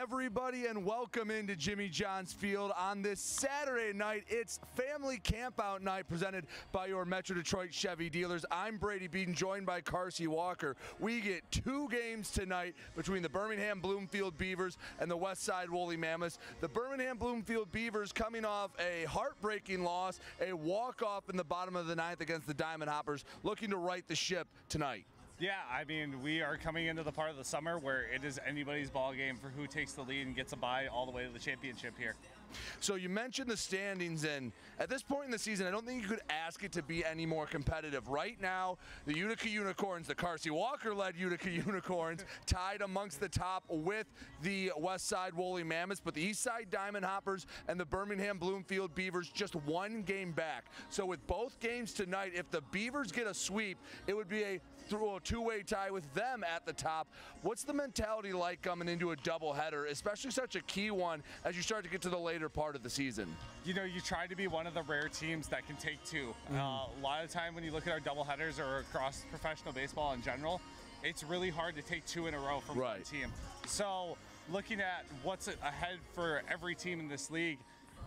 everybody, and welcome into Jimmy John's Field on this Saturday night. It's family campout night presented by your Metro Detroit Chevy dealers. I'm Brady Beaton, joined by Carsey Walker. We get two games tonight between the Birmingham Bloomfield Beavers and the West Side Woolly Mammoths. The Birmingham Bloomfield Beavers coming off a heartbreaking loss, a walk-off in the bottom of the ninth against the Diamond Hoppers, looking to right the ship tonight. Yeah, I mean, we are coming into the part of the summer where it is anybody's ball game for who takes the lead and gets a bye all the way to the championship here. So you mentioned the standings, and at this point in the season, I don't think you could ask it to be any more competitive. Right now, the Utica Unicorns, the Carsey Walker-led Utica Unicorns, tied amongst the top with the West Side Woolly Mammoths, but the East Side Diamond Hoppers and the Birmingham Bloomfield Beavers just one game back. So with both games tonight, if the Beavers get a sweep, it would be a through a two-way tie with them at the top. What's the mentality like coming into a doubleheader, especially such a key one as you start to get to the later part of the season? You know, you try to be one of the rare teams that can take 2 mm-hmm. uh, a lot of time when you look at our doubleheaders or across professional baseball in general, it's really hard to take two in a row from right. one team. So looking at what's ahead for every team in this league,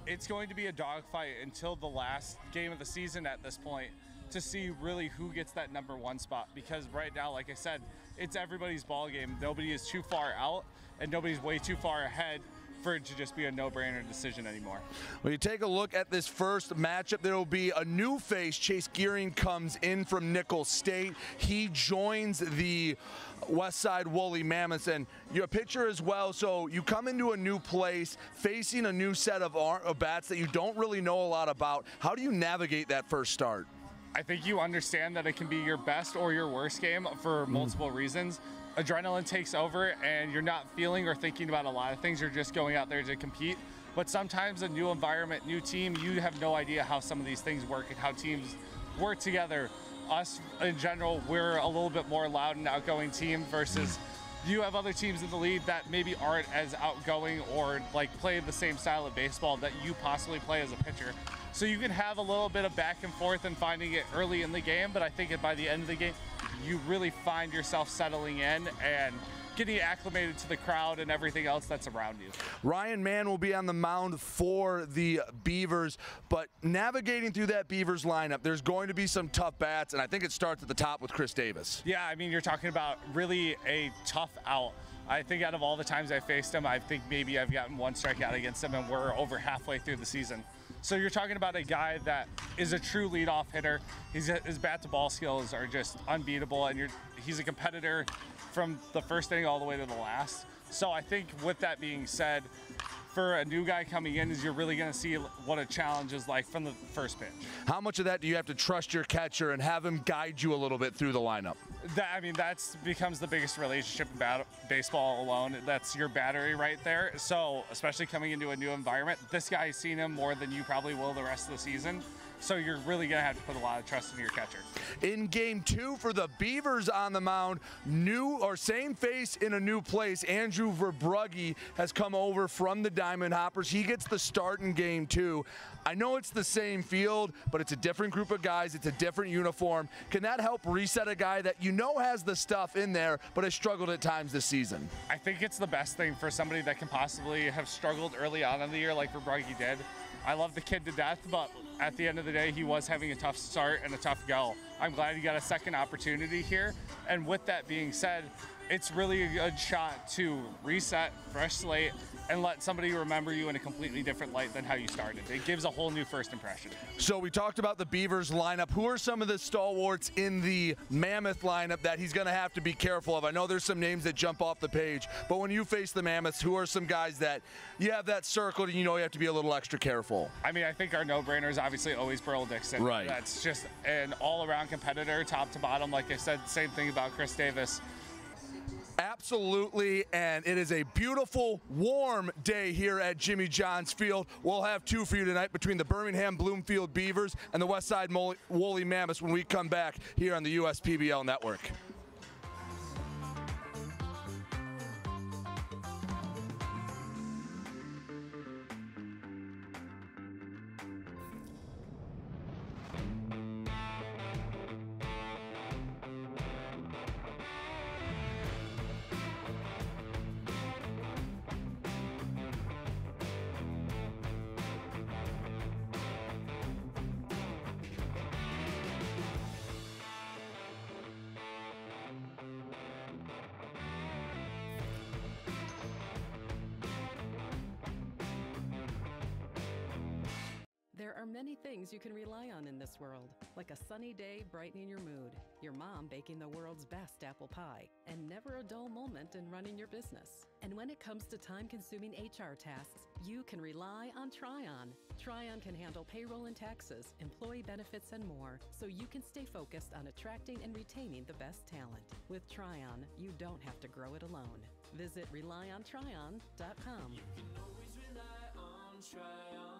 it's going to be a dogfight until the last game of the season at this point to see really who gets that number one spot because right now, like I said, it's everybody's ball game. Nobody is too far out and nobody's way too far ahead for it to just be a no-brainer decision anymore. When you take a look at this first matchup, there will be a new face. Chase Gearing comes in from Nicholls State. He joins the West Side Woolly Mammoths, and you're a pitcher as well. So you come into a new place, facing a new set of, of bats that you don't really know a lot about. How do you navigate that first start? I think you understand that it can be your best or your worst game for multiple mm. reasons. Adrenaline takes over, and you're not feeling or thinking about a lot of things. You're just going out there to compete. But sometimes a new environment, new team, you have no idea how some of these things work and how teams work together. Us in general, we're a little bit more loud and outgoing team versus you have other teams in the league that maybe aren't as outgoing or like play the same style of baseball that you possibly play as a pitcher. So you can have a little bit of back and forth and finding it early in the game, but I think by the end of the game, you really find yourself settling in and getting acclimated to the crowd and everything else that's around you. Ryan Mann will be on the mound for the Beavers, but navigating through that Beavers lineup, there's going to be some tough bats, and I think it starts at the top with Chris Davis. Yeah, I mean, you're talking about really a tough out. I think out of all the times I faced him, I think maybe I've gotten one strikeout against him, and we're over halfway through the season. So you're talking about a guy that is a true leadoff hitter. He's, his bat to ball skills are just unbeatable, and he's a competitor from the first inning all the way to the last. So I think with that being said, for a new guy coming in is you're really going to see what a challenge is like from the first pitch. How much of that do you have to trust your catcher and have him guide you a little bit through the lineup? That, I mean, that's becomes the biggest relationship in bat- baseball alone. That's your battery right there. So, especially coming into a new environment, this guy's seen him more than you probably will the rest of the season. So you're really going to have to put a lot of trust in your catcher. In game two for the Beavers on the mound, new or same face in a new place. Andrew Verbrugge has come over from the Diamond Hoppers. He gets the start in game two. I know it's the same field, but it's a different group of guys. It's a different uniform. Can that help reset a guy that you know has the stuff in there, but has struggled at times this season? I think it's the best thing for somebody that can possibly have struggled early on in the year like Verbrugge did I love the kid to death, but at the end of the day, he was having a tough start and a tough go. I'm glad he got a second opportunity here. And with that being said, it's really a good shot to reset, fresh slate, and let somebody remember you in a completely different light than how you started. It gives a whole new first impression. So we talked about the Beavers lineup. Who are some of the stalwarts in the Mammoth lineup that he's going to have to be careful of? I know there's some names that jump off the page, but when you face the Mammoths, who are some guys that you have that circled and you know you have to be a little extra careful? I mean, I think our no-brainer is obviously always Burl Dixon. Right. That's just an all-around competitor, top to bottom. Like I said, same thing about Chris Davis. Absolutely, and it is a beautiful, warm day here at Jimmy John's Field. We'll have two for you tonight between the Birmingham Bloomfield Beavers and the Westside Woolly Mammoths when we come back here on the USPBL Network. Things you can rely on in this world, like a sunny day brightening your mood, your mom baking the world's best apple pie, and never a dull moment in running your business. And when it comes to time consuming HR tasks, you can rely on TriNet. TriNet can handle payroll and taxes, employee benefits, and more, so you can stay focused on attracting and retaining the best talent. With TriNet, you don't have to grow it alone. Visit relyontrinet.com. always rely on TriNet.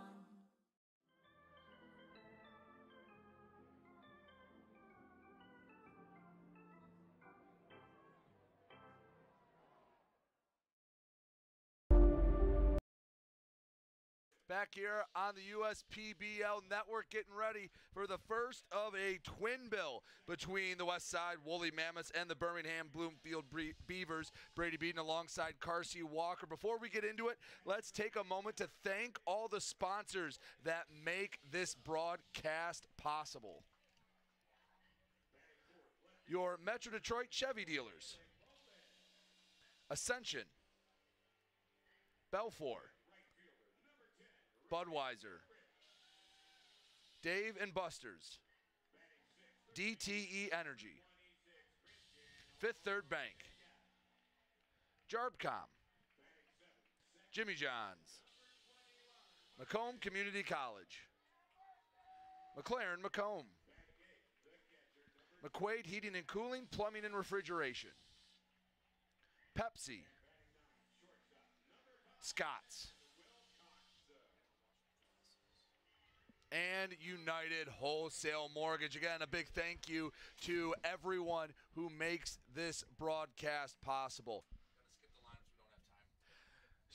Back here on the USPBL network, getting ready for the first of a twin bill between the West Side Woolly Mammoths and the Birmingham Bloomfield Beavers. Brady Beaton alongside Carsey Walker. Before we get into it, let's take a moment to thank all the sponsors that make this broadcast possible. Your Metro Detroit Chevy dealers, Ascension, Belfor. Budweiser, Dave and Buster's, DTE Energy, Fifth Third Bank, Jarbcom, Jimmy John's, Macomb Community College, McLaren Macomb, McQuaid Heating and Cooling, Plumbing and Refrigeration, Pepsi, Scott's. And United Wholesale Mortgage. Again, a big thank you to everyone who makes this broadcast possible.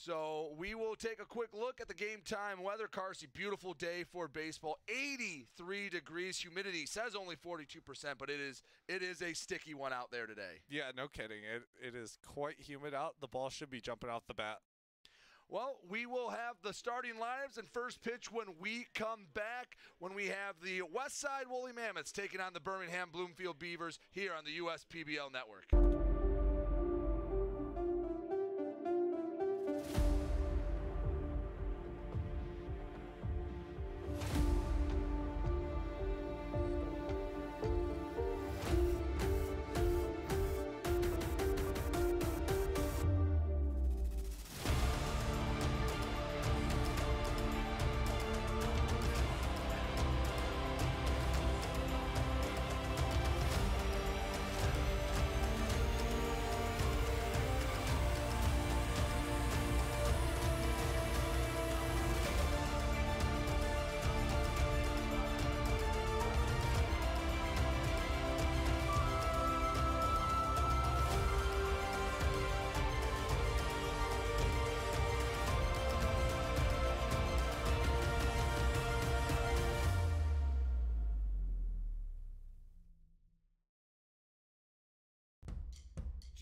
So we will take a quick look at the game time weather. Carsey, beautiful day for baseball. 83 degrees, humidity says only 42%, but it is it is a sticky one out there today. Yeah, no kidding. It it is quite humid out. The ball should be jumping off the bat. Well, we will have the starting lineups and first pitch when we come back. When we have the West Side Woolly Mammoths taking on the Birmingham Bloomfield Beavers here on the USPBL network.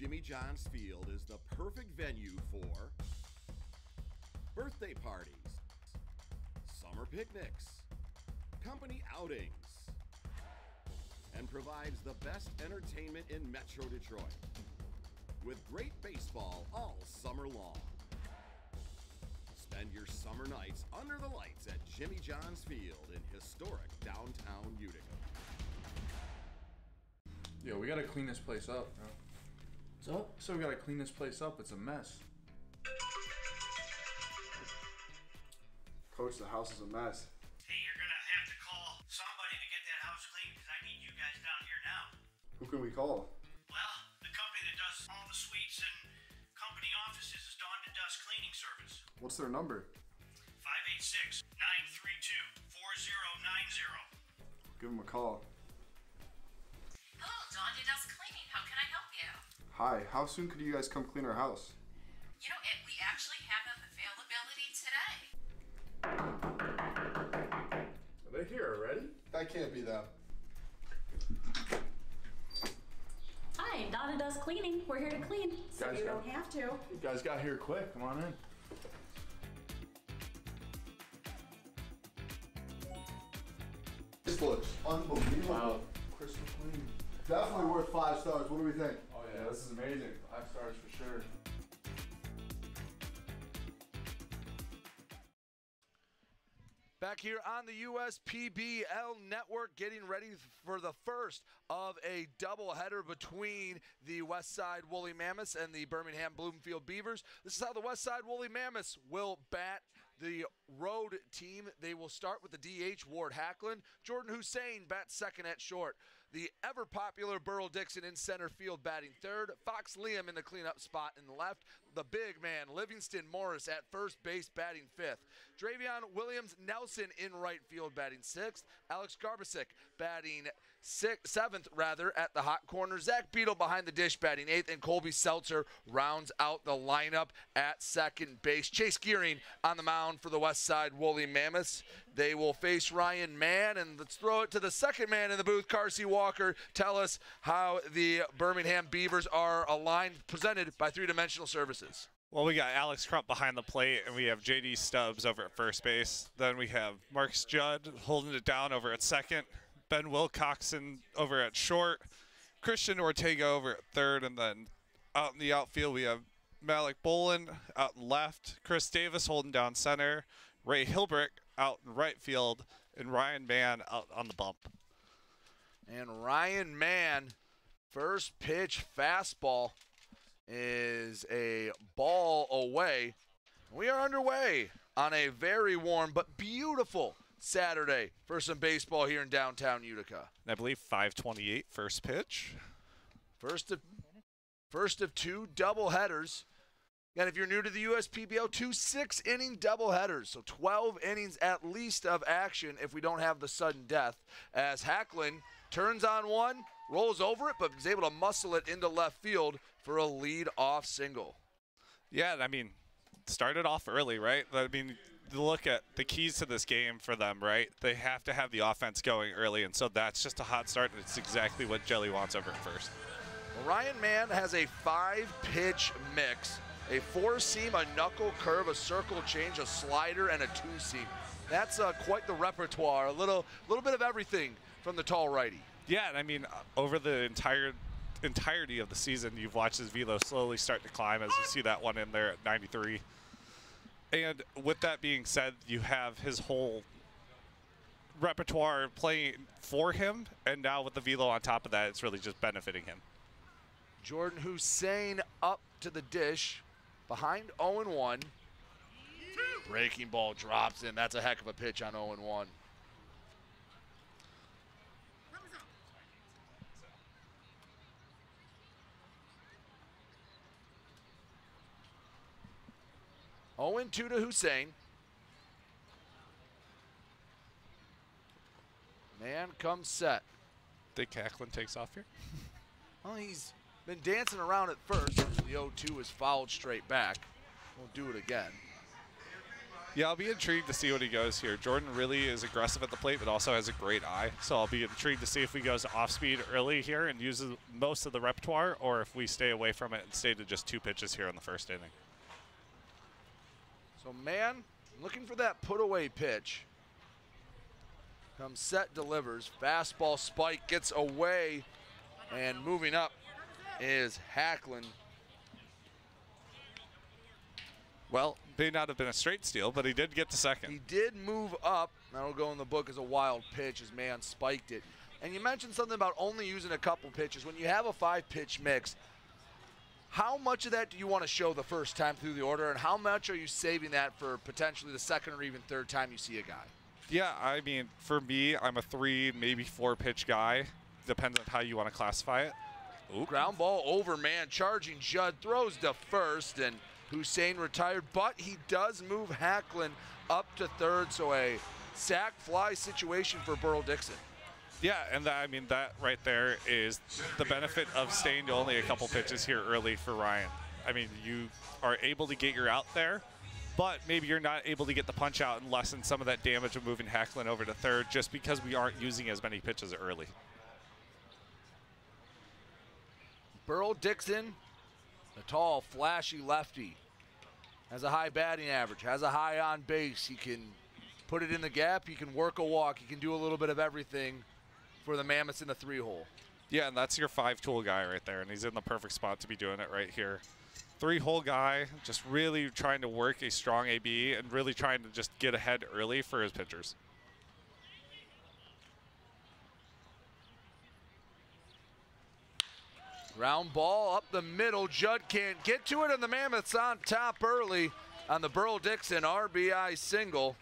Jimmy John's Field is the perfect venue for birthday parties, summer picnics, company outings, and provides the best entertainment in Metro Detroit with great baseball all summer long. Spend your summer nights under the lights at Jimmy John's Field in historic downtown Utica. Yo, we gotta clean this place up. What's up? So we gotta clean this place up. It's a mess. Coach, the house is a mess. Hey, you're gonna have to call somebody to get that house clean because I need you guys down here now. Who can we call? Well, the company that does all the suites and company offices is Dawn to Dusk Cleaning Service. What's their number? 586 932 4090. Give them a call. Hi, how soon could you guys come clean our house? You know, we actually have availability today. Are they here already? That can't be them. Hi, Dawn to Dusk Cleaning. We're here to clean, so Guys you got- don't have to. You guys got here quick. Come on in. This looks unbelievable. Wow. Crystal clean. Definitely worth five stars. What do we think? Yeah, this is amazing. Five stars for sure. Back here on the USPBL network, getting ready for the first of a doubleheader between the West Side Woolly Mammoths and the Birmingham Bloomfield Beavers. This is how the West Side Woolly Mammoths will bat the road team. They will start with the DH Ward Hacklin. Jordan Hussein bats second at short. The ever popular Burl Dixon in center field batting third. Fox Liam in the cleanup spot in the left. The big man, Livingston Morris at first base batting fifth. Dravion Williams Nelson in right field batting sixth. Alex Garbisic batting sixth, seventh rather at the hot corner. Zach Beadle behind the dish batting eighth, and Colby Seltzer rounds out the lineup at second base. Chase Gearing on the mound for the West Side Woolly Mammoths. They will face Ryan Mann, and let's throw it to the second man in the booth, Carsey Walker. Tell us how the Birmingham Beavers are aligned, presented by Three Dimensional Services. Well, we got Alex Crump behind the plate, and we have JD Stubbs over at first base. Then we have Marcus Judd holding it down over at second. Ben Wilcoxon over at short. Christian Ortega over at third, and then out in the outfield we have Malik Bolin out in left. Chris Davis holding down center. Ray Hilbrick out in right field, and Ryan Mann out on the bump. And Ryan Mann, first pitch fastball is a ball away. We are underway on a very warm but beautiful Saturday for some baseball here in downtown Utica. And I believe 528 first pitch. First of first of two double headers. And if you're new to the USPBL, two six inning double headers. So 12 innings at least of action if we don't have the sudden death. As Hacklin turns on one, rolls over it, but is able to muscle it into left field for a lead off single. Yeah, I mean, started off early, right? I mean, look at the keys to this game for them, right? They have to have the offense going early, and so that's just a hot start. and It's exactly what Jelly wants over at first. Ryan Mann has a five pitch mix a four seam, a knuckle curve, a circle change, a slider, and a two seam. That's uh, quite the repertoire. A little, little bit of everything from the tall righty. Yeah, and I mean, over the entire entirety of the season, you've watched his velo slowly start to climb as you see that one in there at 93. And with that being said, you have his whole repertoire playing for him, and now with the velo on top of that, it's really just benefiting him. Jordan Hussein up to the dish, behind 0 1. Breaking ball drops in. That's a heck of a pitch on 0 1. Oh and 2 to Hussein. Man comes set. Think Hacklin takes off here? Well, he's been dancing around at first. The 0-2 is fouled straight back. Won't do it again. Yeah, I'll be intrigued to see what he goes here. Jordan really is aggressive at the plate, but also has a great eye. So I'll be intrigued to see if he goes off speed early here and uses most of the repertoire, or if we stay away from it and stay to just two pitches here in the first inning. So man, looking for that put away pitch. Comes set, delivers. Fastball spike gets away, and moving up is Hacklin. Well, may not have been a straight steal, but he did get to second. He did move up. That'll go in the book as a wild pitch as man spiked it. And you mentioned something about only using a couple pitches. When you have a five pitch mix, how much of that do you want to show the first time through the order, and how much are you saving that for potentially the second or even third time you see a guy? Yeah, I mean, for me, I'm a three, maybe four pitch guy. Depends on how you want to classify it. Oop. Ground ball over, man. Charging Judd throws to first, and Hussein retired, but he does move Hacklin up to third, so a sac fly situation for Burl Dixon. Yeah, and that, I mean that right there is the benefit of staying only a couple pitches here early for Ryan. I mean, you are able to get your out there, but maybe you're not able to get the punch out and lessen some of that damage of moving Hacklin over to third just because we aren't using as many pitches early. Burl Dixon, a tall, flashy lefty, has a high batting average, has a high on base. He can put it in the gap, he can work a walk, he can do a little bit of everything for the Mammoths in the three hole. Yeah, and that's your five tool guy right there, and he's in the perfect spot to be doing it right here. three hole guy, just really trying to work a strong AB and really trying to just get ahead early for his pitchers. Ground ball up the middle. Judd can't get to it, and the Mammoths on top early on the Burl Dixon RBI single.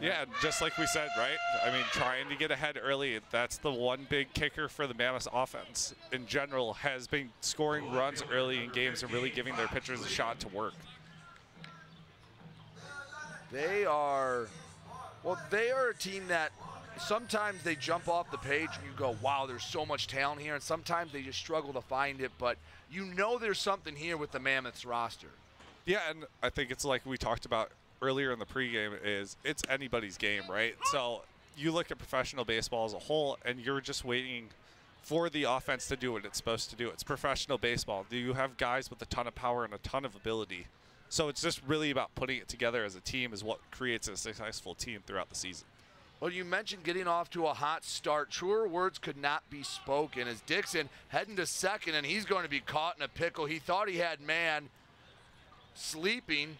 Yeah, just like we said, right? I mean, trying to get ahead early, that's the one big kicker for the Mammoths offense in general, has been scoring runs early in games and really giving their pitchers a shot to work. They are, well, they are a team that sometimes they jump off the page and you go, wow, there's so much talent here. And sometimes they just struggle to find it. But you know there's something here with the Mammoths roster. Yeah, and I think it's like we talked about earlier in the pregame is it's anybody's game, right? So you look at professional baseball as a whole and you're just waiting for the offense to do what it's supposed to do. It's professional baseball. Do you have guys with a ton of power and a ton of ability? So it's just really about putting it together as a team is what creates a successful team throughout the season. Well, you mentioned getting off to a hot start. Truer words could not be spoken as Dixon heading to second, and he's going to be caught in a pickle. He thought he had man sleeping.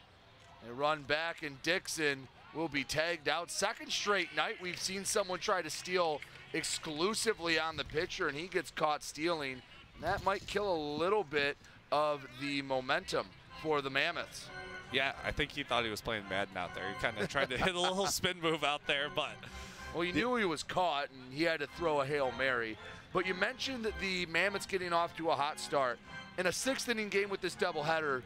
They run back, and Dixon will be tagged out. Second straight night, we've seen someone try to steal exclusively on the pitcher, and he gets caught stealing. And that might kill a little bit of the momentum for the Mammoths. Yeah, I think he thought he was playing Madden out there. He kind of tried to hit a little spin move out there, but Well, you knew he was caught, and he had to throw a Hail Mary. But you mentioned that the Mammoths getting off to a hot start. In a sixth inning game with this doubleheader,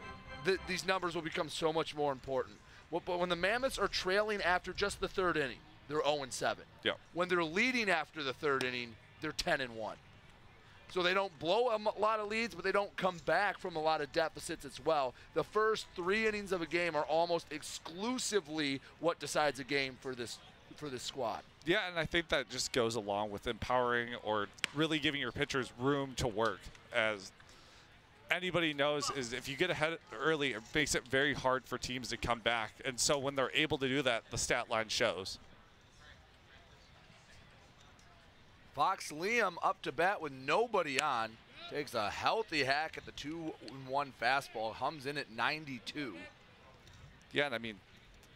th- these numbers will become so much more important. Well, but when the Mammoths are trailing after just the third inning, they're 0 and 7. Yeah. When they're leading after the third inning, they're 10 and 1. So they don't blow a m- lot of leads, but they don't come back from a lot of deficits as well. The first three innings of a game are almost exclusively what decides a game for this for this squad. Yeah, and I think that just goes along with empowering or really giving your pitchers room to work. As anybody knows, is if you get ahead early, it makes it very hard for teams to come back. And so when they're able to do that, the stat line shows. Fox Liam up to bat with nobody on. Takes a healthy hack at the 2 1 fastball. Hums in at 92. Yeah, and I mean,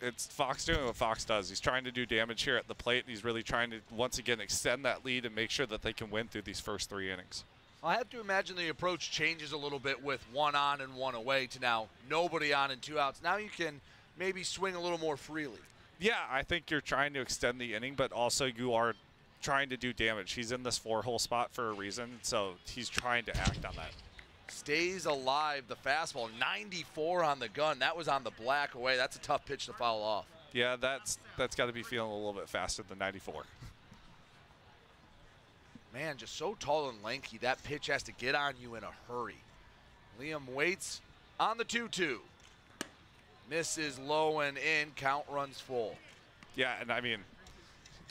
it's Fox doing what Fox does. He's trying to do damage here at the plate, and he's really trying to once again extend that lead and make sure that they can win through these first three innings. I have to imagine the approach changes a little bit with one on and one away to now nobody on and two outs. Now you can maybe swing a little more freely. Yeah, I think you're trying to extend the inning, but also you are trying to do damage. He's in this four-hole spot for a reason, so he's trying to act on that. Stays alive. The fastball, 94 on the gun. That was on the black away. That's a tough pitch to foul off. Yeah, that's that's got to be feeling a little bit faster than 94. Man, just so tall and lanky. That pitch has to get on you in a hurry. Liam waits on the 2 2. Misses low and in. Count runs full. Yeah, and I mean,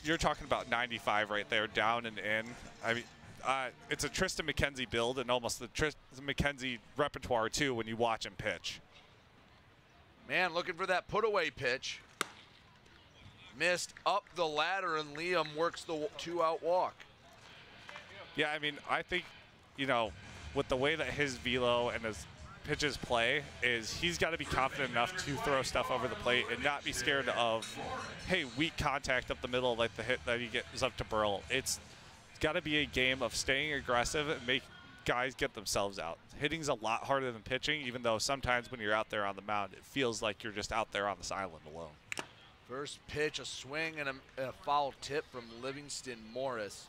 you're talking about 95 right there, down and in. I mean, uh, it's a Triston McKenzie build and almost the Triston McKenzie repertoire too when you watch him pitch. Man, looking for that put away pitch. Missed up the ladder, and Liam works the two out walk. Yeah, I mean, I think, you know, with the way that his velo and his pitches play, is he's got to be confident enough to throw stuff over the plate and not be scared of, hey, weak contact up the middle like the hit that he gets up to Burl. It's got to be a game of staying aggressive and make guys get themselves out. Hitting's a lot harder than pitching, even though sometimes when you're out there on the mound, it feels like you're just out there on this island alone. First pitch, a swing and a, and a foul tip from Livingston Morris.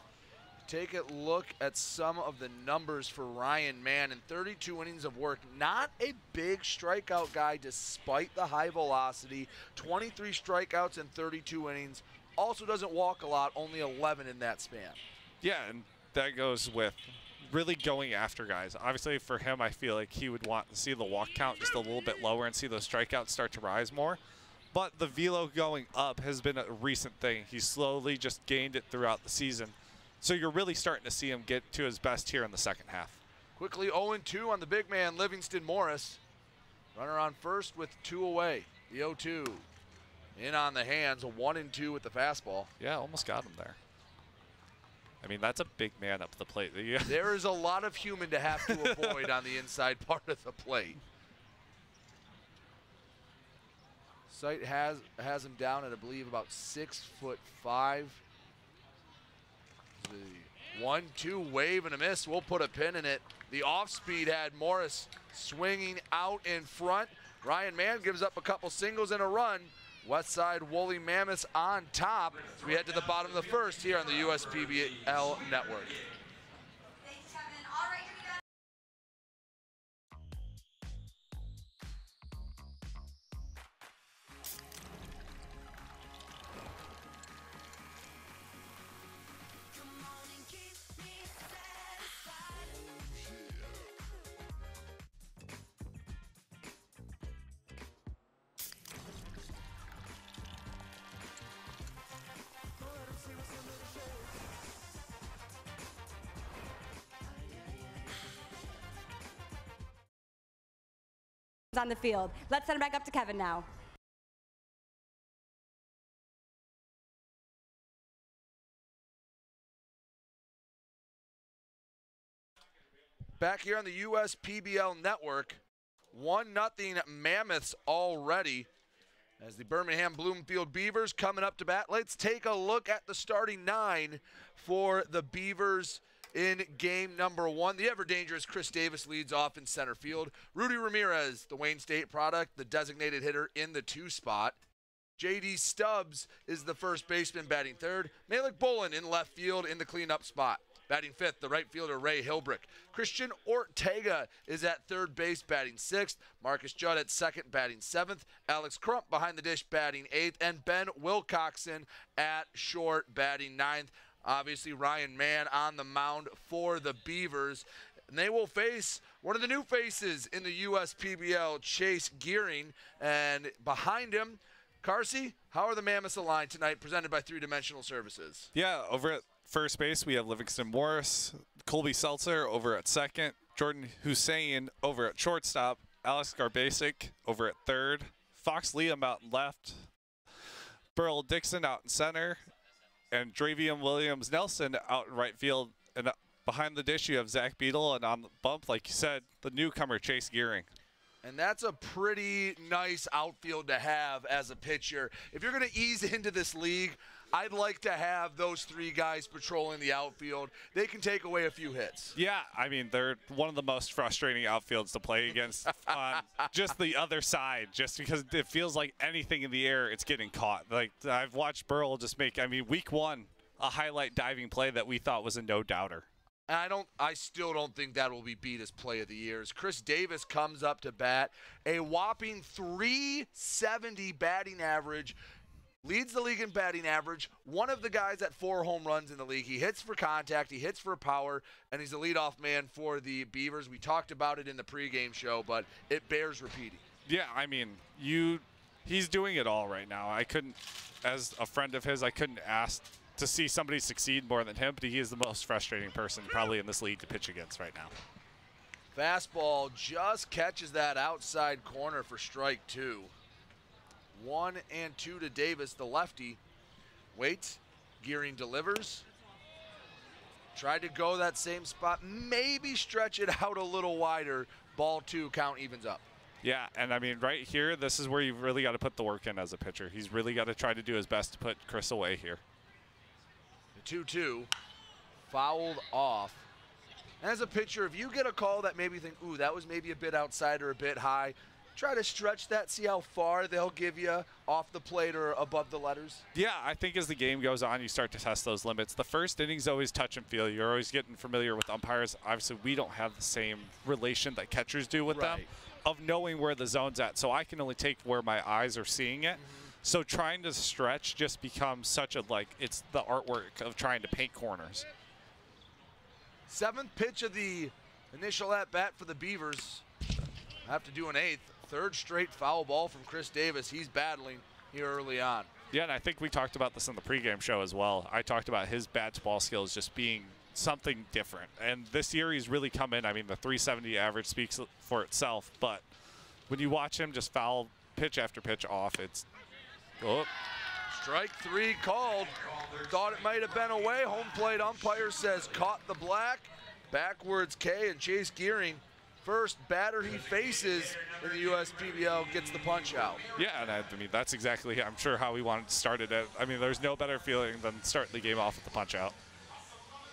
Take a look at some of the numbers for Ryan Mann in 32 innings of work. Not a big strikeout guy despite the high velocity. 23 strikeouts in 32 innings. Also doesn't walk a lot, only 11 in that span. Yeah, and that goes with really going after guys. Obviously, for him, I feel like he would want to see the walk count just a little bit lower and see those strikeouts start to rise more. But the velo going up has been a recent thing. He slowly just gained it throughout the season. So you're really starting to see him get to his best here in the second half. Quickly 0 2 on the big man, Livingston Morris. Runner on first with two away. The 0 2. In on the hands, a 1 and 2 with the fastball. Yeah, almost got him there. I mean, that's a big man up the plate. There is a lot of human to have to avoid on the inside part of the plate. Sight has has him down at I believe about six foot five. The one two wave and a miss. We'll put a pin in it. The off speed had Morris swinging out in front. Ryan Mann gives up a couple singles and a run. West Side Woolly Mammoths on top. We head to the bottom of the first here on the USPBL network. On the field. Let's send it back up to Kevin now. Back here on the USPBL network, 1 nothing Mammoths already. As the Birmingham Bloomfield Beavers coming up to bat. Let's take a look at the starting nine for the Beavers in game number one. The ever dangerous Chris Davis leads off in center field. Rudy Ramirez, the Wayne State product, the designated hitter in the two spot. JD Stubbs is the first baseman batting third. Malik Bolin in left field in the cleanup spot. Batting fifth, the right fielder Ray Hilbrick. Christian Ortega is at third base batting sixth. Marcus Judd at second batting seventh. Alex Crump behind the dish batting eighth. And Ben Wilcoxon at short batting ninth. Obviously, Ryan Mann on the mound for the Beavers. And they will face one of the new faces in the USPBL, Chase Gearing. And behind him, Carsey, how are the Mammoths aligned tonight, presented by Three Dimensional Services? Yeah, over at first base, we have Livingston Morris, Colby Seltzer over at second, Jordan Hussein over at shortstop, Alex Garbasic over at third, Fox Liam out left, Burl Dixon out in center, and Dravium Williams Nelson out in right field. And behind the dish, you have Zach Beadle, and on the bump, like you said, the newcomer Chase Gearing. And that's a pretty nice outfield to have as a pitcher. If you're going to ease into this league, I'd like to have those three guys patrolling the outfield. They can take away a few hits. Yeah, I mean, they're one of the most frustrating outfields to play against on just the other side, just because it feels like anything in the air, it's getting caught. Like, I've watched Burl just make, I mean, week one, a highlight diving play that we thought was a no doubter. And I don't I still don't think that will be beat as play of the year. As Chris Davis comes up to bat, a whopping 370 batting average. Leads the league in batting average. One of the guys at four home runs in the league. He hits for contact, he hits for power, and he's a leadoff man for the Beavers. We talked about it in the pregame show, but it bears repeating. Yeah, I mean, you he's doing it all right now. I couldn't as a friend of his, I couldn't ask to see somebody succeed more than him, but he is the most frustrating person probably in this league to pitch against right now. Fastball just catches that outside corner for strike two. One and two to Davis, the lefty. Waits, Gearing delivers. Tried to go that same spot, maybe stretch it out a little wider. Ball two, count evens up. Yeah, and I mean, right here, this is where you've really got to put the work in as a pitcher. He's really got to try to do his best to put Chris away here. The 2 2 fouled off. As a pitcher, if you get a call that maybe think, ooh, that was maybe a bit outside or a bit high, try to stretch that, see how far they'll give you off the plate or above the letters. Yeah, I think as the game goes on, you start to test those limits. The first inning's always touch and feel. You're always getting familiar with umpires. Obviously, we don't have the same relation that catchers do with Right. them of knowing where the zone's at. So I can only take where my eyes are seeing it. Mm-hmm. So trying to stretch just becomes such a like it's the artwork of trying to paint corners. Seventh pitch of the initial at bat for the Beavers. Have to do an eighth. Third straight foul ball from Chris Davis. He's battling here early on. Yeah, and I think we talked about this in the pregame show as well. I talked about his bat to ball skills just being something different. And this year he's really come in. I mean, the 370 average speaks for itself, but when you watch him just foul pitch after pitch off, it's oh, Strike three called. Thought it might have been away. Home plate umpire says caught the black. Backwards K and Chase Gearing. First batter he faces in the USPBL gets the punch out. Yeah, and I, I mean that's exactly I'm sure how we wanted to start it. I mean, there's no better feeling than starting the game off with the punch out.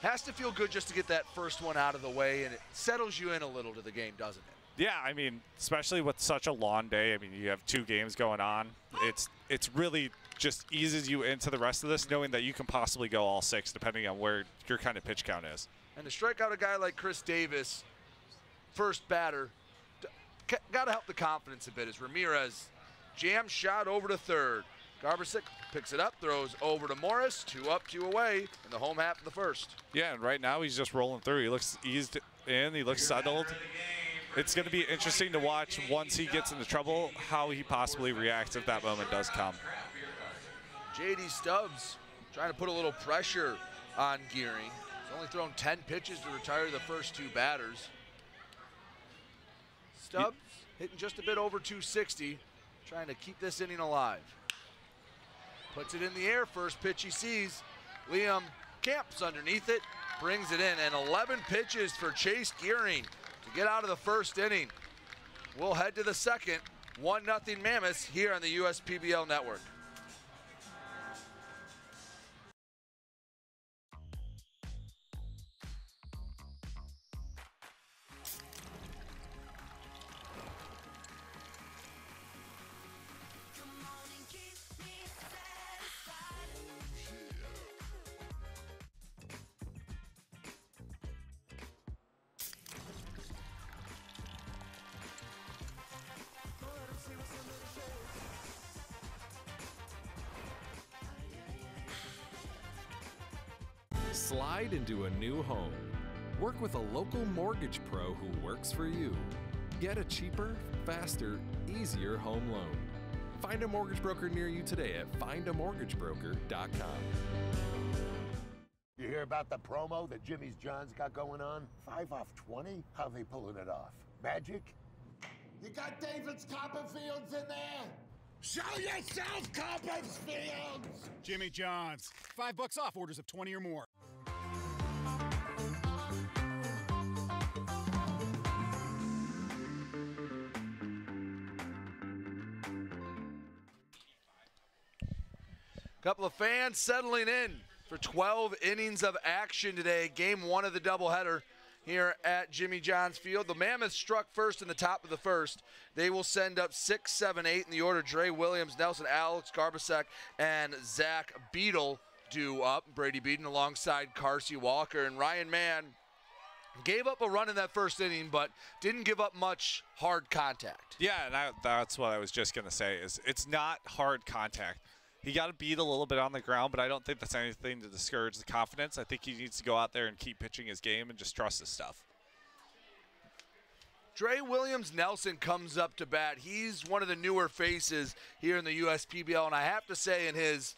Has to feel good just to get that first one out of the way, and it settles you in a little to the game, doesn't it? Yeah, I mean, especially with such a long day. I mean, you have two games going on. It's it's really just eases you into the rest of this, knowing that you can possibly go all six, depending on where your kind of pitch count is. And to strike out a guy like Chris Davis, first batter, got to help the confidence a bit as Ramirez jam shot over to third. Garbisic picks it up, throws over to Morris, two up, two away in the home half of the first. Yeah, and right now he's just rolling through. He looks eased in, he looks settled. It's going to be interesting to watch once he gets into trouble how he possibly reacts if that moment does come. JD Stubbs trying to put a little pressure on Gearing. He's only thrown 10 pitches to retire the first two batters. Stubbs hitting just a bit over 260, trying to keep this inning alive. Puts it in the air, first pitch he sees. Liam camps underneath it, brings it in, and 11 pitches for Chase Gearing to get out of the first inning. We'll head to the second. 1 0 Mammoths here on the USPBL network. Slide into a new home. Work with a local mortgage pro who works for you. Get a cheaper, faster, easier home loan. Find a mortgage broker near you today at findamortgagebroker.com. You hear about the promo that Jimmy's John's got going on? Five off 20? How they pulling it off? Magic? You got David's Copperfields in there? Show yourself, Copperfields! Jimmy John's. Five bucks off orders of 20 or more. Couple of fans settling in for 12 innings of action today. Game one of the doubleheader here at Jimmy John's Field. The Mammoths struck first in the top of the first. They will send up six, seven, eight in the order. Dre Williams, Nelson, Alex Garbasek, and Zach Beadle do up. Brady Beaton alongside Carsey Walker and Ryan Mann gave up a run in that first inning, but didn't give up much hard contact. Yeah, and I, that's what I was just gonna say. Is it's not hard contact. He got to beat a little bit on the ground, but I don't think that's anything to discourage the confidence. I think he needs to go out there and keep pitching his game and just trust his stuff. Dre Williams Nelson comes up to bat. He's one of the newer faces here in the USPBL, and I have to say, in his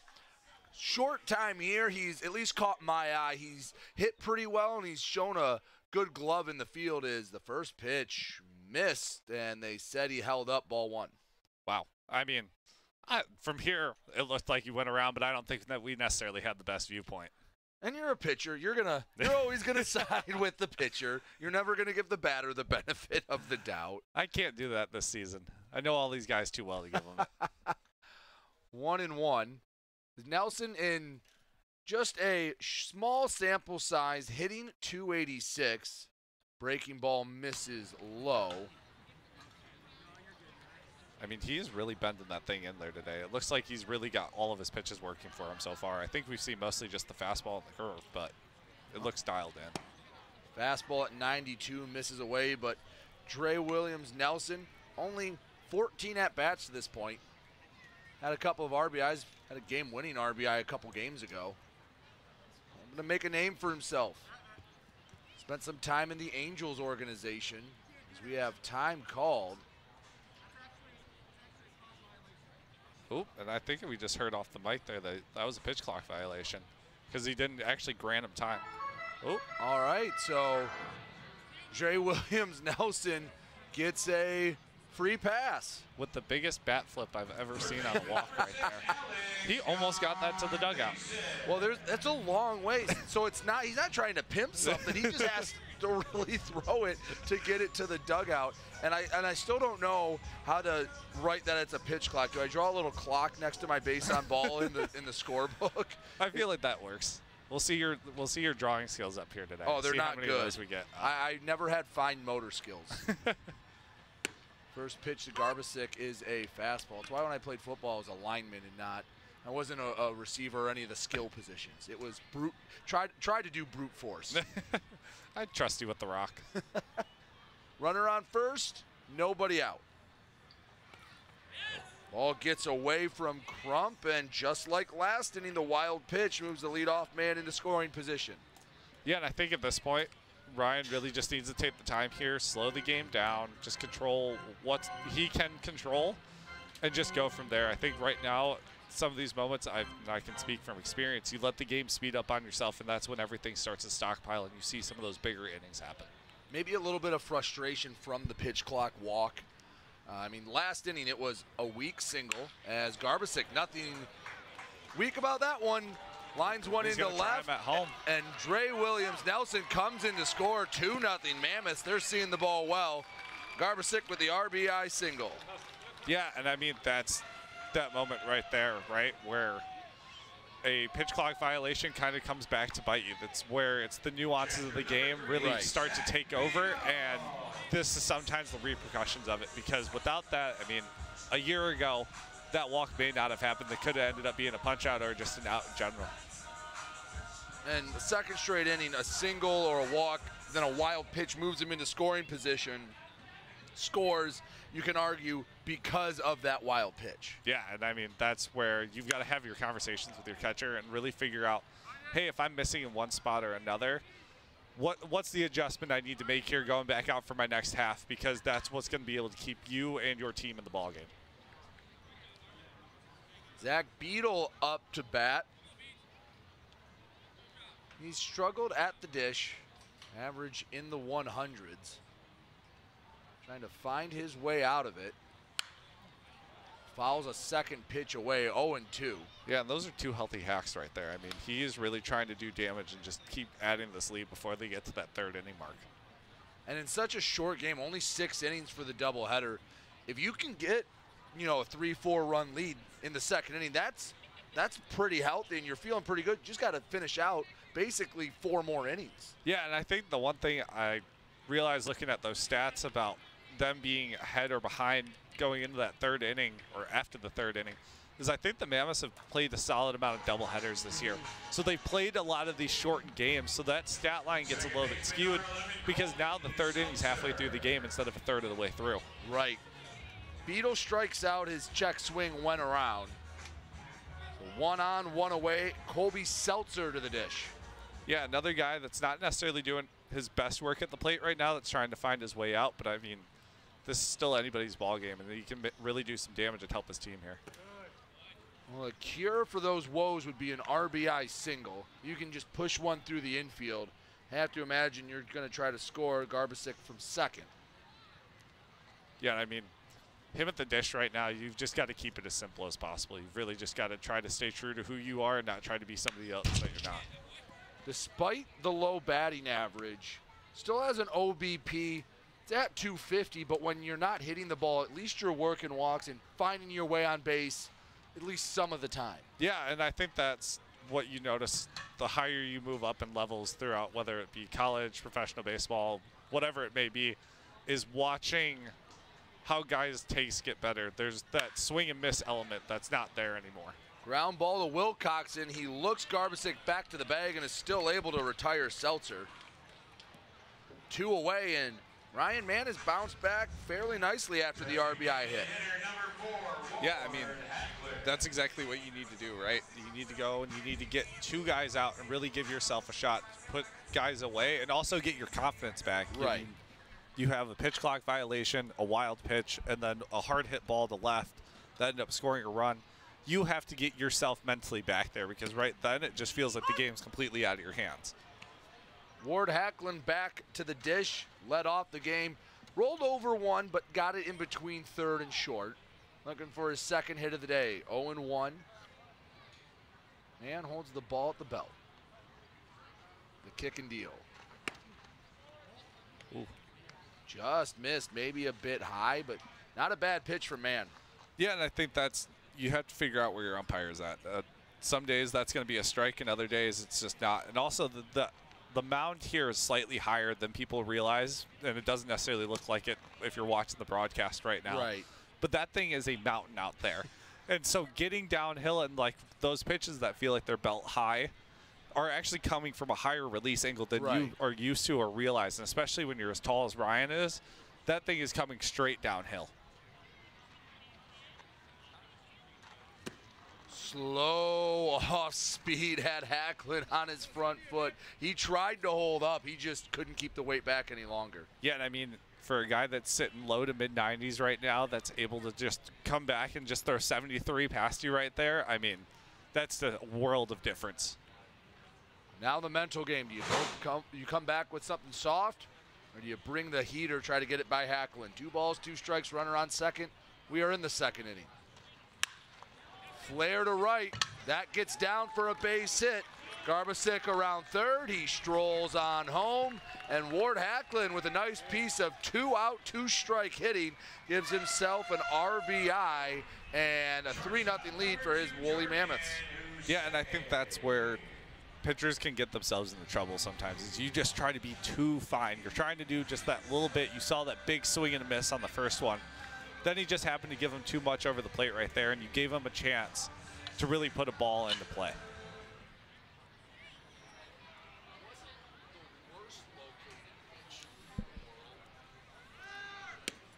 short time here, he's at least caught my eye. He's hit pretty well, and he's shown a good glove in the field. Is the first pitch missed, and they said he held up ball one. Wow. I mean, I, from here, it looked like you went around, but I don't think that we necessarily had the best viewpoint. And you're a pitcher. You're gonna. You're always gonna side with the pitcher. You're never gonna give the batter the benefit of the doubt. I can't do that this season. I know all these guys too well to give them. one and one. Nelson in just a small sample size, hitting 286. Breaking ball misses low. I mean, he's really bending that thing in there today. It looks like he's really got all of his pitches working for him so far. I think we've seen mostly just the fastball and the curve, but it looks dialed in. Fastball at 92 misses away, but Dre Williams Nelson only 14 at bats to this point. Had a couple of RBIs, had a game winning RBI a couple games ago. I'm going to make a name for himself. Spent some time in the Angels organization as we have time called. Oop, and I think we just heard off the mic there that that was a pitch clock violation because he didn't actually grant him time. Oh, all right. So Dre Williams Nelson gets a Free pass. With the biggest bat flip I've ever seen on a walk right there. He almost got that to the dugout. Well, there's that's a long way. So it's not he's not trying to pimp something. He just has to really throw it to get it to the dugout. And I and I still don't know how to write that it's a pitch clock. Do I draw a little clock next to my base on ball in the in the scorebook? I feel like that works. We'll see your we'll see your drawing skills up here today. Oh, they're see not how many good. Of those we get. I, I never had fine motor skills. First pitch to Garbasick is a fastball. That's why when I played football, I was a lineman and not. I wasn't a, a receiver or any of the skill positions. It was brute. Tried tried to do brute force. I trust you with the rock. Runner on first, nobody out. Ball gets away from Crump, and just like last inning, the wild pitch moves the leadoff man into scoring position. Yeah, and I think at this point, Ryan really just needs to take the time here, slow the game down, just control what he can control, and just go from there. I think right now, some of these moments, I, I can speak from experience, you let the game speed up on yourself, and that's when everything starts to stockpile, and you see some of those bigger innings happen. Maybe a little bit of frustration from the pitch clock walk. Uh, I mean, last inning it was a weak single as Garbasick, nothing weak about that one. Lines one He's into left. at home. And Dre Williams Nelson comes in to score 2 nothing Mammoth. They're seeing the ball well. Garbasick with the RBI single. Yeah, and I mean that's that moment right there, right where a pitch clock violation kind of comes back to bite you. That's where it's the nuances of the game really Right. start to take over, and this is sometimes the repercussions of it. Because without that, I mean, a year ago, that walk may not have happened. That could have ended up being a punch out or just an out in general. And the second straight inning, a single or a walk, then a wild pitch moves him into scoring position. Scores, you can argue, because of that wild pitch. Yeah, and I mean that's where you've got to have your conversations with your catcher and really figure out, hey, if I'm missing in one spot or another, what what's the adjustment I need to make here going back out for my next half because that's what's going to be able to keep you and your team in the ball game. Zach Beadle up to bat. He's struggled at the dish, average in the 100s. Trying to find his way out of it. Fouls a second pitch away, 0 and 2. Yeah, and those are two healthy hacks right there. I mean, he is really trying to do damage and just keep adding this lead before they get to that third inning mark. And in such a short game, only six innings for the doubleheader. If you can get, you know, a three-four run lead in the second inning, that's that's pretty healthy, and you're feeling pretty good. You just got to finish out basically four more innings. Yeah, and I think the one thing I realized looking at those stats about them being ahead or behind going into that third inning or after the third inning is I think the Mammoths have played a solid amount of doubleheaders this year. So they've played a lot of these shortened games, so that stat line gets a little bit skewed because now the third inning's halfway through the game instead of a third of the way through. Right. Beadle strikes out. His check swing went around. So one on, one away. Colby Seltzer to the dish. Yeah, another guy that's not necessarily doing his best work at the plate right now. That's trying to find his way out. But I mean, this is still anybody's ball game, and he can really do some damage and help his team here. Well, a cure for those woes would be an RBI single. You can just push one through the infield. Have to imagine you're going to try to score Garbasick from second. Yeah, I mean, him at the dish right now, you've just got to keep it as simple as possible. You've really just got to try to stay true to who you are and not try to be somebody else that you're not. Despite the low batting average, still has an OBP. It's at 250, but when you're not hitting the ball, at least you're working walks and finding your way on base at least some of the time. Yeah, and I think that's what you notice the higher you move up in levels throughout, whether it be college, professional baseball, whatever it may be, is watching how guys' tastes get better. There's that swing and miss element that's not there anymore. Ground ball to Wilcoxon. He looks Garbasick back to the bag and is still able to retire Seltzer. Two away, and Ryan Mann has bounced back fairly nicely after the RBI hit. Yeah, I mean, that's exactly what you need to do, right? You need to go and you need to get two guys out and really give yourself a shot, put guys away, and also get your confidence back. I Right. mean, you have a pitch clock violation, a wild pitch, and then a hard hit ball to left that ended up scoring a run. You have to get yourself mentally back there because right then it just feels like the game's completely out of your hands. Ward Hacklin back to the dish, led off the game. Rolled over one, but got it in between third and short. Looking for his second hit of the day. 0 1. Mann holds the ball at the belt. The kick and deal. Ooh. Just missed, maybe a bit high, but not a bad pitch for Mann. Yeah, and I think that's you have to figure out where your umpire's at. Uh, some days that's going to be a strike, and other days it's just not. And also the, the the mound here is slightly higher than people realize, and it doesn't necessarily look like it if you're watching the broadcast right now. Right. But that thing is a mountain out there, and so getting downhill and like those pitches that feel like they're belt high are actually coming from a higher release angle than you are used to or realize, and especially when you're as tall as Ryan is. That thing is coming straight downhill. Slow off speed had Hacklin on his front foot. He tried to hold up, he just couldn't keep the weight back any longer. Yeah, and I mean, for a guy that's sitting low to mid 90s right now, that's able to just come back and just throw 73 past you right there, I mean, that's the world of difference. Now the mental game. Do you come you come back with something soft, or do you bring the heat or try to get it by Hacklin? Two balls, two strikes, runner on second. We are in the second inning. Flare to right. That gets down for a base hit. Garbasick around third. He strolls on home. And Ward Hacklin with a nice piece of two out, two strike hitting gives himself an RBI and a 3 0 lead for his Woolly Mammoths. Yeah, and I think that's where pitchers can get themselves into trouble sometimes. Is you just try to be too fine. You're trying to do just that little bit. You saw that big swing and a miss on the first one. Then he just happened to give him too much over the plate right there, and you gave him a chance to really put a ball into play.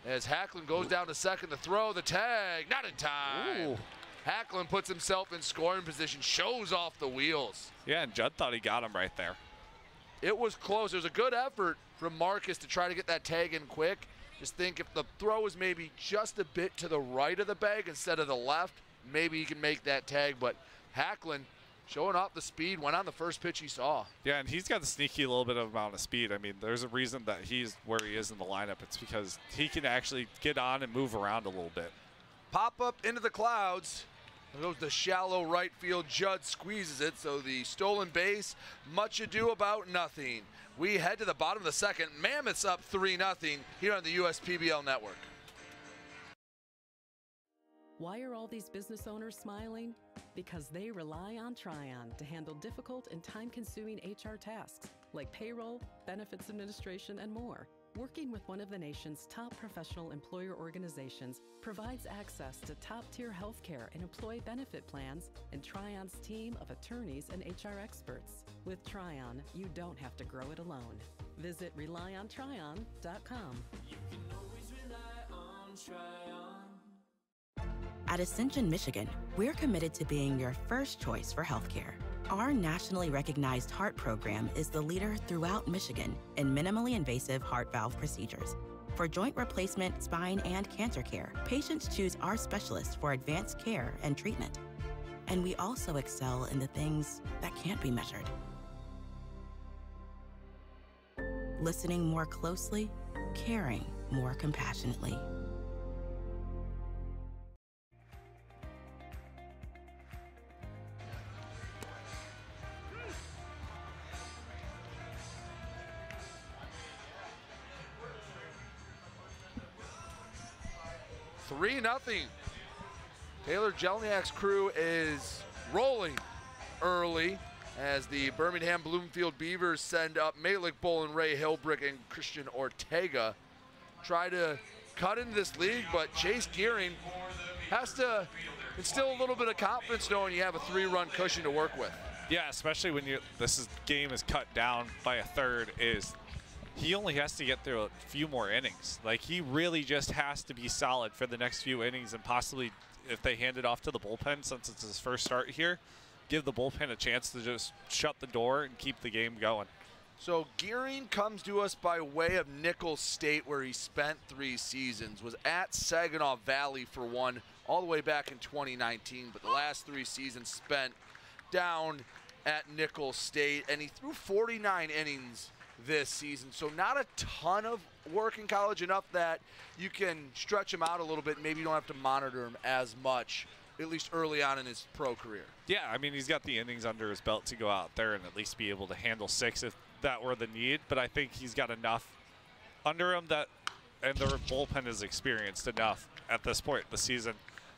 As Hacklin goes down to second to throw the tag, not in time. Hacklin puts himself in scoring position, shows off the wheels. Yeah, and Judd thought he got him right there. It was close. It was a good effort from Marcus to try to get that tag in quick. Just think if the throw was maybe just a bit to the right of the bag instead of the left, maybe he can make that tag. But Hacklin showing off the speed, went on the first pitch he saw. Yeah, and he's got a sneaky little bit of amount of speed. I mean, there's a reason that he's where he is in the lineup. It's because he can actually get on and move around a little bit. Pop up into the clouds. There goes the shallow right field. Judd squeezes it, so the stolen base, much ado about nothing. We head to the bottom of the second. Mammoths up 3 0 here on the USPBL network. Why are all these business owners smiling? Because they rely on TriNet to handle difficult and time consuming HR tasks like payroll, benefits administration, and more. Working with one of the nation's top professional employer organizations provides access to top tier healthcare and employee benefit plans and TriNet's team of attorneys and HR experts. With TriNet, you don't have to grow it alone. Visit relyontrinet.com. Always rely on TriNet. At Ascension Michigan, we're committed to being your first choice for healthcare. Our nationally recognized heart program is the leader throughout Michigan in minimally invasive heart valve procedures. For joint replacement, spine, and cancer care, patients choose our specialists for advanced care and treatment. And we also excel in the things that can't be measured. Listening more closely, caring more compassionately. Three nothing. Taylor Jelniak's crew is rolling early as the Birmingham Bloomfield Beavers send up Malik Bolin, Ray Hilbrick, and Christian Ortega. Try to cut into this league, but Chase Gearing has to instill a little bit of confidence knowing you have a three-run cushion to work with. Yeah, especially when you this is, game is cut down by a third. Is he only has to get through a few more innings. Like he really just has to be solid for the next few innings, and possibly if they hand it off to the bullpen, since it's his first start here, give the bullpen a chance to just shut the door and keep the game going. So Gearing comes to us by way of Nicholls State, where he spent three seasons. Was at Saginaw Valley for one, all the way back in 2019. But the last three seasons spent down at Nicholls State, and he threw 49 innings this season. So not a ton of work in college, enough that you can stretch him out a little bit. Maybe you don't have to monitor him as much, at least early on in his pro career. Yeah, I mean, he's got the innings under his belt to go out there and at least be able to handle six if that were the need. But I think he's got enough under him that, and the bullpen is experienced enough at this point in the season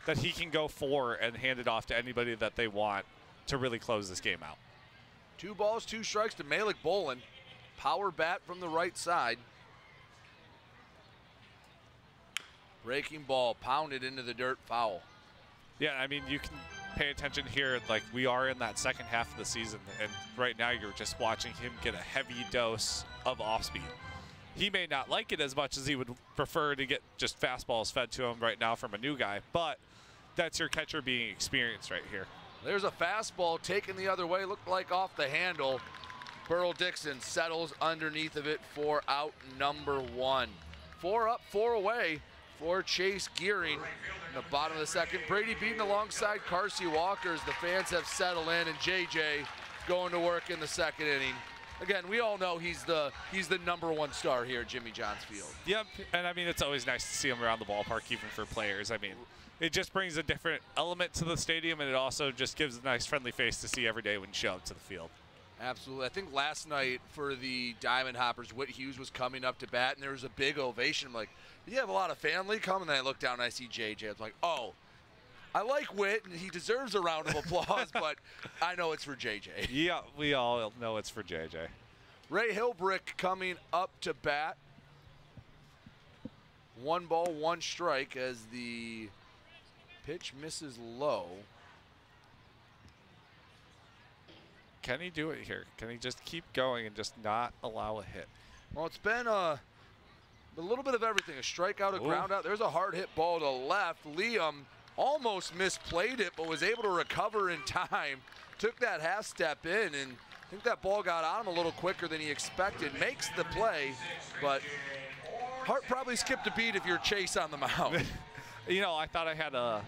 that he can go four and hand it off to anybody that they want to really close this game out. Two balls, two strikes to Malik Bolin. Power bat from the right side. Breaking ball, pounded into the dirt, foul. Yeah, I mean, you can pay attention here. Like, we are in that second half of the season, and right now you're just watching him get a heavy dose of off speed. He may not like it as much as he would prefer to get just fastballs fed to him right now from a new guy, but that's your catcher being experienced right here. There's a fastball taken the other way, looked like off the handle. Burl Dixon settles underneath of it for out number one. Four up, four away for Chase Gearing. In the bottom of the second, Brady Beaton alongside Carsey Walker as the fans have settled in, and JJ going to work in the second inning. Again, we all know he's the he's the number one star here at Jimmy John's Field. Yep, and I mean it's always nice to see him around the ballpark, even for players. I mean, it just brings a different element to the stadium, and it also just gives a nice friendly face to see every day when you show up to the field. Absolutely. I think last night for the Diamond Hoppers, Whit Hughes was coming up to bat, and there was a big ovation. I'm like, you have a lot of family Come And I look down and I see JJ. I'm like, oh, I like Whit, and he deserves a round of applause, but I know it's for JJ. Yeah, we all know it's for JJ. Ray Hilbrick coming up to bat. One ball, one strike as the pitch misses low. Can he do it here? Can he just keep going and just not allow a hit? Well, it's been a, a little bit of everything. A strikeout, a Ooh. ground out. There's a hard hit ball to left. Liam almost misplayed it, but was able to recover in time. Took that half step in, and I think that ball got on him a little quicker than he expected. Makes the play, but heart probably skipped a beat if you're Chase on the mound. You know, I thought I had a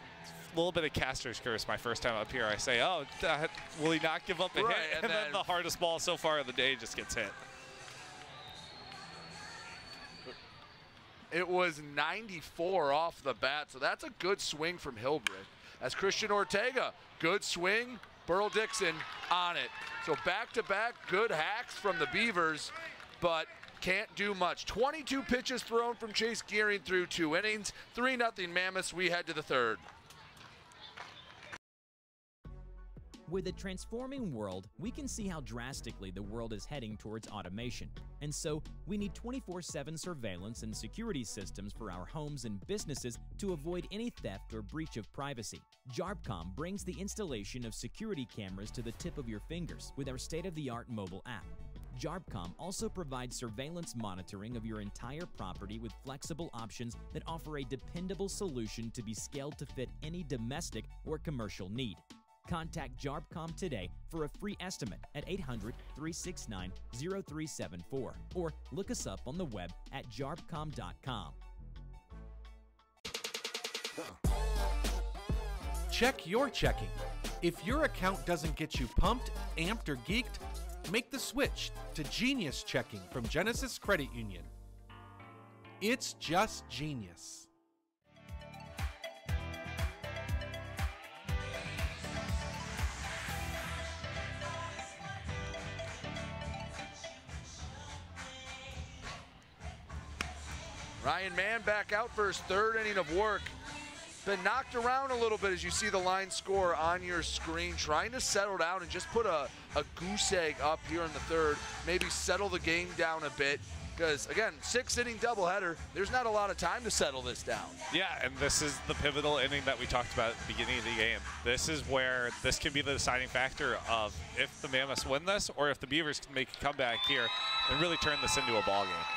little bit of caster's curse my first time up here. I say, oh, will he not give up a Right, hit? and And, then, then- the hardest ball so far of the day just gets hit. It was 94 off the bat, so that's a good swing from Hilbrick. As Christian Ortega, good swing. Burl Dixon on it. So back to back, good hacks from the Beavers, but can't do much. 22 pitches thrown from Chase Gearing through two innings. 3 0 Mammoths. We head to the third. With a transforming world, we can see how drastically the world is heading towards automation. And so, we need 24 7 surveillance and security systems for our homes and businesses to avoid any theft or breach of privacy. JARBCOM brings the installation of security cameras to the tip of your fingers with our state of the art mobile app. JARBCOM also provides surveillance monitoring of your entire property with flexible options that offer a dependable solution to be scaled to fit any domestic or commercial need. Contact JARBCOM today for a free estimate at 800 369 0374 or look us up on the web at jarbcom.com. Check your checking. If your account doesn't get you pumped, amped, or geeked, make the switch to Genius Checking from Genisys Credit Union. It's just genius. Ryan Mann back out for his third inning of work. Been knocked around a little bit as you see the line score on your screen, trying to settle down and just put a, a goose egg up here in the third, maybe settle the game down a bit. Because, again, six inning doubleheader, there's not a lot of time to settle this down. Yeah, and this is the pivotal inning that we talked about at the beginning of the game. This is where this can be the deciding factor of if the Mammoths win this or if the Beavers can make a comeback here and really turn this into a ball game.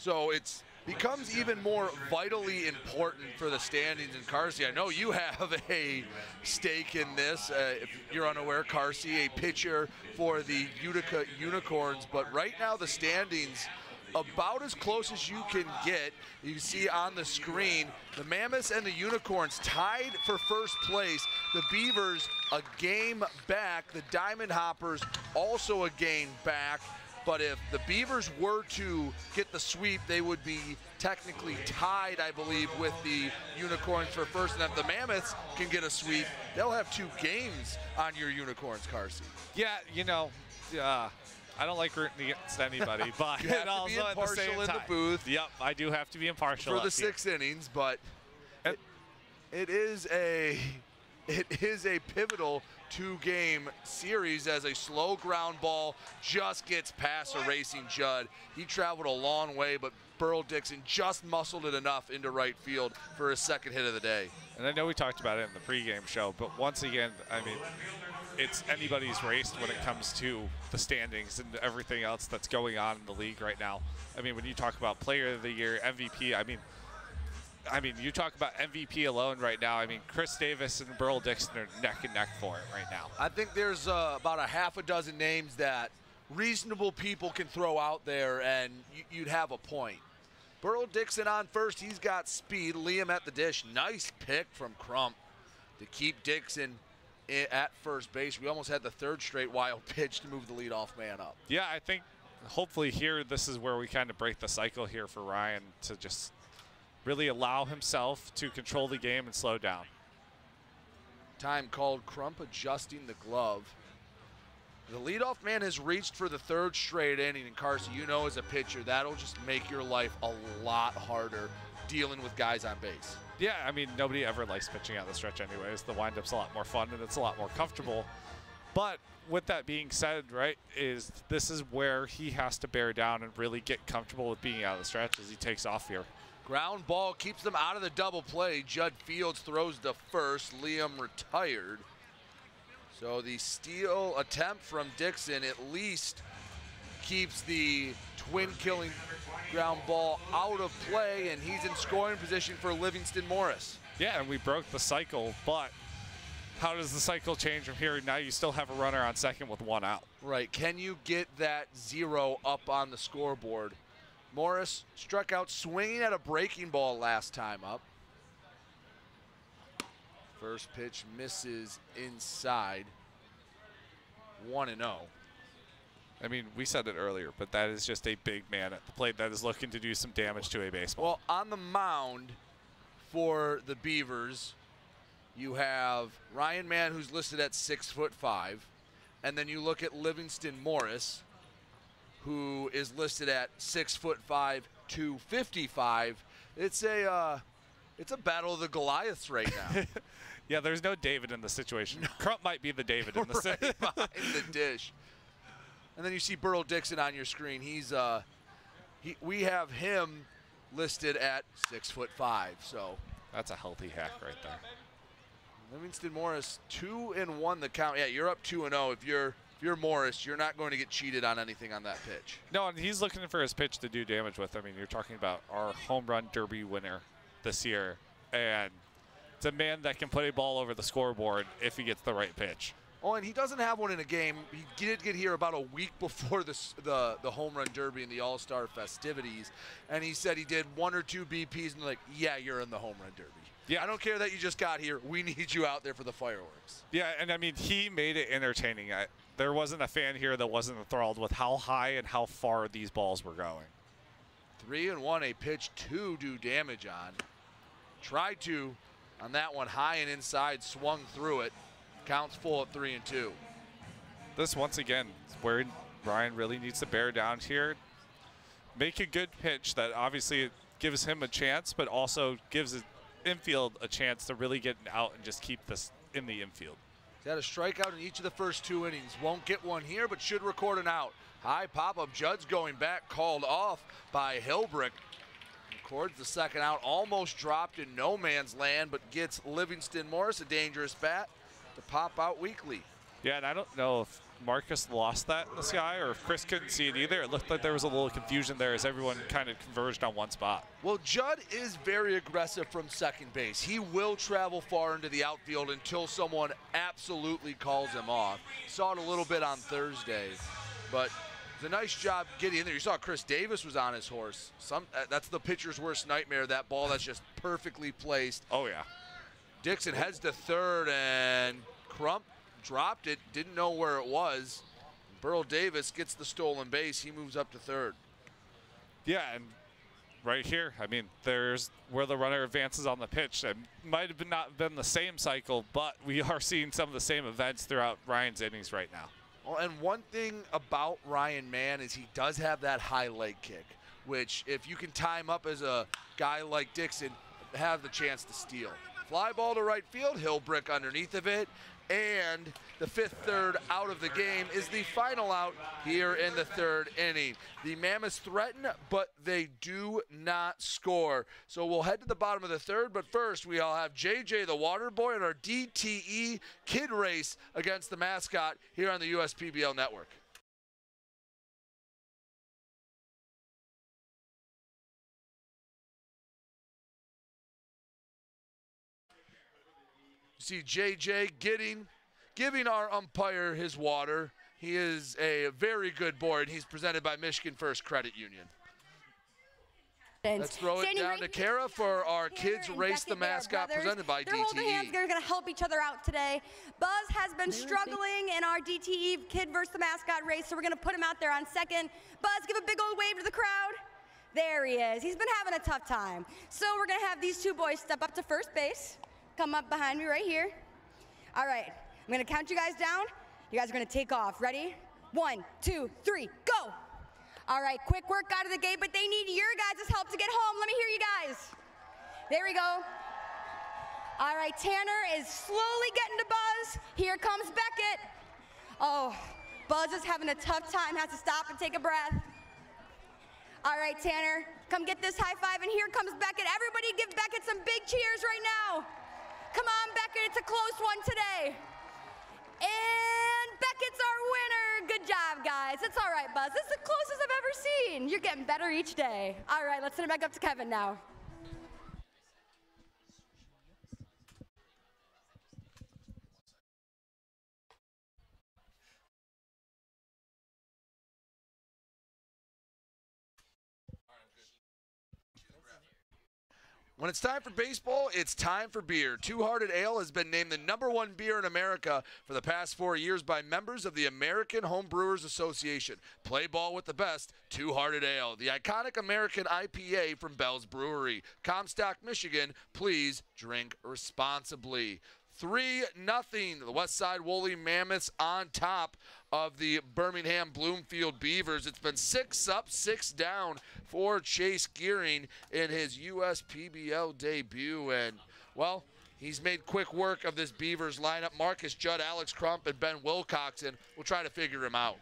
So it's becomes even more vitally important for the standings in Carsey. I know you have a stake in this. Uh, if you're unaware, Carsey, a pitcher for the Utica Unicorns, but right now the standings about as close as you can get. You see on the screen the Mammoths and the Unicorns tied for first place. The Beavers a game back. The Diamond Hoppers also a game back. But if the Beavers were to get the sweep, they would be technically tied, I believe, with the Unicorns for first. And if the Mammoths can get a sweep, they'll have two games on your Unicorns, Carsey. Yeah, you know, uh, I don't like rooting against anybody, but You have to be the impartial same in the booth. Yep, I do have to be impartial for the up here. six innings, but it, it is a it is a pivotal two-game series as a slow ground ball just gets past a racing Judd. He traveled a long way, but Burl Dixon just muscled it enough into right field for his second hit of the day. And I know we talked about it in the pregame show, but once again, I mean, it's anybody's race when it comes to the standings and everything else that's going on in the league right now. I mean, when you talk about player of the year, MVP, I mean, I mean, you talk about MVP alone right now. I mean, Chris Davis and Burl Dixon are neck and neck for it right now. I think there's uh, about a half a dozen names that reasonable people can throw out there, and you'd have a point. Burl Dixon on first. He's got speed. Liam at the dish. Nice pick from Crump to keep Dixon at first base. We almost had the third straight wild pitch to move the leadoff man up. Yeah, I think hopefully here this is where we kind of break the cycle here for Ryan to just really allow himself to control the game and slow down. Time called. Crump adjusting the glove. The leadoff man has reached for the third straight inning, and Carson, you know, as a pitcher, that'll just make your life a lot harder dealing with guys on base. Yeah, I mean, nobody ever likes pitching out the stretch, anyways. The windup's a lot more fun and it's a lot more comfortable. But with that being said, right, is this is where he has to bear down and really get comfortable with being out of the stretch as he takes off here. Ground ball keeps them out of the double play. Judd Fields throws to first. Liam retired. So the steal attempt from Dixon at least keeps the twin killing ground ball out of play, and he's in scoring position for Livingston Morris. Yeah, and we broke the cycle, but how does the cycle change from here? Now you still have a runner on second with one out. Right. Can you get that zero up on the scoreboard? Morris struck out swinging at a breaking ball last time up. First pitch misses inside. 1 and oh. 0. I mean, we said it earlier, but that is just a big man at the plate that is looking to do some damage to a baseball. Well, on the mound for the Beavers, you have Ryan Mann, who's listed at six foot five, and then you look at Livingston Morris, who is listed at six foot five, two fifty five. It's a uh, it's a battle of the Goliaths right now. yeah, there's no David in the situation. Crump might be the David in the right situation. behind the dish. And then you see Burl Dixon on your screen. He's uh, he, we have him listed at six foot five. So That's a healthy hack right there. Livingston Morris two and one the count. Yeah, you're up two and zero. If you're if you're Morris, you're not going to get cheated on anything on that pitch. No, and he's looking for his pitch to do damage with. I mean, you're talking about our home run derby winner this year, and it's a man that can put a ball over the scoreboard if he gets the right pitch. Oh, and he doesn't have one in a game. He did get here about a week before the the, the home run derby and the All Star festivities, and he said he did one or two BPs, and they're like, yeah, you're in the home run derby. Yeah, I don't care that you just got here. We need you out there for the fireworks. Yeah, and I mean, he made it entertaining. I, there wasn't a fan here that wasn't enthralled with how high and how far these balls were going. Three and one, a pitch to do damage on. Tried to on that one, high and inside, swung through it. Counts full at three and two. This once again is where Ryan really needs to bear down here. Make a good pitch that obviously gives him a chance, but also gives infield a chance to really get out and just keep this in the infield. He's had a strikeout in each of the first two innings. Won't get one here, but should record an out. High pop up. Judd's going back, called off by Hilbrick. Records the second out. Almost dropped in no man's land, but gets Livingston Morris a dangerous bat to pop out weakly. Yeah, and I don't know if Marcus lost that in the sky or if Chris couldn't see it either. It looked like there was a little confusion there as everyone kind of converged on one spot. Well, Judd is very aggressive from second base. He will travel far into the outfield until someone absolutely calls him off. Saw it a little bit on Thursday, but It's a nice job getting in there. You saw Chris Davis was on his horse. Some uh, that's the pitcher's worst nightmare. That ball that's just perfectly placed. Oh yeah. Dixon heads to third and Crump dropped it. Didn't know where it was. Burl Davis gets the stolen base. He moves up to third. Yeah, and right here, I mean, there's where the runner advances on the pitch. It might have been not been the same cycle, but we are seeing some of the same events throughout Ryan's innings right now. Well, and one thing about Ryan Mann is he does have that high leg kick, which if you can tie him up as a guy like Dixon, have the chance to steal. Fly ball to right field, Hilbrick underneath of it, and the fifth third out of the game is the final out here in the third inning. The Mammoths threaten, but they do not score. So we'll head to the bottom of the third, but first we all have JJ the Water Boy and our DTE kid race against the mascot here on the USPBL network. See JJ getting, giving our umpire his water. He is a very good boy, and he's presented by Michigan First Credit Union. Let's throw it down right to Kara for our Kids and Race the Mascot presented by They're holding hands. They're going to help each other out today. Buzz has been struggling in our DTE Kid versus the Mascot race, so we're going to put him out there on second. Buzz, give a big old wave to the crowd. There he is. He's been having a tough time. So we're going to have these two boys step up to first base. Come up behind me right here. All right. I'm to count you guys down. You guys are to take off. Ready? One, two, three, go. All right, quick work out of the gate, but they need your guys' help to get home. Let me hear you guys. There we go. All right, Tanner is slowly getting to Buzz. Here comes Beckett. Oh, Buzz is having a tough time, has to stop and take a breath. All right, Tanner, come get this high five, and here comes Beckett. Everybody give Beckett some big cheers right now. Come on, Beckett, it's a close one today. And Beckett's our winner. Good job, guys. It's all right, Buzz. This is the closest I've ever seen. You're getting better each day. All right, let's send it back up to Kevin now. When it's time for baseball, it's time for beer. Two Hearted Ale has been named the number one beer in America for the past four years by members of the American Home Brewers Association. Play ball with the best, Two Hearted Ale, the iconic American IPA from Bell's Brewery. Comstock, Michigan, please drink responsibly. 3 nothing. The West Side Woolly Mammoths on top of the Birmingham Bloomfield Beavers. It's been six up, six down for Chase Gearing in his USPBL debut. And, well, he's made quick work of this Beavers lineup. Marcus Judd, Alex Crump, and Ben Wilcoxon will try to figure him out.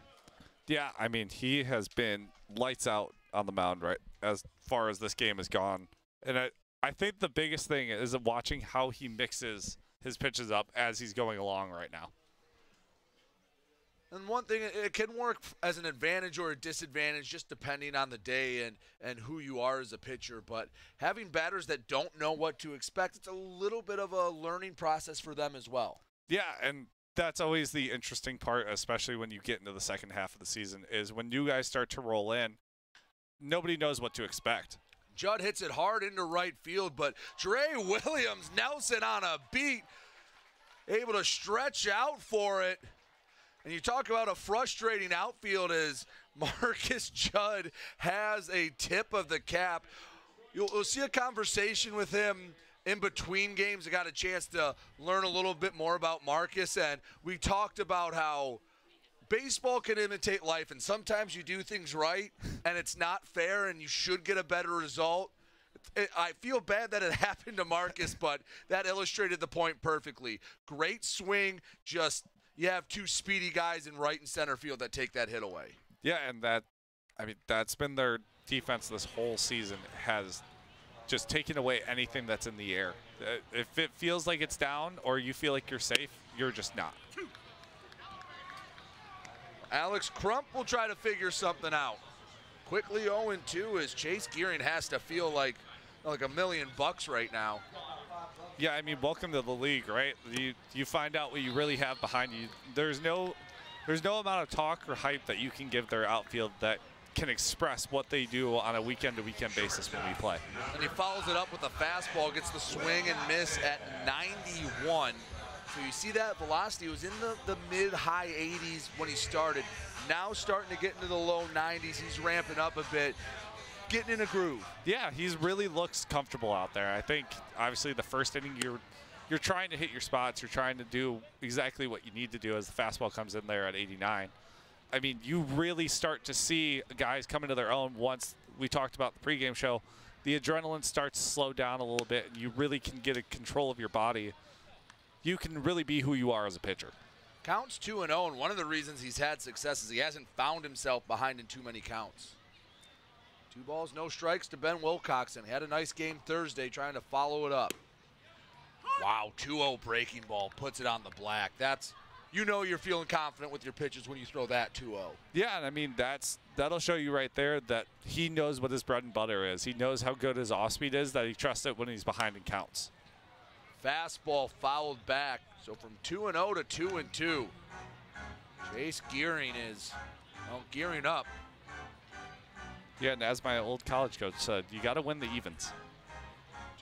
Yeah, I mean, he has been lights out on the mound right as far as this game has gone. And I, I think the biggest thing is watching how he mixes his pitches up as he's going along right now. And one thing, it- can work as an advantage or a disadvantage just depending on the day and, and who you are as a pitcher. But having batters that don't know what to expect, it's a little bit of a learning process for them as well. Yeah, and that's always the interesting part, especially when you get into the second half of the season, is when you guys start to roll in, nobody knows what to expect. Judd hits it hard into right field, but Dre Williams, Nelson on a beat, able to stretch out for it. And you talk about a frustrating outfield as Marcus Judd has a tip of the cap. You'll, you'll see a conversation with him in between games. I got a chance to learn a little bit more about Marcus, and we talked about how baseball can imitate life, and sometimes you do things right, and it's not fair, and you should get a better result. I feel bad that it happened to Marcus, but that illustrated the point perfectly. Great swing, just you have two speedy guys in right and center field that take that hit away. Yeah, and that, I mean, that's been their defense this whole season has just taken away anything that's in the air. Uh, If it feels like it's down or you feel like you're safe, you're just not. Alex Crump will try to figure something out. Quickly 0-2 as Chase Gearing has to feel like like a million bucks right now. Yeah, I mean, welcome to the league, right? You you find out what you really have behind you. There's no there's no amount of talk or hype that you can give their outfield that can express what they do on a weekend to weekend basis when we play. And he follows it up with a fastball, gets the swing and miss at 91. So you see that velocity was in the, the mid high 80s when he started. Now starting to get into the low 90s. He's ramping up a bit, getting in a groove. Yeah, he's really looks comfortable out there. I think obviously the first inning you're you're trying to hit your spots. You're trying to do exactly what you need to do as the fastball comes in there at 89. I mean, you really start to see guys come into their own once we talked about the pregame show. The adrenaline starts to slow down a little bit, and you really can get a control of your body. You can really be who you are as a pitcher. Counts 2 and 0, and one of the reasons he's had success is he hasn't found himself behind in too many counts. Two balls, no strikes to Ben Wilcoxon. Had a nice game Thursday trying to follow it up. Wow, 2-0 breaking ball puts it on the black. That's you know you're feeling confident with your pitches when you throw that 2-0. Yeah, and I mean that's that'll show you right there that he knows what his bread and butter is. He knows how good his off speed is that he trusts it when he's behind in counts. Fastball fouled back. So from 2 and 0 to 2 and 2. Chase Gearing is well, gearing up. Yeah, and as my old college coach said, you got to win the evens.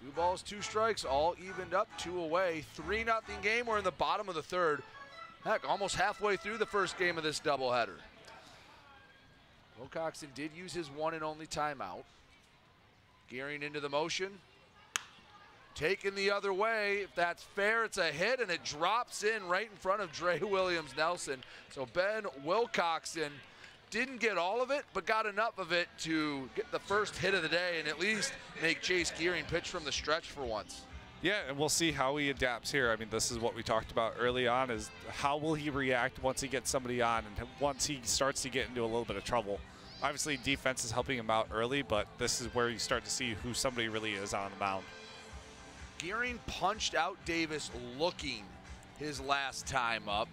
Two balls, two strikes, all evened up, two away. 3 nothing game. We're in the bottom of the third. Heck, almost halfway through the first game of this doubleheader. Wilcoxon did use his one and only timeout. Gearing into the motion. Taken the other way. If that's fair, it's a hit, and it drops in right in front of Dre Williams Nelson. So Ben Wilcoxon didn't get all of it, but got enough of it to get the first hit of the day and at least make Chase Gearing pitch from the stretch for once. Yeah, and we'll see how he adapts here. I mean, this is what we talked about early on is how will he react once he gets somebody on and once he starts to get into a little bit of trouble. Obviously, defense is helping him out early, but this is where you start to see who somebody really is on the mound. Gearing punched out Davis looking his last time up.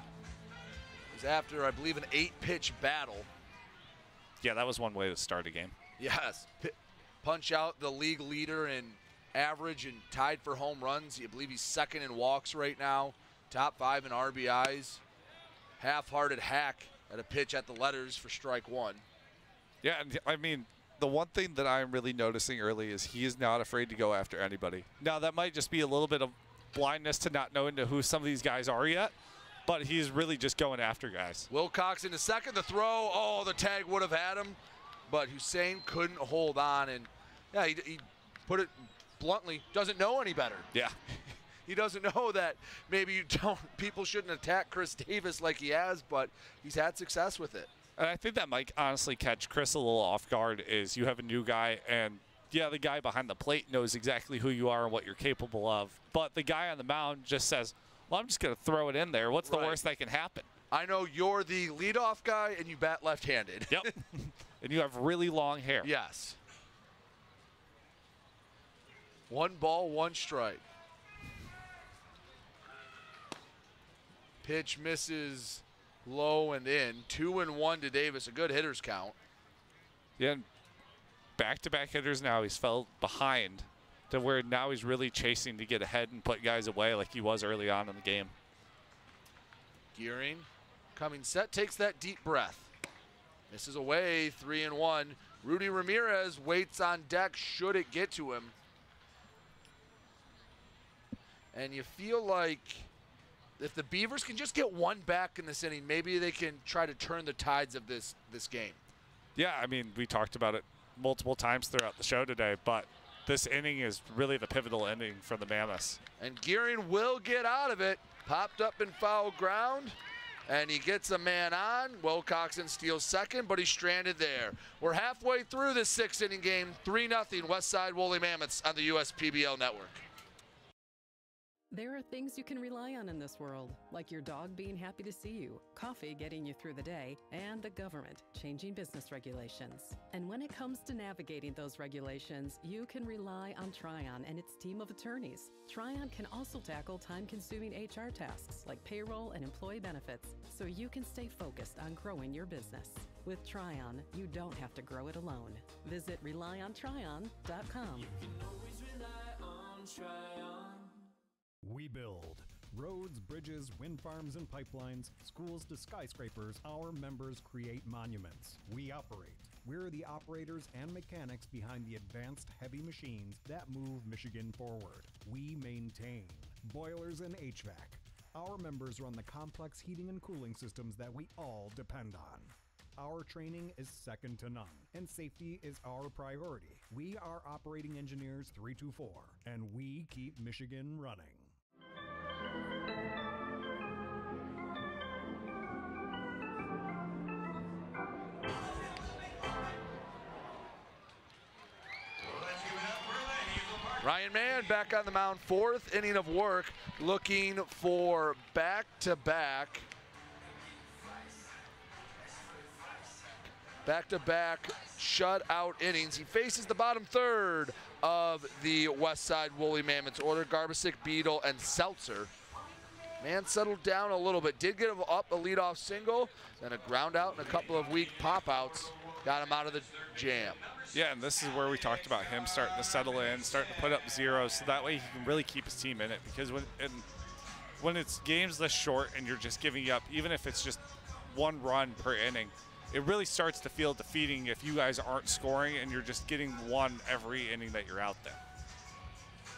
It was after, I believe, an eight-pitch battle. Yeah, that was one way to start a game. Yes. P punch out the league leader in average and tied for home runs. I believe he's second in walks right now, top five in RBIs. Half-hearted hack at a pitch at the letters for strike one. Yeah, and I mean, the one thing that I'm really noticing early is he is not afraid to go after anybody. Now, that might just be a little bit of blindness to not knowing who some of these guys are yet, but he's really just going after guys. Wilcoxon the second, the throw. Oh, the tag would have had him, but Hussein couldn't hold on, and yeah, he, he put it bluntly, doesn't know any better. Yeah. he doesn't know that maybe you don't. People shouldn't attack Chris Davis like he has, but he's had success with it. And I think that might honestly catch Chris a little off guard. Is you have a new guy, and yeah, the guy behind the plate knows exactly who you are and what you're capable of, but the guy on the mound just says, "Well, I'm just going to throw it in there. What's the worst that can happen?" I know you're the leadoff guy and you bat left-handed. Yep. and you have really long hair. Yes. One ball, one strike. Pitch misses low and in. Two and one to Davis. A good hitter's count. Yeah, back-to-back hitters now. He's fell behind to where now he's really chasing to get ahead and put guys away like he was early on in the game. Gearing coming set, takes that deep breath. Misses away, three and one. Rudy Ramirez waits on deck should it get to him. And you feel like if the Beavers can just get one back in this inning, maybe they can try to turn the tides of this this game. Yeah, I mean, we talked about it multiple times throughout the show today, but this inning is really the pivotal inning for the Mammoths. And Gearing will get out of it. Popped up in foul ground. And he gets a man on. Wilcoxon steals second, but he's stranded there. We're halfway through this six inning game. 3 0 Westside Woolly Mammoths on the USPBL network. There are things you can rely on in this world, like your dog being happy to see you, coffee getting you through the day, and the government changing business regulations. And when it comes to navigating those regulations, you can rely on TriNet and its team of attorneys. TriNet can also tackle time consuming HR tasks like payroll and employee benefits, so you can stay focused on growing your business. With TriNet, you don't have to grow it alone. Visit relyontrinet.com. We build, Roads, bridges, wind farms, and pipelines, schools to skyscrapers, our members create monuments. We operate. We're the operators and mechanics behind the advanced heavy machines that move Michigan forward. We maintain boilers and HVAC. Our members run the complex heating and cooling systems that we all depend on. Our training is second to none, and safety is our priority. We are Operating Engineers 324, and we keep Michigan running. Ryan Mann back on the mound, fourth inning of work, looking for back-to-back, back-to-back shutout innings. He faces the bottom third of the West Side Woolly Mammoths order, Garbisick, Beadle, and Seltzer. Mann settled down a little bit, did get up a leadoff single, then a ground out and a couple of weak pop-outs, got him out of the jam. Yeah, and this is where we talked about him starting to settle in, starting to put up zeros, so that way he can really keep his team in it. Because when when it's games this short and you're just giving up, even if it's just one run per inning, it really starts to feel defeating if you guys aren't scoring and you're just getting one every inning that you're out there.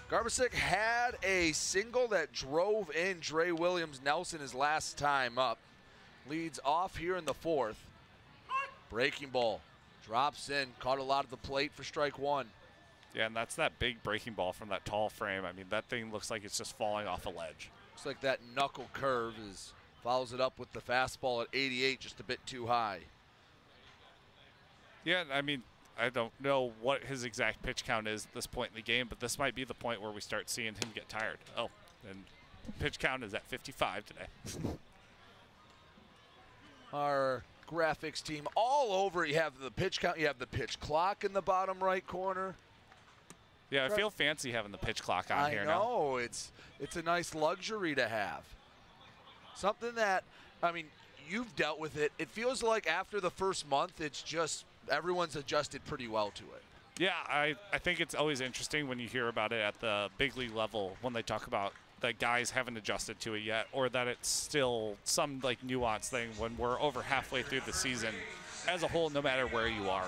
Garbisick had a single that drove in Dre Williams Nelson his last time up. Leads off here in the fourth. Breaking ball. Drops in, caught a lot of the plate for strike one. Yeah, and that's that big breaking ball from that tall frame. I mean, that thing looks like it's just falling off a ledge. Looks like that knuckle curve is follows it up with the fastball at 88, just a bit too high. Yeah, I mean, I don't know what his exact pitch count is at this point in the game, but this might be the point where we start seeing him get tired. Oh, and pitch count is at 55 today. Our graphics team all over. You have the pitch count, you have the pitch clock in the bottom right corner. Yeah, I feel fancy having the pitch clock on I here now. know it's it's a nice luxury to have. Something that I mean, you've dealt with it. It feels like after the first month, it's just everyone's adjusted pretty well to it. Yeah, I, I think it's always interesting when you hear about it at the big league level when they talk about that guys haven't adjusted to it yet or that it's still some like nuance thing when we're over halfway through the season as a whole no matter where you are.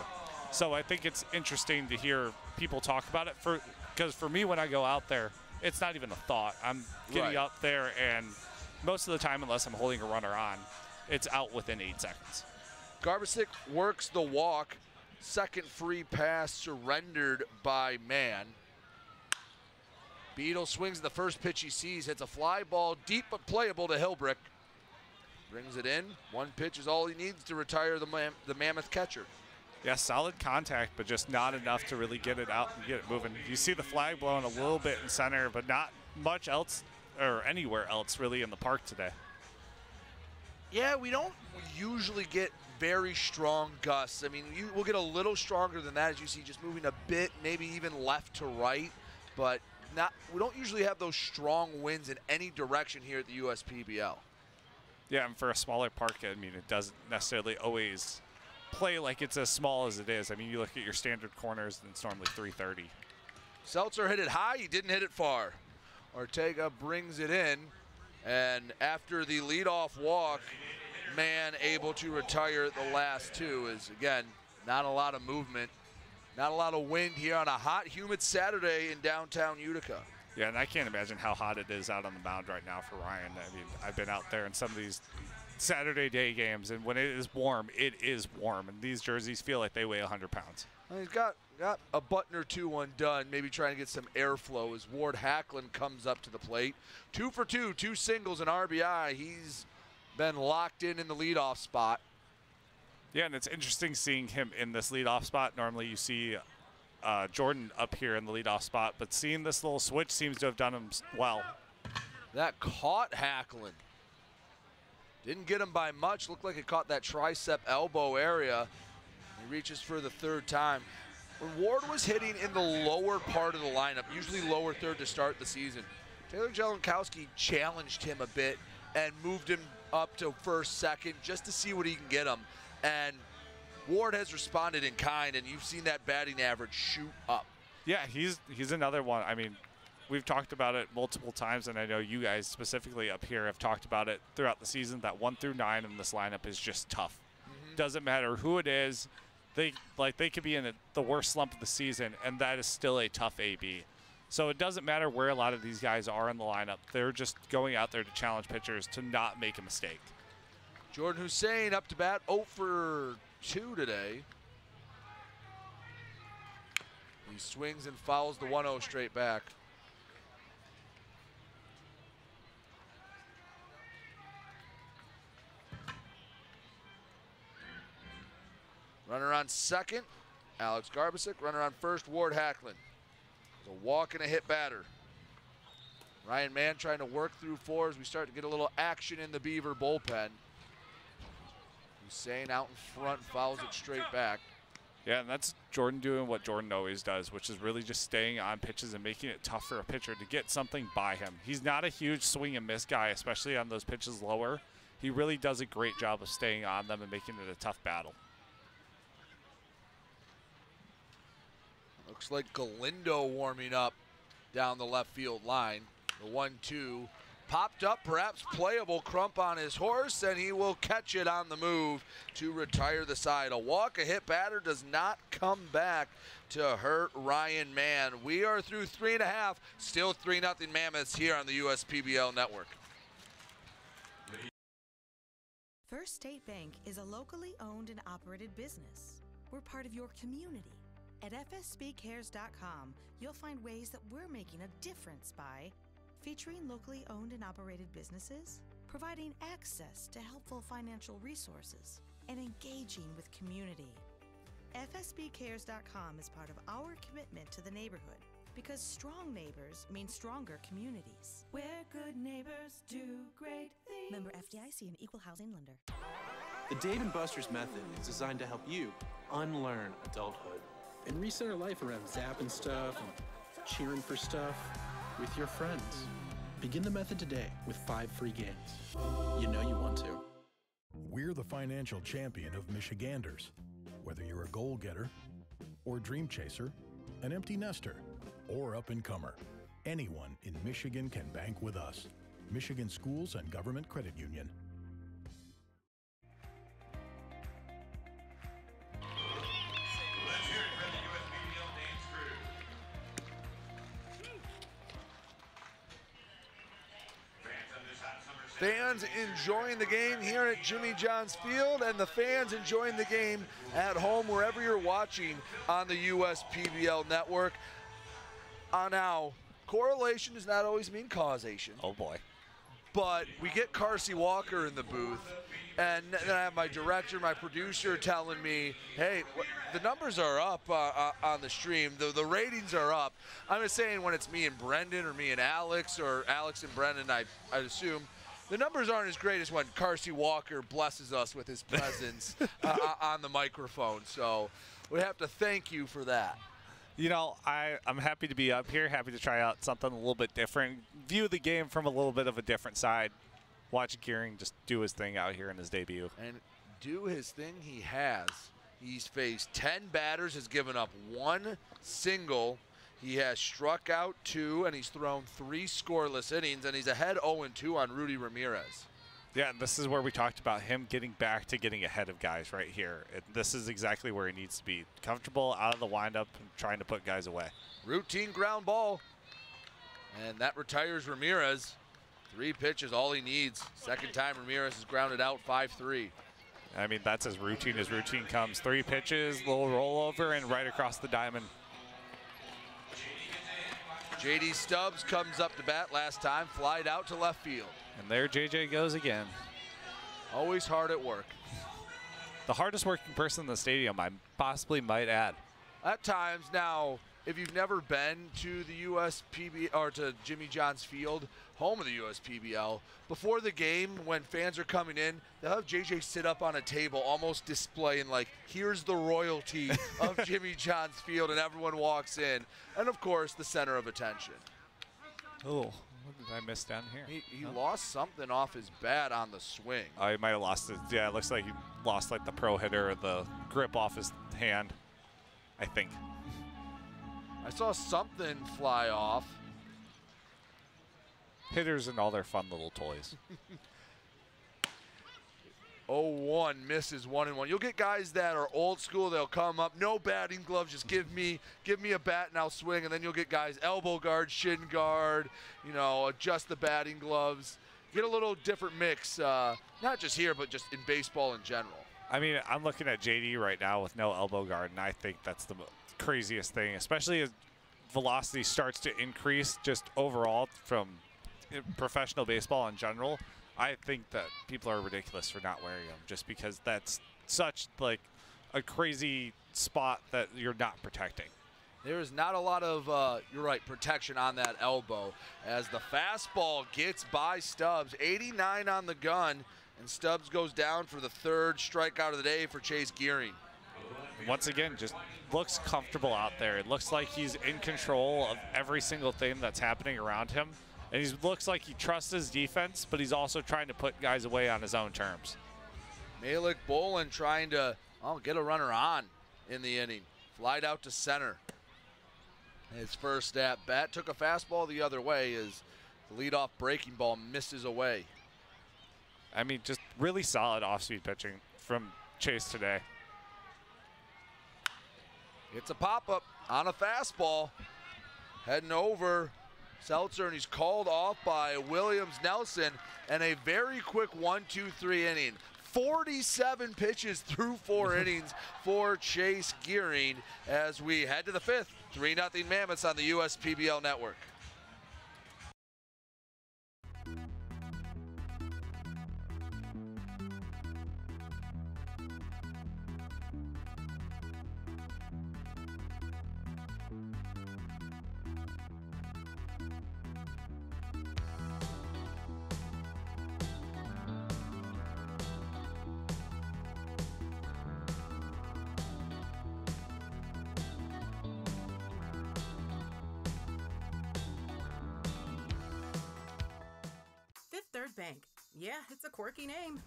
So I think it's interesting to hear people talk about it for because for me when I go out there, it's not even a thought. I'm getting Right. out there and most of the time unless I'm holding a runner on, it's out within 8 seconds. Garbisick works the walk. Second free pass surrendered by Mann. Beadle swings the first pitch he sees, hits a fly ball deep but playable to Hilbrick. Brings it in. One pitch is all he needs to retire the, mam- the Mammoth catcher. Yeah, solid contact, but just not enough to really get it out and get it moving. You see the flag blowing a little bit in center, but not much else or anywhere else really in the park today. Yeah, we don't usually get very strong gusts. I mean, you, we'll get a little stronger than that as you see just moving a bit, maybe even left to right, but not. We don't usually have those strong winds in any direction here at the USPBL. Yeah, and for a smaller park, I mean, it doesn't necessarily always play like it's as small as it is. I mean, you look at your standard corners, and it's normally 330. Seltzer hit it high, he didn't hit it far. Ortega brings it in, and after the leadoff walk, Mann able to retire the last two is again not a lot of movement, not a lot of wind here on a hot, humid Saturday in downtown Utica. Yeah, and I can't imagine how hot it is out on the mound right now for Ryan. I mean, I've been out there in some of these Saturday day games, and when it is warm, it is warm, and these jerseys feel like they weigh 100 pounds. Well, He's got got a button or two undone, maybe trying to get some airflow as Ward Hacklin comes up to the plate. Two for two, two singles and RBI. He's been locked in in the leadoff spot. Yeah, and it's interesting seeing him in this leadoff spot. Normally, you see uh, Jordan up here in the leadoff spot, but seeing this little switch seems to have done him well. That caught Hacklin. Didn't get him by much. Looked like it caught that tricep elbow area. He reaches for the third time. When Ward was hitting in the lower part of the lineup, usually lower third to start the season, Taylor Jelenkowski challenged him a bit and moved him up to first, second, just to see what he can get him. And Ward has responded in kind, and you've seen that batting average shoot up. Yeah, he's he's another one. I mean, we've talked about it multiple times, and I know you guys specifically up here have talked about it throughout the season. That one through nine in this lineup is just tough. Mm-hmm. Doesn't matter who it is. They like they could be in a, the worst slump of the season, and that is still a tough AB. So it doesn't matter where a lot of these guys are in the lineup. They're just going out there to challenge pitchers to not make a mistake. Jordan Hussein up to bat 0 for 2 today. He swings and fouls the 1 0 straight back. Runner on second, Alex Garbisick. Runner on first, Ward Hacklin. A walk and a hit batter. Ryan Mann trying to work through four as we start to get a little action in the Beaver bullpen. Hussein out in front, fouls it straight back. Yeah, and that's Jordan doing what Jordan always does, which is really just staying on pitches and making it tough for a pitcher to get something by him. He's not a huge swing and miss guy, especially on those pitches lower. He really does a great job of staying on them and making it a tough battle. Looks like Galindo warming up down the left field line. The one-two popped up, perhaps playable. Crump on his horse, and he will catch it on the move to retire the side. A walk, a hit batter does not come back to hurt Ryan Mann. We are through three and a half, still three nothing Mammoths here on the USPBL network. First State Bank is a locally owned and operated business. We're part of your community. At FSBCares.com, you'll find ways that we're making a difference by featuring locally owned and operated businesses, providing access to helpful financial resources, and engaging with community. FSBCares.com is part of our commitment to the neighborhood because strong neighbors mean stronger communities. Where good neighbors do great things. Member FDIC and Equal Housing Lender. The Dave and Buster's method is designed to help you unlearn adulthood and reset our life around zapping stuff and cheering for stuff with your friends. Begin the method today with five free games. You know you want to. We're the financial champion of Michiganders. Whether you're a goal getter or dream chaser, an empty nester, or up and comer, anyone in Michigan can bank with us. Michigan Schools and Government Credit Union. Fans enjoying the game here at Jimmy John's Field, and the fans enjoying the game at home wherever you're watching on the USPBL network. Uh, now, correlation does not always mean causation. Oh boy. But we get Carsey Walker in the booth, and then I have my director, my producer telling me, hey, the numbers are up uh, uh, on the stream. The, the ratings are up. I'm just saying when it's me and Brendan or me and Alex or Alex and Brendan, I, I assume the numbers aren't as great as when Carsey Walker blesses us with his presence uh, on the microphone. So we have to thank you for that. You know, I, I'm happy to be up here, happy to try out something a little bit different, view the game from a little bit of a different side. Watch Gearing just do his thing out here in his debut. And do his thing he has. He's faced 10 batters, has given up one single. He has struck out two, and he's thrown three scoreless innings, and he's ahead 0-2 on Rudy Ramirez. Yeah, and this is where we talked about him getting back to getting ahead of guys right here. It, this is exactly where he needs to be. Comfortable out of the windup and trying to put guys away. Routine ground ball. And that retires Ramirez. Three pitches, all he needs. Second time Ramirez is grounded out 5-3. I mean, that's as routine as routine comes. Three pitches, little rollover, and right across the diamond. JD Stubbs comes up to bat last time, flied out to left field. And there JJ goes again. Always hard at work. The hardest working person in the stadium, I possibly might add. At times, now, if you've never been to the USPB or to Jimmy John's Field, home of the USPBL, before the game, when fans are coming in, they'll have JJ sit up on a table, almost displaying like, "Here's the royalty of Jimmy John's Field," and everyone walks in, and of course, the center of attention. Oh, what did I miss down here? He, he oh. lost something off his bat on the swing. I he might have lost it. Yeah, it looks like he lost like the pro hitter, or the grip off his hand. I think. I saw something fly off. hitters and all their fun little toys. 0-1 misses one and one. You'll get guys that are old school. They'll come up, no batting gloves. Just give me, give me a bat and I'll swing. And then you'll get guys elbow guard, shin guard. You know, adjust the batting gloves. Get a little different mix, uh, not just here, but just in baseball in general. I mean, I'm looking at JD right now with no elbow guard, and I think that's the craziest thing, especially as velocity starts to increase just overall from professional baseball in general. I think that people are ridiculous for not wearing them just because that's such like a crazy spot that you're not protecting. There is not a lot of, uh, you're right, protection on that elbow as the fastball gets by Stubbs. 89 on the gun, and Stubbs goes down for the third strikeout of the day for Chase Gearing. Once again, just looks comfortable out there. It looks like he's in control of every single thing that's happening around him. And he looks like he trusts his defense, but he's also trying to put guys away on his own terms. Malik Bolin trying to oh, get a runner on in the inning. Flied out to center. His first at bat took a fastball the other way as the leadoff breaking ball misses away. I mean, just really solid off-speed pitching from Chase today. It's a pop-up on a fastball. Heading over. Seltzer, and he's called off by Williams Nelson. And a very quick one, two, three inning. 47 pitches through four innings for Chase Gearing as we head to the fifth. 3 0 Mammoths on the USPBL network. It's a quirky name.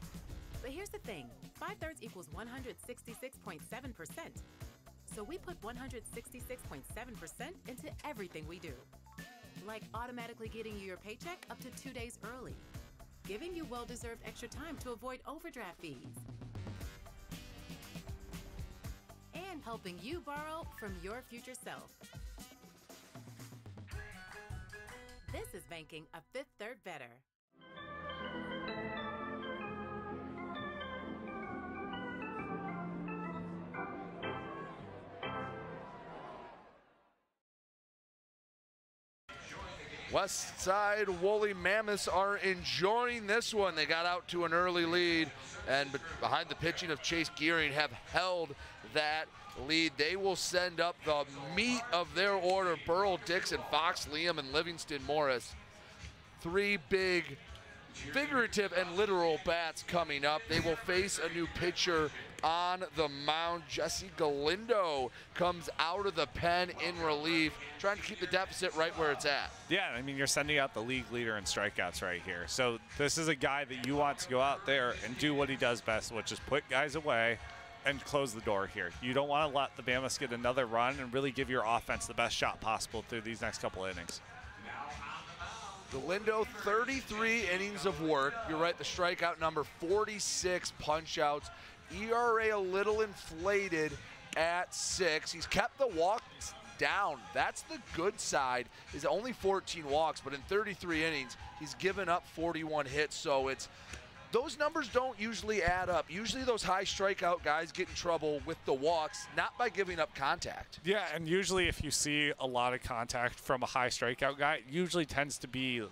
But here's the thing 5 thirds equals 166.7%. So we put 166.7% into everything we do. Like automatically getting you your paycheck up to two days early, giving you well deserved extra time to avoid overdraft fees, and helping you borrow from your future self. This is banking a fifth third better. West Side Woolly Mammoths are enjoying this one. They got out to an early lead, and behind the pitching of Chase Gearing, have held that lead. They will send up the meat of their order Burl Dixon, Fox Liam, and Livingston Morris. Three big figurative and literal bats coming up. They will face a new pitcher on the mound. Jesse Galindo comes out of the pen in relief, trying to keep the deficit right where it's at. Yeah, I mean, you're sending out the league leader in strikeouts right here. So this is a guy that you want to go out there and do what he does best, which is put guys away and close the door here. You don't want to let the Bama's get another run and really give your offense the best shot possible through these next couple innings. Galindo, 33 innings of work. You're right, the strikeout number 46 punch outs. ERA a little inflated at six. He's kept the walks down. That's the good side, is only 14 walks, but in 33 innings, he's given up 41 hits. So it's those numbers don't usually add up. Usually those high strikeout guys get in trouble with the walks, not by giving up contact. Yeah, and usually if you see a lot of contact from a high strikeout guy, it usually tends to be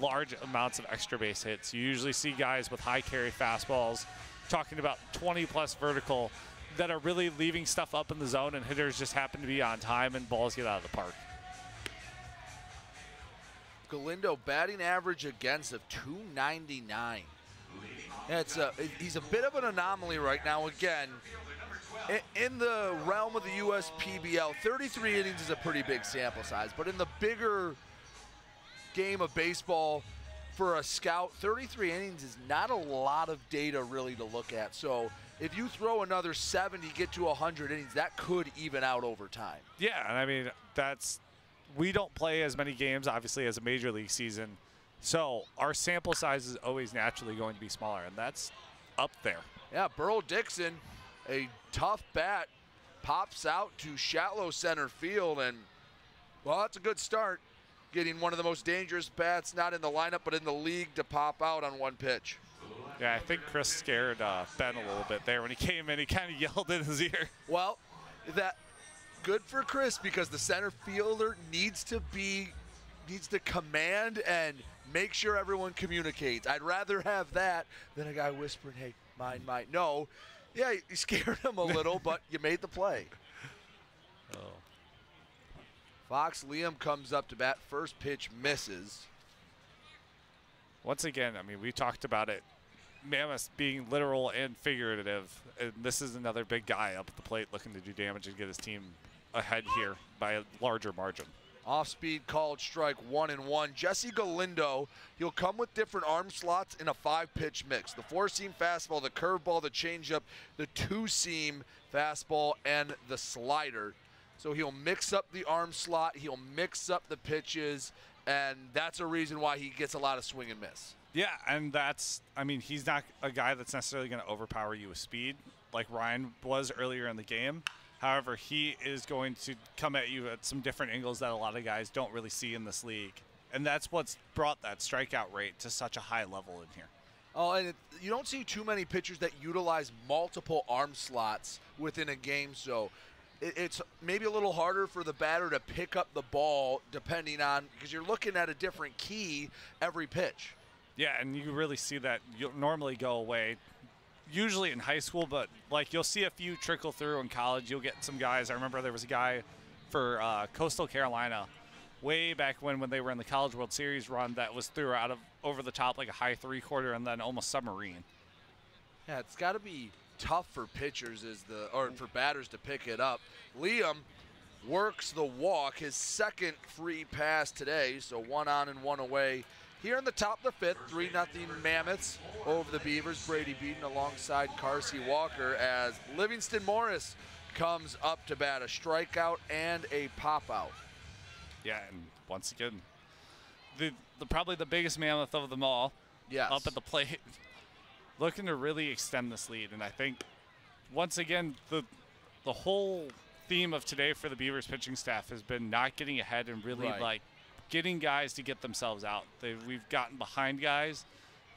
large amounts of extra base hits. You usually see guys with high carry fastballs talking about 20 plus vertical that are really leaving stuff up in the zone and hitters just happen to be on time and balls get out of the park. Galindo batting average against of 299. It's a, he's a bit of an anomaly right now. Again, in the realm of the USPBL, 33 innings is a pretty big sample size, but in the bigger game of baseball, for a scout, 33 innings is not a lot of data really to look at. So if you throw another 70, get to 100 innings, that could even out over time. Yeah, and I mean that's we don't play as many games obviously as a major league season, So our sample size is always naturally going to be smaller, and that's up there. Yeah, Burl Dixon, a tough bat, pops out to shallow center field, and well, that's a good start. Getting one of the most dangerous bats, not in the lineup, but in the league, to pop out on one pitch. Yeah, I think Chris scared uh, Ben a little bit there when he came in. He kind of yelled in his ear. Well, that good for Chris because the center fielder needs to be needs to command and make sure everyone communicates. I'd rather have that than a guy whispering, "Hey, mine, mine." No, yeah, you scared him a little, but you made the play. Fox Liam comes up to bat. First pitch misses. Once again, I mean, we talked about it. Mammoth being literal and figurative. And this is another big guy up at the plate looking to do damage and get his team ahead here by a larger margin. Off speed called strike one and one. Jesse Galindo, he'll come with different arm slots in a five pitch mix. The four seam fastball, the curveball, the changeup, the two seam fastball, and the slider. So he'll mix up the arm slot, he'll mix up the pitches, and that's a reason why he gets a lot of swing and miss. Yeah, and that's, I mean, he's not a guy that's necessarily going to overpower you with speed like Ryan was earlier in the game. However, he is going to come at you at some different angles that a lot of guys don't really see in this league. And that's what's brought that strikeout rate to such a high level in here. Oh, and it, you don't see too many pitchers that utilize multiple arm slots within a game, so it's maybe a little harder for the batter to pick up the ball depending on because you're looking at a different key every pitch. Yeah, and you really see that you'll normally go away, usually in high school, but like you'll see a few trickle through in college. You'll get some guys. I remember there was a guy for uh, Coastal Carolina way back when when they were in the College World Series run that was through out of over the top like a high three quarter and then almost submarine. Yeah, it's got to be tough for pitchers is the or for batters to pick it up. Liam works the walk, his second free pass today, so one on and one away. Here in the top of the fifth, 3 nothing Mammoths over the Beavers. Brady Beaton alongside Carsey Walker as Livingston Morris comes up to bat. A strikeout and a pop out. Yeah, and once again, the, the probably the biggest mammoth of them all. Yes. Up at the plate, looking to really extend this lead, and I think once again the the whole theme of today for the Beavers pitching staff has been not getting ahead and really Right. like getting guys to get themselves out. They, we've gotten behind guys,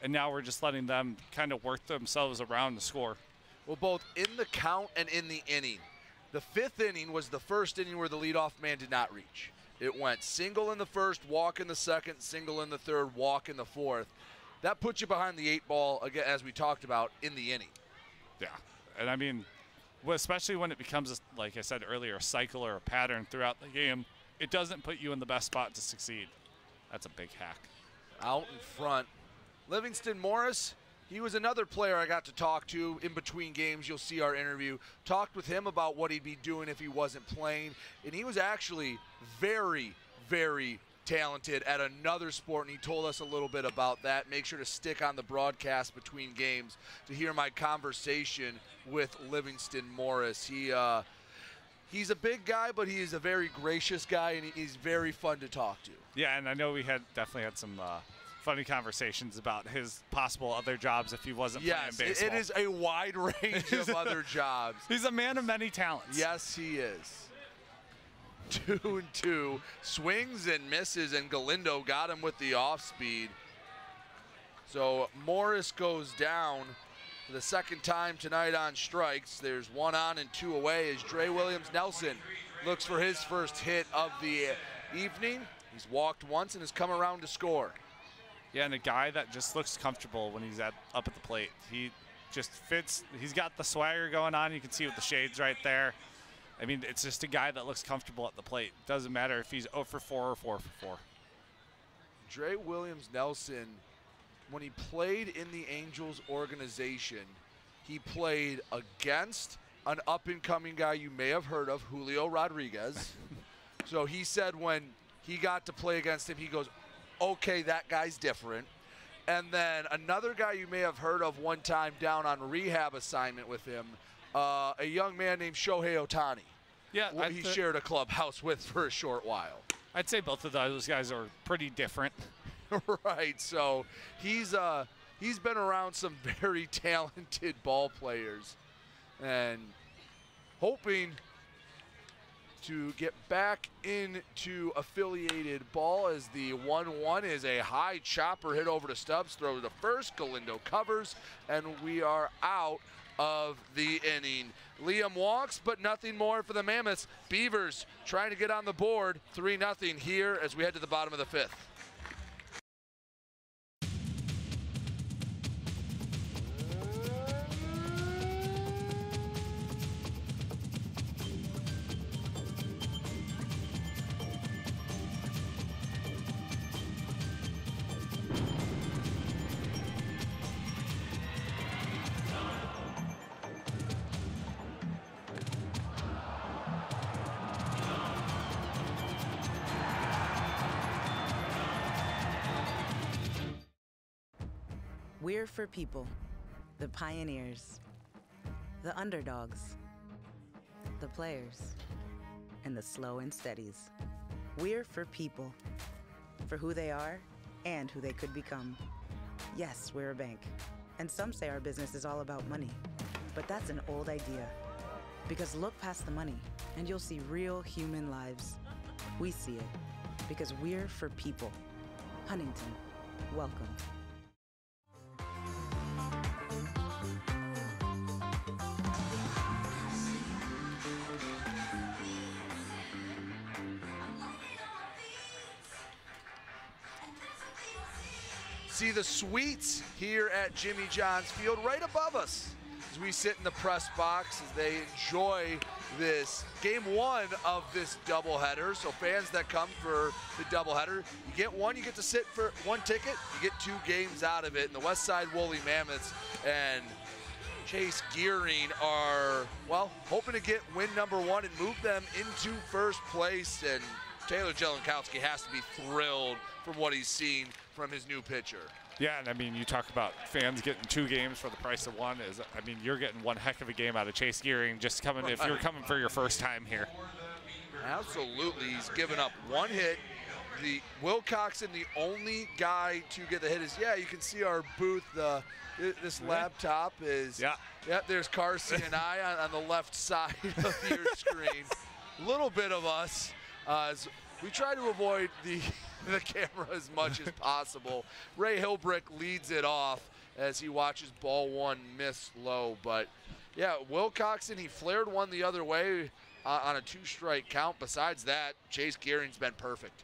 and now we're just letting them kind of work themselves around the score. Well, both in the count and in the inning. The fifth inning was the first inning where the leadoff man did not reach. It went single in the first, walk in the second, single in the third, walk in the fourth. That puts you behind the eight ball, again, as we talked about, in the inning. Yeah, and I mean, especially when it becomes, a, like I said earlier, a cycle or a pattern throughout the game, it doesn't put you in the best spot to succeed. That's a big hack. Out in front. Livingston Morris, he was another player I got to talk to in between games. You'll see our interview. Talked with him about what he'd be doing if he wasn't playing. And he was actually very, very talented at another sport. And he told us a little bit about that. Make sure to stick on the broadcast between games to hear my conversation with Livingston Morris. He, uh, He's a big guy, but he is a very gracious guy, and he's very fun to talk to. Yeah, and I know we had definitely had some uh, funny conversations about his possible other jobs if he wasn't Yes, playing baseball. it is a wide range of other jobs. He's a man of many talents. Yes, he is. Two and two. Swings and misses, and Galindo got him with the off speed. So Morris goes down for the second time tonight on strikes. There's one on and two away as Dre Williams Nelson looks for his first hit of the evening. He's walked once and has come around to score. Yeah, and a guy that just looks comfortable when he's at up at the plate. He just fits. He's got the swagger going on. You can see with the shades right there. I mean, it's just a guy that looks comfortable at the plate. Doesn't matter if he's 0 for 4 or 4 for 4. Dre Williams Nelson, when he played in the Angels organization, he played against an up and coming guy you may have heard of, Julio Rodriguez. so he said when he got to play against him, he goes, okay, that guy's different. And then another guy you may have heard of one time down on rehab assignment with him, uh, a young man named Shohei Ohtani. Yeah, who he shared a clubhouse with for a short while. I'd say both of those guys are pretty different. right. So he's uh he's been around some very talented ball players, and hoping to get back into affiliated ball as the 1-1 is a high chopper hit over to Stubbs, throw to first, Galindo covers, and we are out of the inning. Liam walks, but nothing more for the Mammoths. Beavers trying to get on the board, 3-0 here as we head to the bottom of the fifth. For people, the pioneers, the underdogs, the players, and the slow and steadies. We're for people, for who they are and who they could become. Yes, we're a bank, and some say our business is all about money, but that's an old idea. Because look past the money, and you'll see real human lives. We see it because we're for people. Huntington, welcome. See the suites here at Jimmy John's Field right above us as we sit in the press box as they enjoy this game one of this doubleheader. So fans that come for the doubleheader, you get one, you get to sit for one ticket, you get two games out of it. And the West Side Woolly Mammoths and Chase Gearing are, well, hoping to get win number one and move them into first place. And Taylor Jelenkowski has to be thrilled from what he's seen from his new pitcher. Yeah, and I mean, you talk about fans getting two games for the price of one. Is I mean, you're getting one heck of a game out of Chase Gearing just coming if you're coming for your first time here. Absolutely, he's given up one hit. The Wilcoxon, the only guy to get the hit is yeah. You can see our booth. Uh, th- this laptop is Yeah. Yeah, there's Carson and I on, on the left side of your screen. A little bit of us. Uh, as we try to avoid the the camera as much as possible. Ray Hilbrick leads it off as he watches ball one miss low, but yeah, Wilcoxon he flared one the other way uh, on a two-strike count. Besides that, Chase Gearing's been perfect.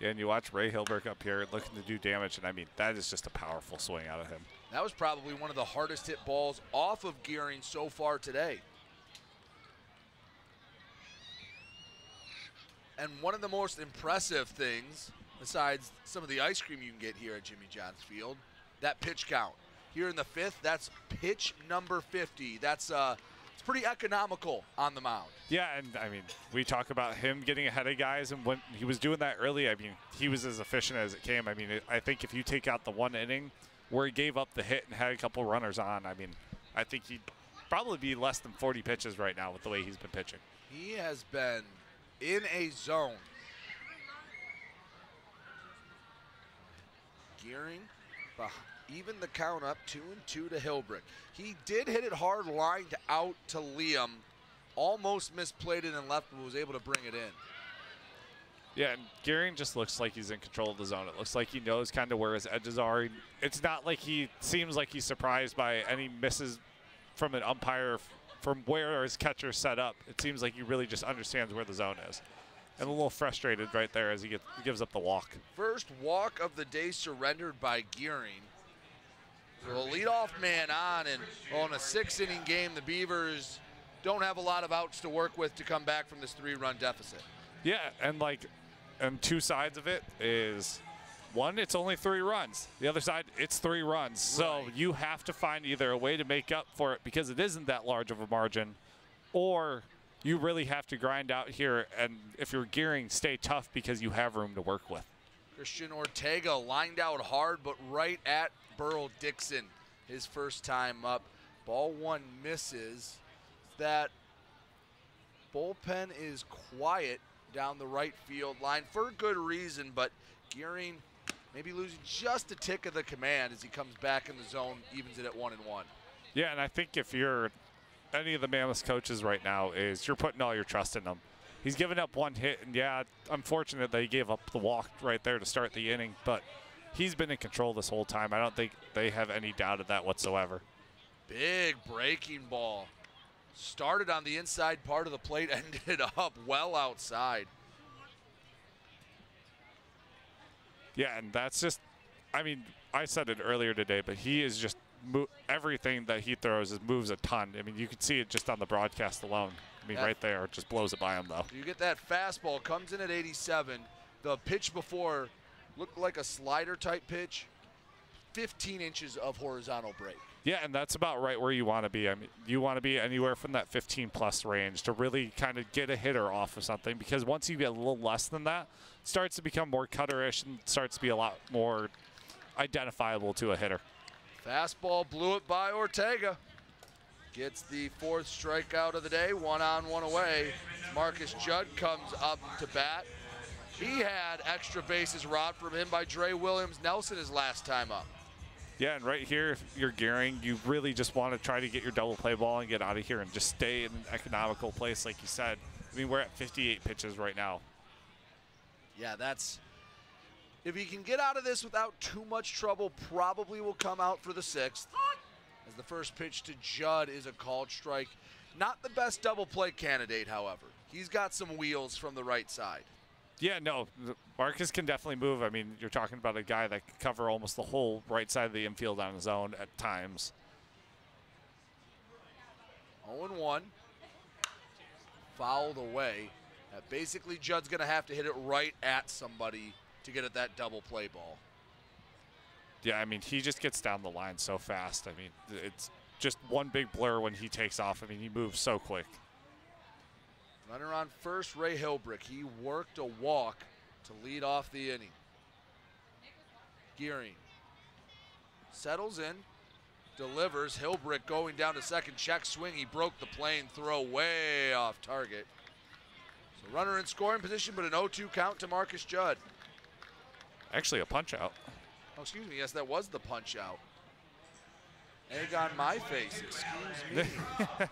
Yeah, and you watch Ray Hilbrick up here looking to do damage, and I mean, that is just a powerful swing out of him. That was probably one of the hardest hit balls off of Gearing so far today. And one of the most impressive things, besides some of the ice cream you can get here at Jimmy John's Field, that pitch count. Here in the fifth, that's pitch number 50. That's uh, it's pretty economical on the mound. Yeah, and I mean, we talk about him getting ahead of guys, and when he was doing that early, I mean, he was as efficient as it came. I mean, it, I think if you take out the one inning where he gave up the hit and had a couple runners on, I mean, I think he'd probably be less than 40 pitches right now with the way he's been pitching. He has been in a zone. Gearing, even the count up two and two to Hilbrick. He did hit it hard, lined out to Liam, almost misplayed it and left, but was able to bring it in. Yeah, and Gearing just looks like he's in control of the zone. It looks like he knows kind of where his edges are. It's not like he seems like he's surprised by any misses from an umpire from where his catcher set up. It seems like he really just understands where the zone is. And a little frustrated right there as he gets, gives up the walk. First walk of the day surrendered by Gearing. So a leadoff man on, and on a six inning game, the Beavers don't have a lot of outs to work with to come back from this three run deficit. Yeah, and like, and two sides of it is one, it's only three runs. The other side, it's three runs. So you have to find either a way to make up for it because it isn't that large of a margin, or you really have to grind out here. And if you're gearing, stay tough because you have room to work with. Christian Ortega lined out hard, but right at Burl Dixon, his first time up. Ball one misses. That bullpen is quiet down the right field line for good reason, but Gearing maybe losing just a tick of the command as he comes back in the zone, evens it at one and one. Yeah, and I think if you're any of the Mammoth coaches right now, is you're putting all your trust in him. He's given up one hit, and yeah, unfortunate that he gave up the walk right there to start the inning, but he's been in control this whole time. I don't think they have any doubt of that whatsoever. Big breaking ball. Started on the inside part of the plate, ended up well outside. Yeah, and that's just, I mean, I said it earlier today, but he is just, mo- everything that he throws is moves a ton. I mean, you can see it just on the broadcast alone. I mean, Yeah. right there, it just blows it by him, though. You get that fastball, comes in at 87. The pitch before looked like a slider type pitch. 15 inches of horizontal break. Yeah, and that's about right where you want to be. I mean, you want to be anywhere from that 15 plus range to really kind of get a hitter off of something because once you get a little less than that, starts to become more cutterish and starts to be a lot more identifiable to a hitter. Fastball blew it by Ortega. Gets the fourth strikeout of the day, one on, one away. Marcus Judd comes up to bat. He had extra bases robbed from him by Dre Williams Nelson his last time up. Yeah, and right here, if you're gearing, you really just want to try to get your double play ball and get out of here and just stay in an economical place, like you said. I mean, we're at 58 pitches right now. Yeah, that's. If he can get out of this without too much trouble, probably will come out for the sixth. As the first pitch to Judd is a called strike. Not the best double play candidate, however. He's got some wheels from the right side. Yeah, no, Marcus can definitely move. I mean, you're talking about a guy that can cover almost the whole right side of the infield on his own at times. 0 1. Fouled away. Uh, basically, Judd's going to have to hit it right at somebody to get at that double play ball. Yeah, I mean, he just gets down the line so fast. I mean, it's just one big blur when he takes off. I mean, he moves so quick. Runner on first, Ray Hilbrick. He worked a walk to lead off the inning. Gearing settles in, delivers. Hilbrick going down to second, check swing. He broke the plane throw way off target. So runner in scoring position, but an 0-2 count to Marcus Judd. Actually, a punch out. Oh, excuse me. Yes, that was the punch out. Egg on my face. Excuse me.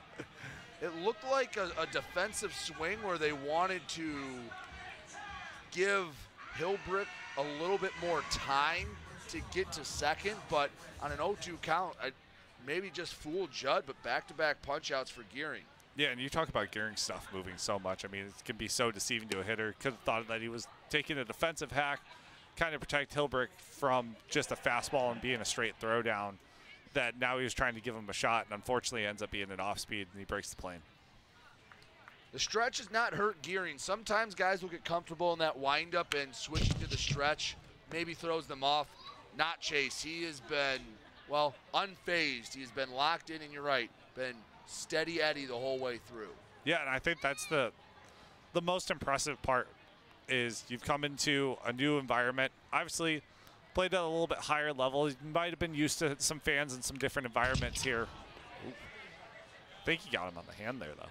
it looked like a, a defensive swing where they wanted to give Hilbrick a little bit more time to get to second, but on an 0-2 count, I maybe just fooled Judd, but back-to-back punch outs for Gearing. Yeah, and you talk about gearing stuff moving so much. I mean, it can be so deceiving to a hitter. Could have thought that he was taking a defensive hack, kind of protect Hilbrick from just a fastball and being a straight throw down. That now he was trying to give him a shot, and unfortunately ends up being an off speed, and he breaks the plane. The stretch has not hurt Gearing. Sometimes guys will get comfortable in that windup and switching to the stretch maybe throws them off. Not Chase. He has been, well, unfazed. He's been locked in, and you're right, been steady Eddie the whole way through. Yeah, and I think that's the the most impressive part is you've come into a new environment. Obviously, played at a little bit higher level. You might have been used to some fans in some different environments here. Ooh. I think he got him on the hand there, though.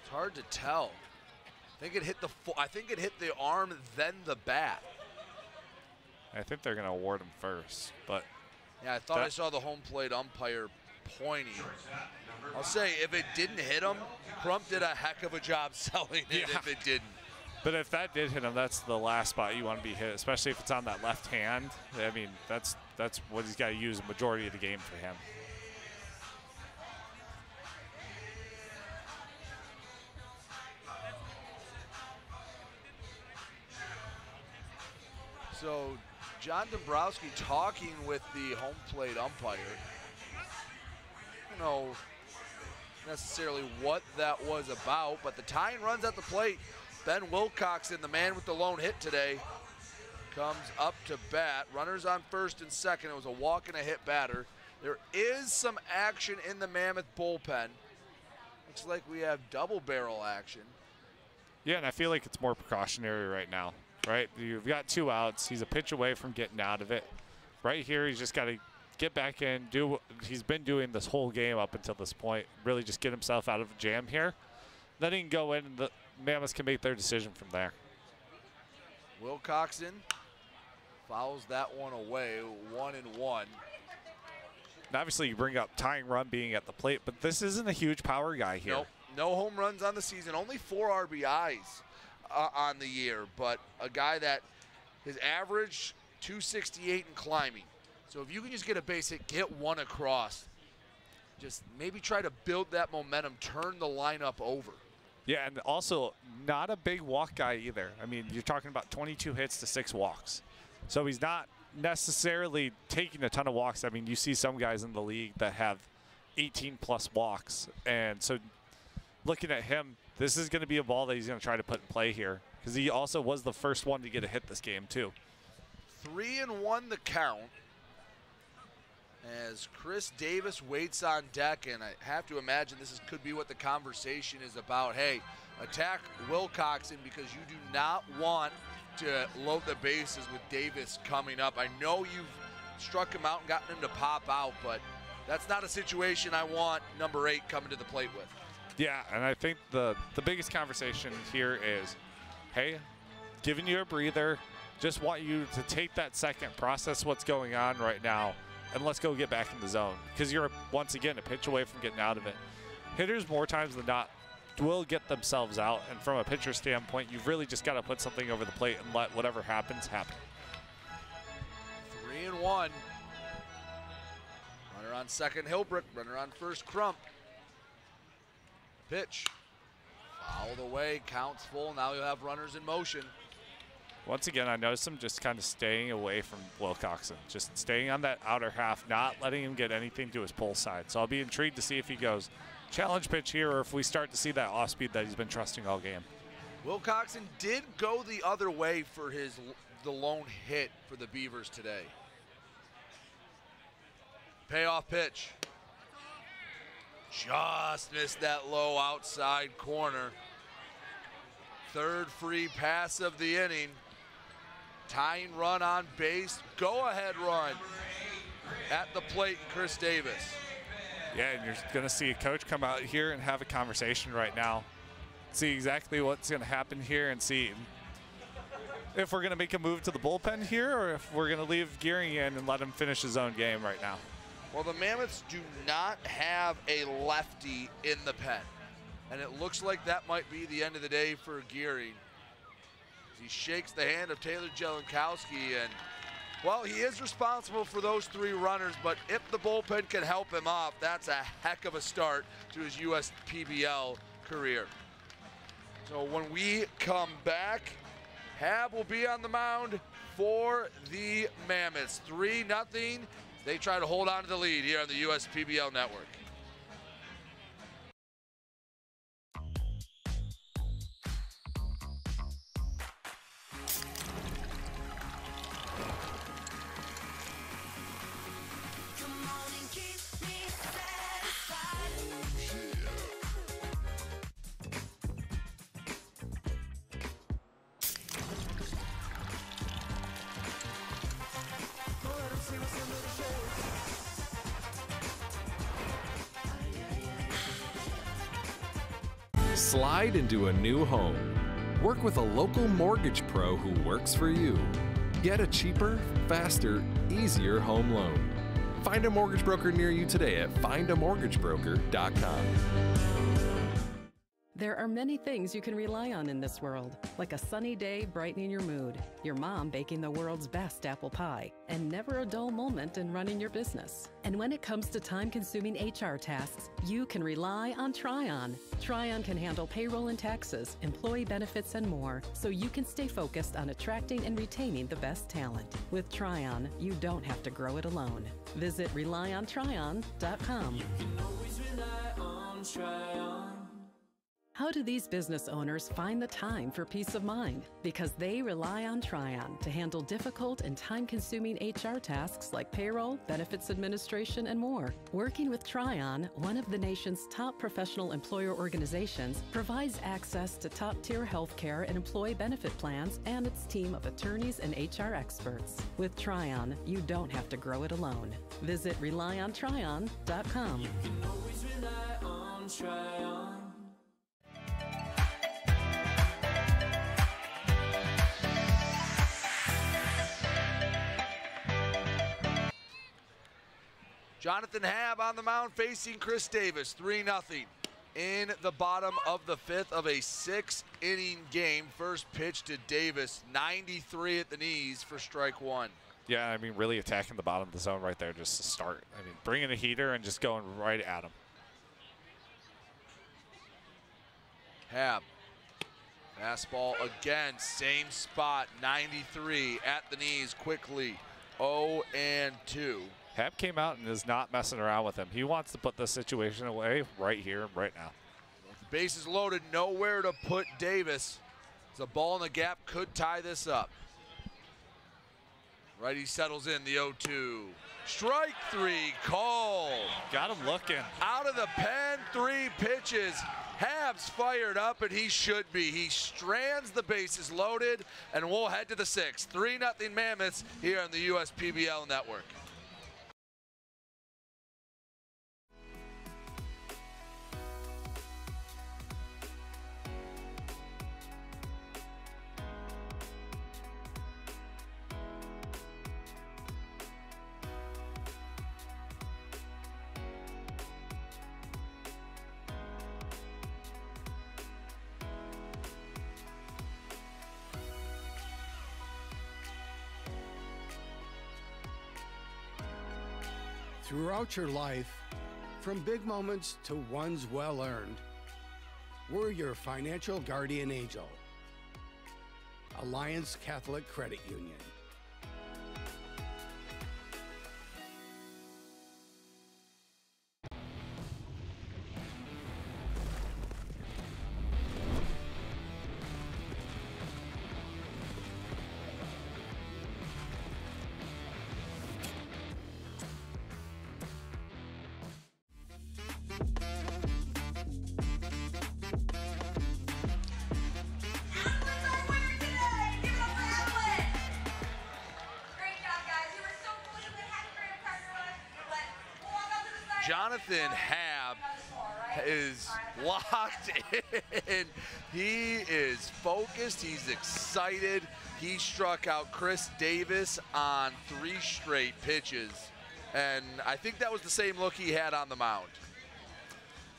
It's hard to tell. I think it hit the I think it hit the arm, then the bat. I think they're going to award him first, but Yeah, I thought I saw the home plate umpire pointing. I'll say if it didn't hit him, Crump did a heck of a job selling it. Yeah. If it didn't, but if that did hit him, that's the last spot you want to be hit, especially if it's on that left hand. I mean, that's that's what he's got to use the majority of the game for him. So, John Dombrowski talking with the home plate umpire. Don't know necessarily what that was about, but the tying runs at the plate. Ben Wilcoxon, the man with the lone hit today, comes up to bat. Runners on first and second. It was a walk and a hit batter. There is some action in the Mammoth bullpen. Looks like we have double barrel action. Yeah, and I feel like it's more precautionary right now, right? You've got two outs. He's a pitch away from getting out of it. Right here, he's just got to get back in, do what he's been doing this whole game up until this point. Really just get himself out of a jam here. Then he can go in, and the Mammoths can make their decision from there. Wilcoxon Fouls that one away, one and one. And obviously, you bring up tying run being at the plate, but this isn't a huge power guy here. Nope. No home runs on the season, only four RBIs uh, on the year, but a guy that his average 268 and climbing. So if you can just get a basic, get one across, just maybe try to build that momentum, turn the lineup over. Yeah, and also not a big walk guy either. I mean, you're talking about 22 hits to six walks. So he's not necessarily taking a ton of walks. I mean, you see some guys in the league that have 18 plus walks. And so looking at him, this is going to be a ball that he's going to try to put in play here because he also was the first one to get a hit this game, too. Three and one the count as Chris Davis waits on deck, and I have to imagine this is, could be what the conversation is about. Hey, attack Wilcoxon because you do not want to load the bases with Davis coming up. I know you've struck him out and gotten him to pop out, but that's not a situation I want number eight coming to the plate with. Yeah, and I think the the biggest conversation here is, hey, giving you a breather. Just want you to take that second, process what's going on right now, and let's go get back in the zone because you're once again a pitch away from getting out of it. Hitters more times than not will get themselves out, and from a pitcher standpoint, you've really just got to put something over the plate and let whatever happens happen. Three and one. Runner on second, Hilbrick. Runner on first, Crump. Pitch. Fouled away, counts full. Now you'll have runners in motion. Once again, I noticed him just kind of staying away from Wilcoxon, just staying on that outer half, not letting him get anything to his pull side. So I'll be intrigued to see if he goes challenge pitch here or if we start to see that off speed that he's been trusting all game. Wilcoxon did go the other way for his the lone hit for the Beavers today. Payoff pitch. Just missed that low outside corner. Third free pass of the inning. Tying run on base. Go ahead run at the plate, Chris Davis. Yeah, and you're going to see a coach come out here and have a conversation right now. See exactly what's going to happen here and see if we're going to make a move to the bullpen here or if we're going to leave Gearing in and let him finish his own game right now. Well, the Mammoths do not have a lefty in the pen. And it looks like that might be the end of the day for Gearing. He shakes the hand of Taylor Jelenkowski and well, he is responsible for those three runners, but if the bullpen can help him off, that's a heck of a start to his US PBL career. So when we come back, Hab will be on the mound for the Mammoths. 3 nothing. They try to hold on to the lead here on the US PBL network. Slide into a new home. Work with a local mortgage pro who works for you. Get a cheaper, faster, easier home loan. Find a mortgage broker near you today at findamortgagebroker.com. There are many things you can rely on in this world, like a sunny day brightening your mood, your mom baking the world's best apple pie, and never a dull moment in running your business. And when it comes to time consuming HR tasks, you can rely on TriNet. TriNet can handle payroll and taxes, employee benefits, and more, so you can stay focused on attracting and retaining the best talent. With TriNet, you don't have to grow it alone. Visit relyontrinet.com. Always rely on TriNet. How do these business owners find the time for peace of mind? Because they rely on TriNet to handle difficult and time consuming HR tasks like payroll, benefits administration, and more. Working with TriNet, one of the nation's top professional employer organizations, provides access to top tier healthcare and employee benefit plans and its team of attorneys and HR experts. With TriNet, you don't have to grow it alone. Visit relyontrinet.com. Always rely on TriNet. Jonathan Hab on the mound facing Chris Davis, 3 0 in the bottom of the fifth of a six inning game. First pitch to Davis, 93 at the knees for strike one. Yeah, I mean, really attacking the bottom of the zone right there just to start. I mean, bringing a heater and just going right at him. Hab. Fastball again, same spot, 93 at the knees quickly. 0 and 2. Hab came out and is not messing around with him. He wants to put the situation away right here, right now. The bases loaded, nowhere to put Davis. The ball in the gap could tie this up. Righty settles in the 0-2. Strike three, call. Got him looking. Out of the pen, three pitches. Habs fired up, and he should be. He strands the bases loaded, and we'll head to the sixth. 3 nothing Mammoths here on the USPBL network. Throughout your life, from big moments to ones well earned, we're your financial guardian angel. Alliance Catholic Credit Union. Jonathan Hab is locked in. He is focused. He's excited. He struck out Chris Davis on three straight pitches. And I think that was the same look he had on the mound.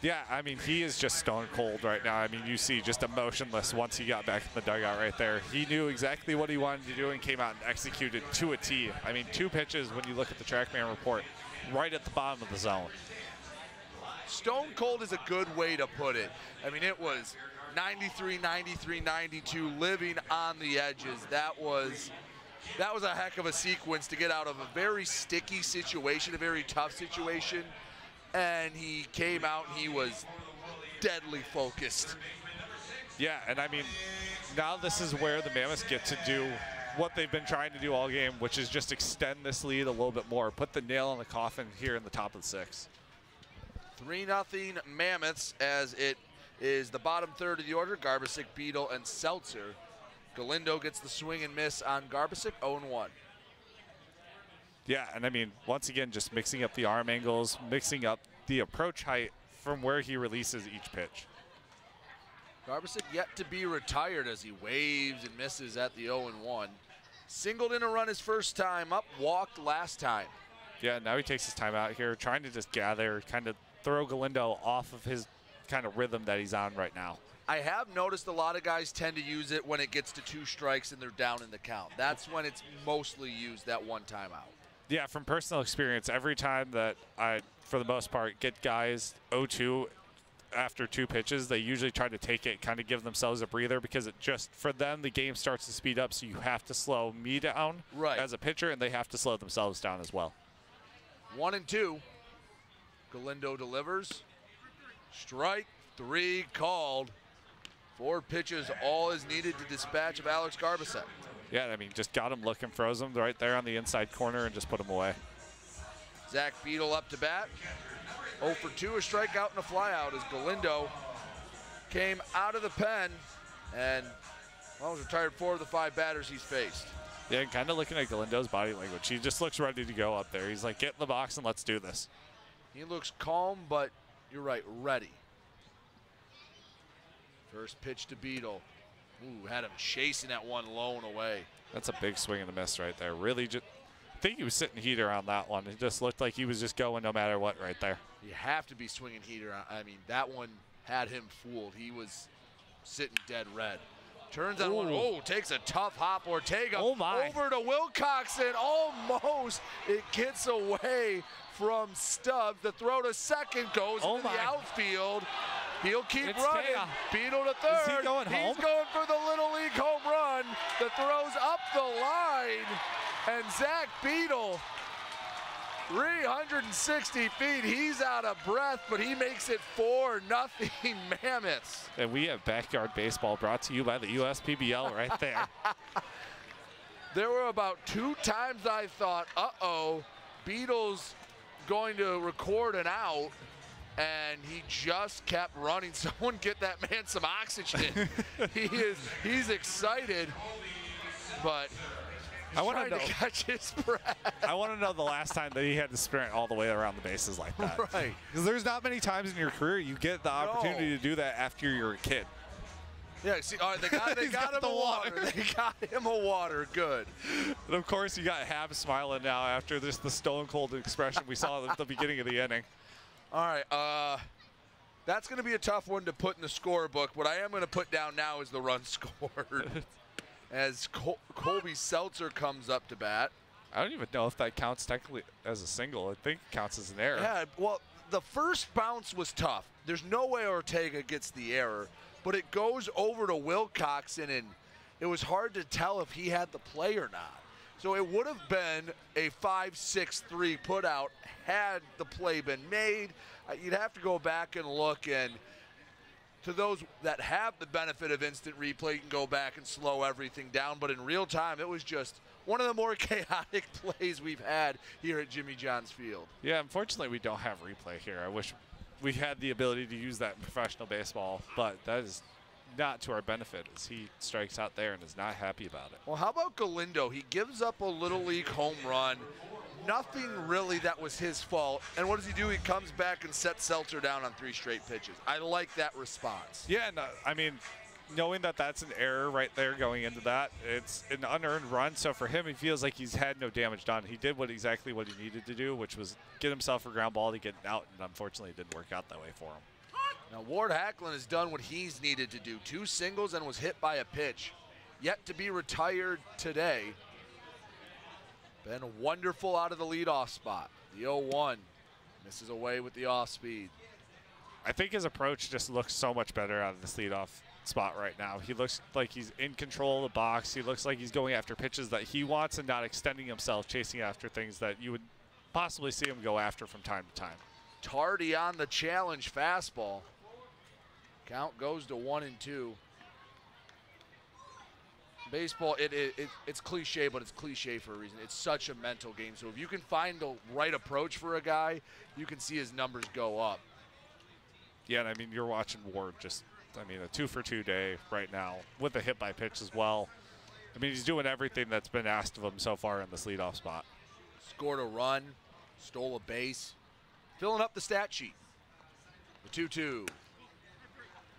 Yeah, I mean, he is just stone cold right now. I mean, you see just emotionless once he got back in the dugout right there. He knew exactly what he wanted to do and came out and executed to a T. I mean, two pitches when you look at the TrackMan report, right at the bottom of the zone. Stone cold is a good way to put it. I mean, it was 93, 93, 92, living on the edges. That was that was a heck of a sequence to get out of a very sticky situation, a very tough situation. And he came out and he was deadly focused. Yeah, and I mean, now this is where the Mammoths get to do what they've been trying to do all game, which is just extend this lead a little bit more, put the nail in the coffin here in the top of the six. 3 nothing Mammoths as it is the bottom third of the order. Garbisic, Beadle, and Seltzer. Galindo gets the swing and miss on Garbisic, 0-1. Yeah, and I mean, once again, just mixing up the arm angles, mixing up the approach height from where he releases each pitch. Garbisic yet to be retired as he waves and misses at the 0-1. Singled in a run his first time up, walked last time. Yeah, now he takes his time out here, trying to just gather, kind of throw Galindo off of his kind of rhythm that he's on right now. I have noticed a lot of guys tend to use it when it gets to two strikes and they're down in the count. That's when it's mostly used that one time out. Yeah, from personal experience, every time that I, for the most part, get guys 0-2 after two pitches, they usually try to take it, kind of give themselves a breather because it just, for them, the game starts to speed up, so you have to slow me down right. as a pitcher, and they have to slow themselves down as well. One and two. Galindo delivers. Strike three called. Four pitches, all is needed to dispatch of Alex Garbisic. Yeah, I mean, just got him looking, froze him right there on the inside corner, and just put him away. Zach Beadle up to bat. 0 for 2, a strikeout and a flyout as Galindo came out of the pen and well, was retired four of the five batters he's faced. Yeah, kind of looking at Galindo's body language. He just looks ready to go up there. He's like, get in the box and let's do this. He looks calm, but you're right, ready. First pitch to Beadle. Ooh, had him chasing that one lone away. That's a big swing and a miss right there. Really, just, I think he was sitting heater on that one. It just looked like he was just going no matter what right there. You have to be swinging heater. I mean, that one had him fooled. He was sitting dead red. Turns on one. Oh, takes a tough hop. Ortega Oh, my. over to Wilcoxon. Almost. It gets away from Stubbs. The throw to second goes Oh, into my. the outfield. He'll keep It's running. Taya. Beadle to Is third. he going home? He's going for the Little League home run. The throw's up the line. And Zach Beadle 360 feet. He's out of breath, but he makes it 4 nothing Mammoths. And we have backyard baseball brought to you by the USPBL right there. There were about two times I thought, uh-oh, Beadle's going to record an out, and he just kept running. Someone get that man some oxygen. he is he's excited, but I want to know. catch his breath. I want to know the last time that he had to sprint all the way around the bases like that. Right. Because there's not many times in your career you get the opportunity to do that after you're a kid. Yeah, see, all right, they got, they got, got him the a water. water. They got him a water. Good. And of course, you got Hab smiling now after this the stone cold expression we saw at the beginning of the inning. All right, uh, that's going to be a tough one to put in the scorebook. What I am going to put down now is the run scored. As Col- Colby Seltzer comes up to bat. I don't even know if that counts technically as a single. I think it counts as an error. Yeah, well, the first bounce was tough. There's no way Ortega gets the error, but it goes over to Wilcoxon, and it was hard to tell if he had the play or not. So it would have been a 5-6-3 put out had the play been made. Uh, You'd have to go back and look, and to those that have the benefit of instant replay, you can go back and slow everything down. But in real time, it was just one of the more chaotic plays we've had here at Jimmy John's Field. Yeah, unfortunately, we don't have replay here. I wish we had the ability to use that in professional baseball, but that is not to our benefit as he strikes out there and is not happy about it. Well, how about Galindo? He gives up a little league home run. Nothing really that was his fault. And what does he do? He comes back and sets Seltzer down on three straight pitches. I like that response. Yeah, no, uh, I mean, knowing that that's an error right there going into that, it's an unearned run. So for him, he feels like he's had no damage done. He did what exactly what he needed to do, which was get himself a ground ball to get out, and unfortunately, it didn't work out that way for him. Now, Ward Hacklin has done what he's needed to do. Two singles and was hit by a pitch. Yet to be retired today. Been wonderful out of the leadoff spot. The 0-1 misses away with the off speed. I think his approach just looks so much better out of this leadoff spot right now. He looks like he's in control of the box. He looks like he's going after pitches that he wants and not extending himself, chasing after things that you would possibly see him go after from time to time. Tardy on the challenge fastball. Count goes to one and two. Baseball, it, it, it, it's cliche, but it's cliche for a reason. It's such a mental game. So if you can find the right approach for a guy, you can see his numbers go up. Yeah, and I mean, you're watching Ward just, I mean, a two for two day right now with a hit by pitch as well. I mean, he's doing everything that's been asked of him so far in this leadoff spot. Scored a run, stole a base, filling up the stat sheet. The 2 2.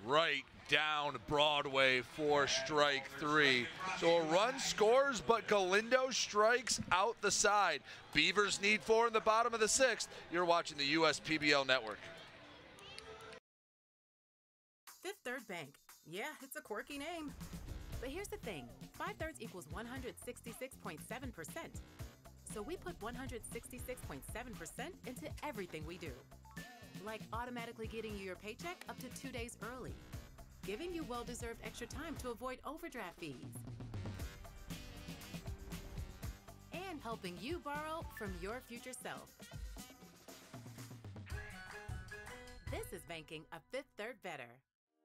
Right down Broadway for strike three. So a run scores, but Galindo strikes out the side. Beavers need four in the bottom of the sixth. You're watching the US PBL network. Fifth Third Bank. Yeah, it's a quirky name. But here's the thing 5 thirds equals 166.7%. So we put 166.7% into everything we do. Like automatically getting you your paycheck up to two days early, giving you well deserved extra time to avoid overdraft fees, and helping you borrow from your future self. This is banking a fifth third better.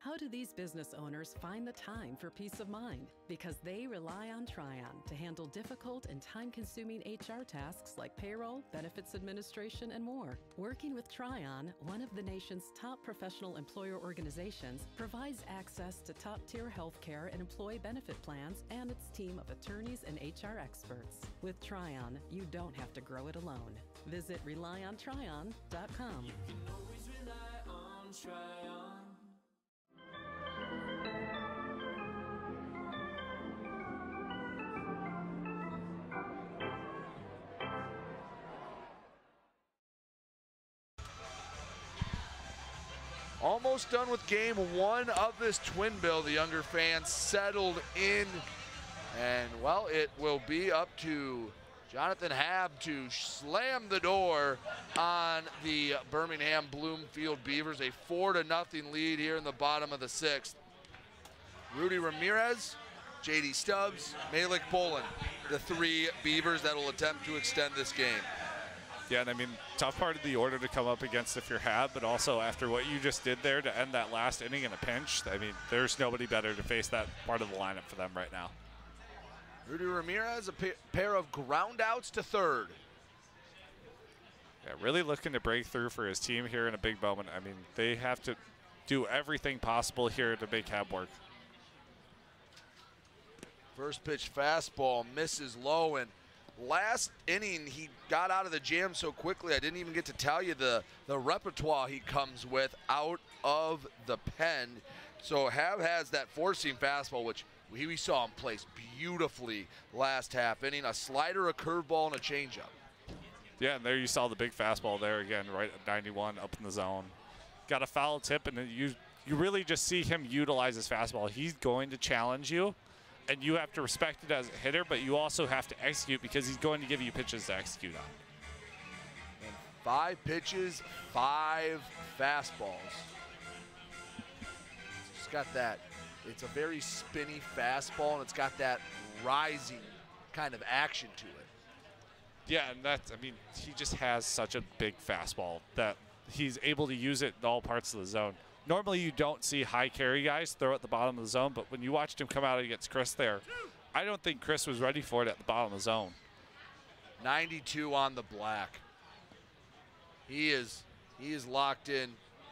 How do these business owners find the time for peace of mind? Because they rely on TriNet to handle difficult and time consuming HR tasks like payroll, benefits administration, and more. Working with TriNet, one of the nation's top professional employer organizations, provides access to top tier healthcare and employee benefit plans and its team of attorneys and HR experts. With TriNet, you don't have to grow it alone. Visit relyontrinet.com. Always rely on TriNet. Almost done with game one of this twin bill. The younger fans settled in, and well, it will be up to Jonathan Hab to slam the door on the Birmingham Bloomfield Beavers. A four to nothing lead here in the bottom of the sixth. Rudy Ramirez, JD Stubbs, Malik Poland, the three Beavers that will attempt to extend this game. Yeah, and I mean, tough part of the order to come up against if you're Hab, but also after what you just did there to end that last inning in a pinch, I mean, there's nobody better to face that part of the lineup for them right now. Rudy Ramirez, a pair of ground outs to third. Yeah, really looking to break through for his team here in a big moment. I mean, they have to do everything possible here to make Hab work. First pitch fastball misses low, and last inning he got out of the jam so quickly I didn't even get to tell you the, the repertoire he comes with out of the pen. So Hab has that four seam fastball, which we, saw him place beautifully last half inning. A slider, a curveball, and a changeup. Yeah, and there you saw the big fastball there again, right at 91 up in the zone. Got a foul tip, and you you really just see him utilize his fastball. He's going to challenge you, and you have to respect it as a hitter, but you also have to execute because he's going to give you pitches to execute on. Five pitches, five fastballs. It's got that. It's a very spinny fastball, and it's got that rising kind of action to it. Yeah, and that's, I mean, he just has such a big fastball that he's able to use it in all parts of the zone. Normally, you don't see high carry guys throw at the bottom of the zone, but when you watched him come out against Chris there, I don't think Chris was ready for it at the bottom of the zone. 92 on the black. He is he is locked in.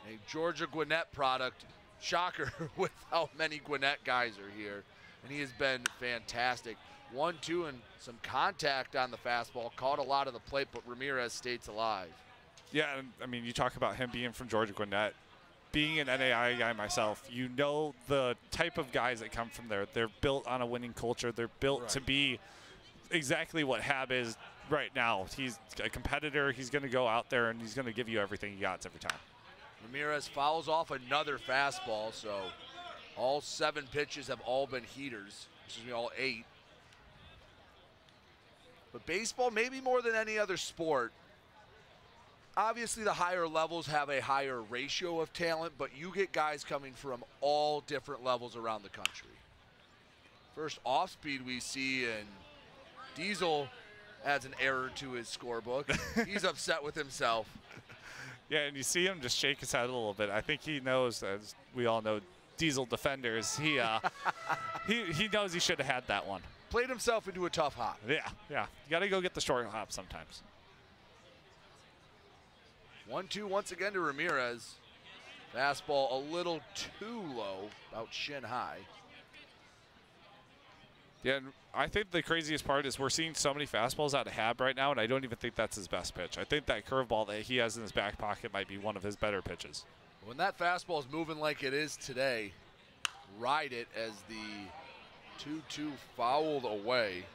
A Georgia Gwinnett product. Shocker with how many Gwinnett guys are here. And he has been fantastic. One, two, and some contact on the fastball. Caught a lot of the plate, but Ramirez stays alive. Yeah, and I mean, you talk about him being from Georgia Gwinnett. Being an NAIA guy myself, you know the type of guys that come from there. They're built on a winning culture. They're built to be exactly what Hab is right now. He's a competitor. He's going to go out there and he's going to give you everything he got every time. Ramirez fouls off another fastball, so all seven pitches have all been heaters. Excuse me, all eight. But baseball, maybe more than any other sport, obviously the higher levels have a higher ratio of talent, but you get guys coming from all different levels around the country. First off speed we see, and Diesel adds an error to his scorebook. He's upset with himself. Yeah, and you see him just shake his head a little bit. I think he knows, as we all know, Diesel defenders. He uh, he he knows he should have had that one. Played himself into a tough hop. Yeah, yeah. You got to go get the short hop sometimes. One two once again to Ramirez. Fastball a little too low, about shin high. Yeah, and I think the craziest part is we're seeing so many fastballs out of Hab right now, and I don't even think that's his best pitch. I think that curveball that he has in his back pocket might be one of his better pitches. When that fastball is moving like it is today, ride it as the 2-2 fouled away.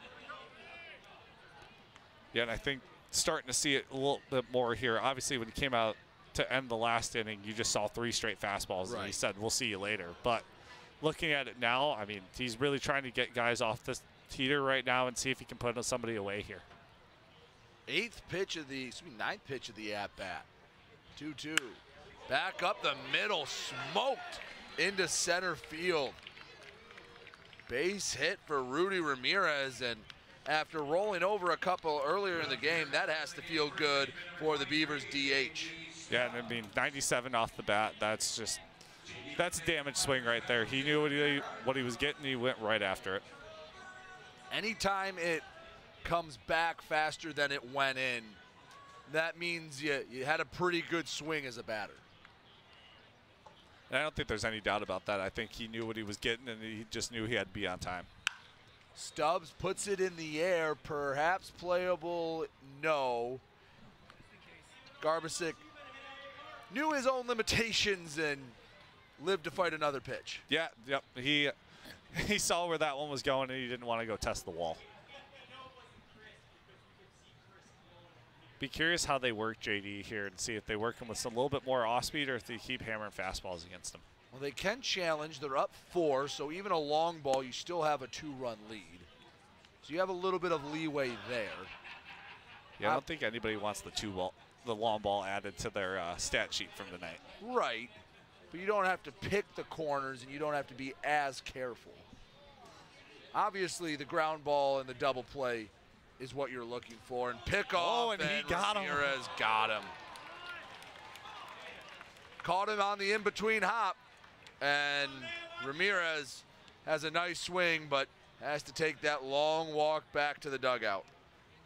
Yeah, and I think starting to see it a little bit more here. Obviously, when he came out to end the last inning, you just saw three straight fastballs, and he said, "We'll see you later." But looking at it now, I mean, he's really trying to get guys off this heater right now and see if he can put somebody away here. Eighth pitch of the, excuse me, ninth pitch of the at bat. 2-2. Back up the middle, smoked into center field. Base hit for Rudy Ramirez, and after rolling over a couple earlier in the game, that has to feel good for the Beavers DH. Yeah, and I mean, 97 off the bat. That's just that's a damage swing right there. He knew what he what he was getting. He went right after it. Anytime it comes back faster than it went in, that means you, you had a pretty good swing as a batter. And I don't think there's any doubt about that. I think he knew what he was getting, and he just knew he had to be on time. Stubbs puts it in the air, perhaps playable, no. Garbisic knew his own limitations and lived to fight another pitch. Yeah, yep. He he saw where that one was going, and he didn't want to go test the wall. Be curious how they work JD here and see if they work him with a little bit more off speed or if they keep hammering fastballs against him. Well, they can challenge. They're up four, so even a long ball, you still have a two-run lead. So you have a little bit of leeway there. Yeah, I don't think anybody wants the two ball, the long ball added to their uh, stat sheet from tonight. Right, but you don't have to pick the corners and you don't have to be as careful. Obviously, the ground ball and the double play is what you're looking for, and pick off. Oh, and he got him. Ramirez got him. Caught him on the in-between hop, and Ramirez has a nice swing, but has to take that long walk back to the dugout.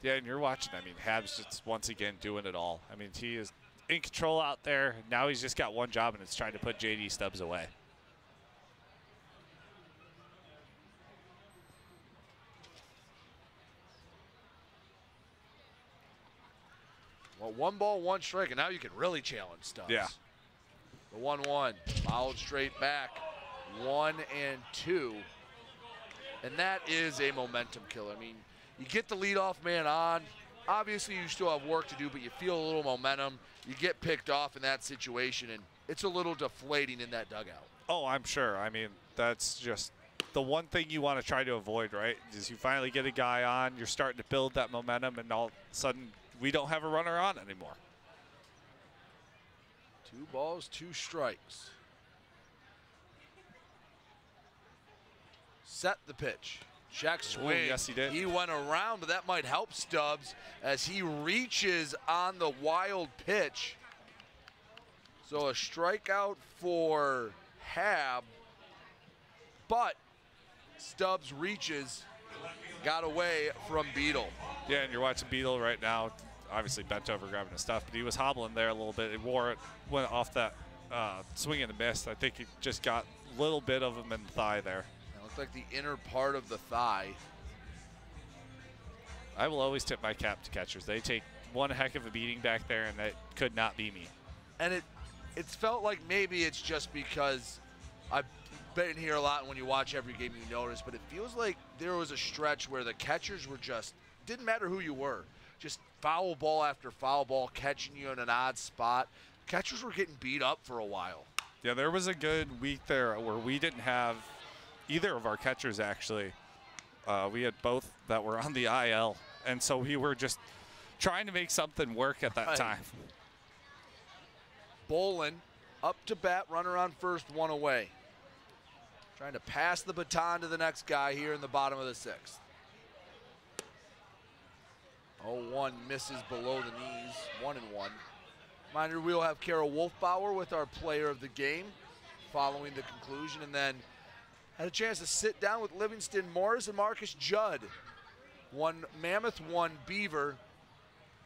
Yeah, and you're watching. I mean, Habs just once again doing it all. I mean, he is in control out there. Now he's just got one job, and it's trying to put JD Stubbs away. Well, one ball, one strike, and now you can really challenge Stubbs. Yeah. The 1 1, fouled straight back. One and two. And that is a momentum killer. I mean, you get the leadoff man on. Obviously, you still have work to do, but you feel a little momentum. You get picked off in that situation, and it's a little deflating in that dugout. Oh, I'm sure. I mean, that's just the one thing you want to try to avoid, right? Is you finally get a guy on, you're starting to build that momentum, and all of a sudden we don't have a runner on anymore. Two balls, two strikes. Set the pitch. Check swing. yes, he did. He went around, but that might help Stubbs as he reaches on the wild pitch. So a strikeout for Hab, but Stubbs reaches, got away from Beadle. Yeah, and you're watching Beadle right now. Obviously bent over grabbing his stuff, but he was hobbling there a little bit. He wore it, went off that uh, swing and a miss. I think he just got a little bit of him in the thigh there. It looks like the inner part of the thigh. I will always tip my cap to catchers. They take one heck of a beating back there, and that could not be me. And it, it's felt like maybe it's just because I've been here a lot, and when you watch every game, you notice. But it feels like there was a stretch where the catchers were just didn't matter who you were, just foul ball after foul ball, catching you in an odd spot. Catchers were getting beat up for a while. Yeah, there was a good week there where we didn't have either of our catchers actually. Uh, we had both that were on the IL, and so we were just trying to make something work at that Right. time. Bolin up to bat, runner on first, one away. Trying to pass the baton to the next guy here in the bottom of the sixth. 0-1 misses below the knees, one and one. Reminder, we'll have Carol Wolfbauer with our player of the game following the conclusion, and then had a chance to sit down with Livingston Morris and Marcus Judd. One Mammoth, one Beaver.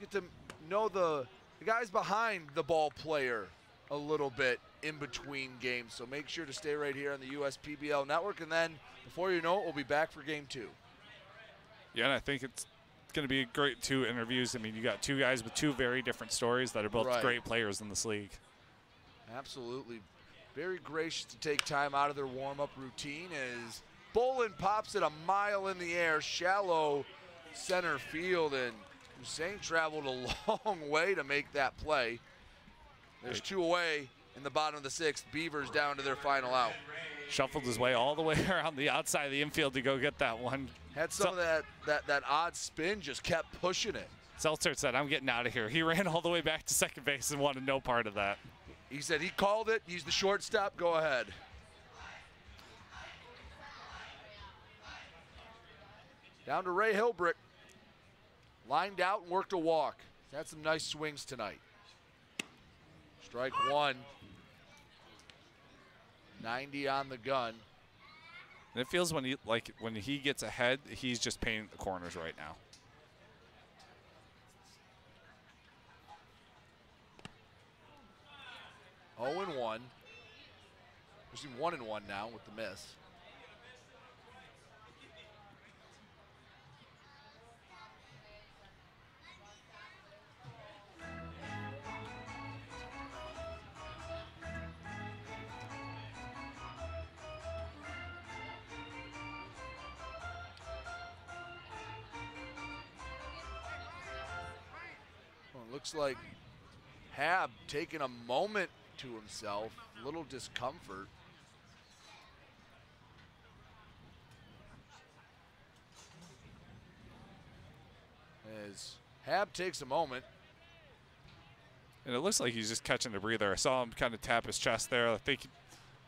Get to know the, the guys behind the ball player a little bit in between games. So make sure to stay right here on the USPBL network. And then before you know it, we'll be back for game two. Yeah, and I think it's going to be great two interviews. I mean, you got two guys with two very different stories that are both Right. great players in this league. Absolutely. Very gracious to take time out of their warm up routine as Bolin pops it a mile in the air, shallow center field, and Hussein traveled a long way to make that play. There's two away in the bottom of the sixth. Beavers down to their final out. Shuffled his way all the way around the outside of the infield to go get that one. Had some of that, that that odd spin, just kept pushing it. Seltzer said, I'm getting out of here. He ran all the way back to second base and wanted no part of that. He said he called it. He's the shortstop. Go ahead. Down to Ray Hilbrick. Lined out and worked a walk. He's had some nice swings tonight. Strike one. 90 on the gun. And it feels when he like when he gets ahead, he's just painting the corners right now. Oh and 1. Actually 1 and 1 now with the miss. Looks like Hab taking a moment to himself, little discomfort. As Hab takes a moment, And it looks like he's just catching a breather. I saw him kind of tap his chest there. I think he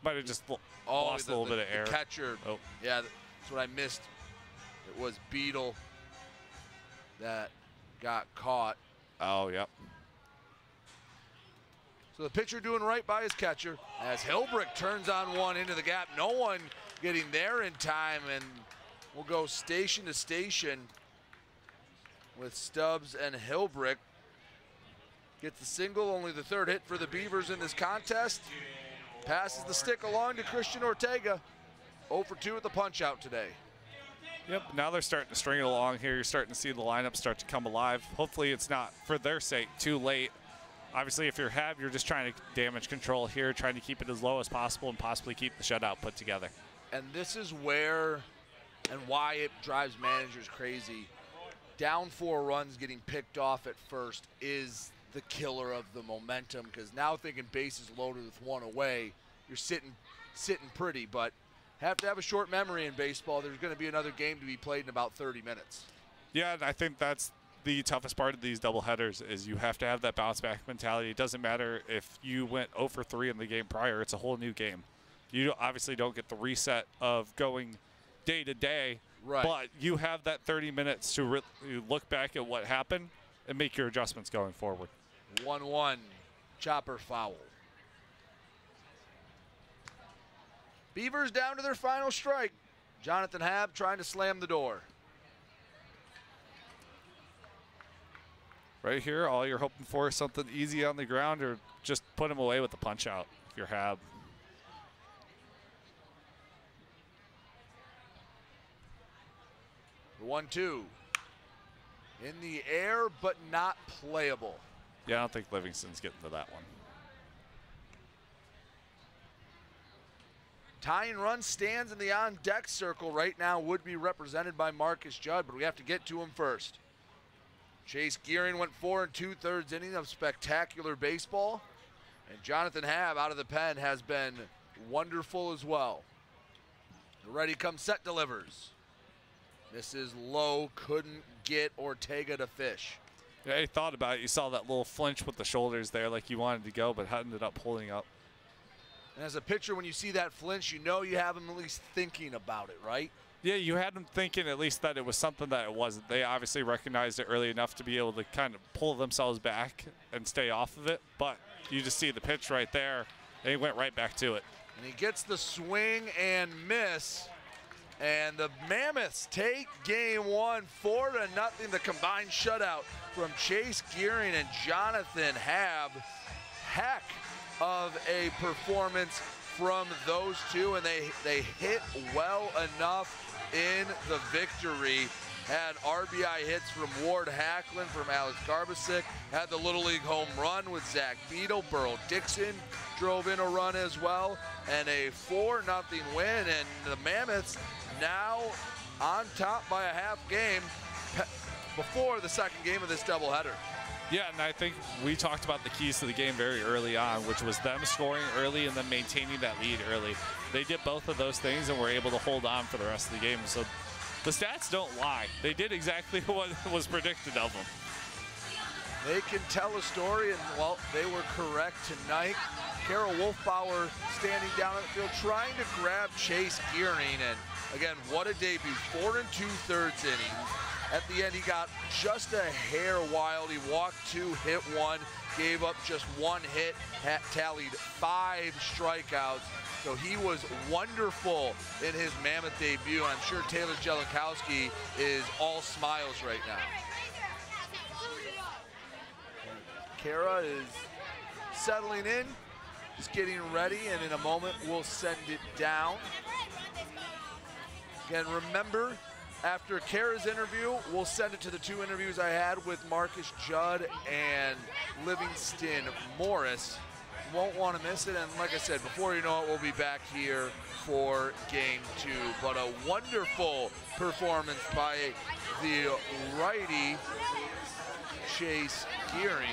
might have just Oh, lost the, a little the- bit of air. Catcher. Oh. Yeah, that's what I missed. It was Beadle that got caught. Oh, yep. So the pitcher doing right by his catcher as Hilbrick turns on one into the gap. No one getting there in time, and we'll go station to station with Stubbs and Hilbrick. Gets the single, only the third hit for the Beavers in this contest. Passes the stick along to Christian Ortega. 0 for 2 at the punch out today. Yep, now they're starting to string it along here. You're starting to see the lineup start to come alive. Hopefully, it's not, for their sake, too late. Obviously, if you're Hab, you're just trying to damage control here, trying to keep it as low as possible and possibly keep the shutout put together. And this is where and why it drives managers crazy. Down four runs getting picked off at first is the killer of the momentum because now thinking bases loaded with one away, you're sitting sitting pretty, but have to have a short memory in baseball. There's going to be another game to be played in about 30 minutes. Yeah, and I think that's the toughest part of these doubleheaders is you have to have that bounce back mentality. It doesn't matter if you went 0 for 3 in the game prior; it's a whole new game. You obviously don't get the reset of going day to day, Right. but you have that 30 minutes to look back at what happened and make your adjustments going forward. 1 1, chopper foul. Beavers down to their final strike. Jonathan Hab trying to slam the door. Right here, all you're hoping for is something easy on the ground or just put him away with the punch out if you're Hab. The 1 2. In the air, but not playable. Yeah, I don't think Livingston's getting to that one. Tying run stands in the on deck circle right now would be represented by Marcus Judd, but we have to get to him first. Chase Gearing went four and two thirds inning of spectacular baseball, and Jonathan Hab out of the pen has been wonderful as well. The ready come set delivers. Mrs. Lowe couldn't get Ortega to fish. Yeah, he thought about it. You saw that little flinch with the shoulders there, like you wanted to go, but ended up pulling up. And as a pitcher, when you see that flinch, you know you have him at least thinking about it, right? Yeah, you had them thinking at least that it was something that it wasn't. They obviously recognized it early enough to be able to kind of pull themselves back and stay off of it. But you just see the pitch right there, and he went right back to it. And he gets the swing and miss. And the Mammoths take game one, four to nothing. The combined shutout from Chase Gearing and Jonathan Hab. Heck of a performance from those two, and they they hit well enough in the victory. Had RBI hits from Ward Hacklin, from Alex Garbasic, Had the Little League home run with Zach Beadle. Burl Dixon drove in a run as well. And a 4 0 win. And the Mammoths now on top by a half game before the second game of this doubleheader. Yeah, and I think we talked about the keys to the game very early on, which was them scoring early and then maintaining that lead early. They did both of those things and were able to hold on for the rest of the game. So the stats don't lie. They did exactly what was predicted of them. They can tell a story, and well, they were correct tonight. Carol Wolfbauer standing down at the field trying to grab Chase Gearing, and again, what a debut. Four and two thirds innings. At the end, he got just a hair wild. He walked two, hit one, gave up just one hit, ha- tallied five strikeouts. So he was wonderful in his Mammoth debut. I'm sure Taylor Jellikowski is all smiles right now. Kara is settling in, just getting ready, and in a moment we'll send it down. Again, remember, after Kara's interview, we'll send it to the two interviews I had with Marcus Judd and Livingston Morris. Won't want to miss it, and like I said, before you know it, we'll be back here for game two. But a wonderful performance by the righty Chase Gearing.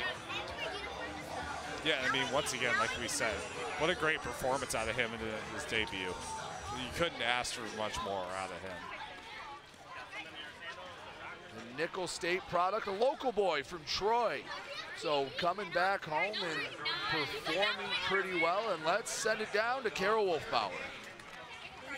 Yeah, I mean, once again, like we said, what a great performance out of him in his debut. You couldn't ask for much more out of him. Nicholls State product, a local boy from Troy. So coming back home and performing pretty well. And let's send it down to Kara Wolfbauer.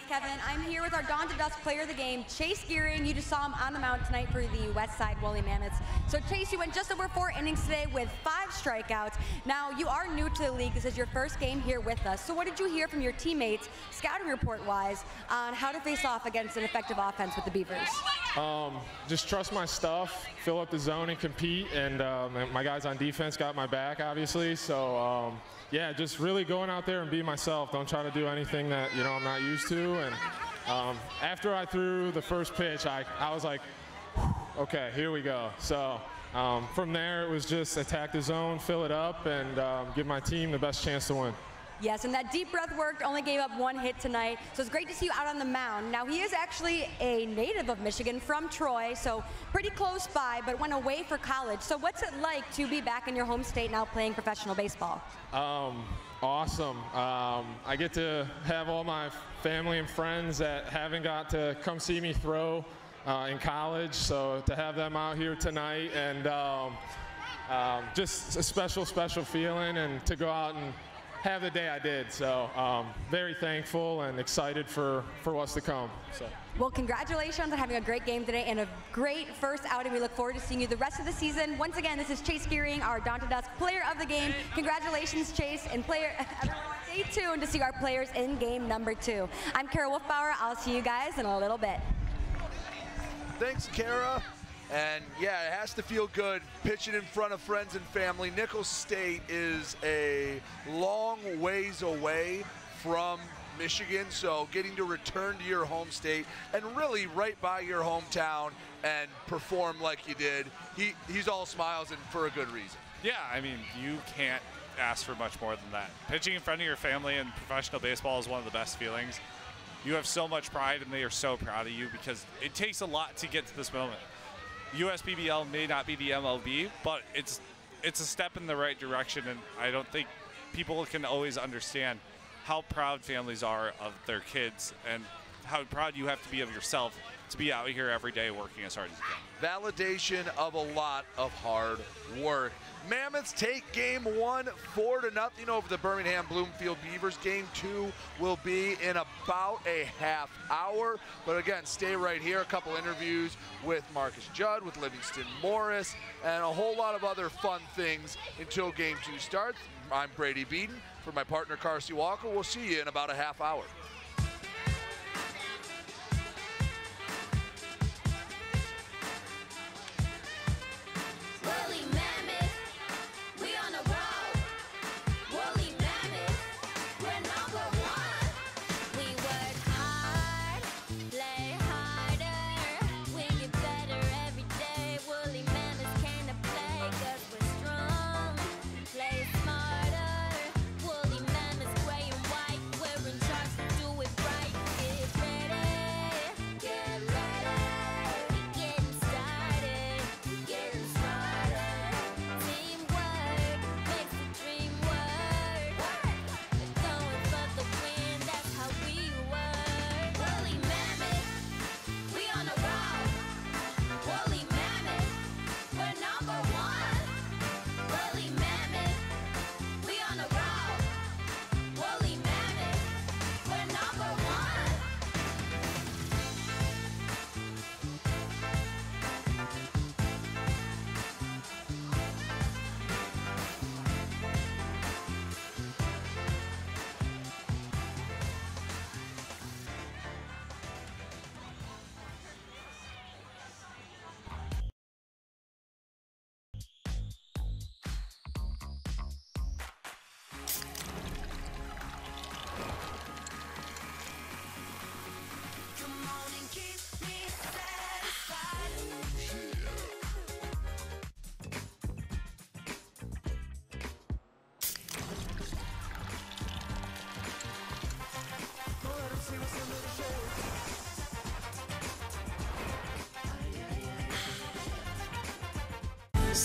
Kevin. I'm here with our Dawn to Dusk player of the game, Chase Gearing. You just saw him on the mound tonight for the West Side Woolly Mammoths. So Chase, you went just over four innings today with five strikeouts. Now, you are new to the league. This is your first game here with us. So what did you hear from your teammates, scouting report-wise, on how to face off against an effective offense with the Beavers? Um, just trust my stuff, fill up the zone and compete. And um, my guys on defense got my back, obviously. So um, yeah, just really going out there and be myself. Don't try to do anything that you know I'm not used to. And um, after I threw the first pitch, I, I was like, okay, here we go. So um, from there, it was just attack the zone, fill it up, and um, give my team the best chance to win. Yes, and that deep breath worked, only gave up one hit tonight. So it's great to see you out on the mound. Now, he is actually a native of Michigan from Troy, so pretty close by, but went away for college. So what's it like to be back in your home state now playing professional baseball? Um, awesome. Um, I get to have all my family and friends that haven't got to come see me throw uh, in college, so to have them out here tonight and um, um, just a special, special feeling, and to go out and have the day I did. So um, very thankful and excited for, for what's to come. So. Well, congratulations on having a great game today and a great first outing. We look forward to seeing you the rest of the season. Once again, this is Chase Gearing, our Dawn to Dusk player of the game. Congratulations, Chase, and player. Stay tuned to see our players in game number two. I'm Kara Wolfbauer. I'll see you guys in a little bit. Thanks, Kara. And yeah, it has to feel good pitching in front of friends and family. Nicholls State is a long ways away from Michigan, so getting to return to your home state and really right by your hometown and perform like you did, he, he's all smiles and for a good reason. Yeah, I mean, you can't ask for much more than that. Pitching in front of your family in professional baseball is one of the best feelings. You have so much pride, and they are so proud of you because it takes a lot to get to this moment. USPBL may not be the MLB, but it's it's a step in the right direction, and I don't think people can always understand how proud families are of their kids and how proud you have to be of yourself to be out here every day working as hard as you can. Validation of a lot of hard work. Mammoths take game one, four to nothing over the Birmingham Bloomfield Beavers. Game two will be in about a half hour. But again, stay right here. A couple interviews with Marcus Judd, with Livingston Morris, and a whole lot of other fun things until game two starts. I'm Brady Beaton. For my partner, Carsey Walker, we'll see you in about a half hour.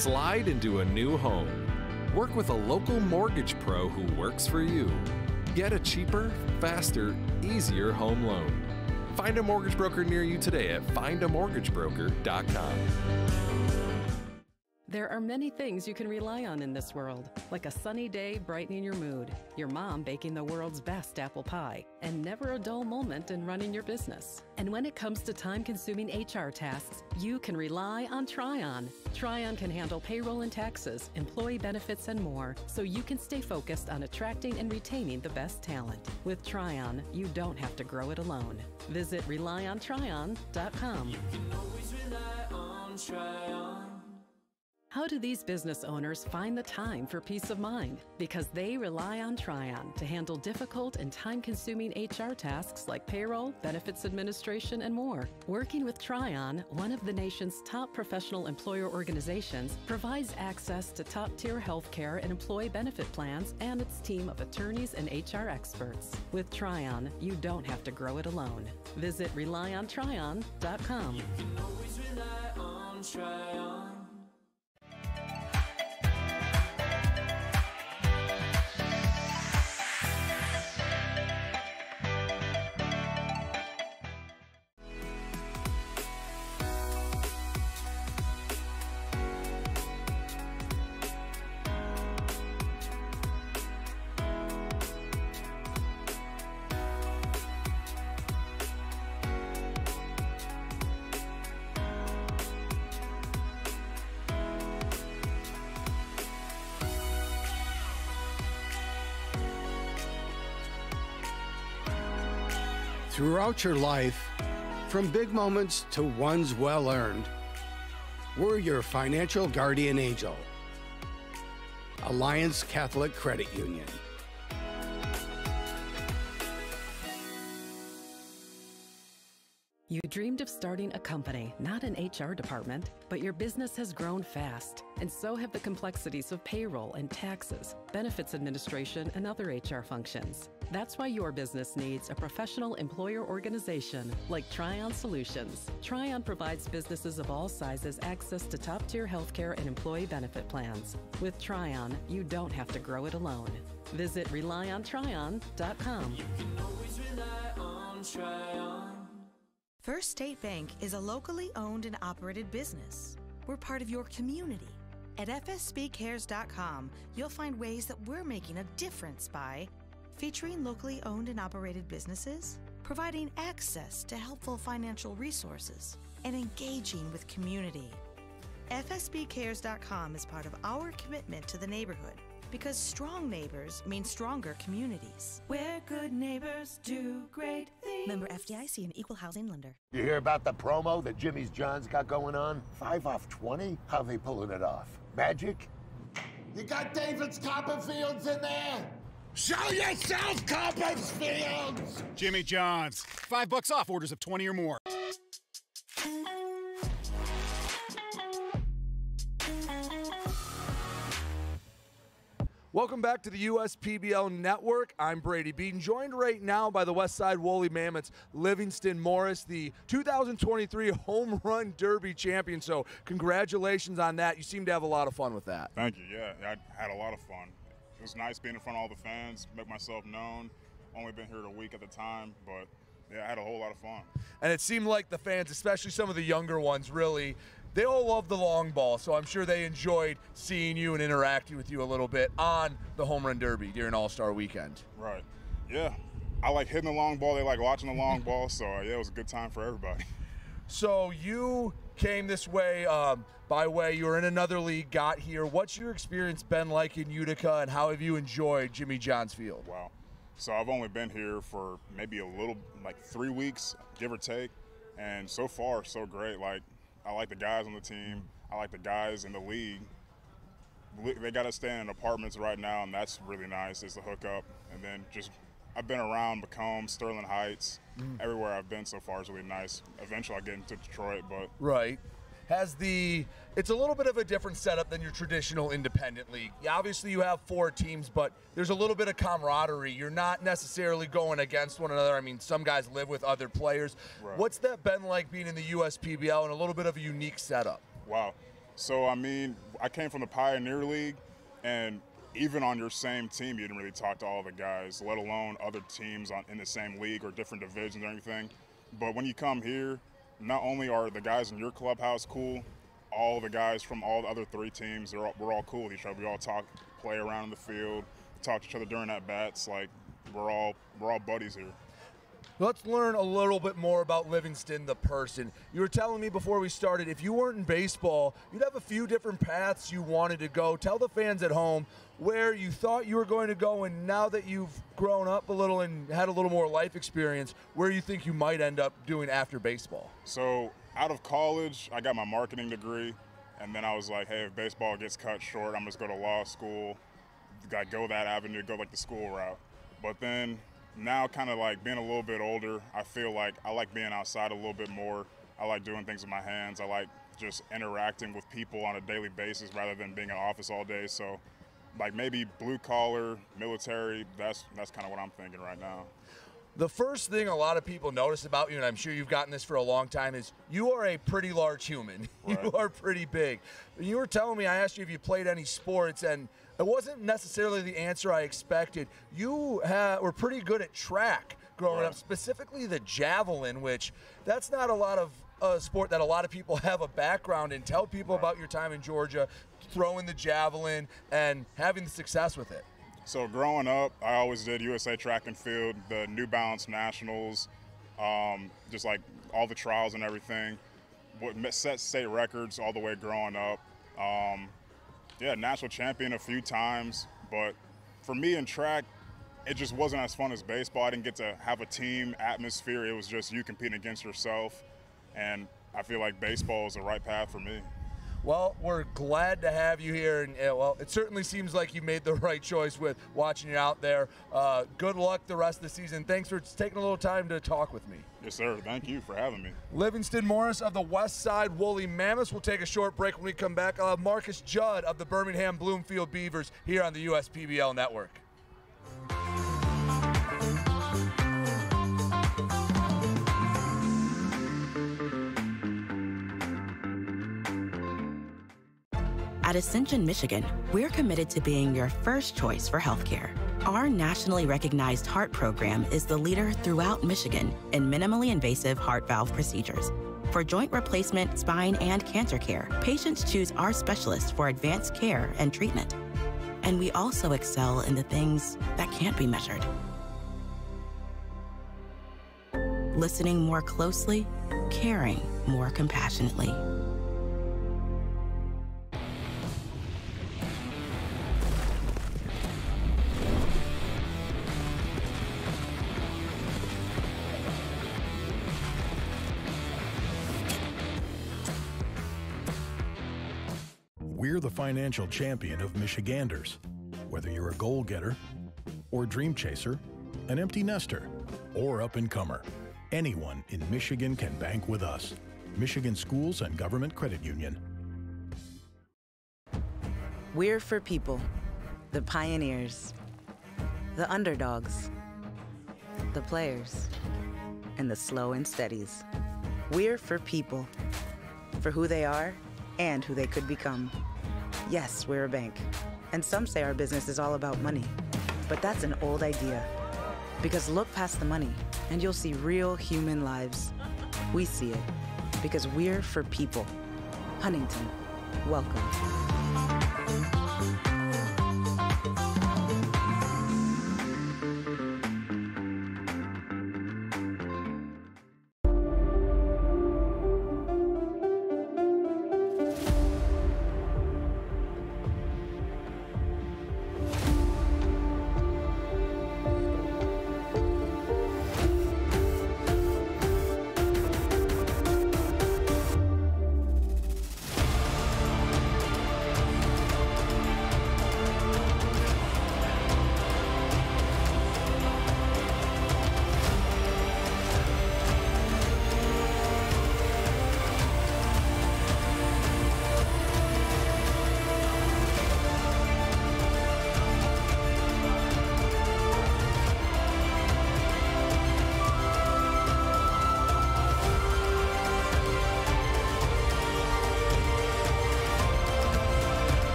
Slide into a new home. Work with a local mortgage pro who works for you. Get a cheaper, faster, easier home loan. Find a mortgage broker near you today at findamortgagebroker.com. There are many things you can rely on in this world, like a sunny day brightening your mood, your mom baking the world's best apple pie, and never a dull moment in running your business. And when it comes to time consuming HR tasks, you can rely on TriNet. TriNet can handle payroll and taxes, employee benefits, and more, so you can stay focused on attracting and retaining the best talent. With TriNet, you don't have to grow it alone. Visit relyontrinet.com. How do these business owners find the time for peace of mind? Because they rely on TriNet to handle difficult and time consuming HR tasks like payroll, benefits administration, and more. Working with TriNet, one of the nation's top professional employer organizations, provides access to top tier healthcare and employee benefit plans and its team of attorneys and HR experts. With TriNet, you don't have to grow it alone. Visit relyontrinet.com. Throughout your life, from big moments to ones well earned, we're your financial guardian angel. Alliance Catholic Credit Union. You dreamed of starting a company, not an HR department, but your business has grown fast, and so have the complexities of payroll and taxes, benefits administration, and other HR functions. That's why your business needs a professional employer organization like TriNet Solutions. TriNet provides businesses of all sizes access to top tier healthcare and employee benefit plans. With TriNet, you don't have to grow it alone. Visit relyontrinet.com. First State Bank is a locally owned and operated business. We're part of your community. At FSBCares.com, you'll find ways that we're making a difference by featuring locally owned and operated businesses, providing access to helpful financial resources, and engaging with community. FSBCares.com is part of our commitment to the neighborhood because strong neighbors mean stronger communities. Where good neighbors do great things. Member FDIC and Equal Housing Lender. You hear about the promo that Jimmy's John's got going on? Five off 20? How they pulling it off? Magic? You got David's Copperfields in there? Show yourself, Copperfields! Jimmy John's. Five bucks off orders of 20 or more. Welcome back to the USPBL Network. I'm Brady Beaton, joined right now by the Westside Woolly Mammoths, Livingston Morris, the 2023 Home Run Derby champion. So, congratulations on that. You seem to have a lot of fun with that. Thank you. Yeah, I had a lot of fun. It was nice being in front of all the fans, make myself known. Only been here a week at the time, but yeah, I had a whole lot of fun. And it seemed like the fans, especially some of the younger ones, really they all love the long ball, so I'm sure they enjoyed seeing you and interacting with you a little bit on the home run derby during All Star Weekend. Right. Yeah. I like hitting the long ball. They like watching the long ball. So yeah, it was a good time for everybody. So you came this way um, by way you were in another league, got here. What's your experience been like in Utica, and how have you enjoyed Jimmy John's Field? Wow. So I've only been here for maybe a little, like three weeks, give or take, and so far so great. Like I like the guys on the team. I like the guys in the league. They got us staying in apartments right now, and that's really nice. It's a hookup, and then just I've been around Macomb, Sterling Heights, Mm. everywhere I've been so far is really nice. Eventually, I'll get into Detroit, but Right. Has the it's a little bit of a different setup than your traditional independent league. Yeah, obviously you have four teams, but there's a little bit of camaraderie. You're not necessarily going against one another. I mean, some guys live with other players. Right. What's that been like being in the USPBL and a little bit of a unique setup? Wow. So I mean, I came from the Pioneer League, and even on your same team, you didn't really talk to all the guys, let alone other teams on, in the same league or different divisions or anything. But when you come here, not only are the guys in your clubhouse cool, all the guys from all the other three teams, all, we're all cool with each other. We all talk, play around in the field, talk to each other during at bats. Like we're all we're all buddies here. Let's learn a little bit more about Livingston, the person. You were telling me before we started, if you weren't in baseball, you'd have a few different paths you wanted to go. Tell the fans at home where you thought you were going to go, and now that you've grown up a little and had a little more life experience, where you think you might end up doing after baseball. So out of college, I got my marketing degree, and then I was like, hey, if baseball gets cut short, I'm just go to law school, like go that avenue, go like the school route. But then now, kind of like being a little bit older, I feel like I like being outside a little bit more. I like doing things with my hands. I like just interacting with people on a daily basis rather than being in office all day. So, like maybe blue collar, military. That's that's kind of what I'm thinking right now. The first thing a lot of people notice about you, and I'm sure you've gotten this for a long time, is you are a pretty large human. Right. You are pretty big. You were telling me, I asked you if you played any sports, and it wasn't necessarily the answer I expected. You ha- were pretty good at track growing Right. up, specifically the javelin, which that's not a lot of a sport that a lot of people have a background in. Tell people about your time in Georgia, throwing the javelin and having the success with it. So growing up, I always did USA track and field, the New Balance Nationals, um, just like all the trials and everything. What set state records all the way growing up. Um, yeah, national champion a few times, but for me in track, it just wasn't as fun as baseball. I didn't get to have a team atmosphere. It was just you competing against yourself, and I feel like baseball is the right path for me. Well, we're glad to have you here, and uh, well, it certainly seems like you made the right choice with watching you out there. Uh, good luck the rest of the season. Thanks for taking a little time to talk with me. Yes, sir. Thank you for having me. Livingston Morris of the West Side Woolly Mammoths. We'll take a short break when we come back. Have Marcus Judd of the Birmingham Bloomfield Beavers here on the USPBL Network. At Ascension Michigan, we're committed to being your first choice for healthcare. Our nationally recognized heart program is the leader throughout Michigan in minimally invasive heart valve procedures. For joint replacement, spine, and cancer care, patients choose our specialists for advanced care and treatment. And we also excel in the things that can't be measured. Listening more closely, caring more compassionately. We're the financial champion of Michiganders. Whether you're a goal getter or dream chaser, an empty nester, or up and comer, anyone in Michigan can bank with us. Michigan Schools and Government Credit Union. We're for people, the pioneers, the underdogs, the players, and the slow and steadies. We're for people, for who they are and who they could become. Yes, we're a bank, and some say our business is all about money, but that's an old idea. Because look past the money, and you'll see real human lives. We see it because we're for people. Huntington, welcome.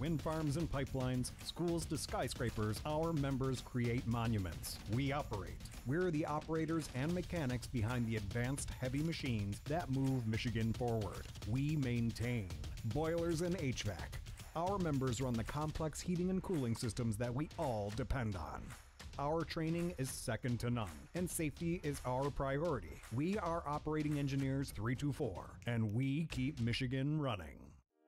Wind farms, and pipelines, schools to skyscrapers, our members create monuments. We operate. We're the operators and mechanics behind the advanced heavy machines that move Michigan forward. We maintain boilers and HVAC. Our members run the complex heating and cooling systems that we all depend on. Our training is second to none, and safety is our priority. We are Operating Engineers 324, and we keep Michigan running.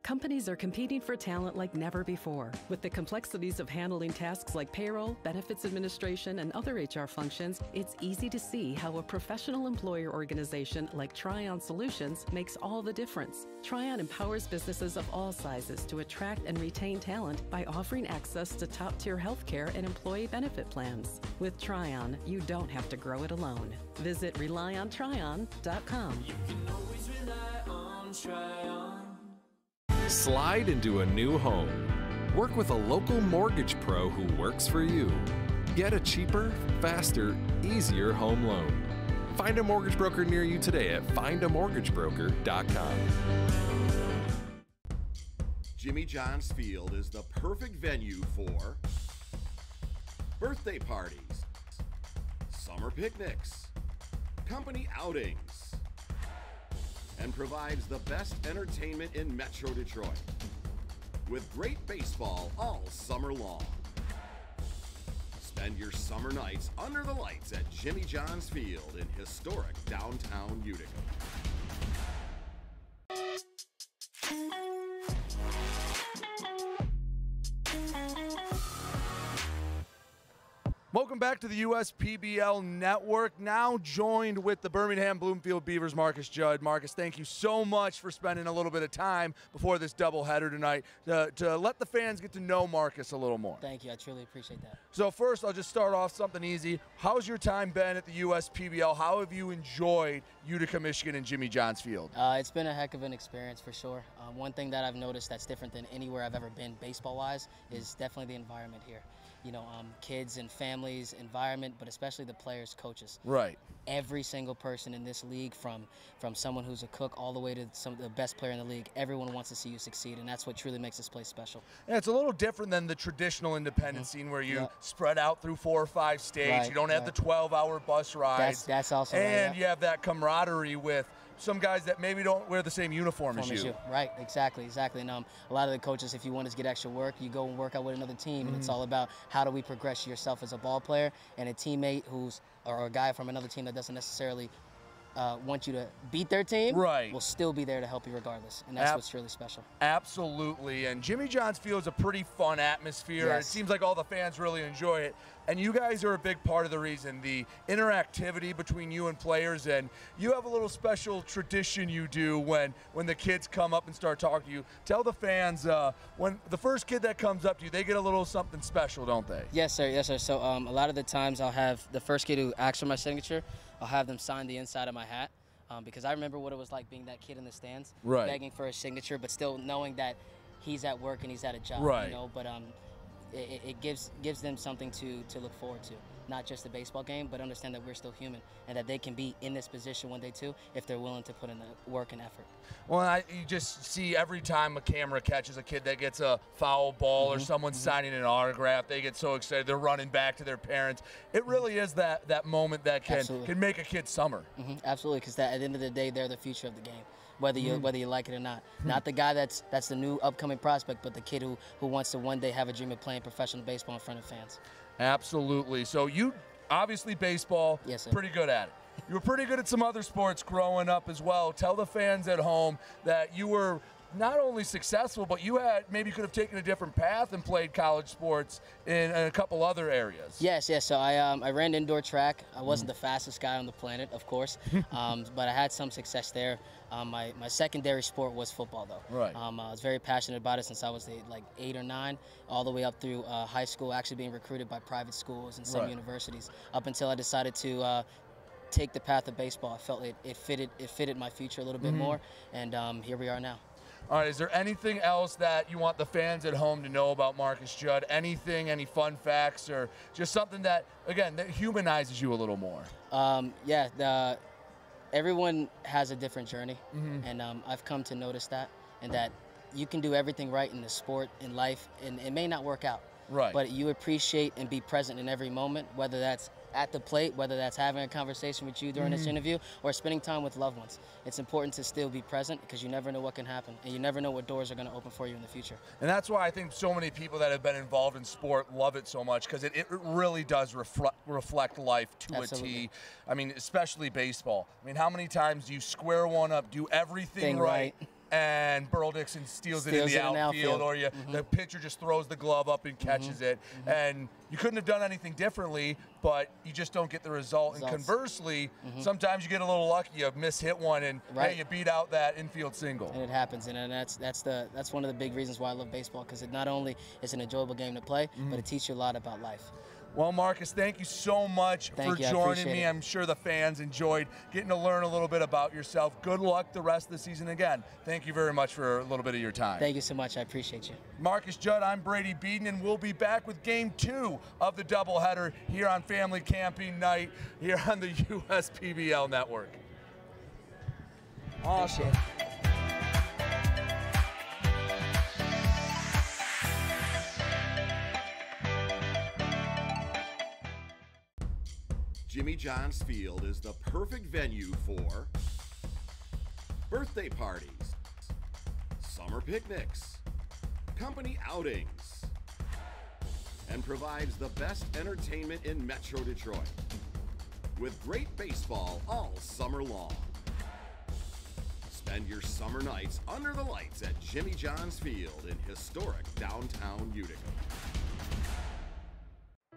Companies are competing for talent like never before. With the complexities of handling tasks like payroll, benefits administration, and other HR functions, it's easy to see how a professional employer organization like TriNet Solutions makes all the difference. TriNet empowers businesses of all sizes to attract and retain talent by offering access to top tier healthcare and employee benefit plans. With TriNet, you don't have to grow it alone. Visit relyontrinet.com. Slide into a new home. Work with a local mortgage pro who works for you. Get a cheaper, faster, easier home loan. Find a mortgage broker near you today at findamortgagebroker.com. Jimmy John's Field is the perfect venue for birthday parties, summer picnics, company outings, and provides the best entertainment in Metro Detroit with great baseball all summer long. Spend your summer nights under the lights at Jimmy John's Field in historic downtown Utica. Welcome back to the USPBL Network. Now joined with the Birmingham Bloomfield Beavers, Marcus Judd. Marcus, thank you so much for spending a little bit of time before this doubleheader tonight to, to let the fans get to know Marcus a little more. Thank you. I truly appreciate that. So first, I'll just start off something easy. How's your time been at the USPBL? How have you enjoyed Utica, Michigan, and Jimmy John's Field? Uh, it's been a heck of an experience for sure. Um, one thing that I've noticed that's different than anywhere I've ever been baseball-wise is definitely the environment here. You know, um, kids and families, environment, but especially the players, coaches. Right. Every single person in this league, from from someone who's a cook all the way to some of the best player in the league, everyone wants to see you succeed, and that's what truly makes this place special. Yeah, it's a little different than the traditional independent scene where you Yeah. spread out through four or five states. Right, you don't have right. the 12-hour bus ride. That's that's also right, and yeah. you have that camaraderie with some guys that maybe don't wear the same uniform as Form you. Right, exactly, exactly. And um, a lot of the coaches, if you want to get extra work, you go and work out with another team, and it's Mhm. all about how do we progress yourself as a ball player and a teammate who's or a guy from another team that doesn't necessarily uh, want you to beat their team. Right. Will still be there to help you regardless, and that's Ab- what's really special. Absolutely. And Jimmy John's Field is a pretty fun atmosphere. It seems like all the fans really enjoy it. And you guys are a big part of the reason, the interactivity between you and players. And you have a little special tradition you do when, when the kids come up and start talking to you. Tell the fans, uh, when the first kid that comes up to you, they get a little something special, don't they? Yes, sir. Yes, sir. So um, a lot of the times I'll have the first kid who asks for my signature, I'll have them sign the inside of my hat. Um, because I remember what it was like being that kid in the stands, Right. begging for a signature, but still knowing that he's at work and he's at a job. Right. You know, but um, it, it- gives gives them something to to look forward to. Not just the baseball game, but understand that we're still human and that they can be in this position one day too if they're willing to put in the work and effort. Well, I, you just see every time a camera catches a kid that gets a foul ball or Mhm, someone signing an autograph, they get so excited. They're running back to their parents. It really is that, that moment that can, Absolutely. can make a kid summer. hmm absolutely, because at the end of the day, they're the future of the game, whether you Mhm. whether you like it or not. Not the guy that's that's the new upcoming prospect, but the kid who who wants to one day have a dream of playing professional baseball in front of fans. Absolutely. So you obviously baseball, Yes, sir. pretty good at it. You were pretty good at some other sports growing up as well. Tell the fans at home that you were not only successful, but you had maybe you could have taken a different path and played college sports in, in a couple other areas. Yes, yes. So I um, I ran indoor track. I wasn't the fastest guy on the planet, of course, um, but I had some success there. Um, my, my secondary sport was football, though. Right. Um, I was very passionate about it since I was the, like eight or nine, all the way up through uh, high school. Actually, being recruited by private schools and some Right. universities, up until I decided to. Uh, Take the path of baseball. I felt it, it fitted it fitted my future a little bit Mhm. more, and um, here we are now. All right, is there anything else that you want the fans at home to know about Marcus Judd? Anything, any fun facts, or just something that, again, that humanizes you a little more? Um, yeah, the, everyone has a different journey, Mhm. and um, I've come to notice that, and that you can do everything right in the sport, in life, and it may not work out. Right. But you appreciate and be present in every moment, whether that's at the plate, whether that's having a conversation with you during this Mhm. interview, or spending time with loved ones. It's important to still be present because you never know what can happen, and you never know what doors are going to open for you in the future. And that's why I think so many people that have been involved in sport love it so much because it, it really does reflect, reflect life to a Absolutely. T. I mean, especially baseball. I mean, how many times do you square one up, do everything Thing right, right. And Burl Dixon steals, it in the it in outfield, outfield. or you, Mhm. the pitcher just throws the glove up and catches Mhm. it. Mhm. And you couldn't have done anything differently, but you just don't get the result. And Results. conversely, Mhm. sometimes you get a little lucky, you miss hit one, and Right. hey, you beat out that infield single. And it happens, and, and that's that's the that's one of the big reasons why I love baseball because it not only is an enjoyable game to play, but it teaches you a lot about life. Well, Marcus, thank you so much Thank for you, joining me. it. I'm sure the fans enjoyed getting to learn a little bit about yourself. Good luck the rest of the season again. Thank you very much for a little bit of your time. Thank you so much. I appreciate you. Marcus Judd, I'm Brady Beaton, and we'll be back with game two of the doubleheader here on Family Camping Night here on the USPBL Network. Awesome. Jimmy John's Field is the perfect venue for birthday parties, summer picnics, company outings, and provides the best entertainment in Metro Detroit with great baseball all summer long. Spend your summer nights under the lights at Jimmy John's Field in historic downtown Utica.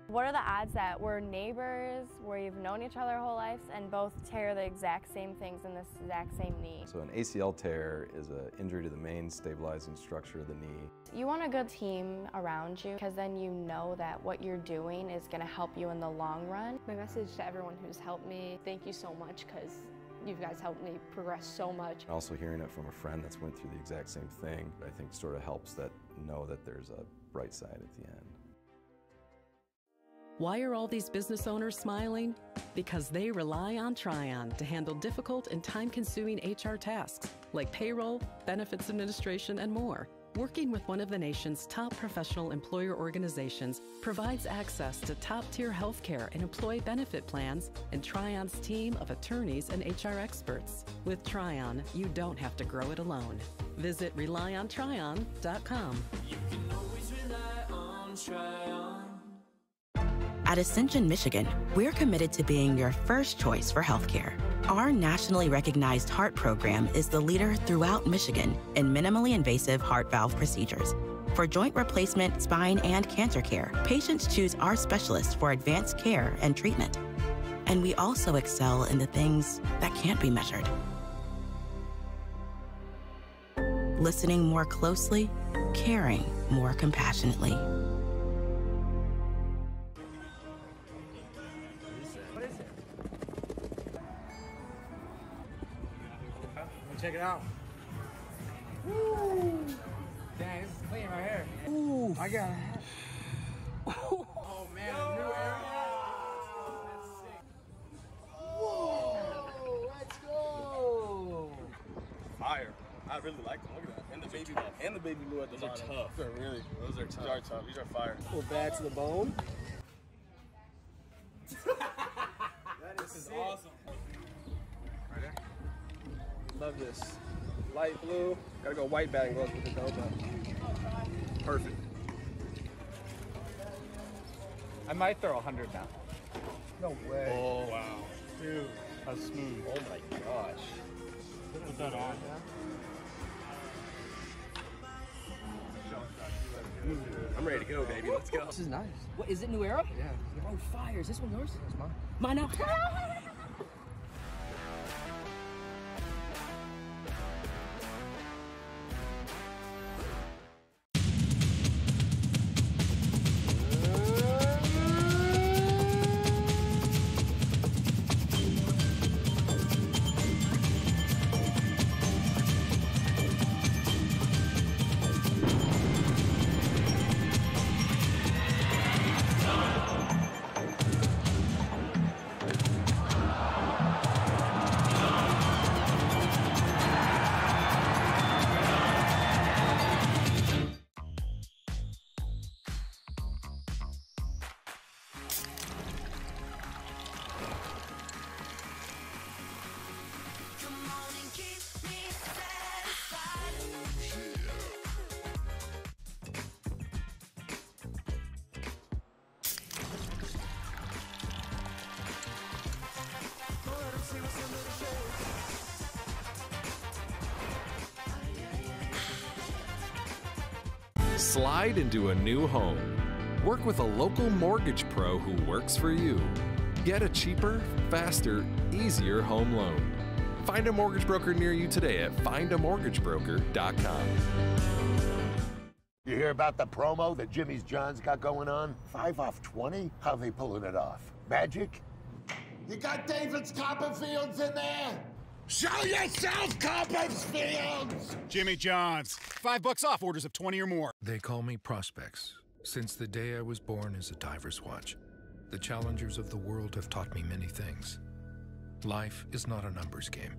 What are the odds that we're neighbors, where you've known each other our whole lives, and both tear the exact same things in this exact same knee? So an ACL tear is an injury to the main stabilizing structure of the knee. You want a good team around you because then you know that what you're doing is going to help you in the long run. My message to everyone who's helped me, thank you so much because you guys helped me progress so much. Also hearing it from a friend that's went through the exact same thing, I think sort of helps that know that there's a bright side at the end. Why are all these business owners smiling? Because they rely on TriNet to handle difficult and time consuming HR tasks like payroll, benefits administration, and more. Working with one of the nation's top professional employer organizations provides access to top tier healthcare and employee benefit plans and TriNet's team of attorneys and HR experts. With TriNet, you don't have to grow it alone. Visit relyontrinet.com. At Ascension Michigan, we're committed to being your first choice for healthcare. Our nationally recognized heart program is the leader throughout Michigan in minimally invasive heart valve procedures. For joint replacement, spine, and cancer care, patients choose our specialists for advanced care and treatment. And we also excel in the things that can't be measured. Listening more closely, caring more compassionately. Check it out. Woo! Dang, this is clean right here. Ooh, I got it. Oh man, a new area. Whoa, let's go. Fire. I really like them. Look at that. And the baby blue. And the baby blue at the Those are tough. They're really. Those are tough. These are tough. These are fire. We're bad to the bone. this is awesome. Right. Love this. Light blue. Gotta go white batting gloves with it though, but Perfect. I might throw a hundred now. No way. Oh, wow. Dude, how smooth. Oh my gosh. Put that on. I'm ready to go, baby. Let's go. This is nice. What is it? New Era? Yeah. Oh, fire! Is this one yours? That's mine. Mine now. Slide into a new home. Work with a local mortgage pro who works for you. Get a cheaper, faster, easier home loan. Find a mortgage broker near you today at findamortgagebroker.com. You hear about the promo that Jimmy's John's got going on? Five off 20? How they pulling it off? Magic? You got David's Copperfields in there? Show yourself, Copperfields! Jimmy John's. Five bucks off orders of 20 or more. They call me Prospex. Since the day I was born as a diver's watch, the challengers of the world have taught me many things. Life is not a numbers game.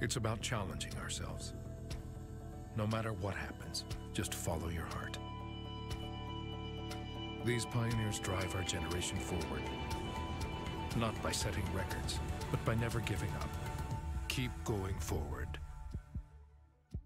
It's about challenging ourselves. No matter what happens, just follow your heart. These pioneers drive our generation forward. Not by setting records, but by never giving up. Keep going forward.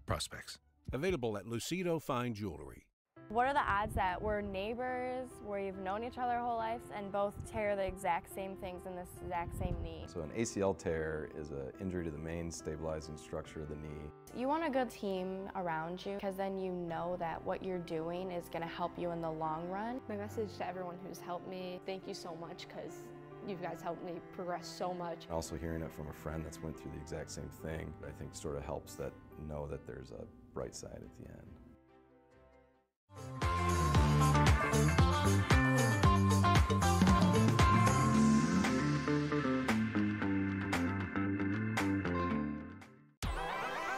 Prospex. Available at Lucido Fine Jewelry. What are the odds that we're neighbors, where you've known each other our whole lives, and both tear the exact same things in this exact same knee? So an ACL tear is an injury to the main stabilizing structure of the knee. You want a good team around you because then you know that what you're doing is going to help you in the long run. My message to everyone who's helped me, thank you so much because you guys helped me progress so much. Also hearing it from a friend that's went through the exact same thing, I think sort of helps that know that there's a bright side at the end.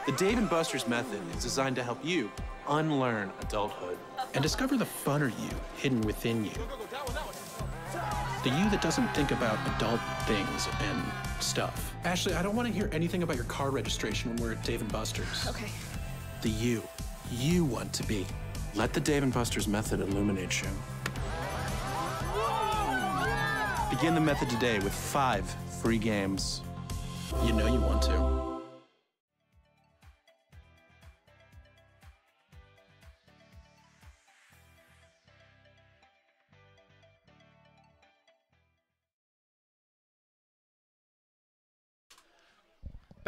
The Dave & Buster's method is designed to help you unlearn adulthood and discover the funner you hidden within you. The you that doesn't think about adult things and stuff. Ashley, I don't want to hear anything about your car registration when we're at Dave & Buster's. Okay. The you you want to be. Let the Dave & Buster's method illuminate you. Begin the method today with five free games. You know you want to.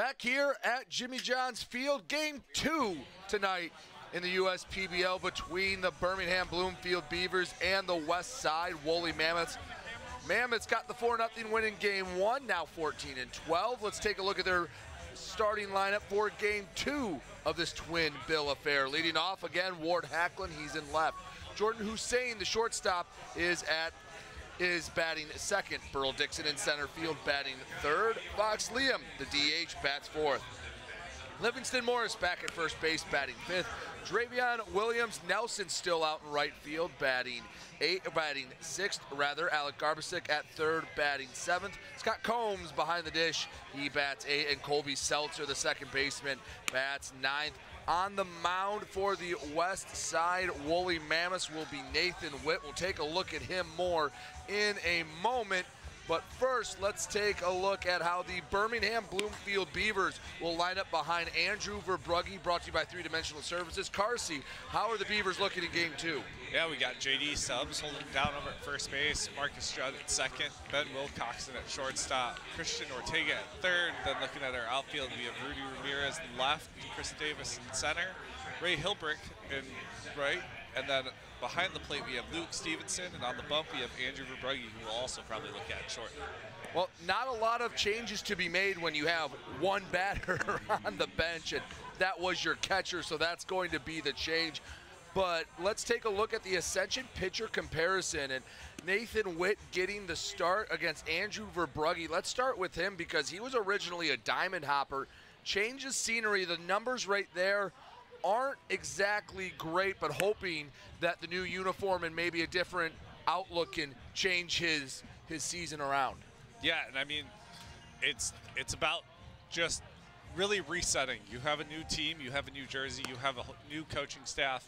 Back here at Jimmy John's Field, game two tonight in the USPBL between the Birmingham Bloomfield Beavers and the West Side Woolly Mammoths. Mammoths got the 4 0 win in game one, now 14 and 12. Let's take a look at their starting lineup for game two of this twin bill affair. Leading off again, Ward Hacklin, he's in left. Jordan Hussein, the shortstop, is at is batting second. Burl Dixon in center field batting third. Fox Liam, the DH, bats fourth. Livingston Morris back at first base, batting fifth. Dravion Williams Nelson still out in right field, batting eight, batting sixth rather. Alec Garbisick at third, batting seventh. Scott Combs behind the dish, he bats eight, and Colby Seltzer, the second baseman, bats ninth. On the mound for the West Side Woolly Mammoths will be Nathan Witt. We'll take a look at him more in a moment. But first, let's take a look at how the Birmingham Bloomfield Beavers will line up behind Andrew Verbrugge, brought to you by Three Dimensional Services. Carsey, how are the Beavers looking in game two? Yeah, we got JD Subs holding down over at first base, Marcus Judd at second, Ben Wilcoxon at shortstop, Christian Ortega at third. Then looking at our outfield, we have Rudy Ramirez in left, Chris Davis in center, Ray Hilbrick in right, and then behind the plate we have Luke Stevenson, and on the bump we have Andrew Verbrugge, who we'll also probably look at shortly. Well, not a lot of changes to be made when you have one batter on the bench, and that was your catcher, so that's going to be the change. But let's take a look at the Ascension pitcher comparison, and Nathan Witt getting the start against Andrew Verbrugge. Let's start with him because he was originally a diamond hopper. Changes scenery, the numbers right there aren't exactly great, but hoping that the new uniform and maybe a different outlook can change his his season around. Yeah, and I mean, it's it's about just really resetting. You have a new team, you have a new jersey, you have a new coaching staff.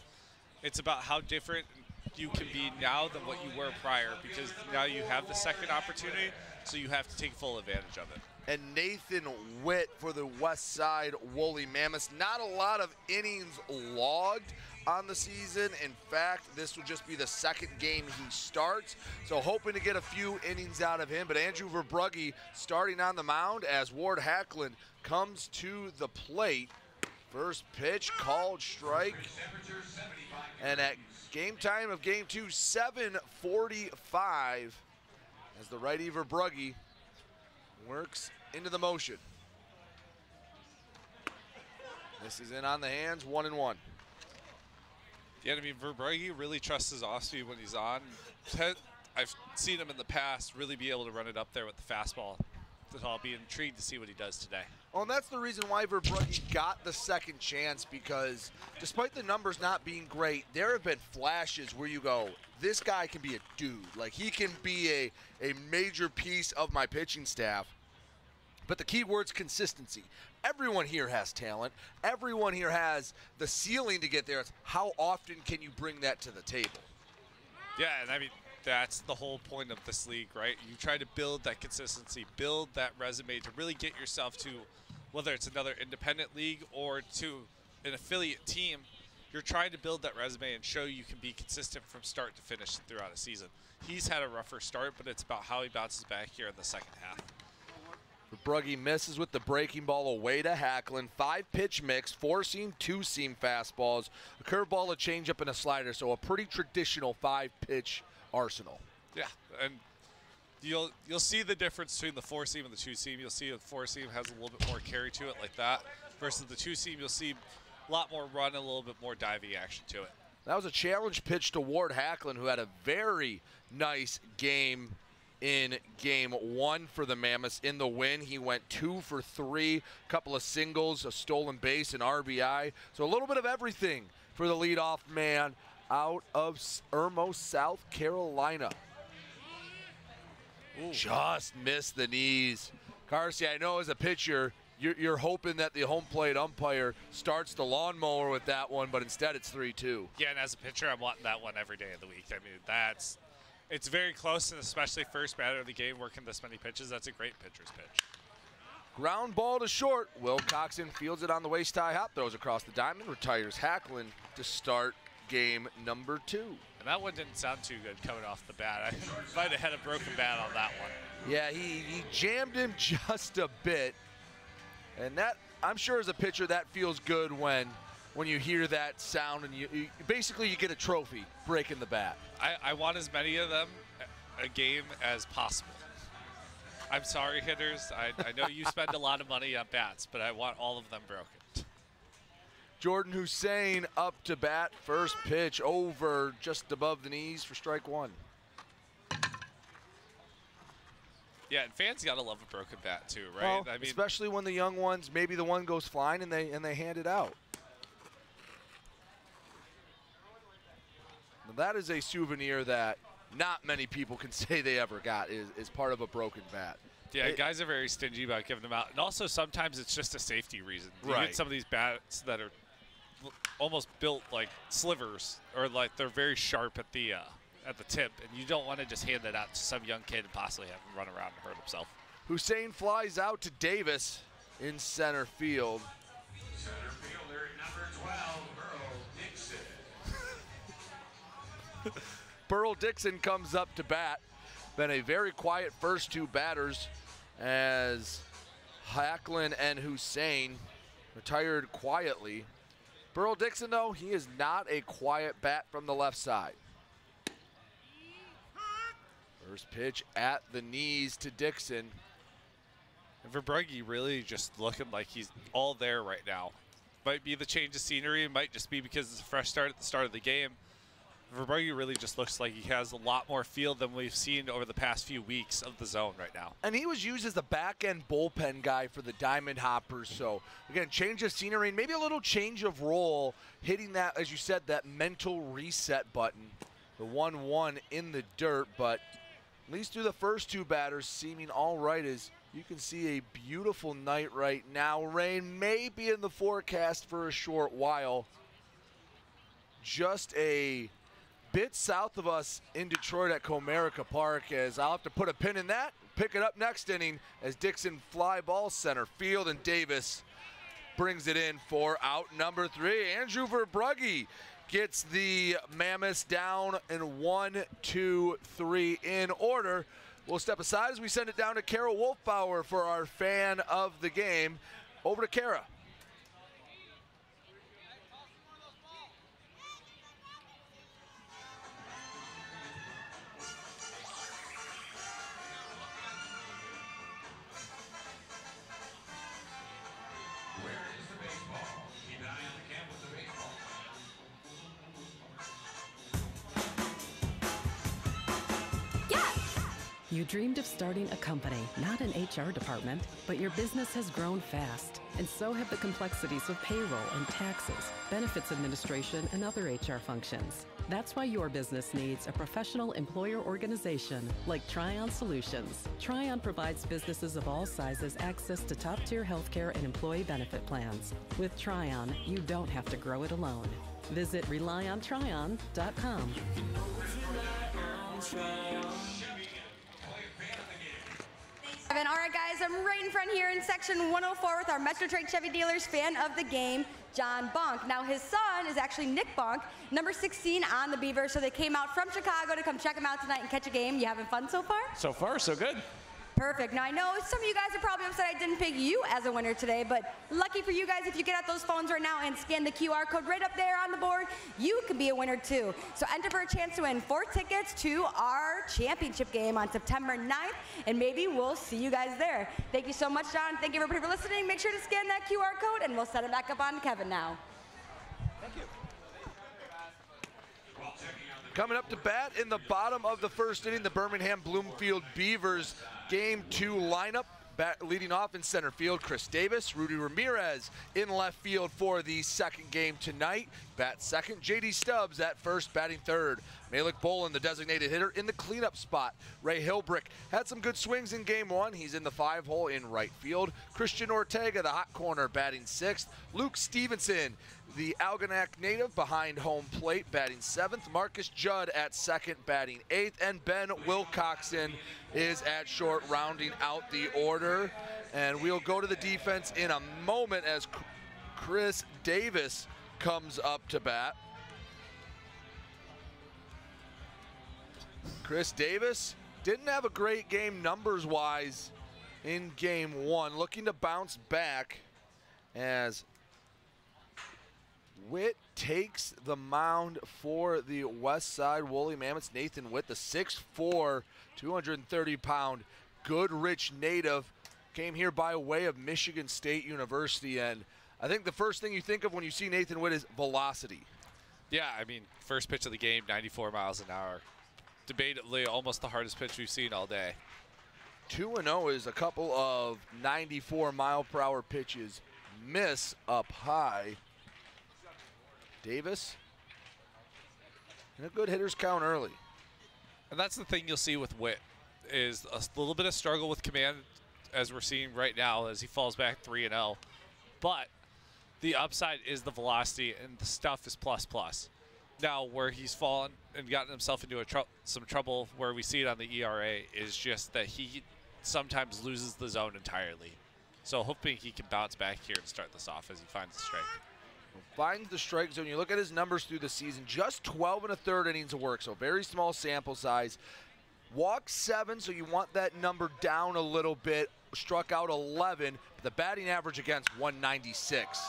It's about how different you can be now than what you were prior because now you have the second opportunity, so you have to take full advantage of it. And Nathan Witt for the West Side Woolly Mammoths. Not a lot of innings logged on the season. In fact, this will just be the second game he starts. So hoping to get a few innings out of him. But Andrew Verbrugge starting on the mound as Ward Hackland comes to the plate First pitch called strike. And at game time of game two, 745 as the righty Verbrugge works into the motion. This is in on the hands, one and one. Yeah, I mean, Verbrugge really trusts his off speed when he's on. I've seen him in the past really be able to run it up there with the fastball. So I'll be intrigued to see what he does today. Well, and that's the reason why Verbrugge got the second chance because despite the numbers not being great, there have been flashes where you go, this guy can be a dude. Like, he can be a, a major piece of my pitching staff. But the key word's consistency. Everyone here has talent. Everyone here has the ceiling to get there. It's how often can you bring that to the table? Yeah, and I mean, that's the whole point of this league, right? You try to build that consistency, build that resume to really get yourself to whether it's another independent league or to an affiliate team. You're trying to build that resume and show you can be consistent from start to finish throughout a season. He's had a rougher start, but it's about how he bounces back here in the second half. Bruggy misses with the breaking ball away to Hacklin. Five pitch mix, four seam, two seam fastballs, a curveball, a changeup, and a slider. So a pretty traditional five pitch arsenal. Yeah, and you'll you'll see the difference between the four seam and the two seam. You'll see the four seam has a little bit more carry to it like that, versus the two seam. You'll see a lot more run, and a little bit more diving action to it. That was a challenge pitch to Ward Hacklin, who had a very nice game in game one for the Mammoths. In the win, he went two for three, a couple of singles, a stolen base, an RBI. So a little bit of everything for the leadoff man out of Irmo, South Carolina. Ooh. Just missed the knees. Carsey, I know as a pitcher, you're, you're, hoping that the home plate umpire starts the lawnmower with that one, but instead it's 3-2. Yeah, and as a pitcher, I'm wanting that one every day of the week. I mean, that's it's very close, and especially first batter of the game working this many pitches. That's a great pitcher's pitch. Ground ball to short. Wilcoxon fields it on the waist high hop, throws across the diamond, retires Hacklin to start game number two. And that one didn't sound too good coming off the bat. I might have had a broken bat on that one. Yeah, he, he jammed him just a bit. And that, I'm sure as a pitcher, that feels good when when you hear that sound and you, you basically you get a trophy breaking the bat. I, I want as many of them a game as possible. I'm sorry, hitters. I, I know you spend a lot of money on bats, but I want all of them broken. Jordan Hussein up to bat. First pitch over just above the knees for strike one. Yeah, and fans gotta love a broken bat too, right? Well, I mean, especially when the young ones, maybe the one goes flying and they and they hand it out. that is a souvenir that not many people can say they ever got is, is part of a broken bat. Yeah, it, guys are very stingy about giving them out. And also sometimes it's just a safety reason. You right. get some of these bats that are almost built like slivers or like they're very sharp at the uh, at the tip and you don't want to just hand that out to some young kid and possibly have him run around and hurt himself. Hussein flies out to Davis in center field. Center fielder number 12, Burl Dixon comes up to bat. Been a very quiet first two batters as Hacklin and Hussein retired quietly. Burl Dixon, though, he is not a quiet bat from the left side. First pitch at the knees to Dixon. And Verbrugge really just looking like he's all there right now. Might be the change of scenery, might just be because it's a fresh start at the start of the game. Verbrugge really just looks like he has a lot more field than we've seen over the past few weeks of the zone right now. And he was used as the back end bullpen guy for the Diamond Hoppers. So, again, change of scenery maybe a little change of role, hitting that, as you said, that mental reset button. The 1 1 in the dirt, but at least through the first two batters, seeming all right as you can see a beautiful night right now. Rain may be in the forecast for a short while. Just a bit south of us in Detroit at Comerica Park as I'll have to put a pin in that. Pick it up next inning as Dixon fly ball center field and Davis brings it in for out number three. Andrew Verbrugge gets the Mammoths down in one, two, three in order. We'll step aside as we send it down to Kara Wolfbauer for our fan of the game. Over to Kara. You dreamed of starting a company, not an HR department, but your business has grown fast, and so have the complexities of payroll and taxes, benefits administration, and other HR functions. That's why your business needs a professional employer organization like TriNet Solutions. TriNet provides businesses of all sizes access to top tier healthcare and employee benefit plans. With TriNet, you don't have to grow it alone. Visit relyontrinet.com. All right, guys, I'm right in front here in section 104 with our Metro Detroit Chevy Dealers fan of the game, John Bonk. Now, his son is actually Nick Bonk, number 16 on the Beaver, so they came out from Chicago to come check him out tonight and catch a game. You having fun so far? So far, so good. Perfect. Now, I know some of you guys are probably upset I didn't pick you as a winner today, but lucky for you guys, if you get out those phones right now and scan the QR code right up there on the board, you can be a winner too. So enter for a chance to win four tickets to our championship game on September 9th, and maybe we'll see you guys there. Thank you so much, John. Thank you, everybody, for listening. Make sure to scan that QR code, and we'll set it back up on Kevin now. Thank you. Coming up to bat in the bottom of the first inning, the Birmingham Bloomfield Beavers game two lineup. Bat leading off in center field, Chris Davis, Rudy Ramirez in left field for the second game tonight. Bat second, JD Stubbs at first, batting third. Malik Bolin, the designated hitter, in the cleanup spot. Ray Hilbrick had some good swings in game one. He's in the five hole in right field. Christian Ortega, the hot corner, batting sixth. Luke Stevenson, the Algonac native behind home plate, batting seventh. Marcus Judd at second, batting eighth. And Ben Wilcoxon is at short, rounding out the order. And we'll go to the defense in a moment as Chris Davis comes up to bat. Chris Davis didn't have a great game numbers wise in game one. Looking to bounce back as Witt takes the mound for the West Side Woolly Mammoths. Nathan Witt, the 6'4", 230-pound Goodrich native, came here by way of Michigan State University. And I think the first thing you think of when you see Nathan Witt is velocity. Yeah, I mean, first pitch of the game, 94 miles an hour. Debatably almost the hardest pitch we've seen all day. 2 0 is a couple of 94 mile per hour pitches miss up high. Davis and a good hitter's count early. And that's the thing you'll see with Witt is a little bit of struggle with command as we're seeing right now as he falls back 3 and 0. But the upside is the velocity and the stuff is plus plus. Now where he's fallen and gotten himself into tr some trouble where we see it on the ERA is just that he sometimes loses the zone entirely. So hoping he can bounce back here and start this off as he finds the strike finds the strike zone. You look at his numbers through the season, just 12 and a third innings of work, so very small sample size. Walked seven, so you want that number down a little bit. Struck out 11, the batting average against 196.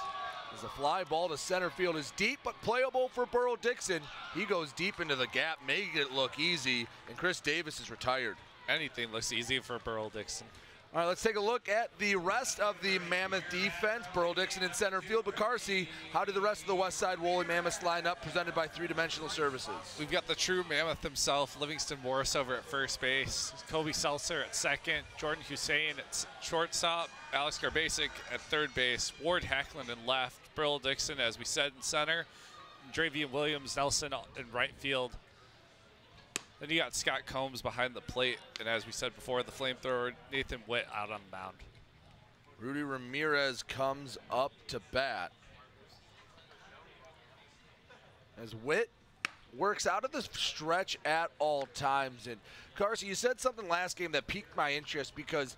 As the fly ball to center field is deep, but playable for Burl Dixon. He goes deep into the gap, making it look easy, and Chris Davis is retired. Anything looks easy for Burl Dixon. All right, let's take a look at the rest of the Mammoth defense. Burl Dixon in center field. But Carsey, how did the rest of the West Side Woolly Mammoths line up, presented by Three Dimensional Services? We've got the true Mammoth himself, Livingston Morris over at first base, Kobe Seltzer at second, Jordan Hussein at shortstop, Alex Garbasic at third base, Ward Hacklin in left, Burl Dixon, as we said, in center, Dravian Williams Nelson uh, in right field, then you got Scott Combs behind the plate, and as we said before, the flamethrower Nathan Witt out on the mound. Rudy Ramirez comes up to bat. As Witt works out of the stretch at all times. And Carson, you said something last game that piqued my interest because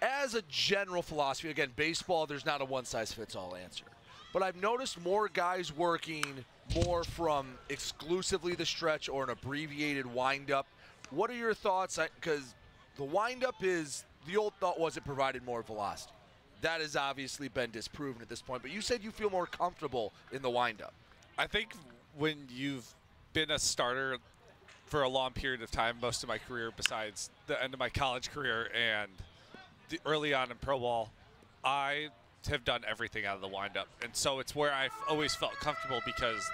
as a general philosophy, again, baseball, there's not a one-size-fits-all answer. But I've noticed more guys working – more from exclusively the stretch or an abbreviated windup. What are your thoughts? Because the windup is the old thought was it provided more velocity. That has obviously been disproven at this point. But you said you feel more comfortable in the windup. I think when you've been a starter for a long period of time, most of my career, besides the end of my college career and early on in pro ball, I have done everything out of the windup. And so it's where I've always felt comfortable because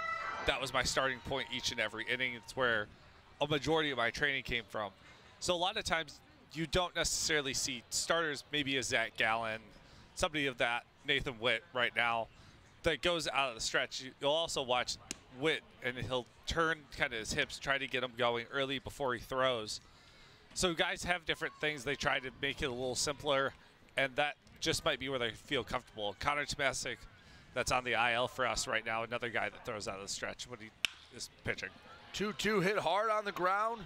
that was my starting point each and every inning. It's where a majority of my training came from. So a lot of times you don't necessarily see starters, maybe a Zach Gallen, somebody of that Nathan Witt right now, that goes out of the stretch. You'll also watch Witt, and he'll turn kind of his hips, try to get him going early before he throws. So guys have different things. They try to make it a little simpler, and that just might be where they feel comfortable. Connor Tomasic, that's on the IL for us right now, another guy that throws out of the stretch when he is pitching. 2-2 hit hard on the ground,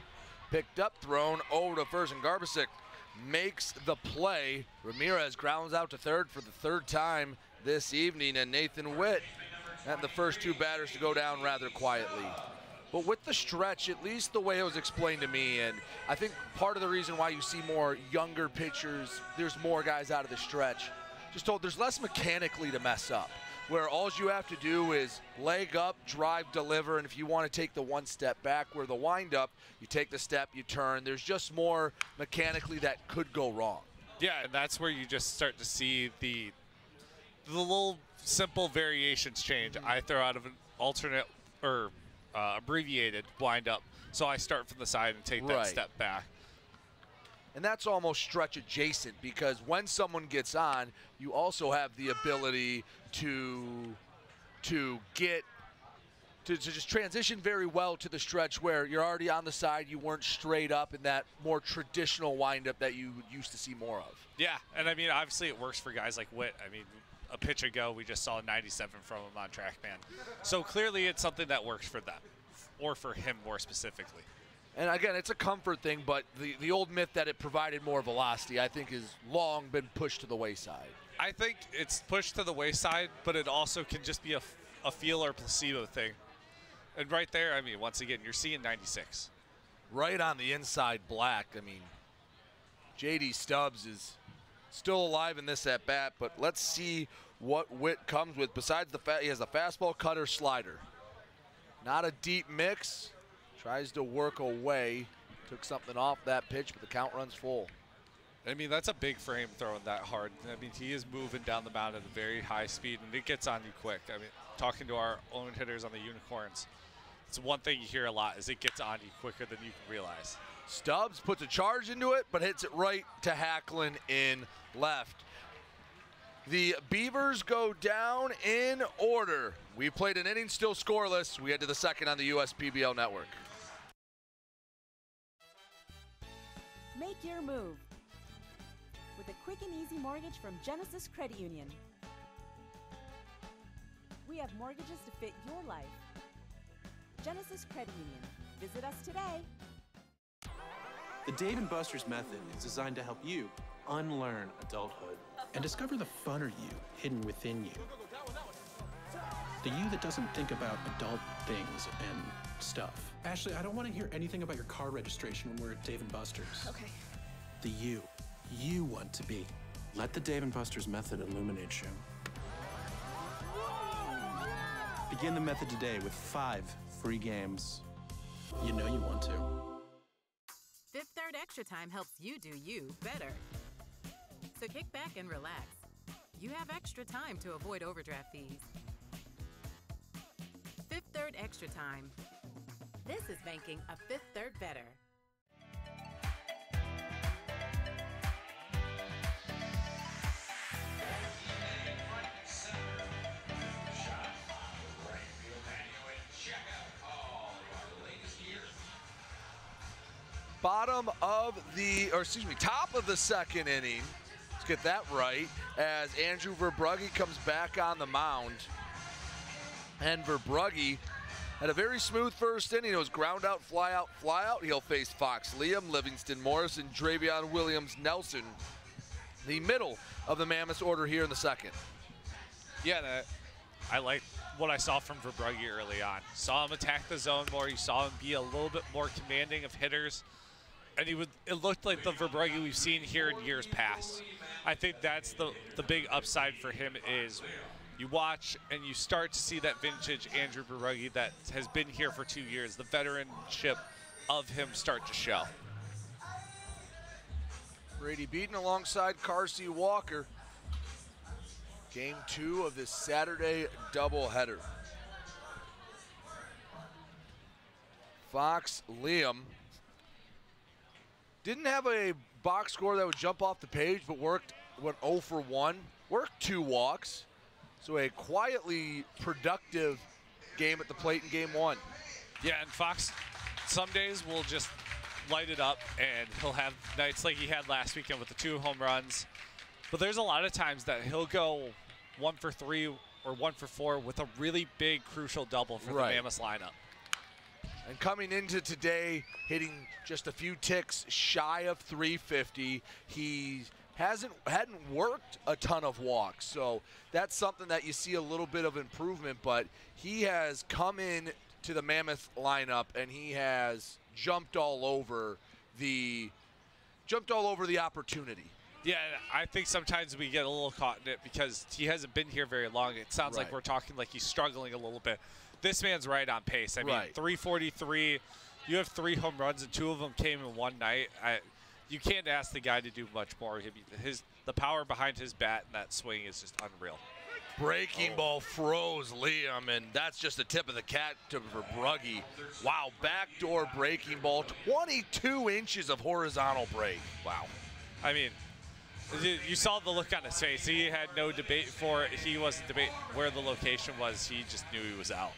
picked up, thrown over to first, and Garbisic makes the play. Ramirez grounds out to third for the third time this evening, and Nathan Witt and the first two batters to go down rather quietly. But with the stretch, at least the way it was explained to me, and I think part of the reason why you see more younger pitchers, there's more guys out of the stretch, just told there's less mechanically to mess up. Where all you have to do is leg up, drive, deliver, and if you want to take the one step back, where the windup, you take the step, you turn. There's just more mechanically that could go wrong. Yeah, and that's where you just start to see the the little simple variations change. Mm-hmm. I throw out of an alternate or uh, abbreviated wind up, so I start from the side and take that step back. And that's almost stretch adjacent because when someone gets on, you also have the ability to to get to, to just transition very well to the stretch where you're already on the side, you weren't straight up in that more traditional windup that you used to see more of. Yeah, and I mean, obviously it works for guys like Witt. I mean, a pitch ago, we just saw 97 from him on TrackMan. So clearly it's something that works for them, or for him more specifically. And again, it's a comfort thing, but the, the old myth that it provided more velocity, I think, has long been pushed to the wayside. I think it's pushed to the wayside, but it also can just be a, a feel or placebo thing. And right there, I mean, once again, you're seeing 96. Right on the inside black. I mean, JD Stubbs is still alive in this at bat, but let's see what Witt comes with. Besides the fact he has a fastball, cutter, slider. Not a deep mix. Tries to work away. Took something off that pitch, but the count runs full. I mean, that's a big frame throwing that hard. I mean, he is moving down the mound at a very high speed, and it gets on you quick. I mean, talking to our own hitters on the Unicorns, it's one thing you hear a lot is it gets on you quicker than you can realize. Stubbs puts a charge into it, but hits it right to Hacklin in left. The Beavers go down in order. We played an inning still scoreless. We head to the second on the USPBL network. Make your move with a quick and easy mortgage from Genisys Credit Union. We have mortgages to fit your life. Genisys Credit Union. Visit us today. The Dave and Buster's method is designed to help you unlearn adulthood and discover the funner you hidden within you. The you that doesn't think about adult things and stuff. Ashley, I don't want to hear anything about your car registration when we're at Dave and Buster's. Okay. The you you want to be. Let the Dave and Buster's method illuminate you. Begin the method today with five free games. You know you want to. Extra Time helps you do you better. So kick back and relax. You have extra time to avoid overdraft fees. Fifth Third Extra Time. This is banking a fifth third better. Bottom of the, or excuse me, top of the second inning. Let's get that right. As Andrew Verbrugge comes back on the mound. And Verbrugge had a very smooth first inning. It was ground out, fly out, fly out. He'll face Fox Liam, Livingston Morris, and Dravion Williams Nelson. The middle of the Mammoth order here in the second. Yeah, that, I like what I saw from Verbrugge early on. Saw him attack the zone more. You saw him be a little bit more commanding of hitters. And he would it looked like the Verbrugge we've seen here in years past. I think that's the the big upside for him is you watch and you start to see that vintage Andrew Verbrugge that has been here for two years. The veteranship of him start to show. Brady Beaton alongside Carsey Walker. Game two of this Saturday doubleheader. Fox Liam didn't have a box score that would jump off the page, but worked went 0 for 1, worked two walks. So a quietly productive game at the plate in game one. Yeah, and Fox, some days will just light it up, and he'll have nights like he had last weekend with the two home runs. But there's a lot of times that he'll go one for three or one for four with a really big, crucial double for Right. the Mammoth lineup. And coming into today, hitting just a few ticks shy of 350. He hasn't hadn't worked a ton of walks, so that's something that you see a little bit of improvement. But he has come in to the Mammoth lineup and he has jumped all over the jumped all over the opportunity. Yeah, I think sometimes we get a little caught in it because he hasn't been here very long. It sounds like we're talking like he's struggling a little bit. This man's right on pace. I mean, Right. 343. You have three home runs, and two of them came in one night. I, you can't ask the guy to do much more. His the power behind his bat and that swing is just unreal. Breaking oh. ball froze Liam, and that's just the tip of the cat to, for Bruggy. Wow, backdoor breaking ball, 22 inches of horizontal break. Wow. I mean, you you saw the look on his face. He had no debate for it. He wasn't debating where the location was. He just knew he was out.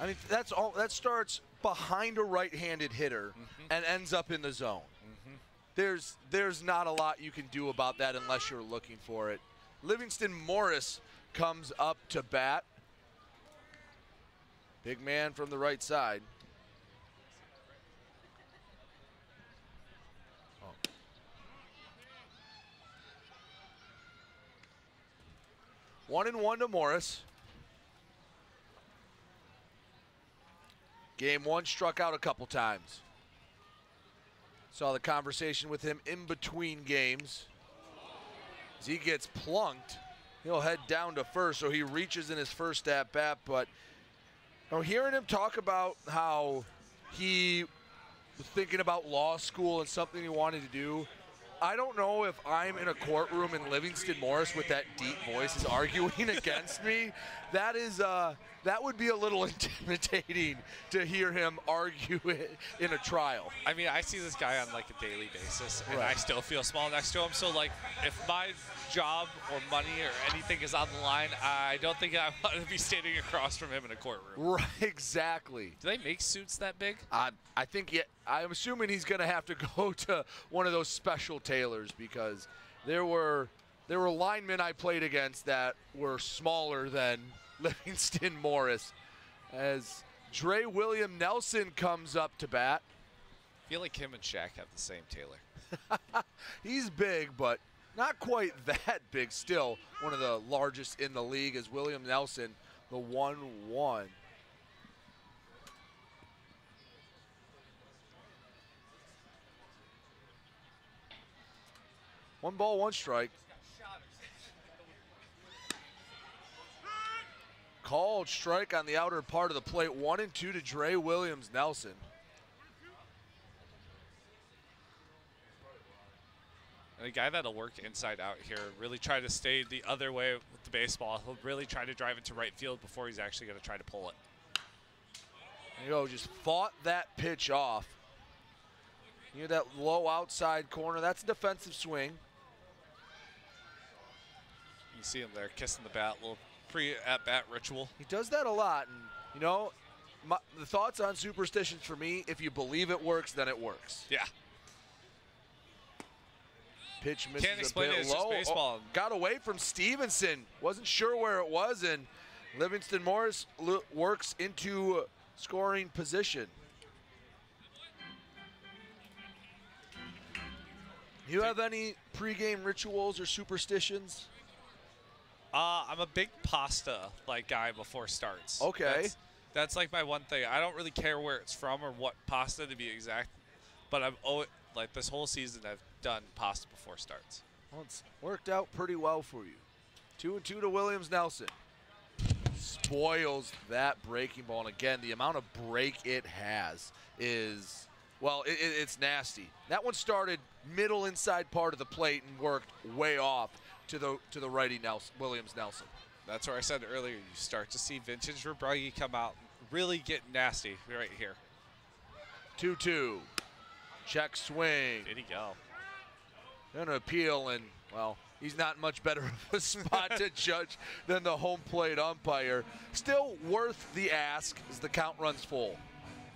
I mean, that's all. That starts behind a right-handed hitter mm-hmm. and ends up in the zone. Mm-hmm. There's there's not a lot you can do about that unless you're looking for it. Livingston Morris comes up to bat. Big man from the right side. Oh. One and one to Morris. Game one struck out a couple times. Saw the conversation with him in between games. As he gets plunked, he'll head down to first, so he reaches in his first at bat. But you know, hearing him talk about how he was thinking about law school and something he wanted to do, I don't know if I'm in a courtroom in Livingston Morris with that deep voice is arguing against me. That is uh, that would be a little intimidating to hear him argue it in a trial. I mean, I see this guy on like a daily basis, and I still feel small next to him. So, like, if my job or money or anything is on the line, I don't think I want to be standing across from him in a courtroom. Right, exactly. Do they make suits that big? I I think yeah, I'm assuming he's going to have to go to one of those special tailors because there were there were linemen I played against that were smaller than Livingston Morris. As Dre William Nelson comes up to bat. I feel like him and Shaq have the same tailor. He's big, but not quite that big. Still one of the largest in the league is William Nelson, the 1 1. One ball, one strike. Called strike on the outer part of the plate. One and two to Dre Williams Nelson. A guy that'll work inside out here, really try to stay the other way with the baseball. He'll really try to drive it to right field before he's actually going to try to pull it. You go, just fought that pitch off. You know that low outside corner, that's a defensive swing. You see him there kissing the bat, little pre-at-bat ritual. He does that a lot, and you know, my, the thoughts on superstitions for me, if you believe it works, then it works. Yeah. Pitch misses Can't a explain bit it, low. baseball. Oh, got away from Stevenson. Wasn't sure where it was, and Livingston Morris lo- works into scoring position. You have any pregame rituals or superstitions? Uh, I'm a big pasta like guy before starts. Okay. That's, that's like my one thing. I don't really care where it's from or what pasta to be exact, but I've always, like this whole season I've done pasta before starts. Well, it's worked out pretty well for you. Two and two to Williams Nelson. Spoils that breaking ball. And again, the amount of break it has is, well, it, it- it's nasty. That one started middle inside part of the plate and worked way off to the to the righty Nelson, Williams Nelson. That's where I said earlier, you start to see vintage Verbrugge come out, really get nasty right here. 2 2. Check swing. Did he go? An appeal, and, well, he's not much better of a spot to judge than the home plate umpire. Still worth the ask as the count runs full.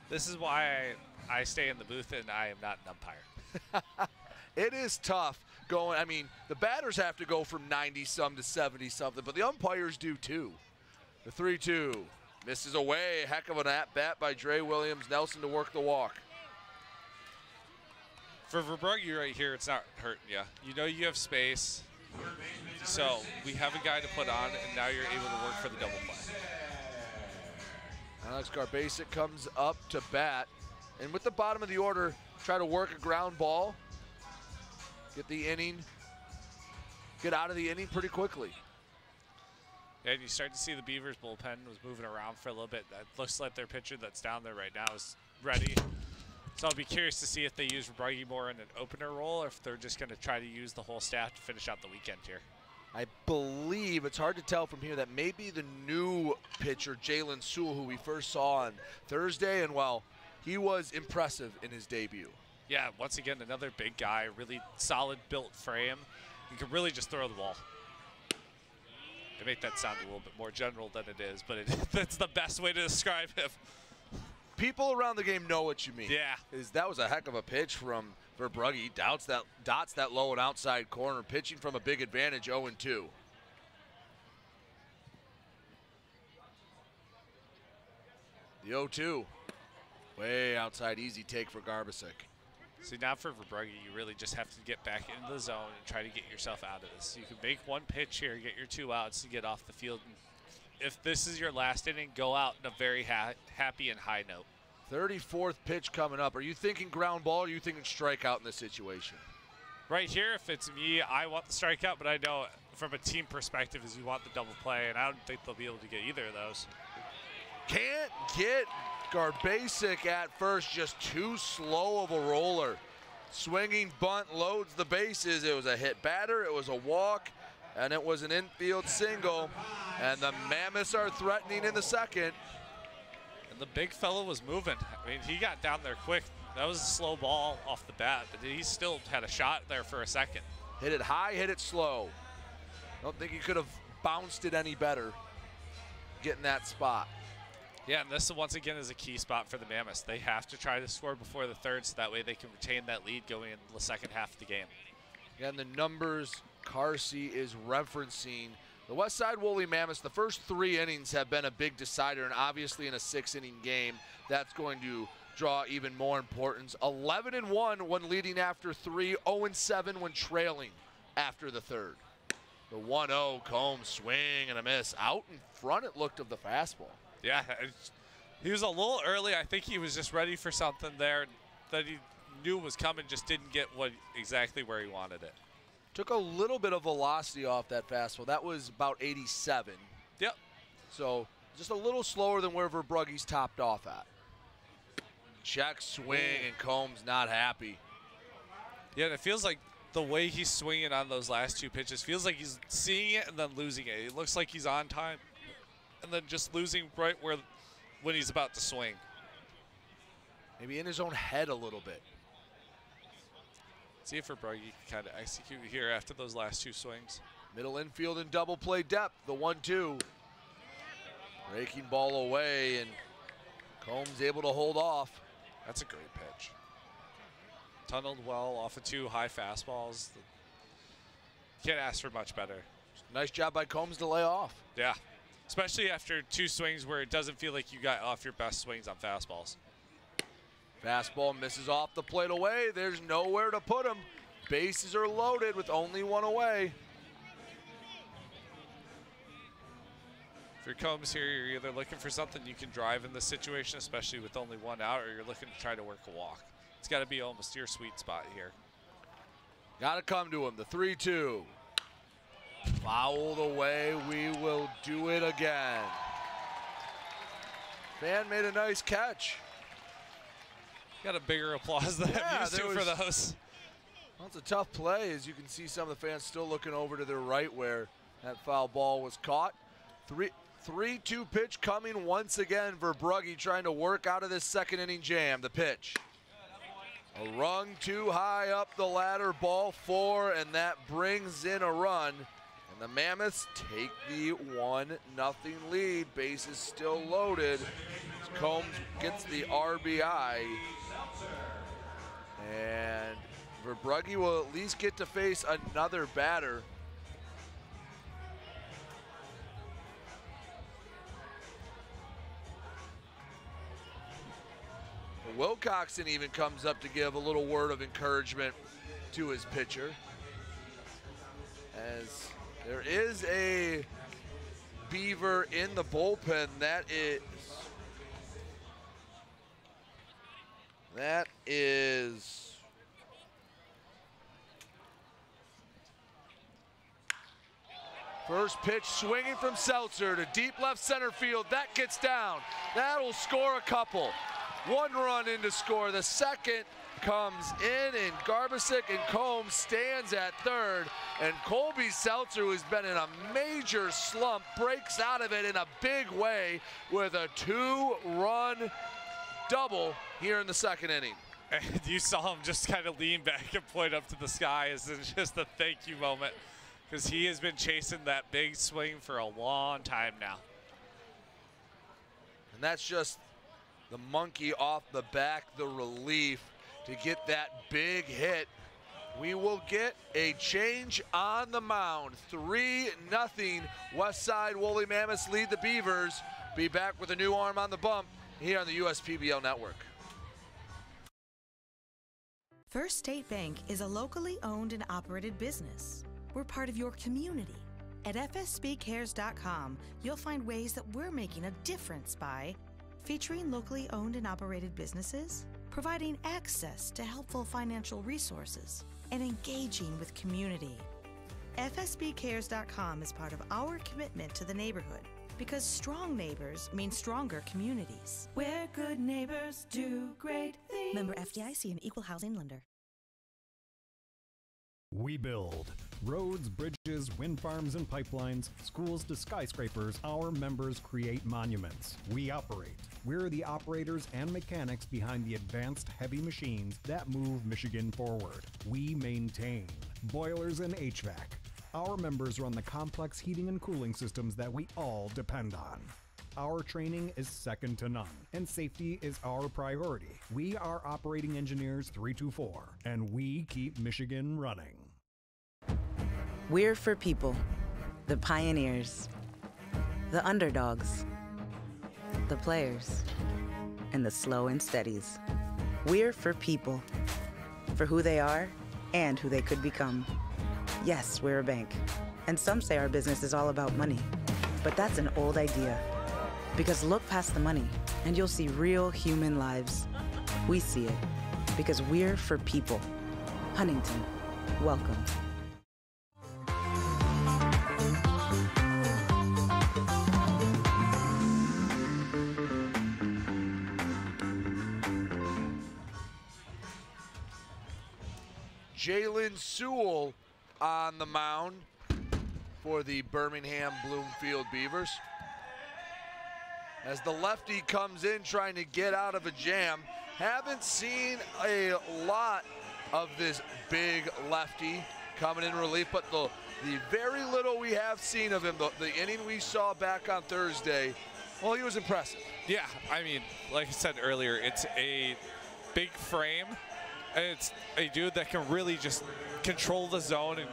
This is why I, I stay in the booth and I am not an umpire. it is tough going. I mean, the batters have to go from 90 some to 70 something, but the umpires do too. The 3 2 misses away. Heck of an at bat by Dre Williams. Nelson to work the walk. For Verbrugge right here, it's not hurting you. You know you have space. So we have a guy to put on, and now you're able to work for the double play. Alex Garbasic comes up to bat. And with the bottom of the order, try to work a ground ball. Get the inning. Get out of the inning pretty quickly. And you start to see the Beavers bullpen was moving around for a little bit. That looks like their pitcher that's down there right now is ready. So I'll be curious to see if they use Verbrugge more in an opener role or if they're just going to try to use the whole staff to finish out the weekend here. I believe it's hard to tell from here that maybe the new pitcher, Jalen Sewell, who we first saw on Thursday, and well, he was impressive in his debut. Yeah, once again, another big guy, really solid built frame. He can really just throw the ball. I make that sound a little bit more general than it is, but it, that's the best way to describe him people around the game know what you mean. Yeah. Is that was a heck of a pitch from Verbrugge. He doubts that dots that low and outside corner, pitching from a big advantage 0 2. The 0 2. Way outside, easy take for Garbasic. See, now for Verbrugge, you really just have to get back into the zone and try to get yourself out of this. You can make one pitch here, get your two outs to get off the field and if this is your last inning, go out in a very ha happy and high note. 34th pitch coming up. Are you thinking ground ball or are you thinking strikeout in this situation? Right here, if it's me, I want the strikeout, but I know from a team perspective is you want the double play, and I don't think they'll be able to get either of those. Can't get Garbasic at first, just too slow of a roller. Swinging bunt loads the bases. It was a hit batter, it was a walk, and it was an infield single. And the Mammoths are threatening in the second. And the big fella was moving. I mean, he got down there quick. That was a slow ball off the bat, but he still had a shot there for a second. Hit it high, hit it slow. Don't think he could have bounced it any better getting that spot. Yeah, and this once again is a key spot for the Mammoths. They have to try to score before the third so that way they can retain that lead going into the second half of the game. Again, the numbers Carsey is referencing. The West Side Woolly Mammoths, the first three innings have been a big decider, and obviously in a six inning game, that's going to draw even more importance. 11 and 1 when leading after three, 0 and 7 when trailing after the third. The 1 0 Combs swing and a miss. Out in front, it looked of the fastball. Yeah, he was a little early. I think he was just ready for something there that he knew was coming, just didn't get what exactly where he wanted it. Took a little bit of velocity off that fastball. That was about 87. Yep. So just a little slower than where Verbrugge's topped off at. Check swing and Combs not happy. Yeah, and it feels like the way he's swinging on those last two pitches feels like he's seeing it and then losing it. It looks like he's on time and then just losing right where when he's about to swing. Maybe in his own head a little bit. See if Verbrugge can kind of execute here after those last two swings. Middle infield and double play depth, the one-two. Breaking ball away and Combs able to hold off. That's a great pitch. Tunneled well off of two high fastballs. Can't ask for much better. Nice job by Combs to lay off. Yeah, especially after two swings where it doesn't feel like you got off your best swings on fastballs. Fastball misses off the plate away. There's nowhere to put him. Bases are loaded with only one away. If you're Combs here, you're either looking for something you can drive in this situation, especially with only one out, or you're looking to try to work a walk. It's got to be almost your sweet spot here. Got to come to him. The 3 2. Fouled away. We will do it again. Fan made a nice catch. Got a bigger applause than yeah, I'm used to was, for those. Well, it's a tough play, as you can see some of the fans still looking over to their right where that foul ball was caught. Three, three, two pitch coming once again. Verbrugge trying to work out of this second inning jam. The pitch. A rung too high up the ladder, ball four, and that brings in a run. And the Mammoths take the one nothing lead. Base is still loaded. Combs gets the RBI. And Verbrugge will at least get to face another batter. Wilcoxon even comes up to give a little word of encouragement to his pitcher. As there is a Beaver in the bullpen. That is that is First pitch swinging from Seltzer to deep left center field. That gets down. That'll score a couple. One run in to score. The second comes in, and Garbisic and Combs stands at third. And Colby Seltzer, who's been in a major slump, breaks out of it in a big way with a two-run double here in the second inning. And you saw him just kind of lean back and point up to the sky as just a thank you moment because he has been chasing that big swing for a long time now. And that's just the monkey off the back, the relief to get that big hit. We will get a change on the mound. 3 nothing. West Side Woolly Mammoths lead the Beavers. Be back with a new arm on the bump here on the USPBL network. First State Bank is a locally owned and operated business. We're part of your community. At FSBCares.com, you'll find ways that we're making a difference by featuring locally owned and operated businesses, providing access to helpful financial resources, and engaging with community. FSBCares.com is part of our commitment to the neighborhood because strong neighbors mean stronger communities. Where good neighbors do great things. Member FDIC and Equal Housing Lender. We build roads, bridges, wind farms and pipelines, schools to skyscrapers. Our members create monuments. We operate. We're the operators and mechanics behind the advanced heavy machines that move Michigan forward. We maintain boilers and HVAC. Our members run the complex heating and cooling systems that we all depend on. Our training is second to none, and safety is our priority. We are Operating Engineers 324, and we keep Michigan running. We're for people, the pioneers, the underdogs, the players, and the slow and steadies. We're for people, for who they are and who they could become. Yes, we're a bank, and some say our business is all about money, but that's an old idea. Because look past the money, and you'll see real human lives. We see it because we're for people. Huntington, welcome. Jalen Sewell on the mound for the Birmingham Bloomfield Beavers. As the lefty comes in trying to get out of a jam, haven't seen a lot of this big lefty coming in relief, but the, the very little we have seen of him, the, the inning we saw back on Thursday, well, he was impressive. Yeah, I mean, like I said earlier, it's a big frame. And it's a dude that can really just control the zone and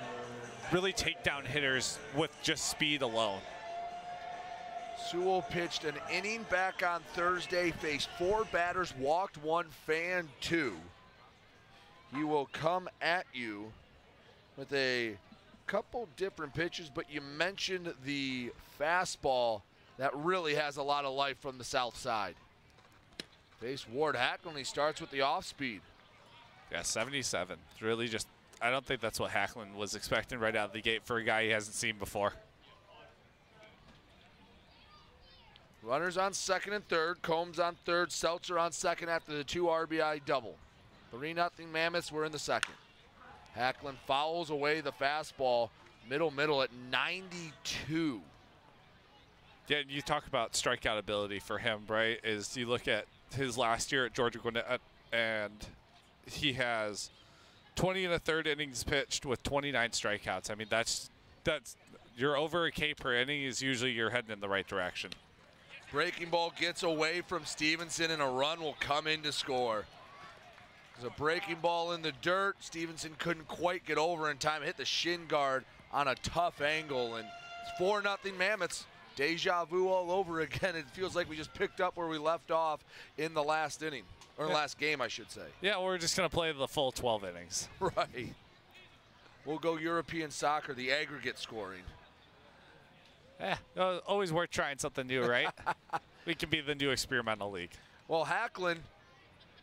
really take down hitters with just speed alone. Sewell pitched an inning back on Thursday, faced four batters, walked one, fan two. He will come at you with a couple different pitches, but you mentioned the fastball that really has a lot of life from the south side. Face Ward Hackland, he starts with the off speed. Yeah, 77. It's really just, I don't think that's what Hackland was expecting right out of the gate for a guy he hasn't seen before. Runners on second and third. Combs on third. Seltzer on second after the two RBI double. 3 nothing Mammoths were in the second. Hackland fouls away the fastball. Middle, middle at 92. Yeah, you talk about strikeout ability for him, right? Is you look at his last year at Georgia Gwinnett and he has 20 and a third innings pitched with 29 strikeouts. I mean, that's that's you're over a K per inning is usually you're heading in the right direction. Breaking ball gets away from Stevenson, and a run will come in to score. There's a breaking ball in the dirt. Stevenson couldn't quite get over in time. Hit the shin guard on a tough angle, and it's 4 nothing Mammoths. Deja vu all over again. It feels like we just picked up where we left off in the last inning, or Yeah. last game, I should say. Yeah, we're just going to play the full 12 innings. Right. We'll go European soccer, the aggregate scoring. Yeah, uh, always worth trying something new, right? we can be the new experimental league. Well, Hacklin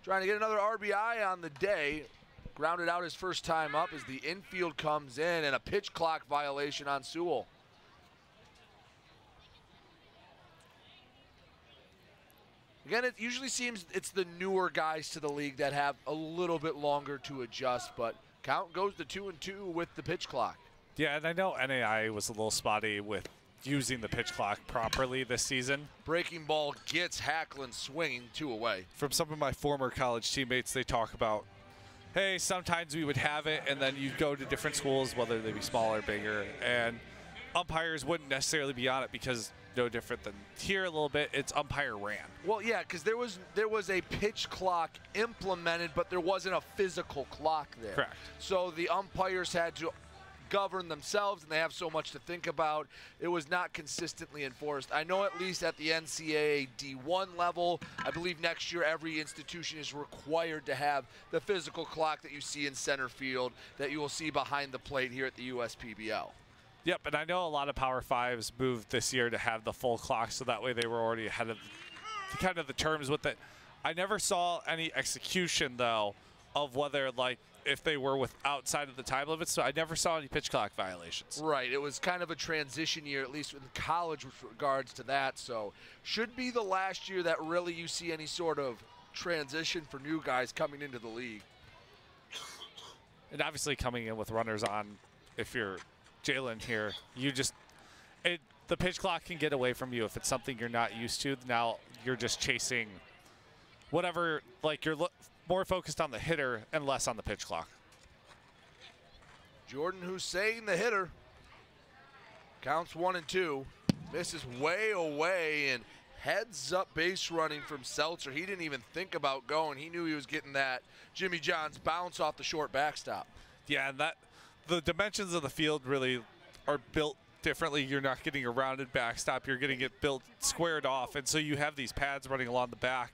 trying to get another RBI on the day. Grounded out his first time up as the infield comes in and a pitch clock violation on Sewell. Again, it usually seems it's the newer guys to the league that have a little bit longer to adjust, but count goes to two and two with the pitch clock. Yeah, and I know NAIA was a little spotty with using the pitch clock properly this season. Breaking ball gets Hacklin swinging two away. From some of my former college teammates, they talk about, hey, sometimes we would have it, and then you'd go to different schools, whether they be smaller or bigger, and umpires wouldn't necessarily be on it because no different than here a little bit. It's umpire ran. Well, yeah, because there was there was a pitch clock implemented, but there wasn't a physical clock there. Correct. So the umpires had to govern themselves, and they have so much to think about. It was not consistently enforced. I know at least at the NCAA D1 level, I believe next year every institution is required to have the physical clock that you see in center field that you will see behind the plate here at the USPBL. Yep, and I know a lot of Power Fives moved this year to have the full clock, so that way they were already ahead of kind of the terms with it. I never saw any execution though of whether like if they were with outside of the time limit, so I never saw any pitch clock violations. Right. It was kind of a transition year, at least in college, with regards to that. So, should be the last year that really you see any sort of transition for new guys coming into the league. And obviously coming in with runners on, if you're Jalen here, you just it the pitch clock can get away from you if it's something you're not used to. Now you're just chasing whatever, like you're more focused on the hitter and less on the pitch clock. Jordan Hussein, the hitter, counts one and two, misses way away and heads up base running from Seltzer. He didn't even think about going. He knew he was getting that Jimmy John's bounce off the short backstop. Yeah, and that the dimensions of the field really are built differently. You're not getting a rounded backstop. You're getting it built squared off, and so you have these pads running along the back.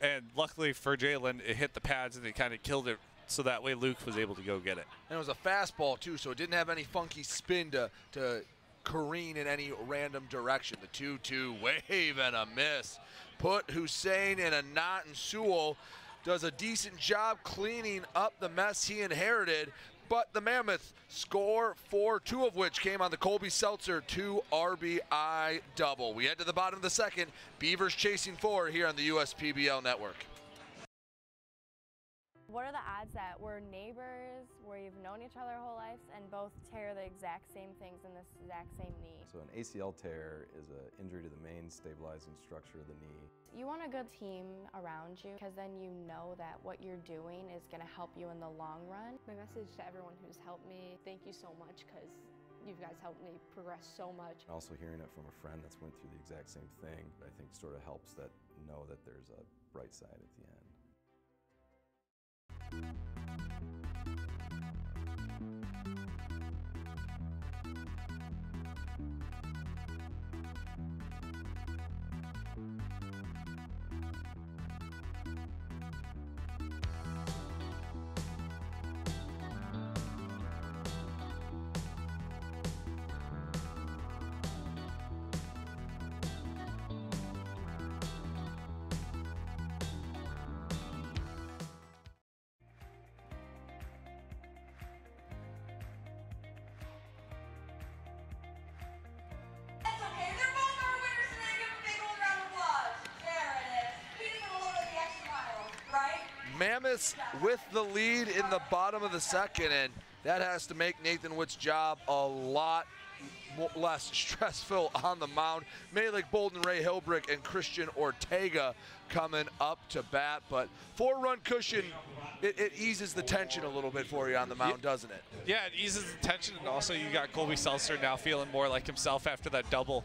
And luckily for Jalen, it hit the pads and it kind of killed it. So that way Luke was able to go get it. And it was a fastball too, so it didn't have any funky spin to to careen in any random direction. The 2-2 wave and a miss. Put Hussein in a knot and Sewell does a decent job cleaning up the mess he inherited. But the Mammoths score four, two of which came on the Colby Seltzer 2 RBI double. We head to the bottom of the second. Beavers chasing four here on the USPBL network. What are the odds that we're neighbors, where you've known each other our whole lives, and both tear the exact same things in this exact same knee? So an ACL tear is an injury to the main stabilizing structure of the knee. You want a good team around you because then you know that what you're doing is going to help you in the long run. My message to everyone who's helped me, thank you so much because you guys helped me progress so much. Also hearing it from a friend that's went through the exact same thing, I think sort of helps that know that there's a bright side at the end. That's Mammoths with the lead in the bottom of the second, and that has to make Nathan Witt's job a lot less stressful on the mound. Malik Bolden, Ray Hilbrick, and Christian Ortega coming up to bat. But four-run cushion, it, it eases the tension a little bit for you on the mound, doesn't it? Yeah, it eases the tension, and also you got Colby Seltzer now feeling more like himself after that double.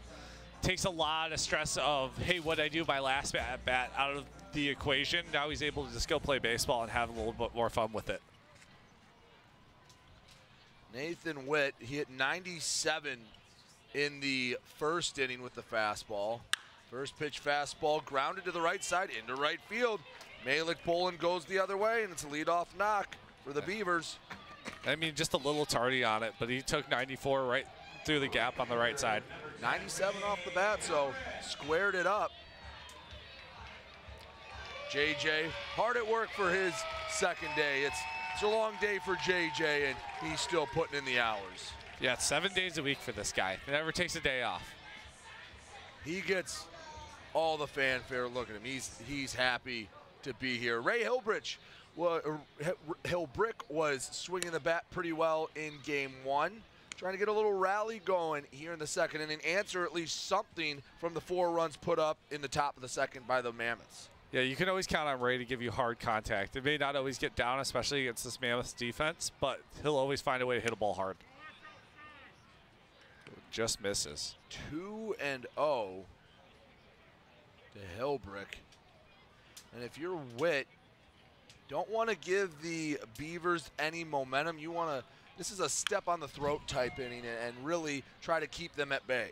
Takes a lot of stress of, hey, what did I do my last at bat out of the equation. Now he's able to just go play baseball and have a little bit more fun with it. Nathan Witt hit 97 in the first inning with the fastball. First pitch fastball grounded to the right side into right field. Malik Bolin goes the other way, and it's a leadoff knock for the Beavers. I mean, just a little tardy on it, but he took 94 right through the gap on the right side. 97 off the bat, so squared it up. JJ, hard at work for his second day. It's, it's a long day for JJ, and he's still putting in the hours. Yeah, seven days a week for this guy. He never takes a day off. He gets all the fanfare. Look at him. He's he's happy to be here. Ray Hilbrich, wa- er, Hilbrick was swinging the bat pretty well in game one. Trying to get a little rally going here in the second inning, answer at least something from the four runs put up in the top of the second by the Mammoths. Yeah, you can always count on Ray to give you hard contact. It may not always get down, especially against this Mammoths defense, but he'll always find a way to hit a ball hard. Just misses. 2 and 0 to Hilbrick. And if you're Wit, don't want to give the Beavers any momentum. You want to, this is a step on the throat type inning and really try to keep them at bay.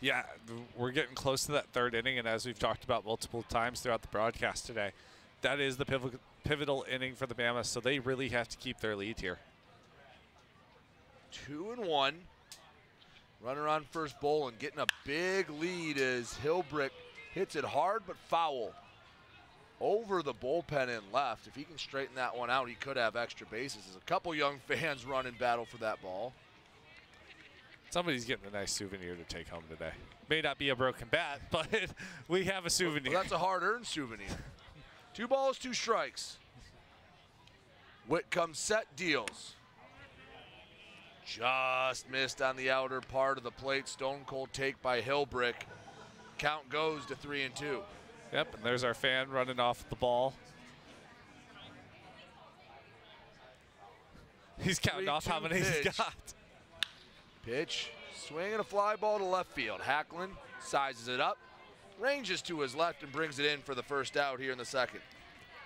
Yeah, we're getting close to that third inning, and as we've talked about multiple times throughout the broadcast today, that is the pivotal, pivotal inning for the Mammoths, so they really have to keep their lead here. Two and one. Runner on first bowl and getting a big lead as Hilbrick hits it hard but foul over the bullpen and left. If he can straighten that one out, he could have extra bases. There's a couple young fans run running battle for that ball. Somebody's getting a nice souvenir to take home today. May not be a broken bat, but we have a souvenir. Well, that's a hard-earned souvenir. two balls, two strikes. Witt comes set, deals. Just missed on the outer part of the plate. Stone cold take by Hilbrick. Count goes to three and two. Yep, and there's our fan running off the ball. He's counting off how 3-2 many he's pitch. got. Pitch, swing and a fly ball to left field. Hacklin sizes it up, ranges to his left, and brings it in for the first out here in the second.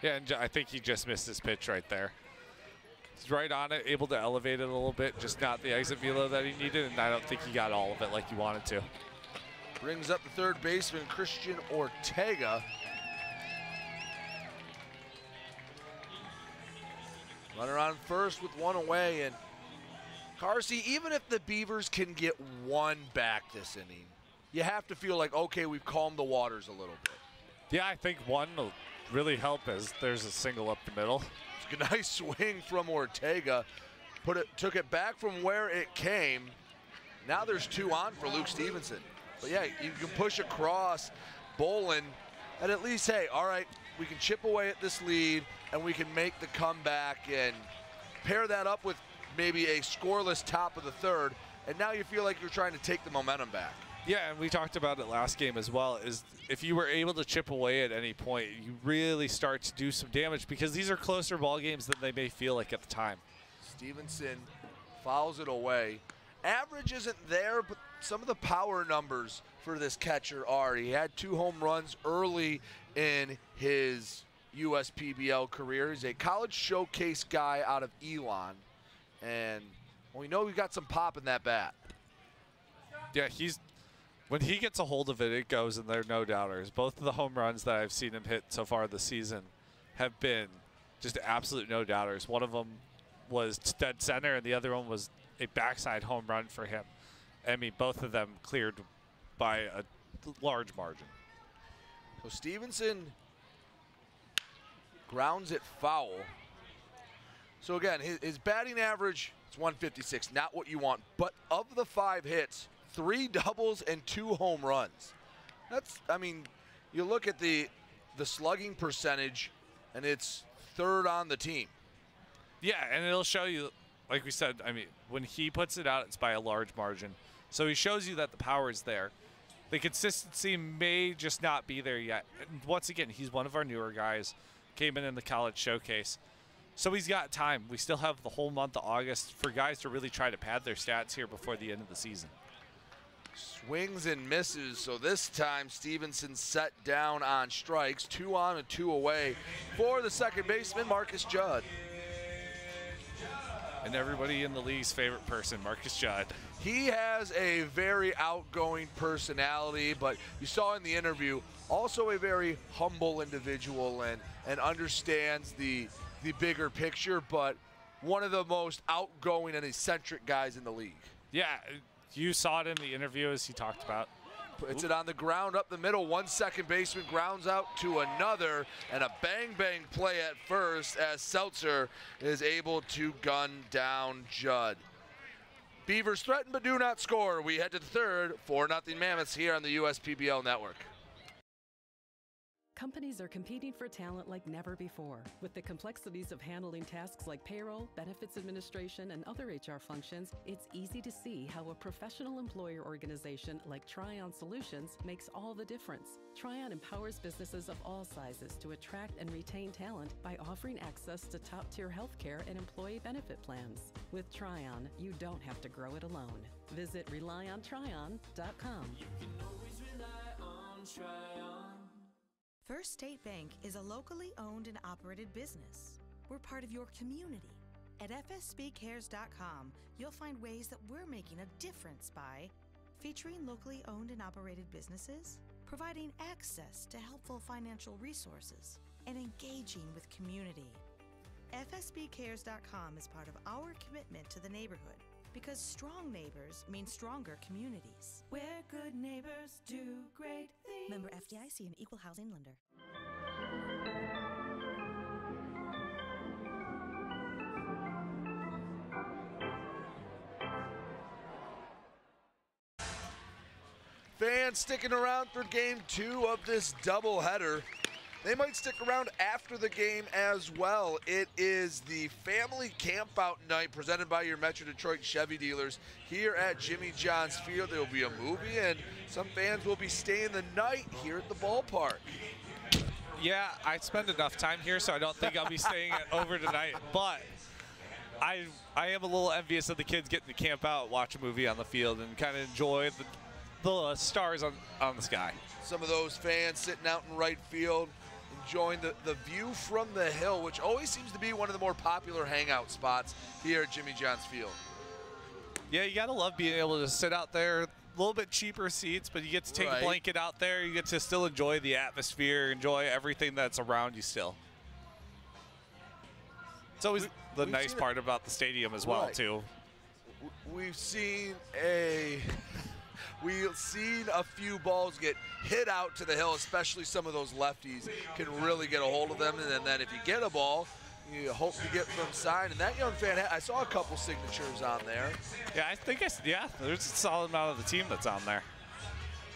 Yeah, and I think he just missed his pitch right there. He's right on it, able to elevate it a little bit, just not the exit velo that he needed, and I don't think he got all of it like he wanted to. Brings up the third baseman, Christian Ortega. Runner on first with one away, and Carsey, even if the Beavers can get one back this inning, you have to feel like, okay, we've calmed the waters a little bit. Yeah, I think one will really help as there's a single up the middle. It's a nice swing from Ortega. Put it, took it back from where it came. Now there's two on for Luke Stevenson. But yeah, you can push across Bolin, and at least, hey, all right, we can chip away at this lead, and we can make the comeback and pair that up with maybe a scoreless top of the third, and now you feel like you're trying to take the momentum back. Yeah, and we talked about it last game as well. Is if you were able to chip away at any point, you really start to do some damage because these are closer ball games than they may feel like at the time. Stevenson fouls it away. Average isn't there, but some of the power numbers for this catcher are. He had two home runs early in his USPBL career. He's a college showcase guy out of Elon. And we know we got some pop in that bat. Yeah, he's when he gets a hold of it, it goes, and there are no doubters. Both of the home runs that I've seen him hit so far this season have been just absolute no doubters. One of them was dead center, and the other one was a backside home run for him. I mean, both of them cleared by a large margin. So Stevenson grounds it foul. So again, his, his batting average is 156, not what you want. But of the five hits, three doubles and two home runs. That's, I mean, you look at the the slugging percentage, and it's third on the team. Yeah, and it'll show you, like we said, I mean, when he puts it out, it's by a large margin. So he shows you that the power is there. The consistency may just not be there yet. And once again, he's one of our newer guys, came in in the college showcase. So he's got time. We still have the whole month of August for guys to really try to pad their stats here before the end of the season. Swings and misses. So this time Stevenson set down on strikes, two on and two away for the second baseman, Marcus Judd. And everybody in the league's favorite person, Marcus Judd. He has a very outgoing personality, but you saw in the interview, also a very humble individual and, and understands the, the bigger picture, but one of the most outgoing and eccentric guys in the league. Yeah, you saw it in the interview as he talked about. Puts it on the ground up the middle. One second baseman grounds out to another, and a bang bang play at first as Seltzer is able to gun down Judd. Beavers threaten but do not score. We head to the third, 4 0 Mammoths here on the USPBL network. Companies are competing for talent like never before. With the complexities of handling tasks like payroll, benefits administration, and other HR functions, it's easy to see how a professional employer organization like TriNet Solutions makes all the difference. TriNet empowers businesses of all sizes to attract and retain talent by offering access to top tier healthcare and employee benefit plans. With TriNet, you don't have to grow it alone. Visit relyontrinet.com. First State Bank is a locally owned and operated business. We're part of your community. At FSBCares.com, you'll find ways that we're making a difference by featuring locally owned and operated businesses, providing access to helpful financial resources, and engaging with community. FSBCares.com is part of our commitment to the neighborhood because strong neighbors mean stronger communities. Where good neighbors do great things. Member FDIC and Equal Housing Lender. Fans sticking around for game two of this doubleheader. They might stick around after the game as well. It is the family campout night presented by your Metro Detroit Chevy dealers here at Jimmy John's Field. There will be a movie, and some fans will be staying the night here at the ballpark. Yeah, I spend enough time here, so I don't think I'll be staying over tonight. But I I am a little envious of the kids getting to camp out, watch a movie on the field, and kind of enjoy the, the stars on, on the sky. Some of those fans sitting out in right field, enjoying the, the view from the hill, which always seems to be one of the more popular hangout spots here at Jimmy John's Field. Yeah, you gotta love being able to sit out there. A little bit cheaper seats, but you get to take Right. a blanket out there. You get to still enjoy the atmosphere, enjoy everything that's around you still. It's always the we've nice part about the stadium as well, Right. too. We've seen a we've seen a few balls get hit out to the hill, especially some of those lefties can really get a hold of them. And then if you get a ball, you hope to get them signed. And that young fan, I saw a couple signatures on there. Yeah, I think I yeah. There's a solid amount of the team that's on there.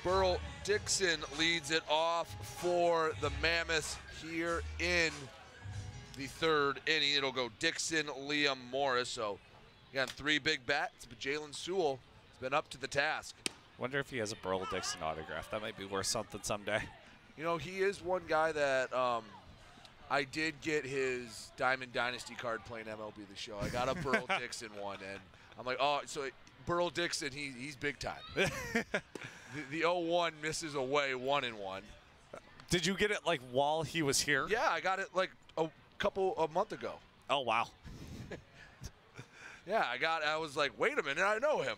Burl Dixon leads it off for the Mammoths here in the third inning. It'll go Dixon, Liam Morris. So, again, three big bats, but Jalen Sewell has been up to the task. Wonder if he has a Burl Dixon autograph. That might be worth something someday. You know, he is one guy that um, I did get his Diamond Dynasty card playing MLB The Show. I got a Burl Dixon one, and I'm like, oh, so Burl Dixon, he, he's big time. the, the 0-1 misses away, one and one. Did you get it like while he was here? Yeah, I got it like a couple a month ago. Oh wow. Yeah, I got. I was like, wait a minute, I know him.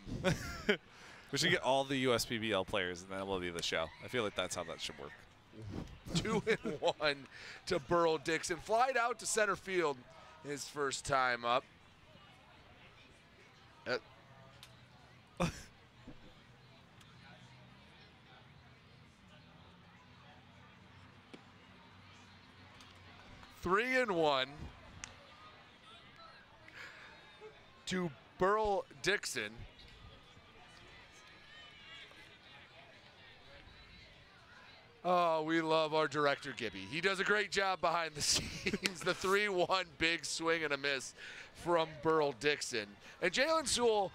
We should get all the USPBL players and then we'll be the show. I feel like that's how that should work. Two and one to Burl Dixon. Flied out to center field his first time up. Uh, Three and one to Burl Dixon. Oh, we love our director, Gibby. He does a great job behind the scenes. the 3 1 big swing and a miss from Burl Dixon. And Jalen Sewell,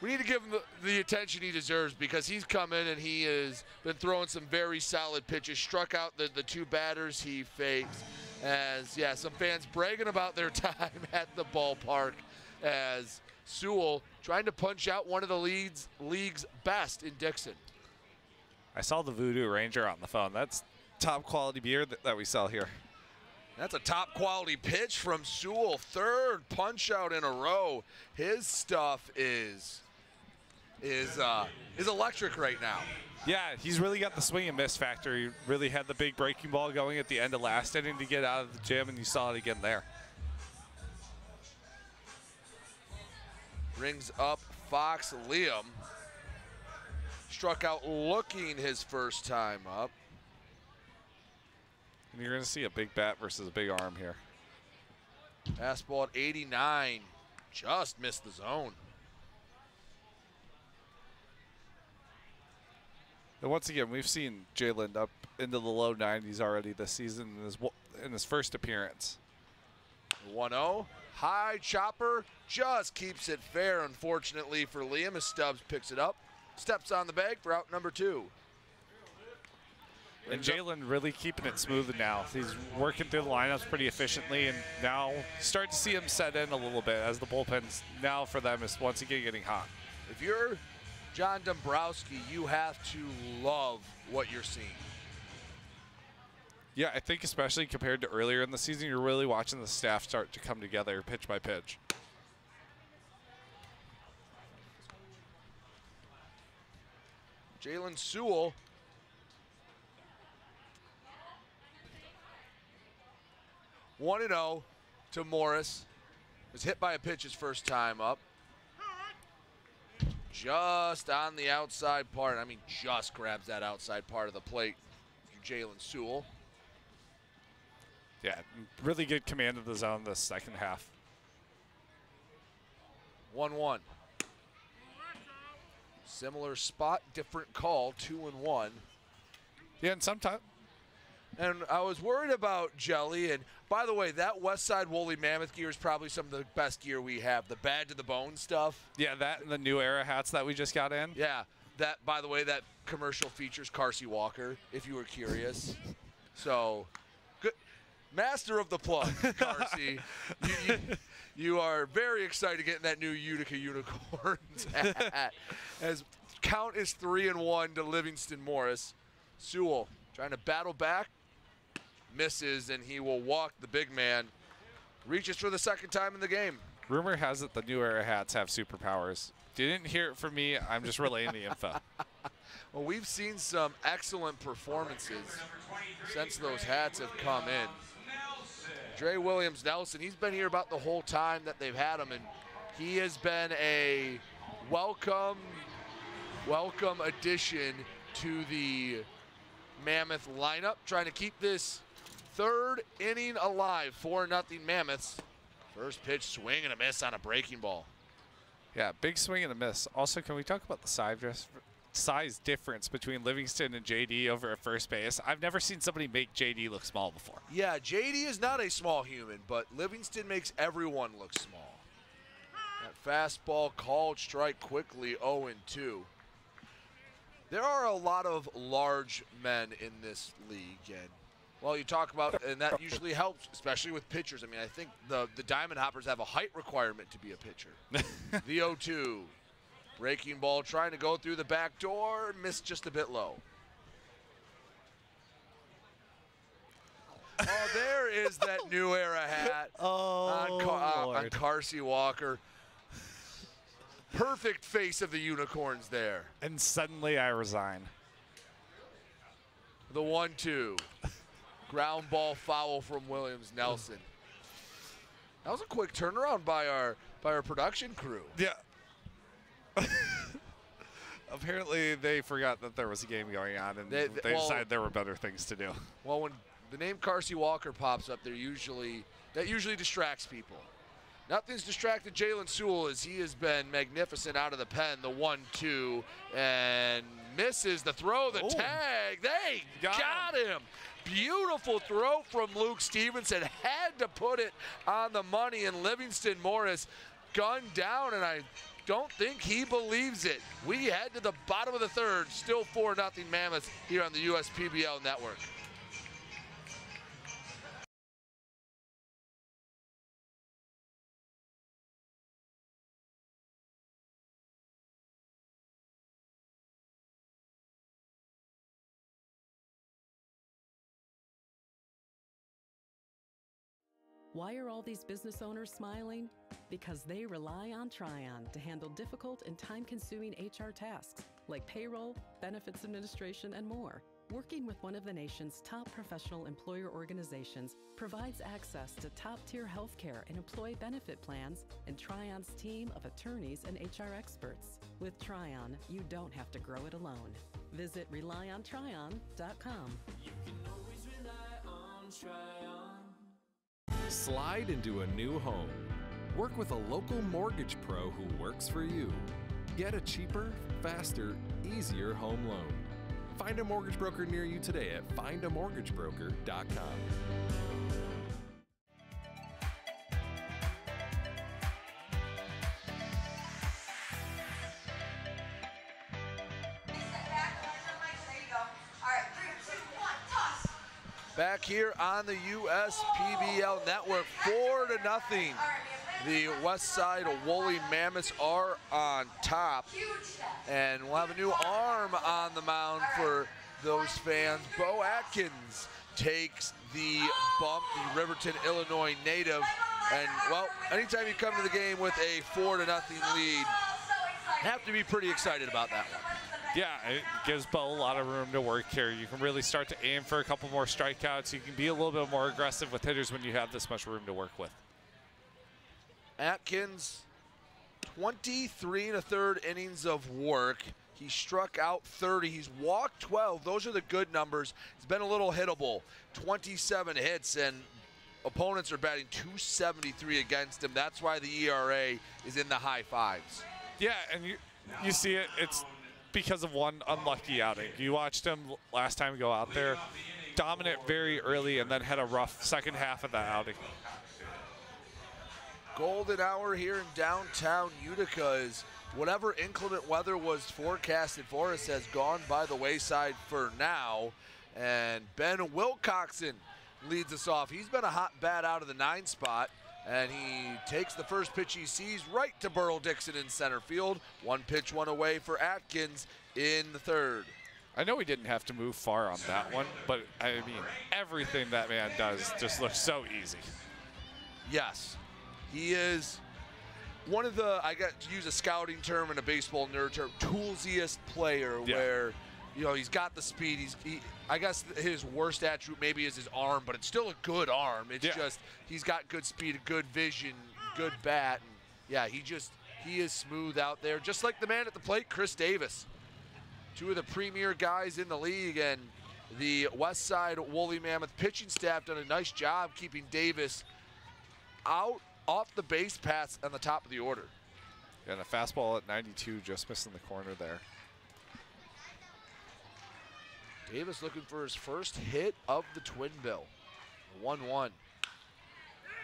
we need to give him the, the attention he deserves because he's come in and he has been throwing some very solid pitches. Struck out the, the two batters he faced. As yeah, some fans bragging about their time at the ballpark. As Sewell trying to punch out one of the league's league's best in Dixon. I saw the Voodoo Ranger on the phone. That's top quality beer that, that we sell here. That's a top quality pitch from Sewell. Third punch out in a row. His stuff is is uh, is electric right now. Yeah, he's really got the swing and miss factor. He really had the big breaking ball going at the end of last inning to get out of the gym, and you saw it again there. Brings up Fox Liam. Struck out looking his first time up. And you're going to see a big bat versus a big arm here. Fastball at 89. Just missed the zone. And once again, we've seen Jalen up into the low 90s already this season in his, in his first appearance. 1 0. High chopper just keeps it fair, unfortunately, for Liam as Stubbs picks it up. Steps on the bag for out number two. And Jalen really keeping it smooth now. He's working through the lineups pretty efficiently, and now start to see him set in a little bit as the bullpen's now for them is once again getting hot. If you're John Dombrowski, you have to love what you're seeing. Yeah, I think especially compared to earlier in the season, you're really watching the staff start to come together pitch by pitch. Jalen Sewell. One and zero oh to Morris. Was hit by a pitch his first time up. Just on the outside part. I mean, just grabs that outside part of the plate. Jalen Sewell. Yeah, really good command of the zone the second half. 1 1. Similar spot, different call, 2 and 1. Yeah, and sometimes. And I was worried about Jelly. And by the way, that West Side Woolly Mammoth gear is probably some of the best gear we have. The bad to the bone stuff. Yeah, that and the new era hats that we just got in. Yeah, that. By the way, that commercial features Carsey Walker. If you were curious, so good. Master of the plug, Carsey. you, you, you, are very excited getting that new Utica Unicorns hat. As count is three and one to Livingston Morris. Sewell trying to battle back, misses, and he will walk the big man. Reaches for the second time in the game. Rumor has it the new era hats have superpowers. Didn't hear it from me. I'm just relaying the info. well, we've seen some excellent performances since those hats have come in. Dre Williams Nelson, he's been here about the whole time that they've had him, and he has been a welcome, welcome addition to the Mammoth lineup, trying to keep this third inning alive. 4 nothing Mammoths. First pitch swing and a miss on a breaking ball. Yeah, big swing and a miss. Also, can we talk about the size, size difference between Livingston and JD over at first base? I've never seen somebody make JD look small before. Yeah, JD is not a small human, but Livingston makes everyone look small. That fastball called strike quickly, 0 2. There are a lot of large men in this league, and well, you talk about, and that usually helps, especially with pitchers. I mean, I think the the Diamond Hoppers have a height requirement to be a pitcher. the 0-2, breaking ball, trying to go through the back door, missed just a bit low. oh, there is that new era hat oh, on, Car- uh, on Carsey Walker perfect face of the unicorns there. And suddenly I resign. The one two. Ground ball foul from Williams Nelson. That was a quick turnaround by our by our production crew. Yeah. Apparently they forgot that there was a game going on and they, they, well, decided there were better things to do. Well, when the name Carsey Walker pops up, there usually that usually distracts people. Nothing's distracted Jalen Sewell as he has been magnificent out of the pen. The one-two and misses the throw, the Ooh. tag. They got, got him. him. Beautiful throw from Luke Stevenson. Had to put it on the money, and Livingston Morris gunned down, and I don't think he believes it. We head to the bottom of the third, still 4 0 Mammoth here on the USPBL network. Why are all these business owners smiling? Because they rely on TriNet to handle difficult and time consuming HR tasks like payroll, benefits administration, and more. Working with one of the nation's top professional employer organizations provides access to top tier healthcare and employee benefit plans and TriNet's team of attorneys and HR experts. With TriNet, you don't have to grow it alone. Visit relyontrinet.com. Slide into a new home. Work with a local mortgage pro who works for you. Get a cheaper, faster, easier home loan. Find a mortgage broker near you today at findamortgagebroker.com. here on the USPBL network, four to nothing. The West Side Woolly Mammoths are on top. And we'll have a new arm on the mound for those fans. Bo Atkins takes the bump, the Riverton, Illinois native. And, well, anytime you come to the game with a four to nothing lead, have to be pretty excited about that one. Yeah, it gives Bo a lot of room to work here. You can really start to aim for a couple more strikeouts. You can be a little bit more aggressive with hitters when you have this much room to work with. Atkins, 23 and a third innings of work. He struck out 30. He's walked 12. Those are the good numbers. He's been a little hittable. 27 hits, and opponents are batting 273 against him. That's why the ERA is in the high fives. Yeah, and you you see it. It's because of one unlucky outing. You watched him last time go out there, dominant very early, and then had a rough second half of that outing. Golden hour here in downtown Utica is whatever inclement weather was forecasted for us has gone by the wayside for now. And Ben Wilcoxon leads us off. He's been a hot bat out of the nine spot. And he takes the first pitch he sees right to Burl Dixon in center field. One pitch, one away for Atkins in the third. I know he didn't have to move far on that one, but I mean, everything that man does just looks so easy. Yes, he is one of the, I got to use a scouting term and a baseball nerd term, toolsiest player Yeah. where, you know, he's got the speed. He's, he, I guess his worst attribute maybe is his arm, but it's still a good arm. It's Yeah. just, he's got good speed, good vision, good bat. And yeah, he just, he is smooth out there, just like the man at the plate, Chris Davis. Two of the premier guys in the league, and the West Side Woolly Mammoth pitching staff done a nice job keeping Davis out off the base paths on the top of the order. And a fastball at 92, just missing the corner there. Davis looking for his first hit of the twin bill. 1-1.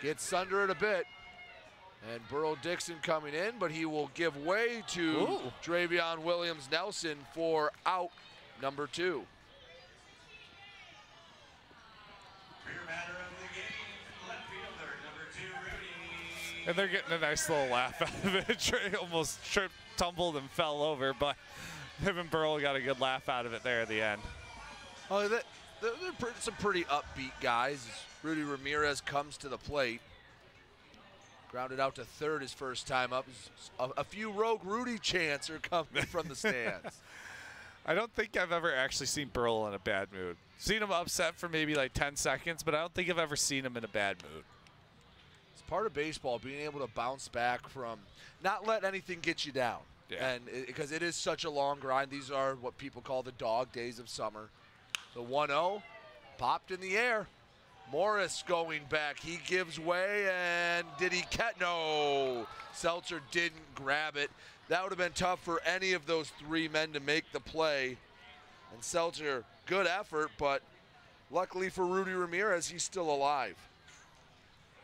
Gets under it a bit. And Burl Dixon coming in, but he will give way to Ooh. Dravion Williams Nelson for out number two. And they're getting a nice little laugh out of it. Trey almost tripped, tumbled, and fell over, but him and Burl got a good laugh out of it there at the end. Oh, that, they're, they're pre- some pretty upbeat guys. Rudy Ramirez comes to the plate. Grounded out to third his first time up. A, a few rogue Rudy chants are coming from the stands. I don't think I've ever actually seen Burl in a bad mood. Seen him upset for maybe like 10 seconds, but I don't think I've ever seen him in a bad mood. It's part of baseball being able to bounce back from not let anything get you down. Yeah. And because it is such a long grind, these are what people call the dog days of summer. The 1-0 popped in the air. Morris going back. He gives way, and did he catch? No. Seltzer didn't grab it. That would have been tough for any of those three men to make the play. And Seltzer, good effort, but luckily for Rudy Ramirez, he's still alive.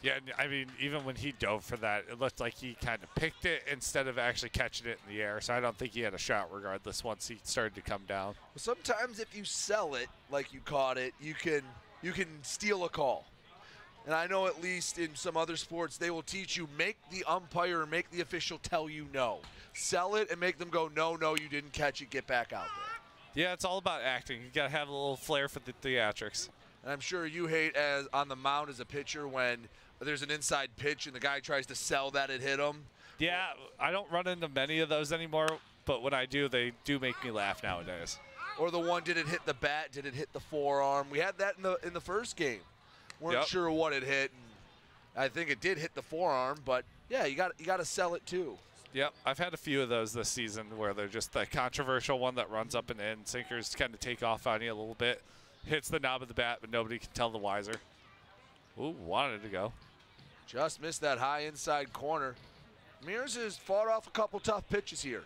Yeah, I mean, even when he dove for that, it looked like he kind of picked it instead of actually catching it in the air. So I don't think he had a shot regardless once he started to come down. Sometimes if you sell it like you caught it, you can you can steal a call. And I know at least in some other sports they will teach you make the umpire or make the official tell you no. Sell it and make them go no no you didn't catch it get back out there. Yeah, it's all about acting. You got to have a little flair for the theatrics. And I'm sure you hate as on the mound as a pitcher when there's an inside pitch and the guy tries to sell that it hit him. Yeah, I don't run into many of those anymore, but when I do, they do make me laugh nowadays. Or the one did it hit the bat? Did it hit the forearm? We had that in the in the first game. We weren't Yep. sure what it hit. And I think it did hit the forearm, but yeah, you got you got to sell it too. Yep, I've had a few of those this season where they're just the controversial one that runs up and in. Sinkers kind of take off on you a little bit, hits the knob of the bat, but nobody can tell the wiser. Ooh, wanted to go. Just missed that high inside corner. Mears has fought off a couple tough pitches here.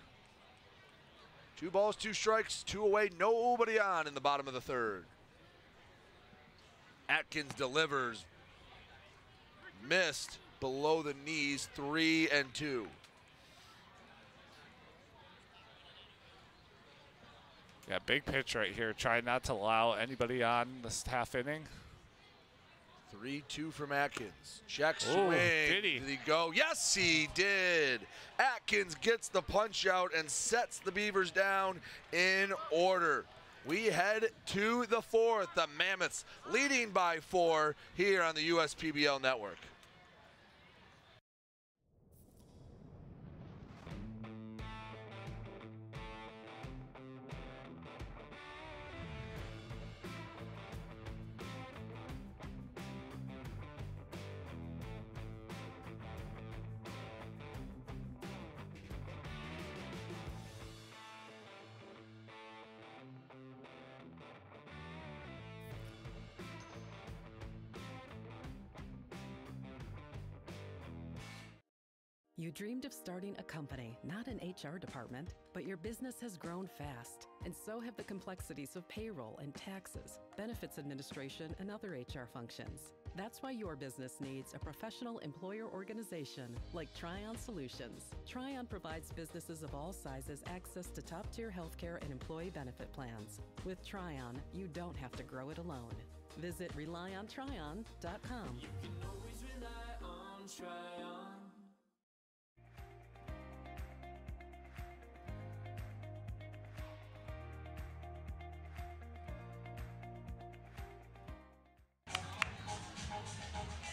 Two balls, two strikes, two away, nobody on in the bottom of the third. Atkins delivers. Missed below the knees, three and two. Yeah, big pitch right here. Try not to allow anybody on this half inning. 3 2 from Atkins. Check swing. Oh, did he? Did he go? Yes, he did. Atkins gets the punch out and sets the Beavers down in order. We head to the fourth. The Mammoths leading by four here on the USPBL network. You dreamed of starting a company, not an HR department, but your business has grown fast, and so have the complexities of payroll and taxes, benefits administration, and other HR functions. That's why your business needs a professional employer organization like TriNet Solutions. TriNet provides businesses of all sizes access to top tier healthcare and employee benefit plans. With TriNet, you don't have to grow it alone. Visit relyontrinet.com.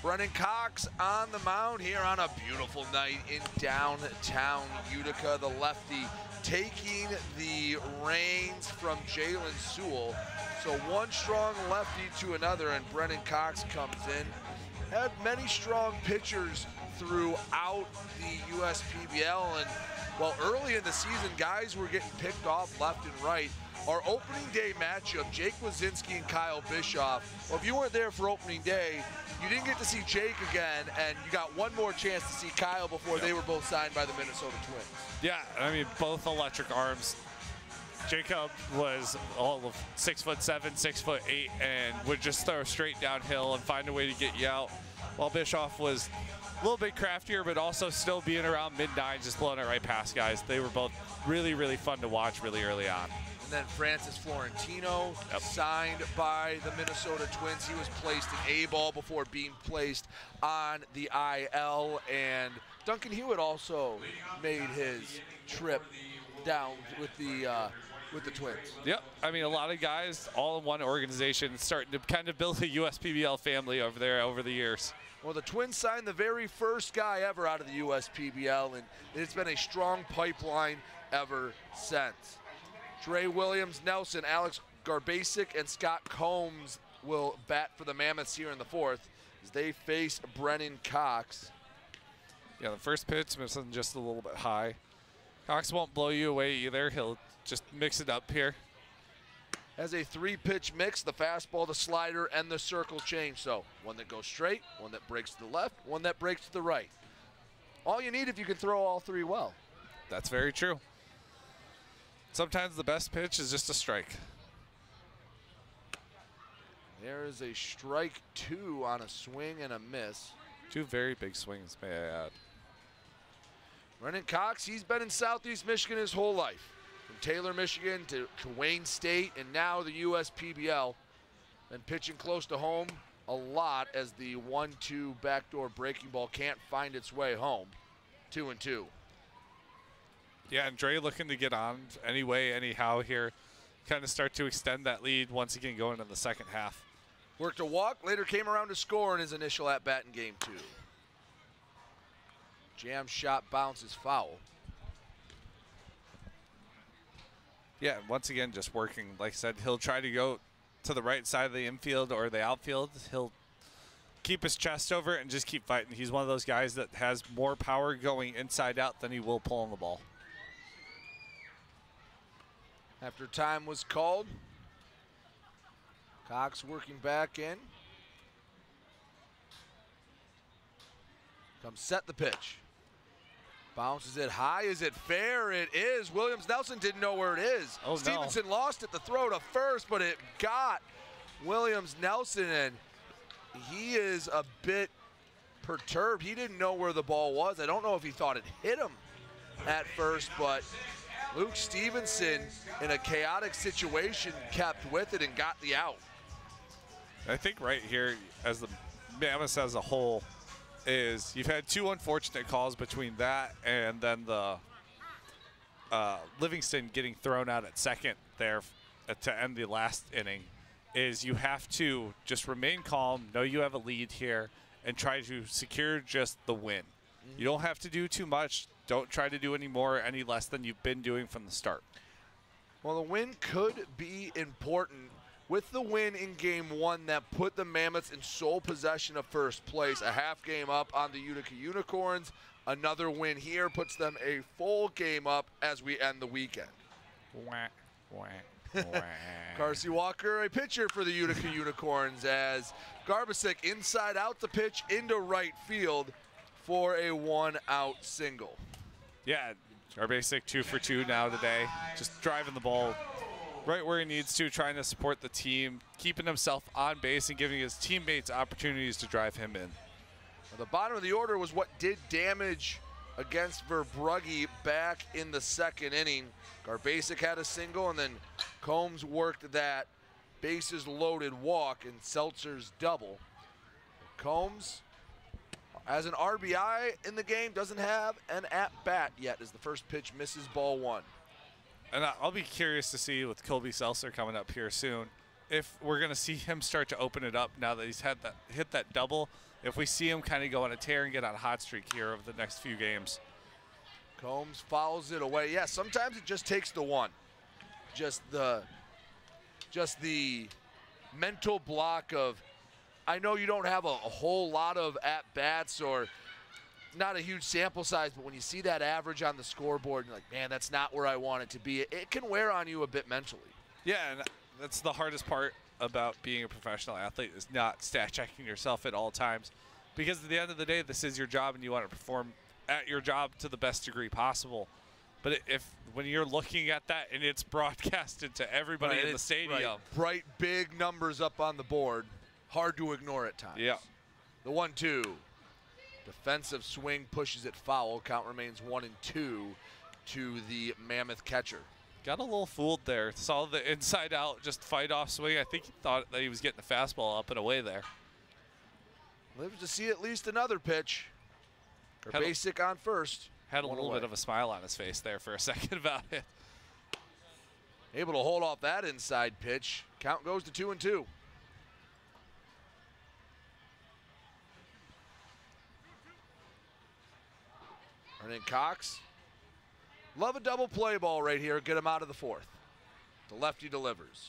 Brennan Cox on the mound here on a beautiful night in downtown Utica. The lefty taking the reins from Jalen Sewell. So one strong lefty to another, and Brennan Cox comes in. Had many strong pitchers throughout the USPBL, and well, early in the season, guys were getting picked off left and right. Our opening day matchup, Jake Wazinski and Kyle Bischoff. Well, if you weren't there for opening day, you didn't get to see Jake again, and you got one more chance to see Kyle before they were both signed by the Minnesota Twins. Yeah, I mean, both electric arms. Jacob was all of six foot seven, six foot eight, and would just throw straight downhill and find a way to get you out. While Bischoff was a little bit craftier, but also still being around mid nines, just blowing it right past guys. They were both really, really fun to watch really early on. And then Francis Florentino, signed by the Minnesota Twins. He was placed in A ball before being placed on the IL. And Duncan Hewitt also made his trip down with the uh, with the Twins. Yep, I mean, a lot of guys all in one organization, starting to kind of build a USPBL family over there over the years. Well, the Twins signed the very first guy ever out of the USPBL, and it's been a strong pipeline ever since. Trey Williams, Nelson, Alex Garbasic, and Scott Combs will bat for the Mammoths here in the fourth as they face Brennan Cox. Yeah, the first pitch missing just a little bit high. Cox won't blow you away either. He'll just mix it up here. Has a three pitch mix the fastball, the slider, and the circle change. So one that goes straight, one that breaks to the left, one that breaks to the right. All you need if you can throw all three well. That's very true. Sometimes the best pitch is just a strike. There is a strike two on a swing and a miss. Two very big swings, may I add. Brennan Cox, he's been in Southeast Michigan his whole life. From Taylor, Michigan to, to Wayne State and now the USPBL. Been pitching close to home a lot as the 1-2 backdoor breaking ball can't find its way home. Two and two. Yeah, and Dre looking to get on anyway, anyhow here. Kind of start to extend that lead once again going in the second half. Worked a walk, later came around to score in his initial at bat in game two. Jam shot bounces foul. Yeah, once again, just working. Like I said, he'll try to go to the right side of the infield or the outfield. He'll keep his chest over it and just keep fighting. He's one of those guys that has more power going inside out than he will pulling the ball. After time was called, Cox working back in. Comes set the pitch. Bounces it high. Is it fair? It is. Williams Nelson didn't know where it is. Oh, no. Stevenson lost at the throw to first, but it got Williams Nelson, and he is a bit perturbed. He didn't know where the ball was. I don't know if he thought it hit him at first, but Luke Stevenson, in a chaotic situation, kept with it and got the out. I think right here, as the Mammoths as a whole, is you've had two unfortunate calls between that and then the uh, Livingston getting thrown out at second there to end the last inning. Is you have to just remain calm, know you have a lead here, and try to secure just the win. You don't have to do too much. Don't try to do any more, any less than you've been doing from the start. Well, the win could be important with the win in game one that put the Mammoths in sole possession of first place, a half game up on the Utica Unicorns. Another win here puts them a full game up as we end the weekend. Carsey Walker, a pitcher for the Utica Unicorns, as Garbisic inside out the pitch into right field for a one out single. Yeah, our basic two for two now today. Just driving the ball right where he needs to, trying to support the team, keeping himself on base and giving his teammates opportunities to drive him in. The bottom of the order was what did damage against Verbrugge back in the second inning. Garbasic had a single, and then Combs worked that bases loaded walk and Seltzer's double. Combs, as an RBI in the game, doesn't have an at bat yet as the first pitch misses ball one. And I'll be curious to see with Colby Seltzer coming up here soon, if we're going to see him start to open it up now that he's had that hit that double. If we see him kind of go on a tear and get on a hot streak here over the next few games. Combs fouls it away. Yeah, sometimes it just takes the one. Just the just the mental block of I know you don't have a, a whole lot of at bats or not a huge sample size, but when you see that average on the scoreboard, you're like, man, that's not where I want it to be. It, it can wear on you a bit mentally. Yeah, and that's the hardest part about being a professional athlete is not stat checking yourself at all times. Because at the end of the day, this is your job and you want to perform at your job to the best degree possible. But if when you're looking at that and it's broadcasted to everybody Right, in the stadium, right, bright, big numbers up on the board, hard to ignore at times. Yeah. The one two. Defensive swing pushes it foul. Count remains one and two to the Mammoth catcher. got a little fooled there. Saw the inside out, just fight off swing. I think he thought that he was getting the fastball up and away there. Lives to see at least another pitch. Had a- Basic on first. Had a little away. bit of a smile on his face there for a second about it. Able to hold off that inside pitch. Count goes to two and two. Brennan Cox. Love a double play ball right here. Get him out of the fourth. The lefty delivers.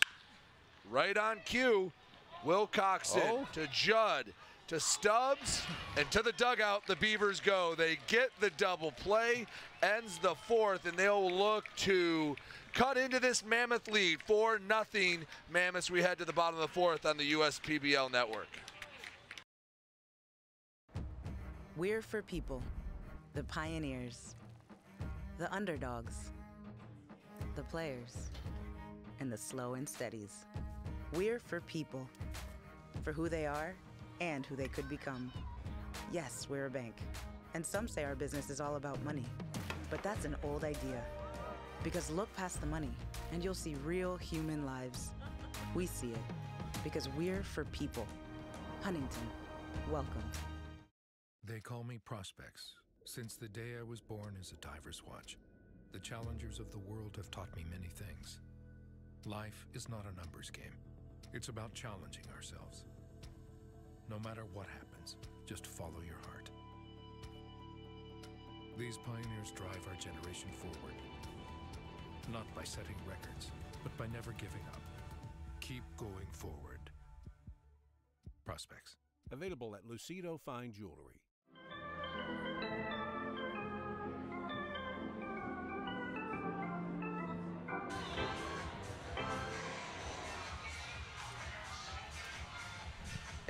Right on cue. Wilcoxon Oh. to Judd to Stubbs and to the dugout. The Beavers go. They get the double play. Ends the fourth, and they'll look to cut into this Mammoth lead. 4 nothing Mammoths. We head to the bottom of the fourth on the USPBL network. We're for people, the pioneers, the underdogs, the players, and the slow and steadies. We're for people, for who they are and who they could become. Yes, we're a bank. And some say our business is all about money. But that's an old idea. Because look past the money, and you'll see real human lives. We see it because we're for people. Huntington, welcome. They call me Prospex. Since the day I was born as a diver's watch, the challengers of the world have taught me many things. Life is not a numbers game, it's about challenging ourselves. No matter what happens, just follow your heart. These pioneers drive our generation forward, not by setting records, but by never giving up. Keep going forward. Prospex. Available at Lucido Fine Jewelry.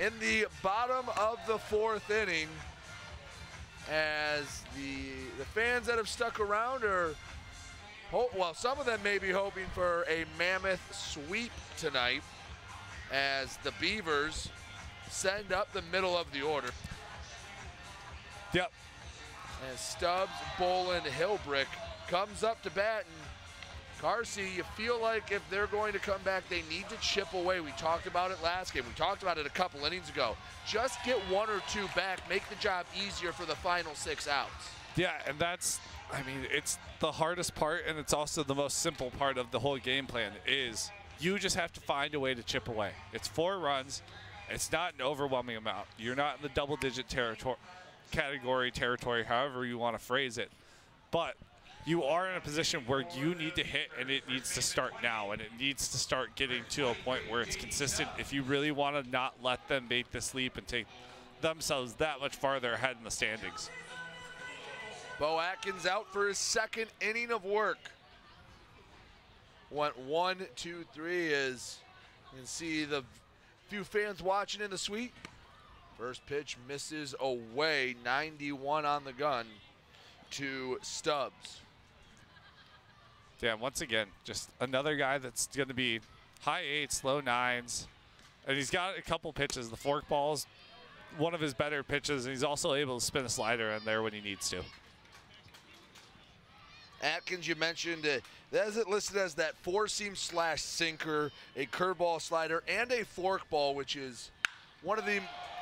In the bottom of the fourth inning as the the fans that have stuck around are hope, well some of them may be hoping for a mammoth sweep tonight as the beavers send up the middle of the order. Yep. And stubbs bolin Hilbrick comes up to bat and Carsey, you feel like if they're going to come back, they need to chip away. We talked about it last game. We talked about it a couple innings ago. Just get one or two back, make the job easier for the final six outs. Yeah, and that's, I mean, it's the hardest part, and it's also the most simple part of the whole game plan is you just have to find a way to chip away. It's four runs. It's not an overwhelming amount. You're not in the double-digit territory, category territory, however you want to phrase it. But you are in a position where you need to hit and it needs to start now and it needs to start getting to a point where it's consistent if you really want to not let them make this leap and take themselves that much farther ahead in the standings. Bo Atkins out for his second inning of work. Went one, two, three as you can see the few fans watching in the suite. First pitch misses away, 91 on the gun to Stubbs. Yeah, once again, just another guy that's going to be high eights, low nines. And he's got a couple pitches. The fork ball's one of his better pitches, and he's also able to spin a slider in there when he needs to. Atkins, you mentioned, uh, that's it listed as that four seam slash sinker, a curveball slider, and a fork ball, which is one of the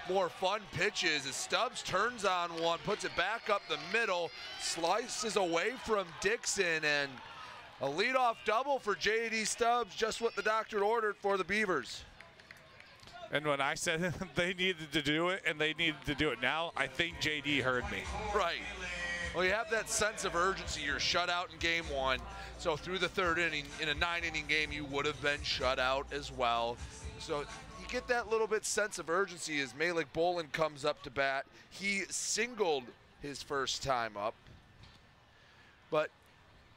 more fun pitches as Stubbs turns on one, puts it back up the middle, slices away from Dixon, and a leadoff double for J.D. Stubbs, just what the doctor ordered for the Beavers. And when I said they needed to do it and they needed to do it now, I think JD heard me. Right. Well, you have that sense of urgency. You're shut out in game one. So through the third inning, in a nine inning game, you would have been shut out as well. So you get that little bit sense of urgency as Malik Bolin comes up to bat. He singled his first time up. But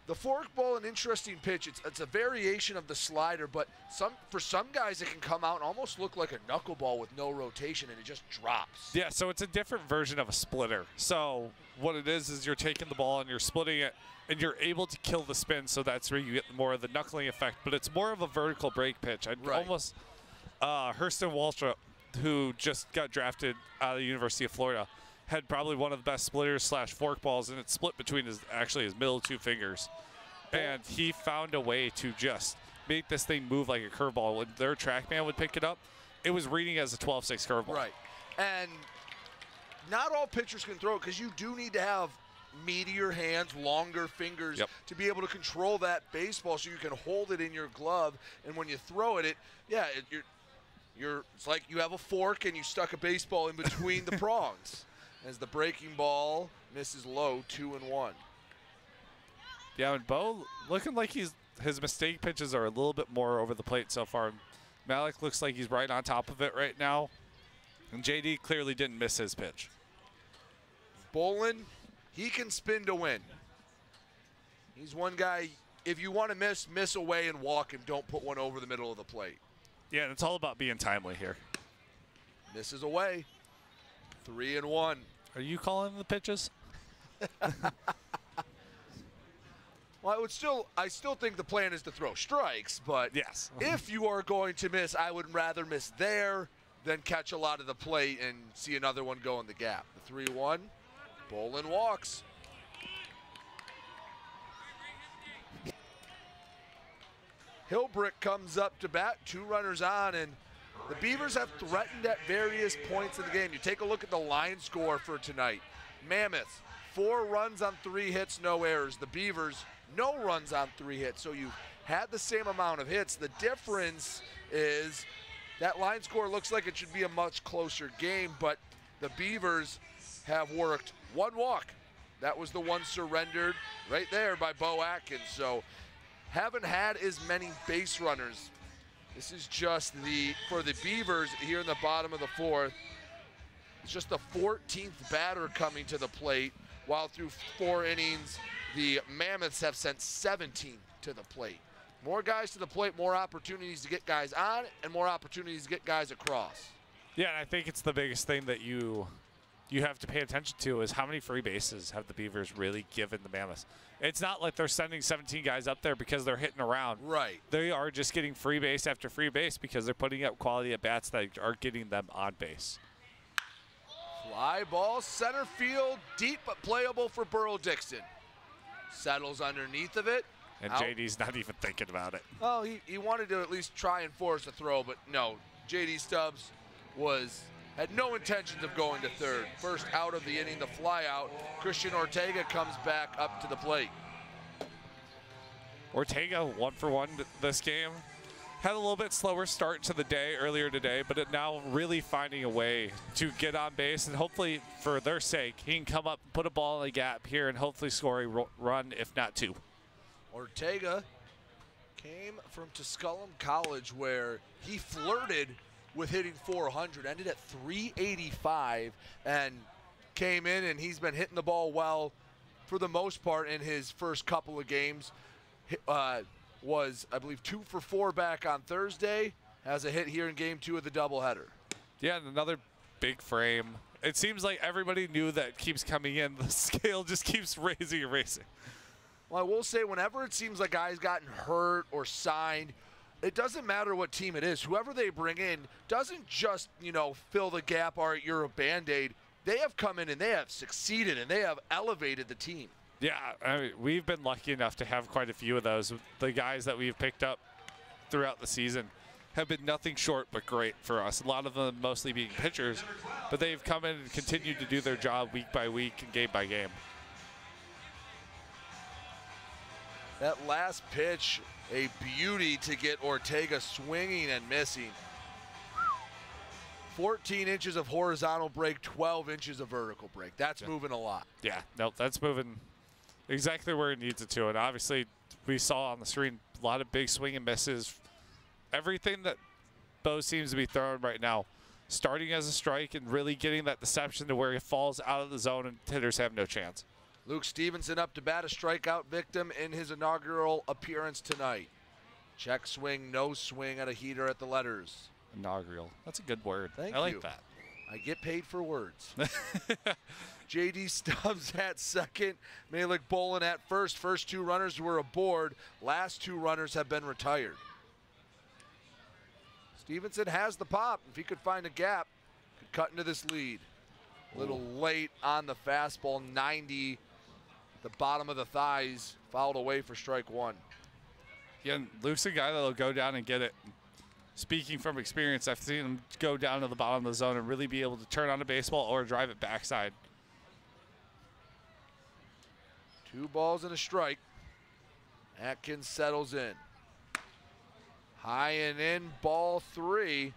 the forkball, an interesting pitch. It's, it's a variation of the slider, but some for some guys it can come out and almost look like a knuckleball with no rotation, and it just drops. Yeah, so it's a different version of a splitter. So what it is is you're taking the ball and you're splitting it, and you're able to kill the spin. So that's where you get more of the knuckling effect. But it's more of a vertical break pitch. I'd Right. almost uh, Hurston Waldrep, who just got drafted out of the University of Florida, had probably one of the best splitters slash fork balls, and it split between his actually his middle two fingers. And he found a way to just make this thing move like a curveball. When their TrackMan would pick it up, it was reading as a 12-6 curveball. Right. And not all pitchers can throw it because you do need to have meatier hands, longer fingers to be able to control that baseball so you can hold it in your glove. And when you throw it, it yeah, it, you're you're it's like you have a fork and you stuck a baseball in between the prongs. As the breaking ball misses low, two and one. Yeah, and Bo looking like he's his mistake pitches are a little bit more over the plate so far. Malik looks like he's right on top of it right now. And JD clearly didn't miss his pitch. Bolin, he can spin to win. He's one guy. If you want to miss, miss away and walk, and don't put one over the middle of the plate. Yeah, and it's all about being timely here. Misses away. Three and one. Are you calling the pitches? Well, I would still, I still think the plan is to throw strikes, but yes, if you are going to miss, I would rather miss there than catch a lot of the plate and see another one go in the gap. The 3 1, Bolin walks. Hilbrick comes up to bat, two runners on, and the Beavers have threatened at various points in the game. You take a look at the line score for tonight. Mammoth, four runs on three hits, no errors. The Beavers, no runs on three hits. So you had the same amount of hits. The difference is that line score looks like it should be a much closer game, but the Beavers have worked one walk. That was the one surrendered right there by Bo Atkins. So haven't had as many base runners. This is just the, for the Beavers here in the bottom of the fourth, it's just the 14th batter coming to the plate, while through four innings, the Mammoths have sent 17 to the plate. More guys to the plate, more opportunities to get guys on, and more opportunities to get guys across. Yeah, I think it's the biggest thing that you you have to pay attention to is how many free bases have the Beavers really given the Mammoths. It's not like they're sending 17 guys up there because they're hitting around. Right. They are just getting free base after free base because they're putting up quality at bats that are getting them on base. Fly ball, center field, deep but playable for Burl Dixon. Settles underneath of it. And Out. JD's not even thinking about it. Oh, he, he wanted to at least try and force a throw, but no. JD Stubbs was had no intentions of going to third. First out of the inning, the flyout. Christian Ortega comes back up to the plate. Ortega, one for one this game. Had a little bit slower start to the day earlier today, but it now really finding a way to get on base. And hopefully, for their sake, he can come up, put a ball in the gap here, and hopefully score a run, if not two. Ortega came from Tusculum College where he flirted with hitting 400, ended at 385, and came in and he's been hitting the ball well for the most part in his first couple of games. Uh, was, I believe, two for four back on Thursday. Has a hit here in game two of the doubleheader. Yeah, and another big frame. It seems like everybody knew that keeps coming in. The scale just keeps raising and raising. Well, I will say, whenever it seems like guys gotten hurt or signed, it doesn't matter what team it is. Whoever they bring in doesn't just, you know, fill the gap, right, you're a band aid. They have come in and they have succeeded and they have elevated the team. Yeah, I mean, we've been lucky enough to have quite a few of those. The guys that we've picked up throughout the season have been nothing short but great for us. A lot of them mostly being pitchers, but they've come in and continued to do their job week by week and game by game. That last pitch, a beauty to get Ortega swinging and missing. 14 inches of horizontal break, 12 inches of vertical break. That's moving a lot. Yeah, nope, that's moving exactly where it needs it to. And obviously, we saw on the screen a lot of big swing and misses. Everything that Bo seems to be throwing right now, starting as a strike and really getting that deception to where it falls out of the zone and hitters have no chance. Luke Stevenson up to bat, a strikeout victim in his inaugural appearance tonight. Check swing, no swing at a heater at the letters. Inaugural. That's a good word. Thank I like that. I get paid for words. JD Stubbs at second, Malik Bolin at first. First two runners were aboard. Last two runners have been retired. Stevenson has the pop. If he could find a gap, could cut into this lead. A little late on the fastball, 90. The bottom of the thighs fouled away for strike one. Again, Luke's a guy that'll go down and get it. Speaking from experience, I've seen him go down to the bottom of the zone and really be able to turn on a baseball or drive it backside. Two balls and a strike. Atkins settles in. High and in, ball three.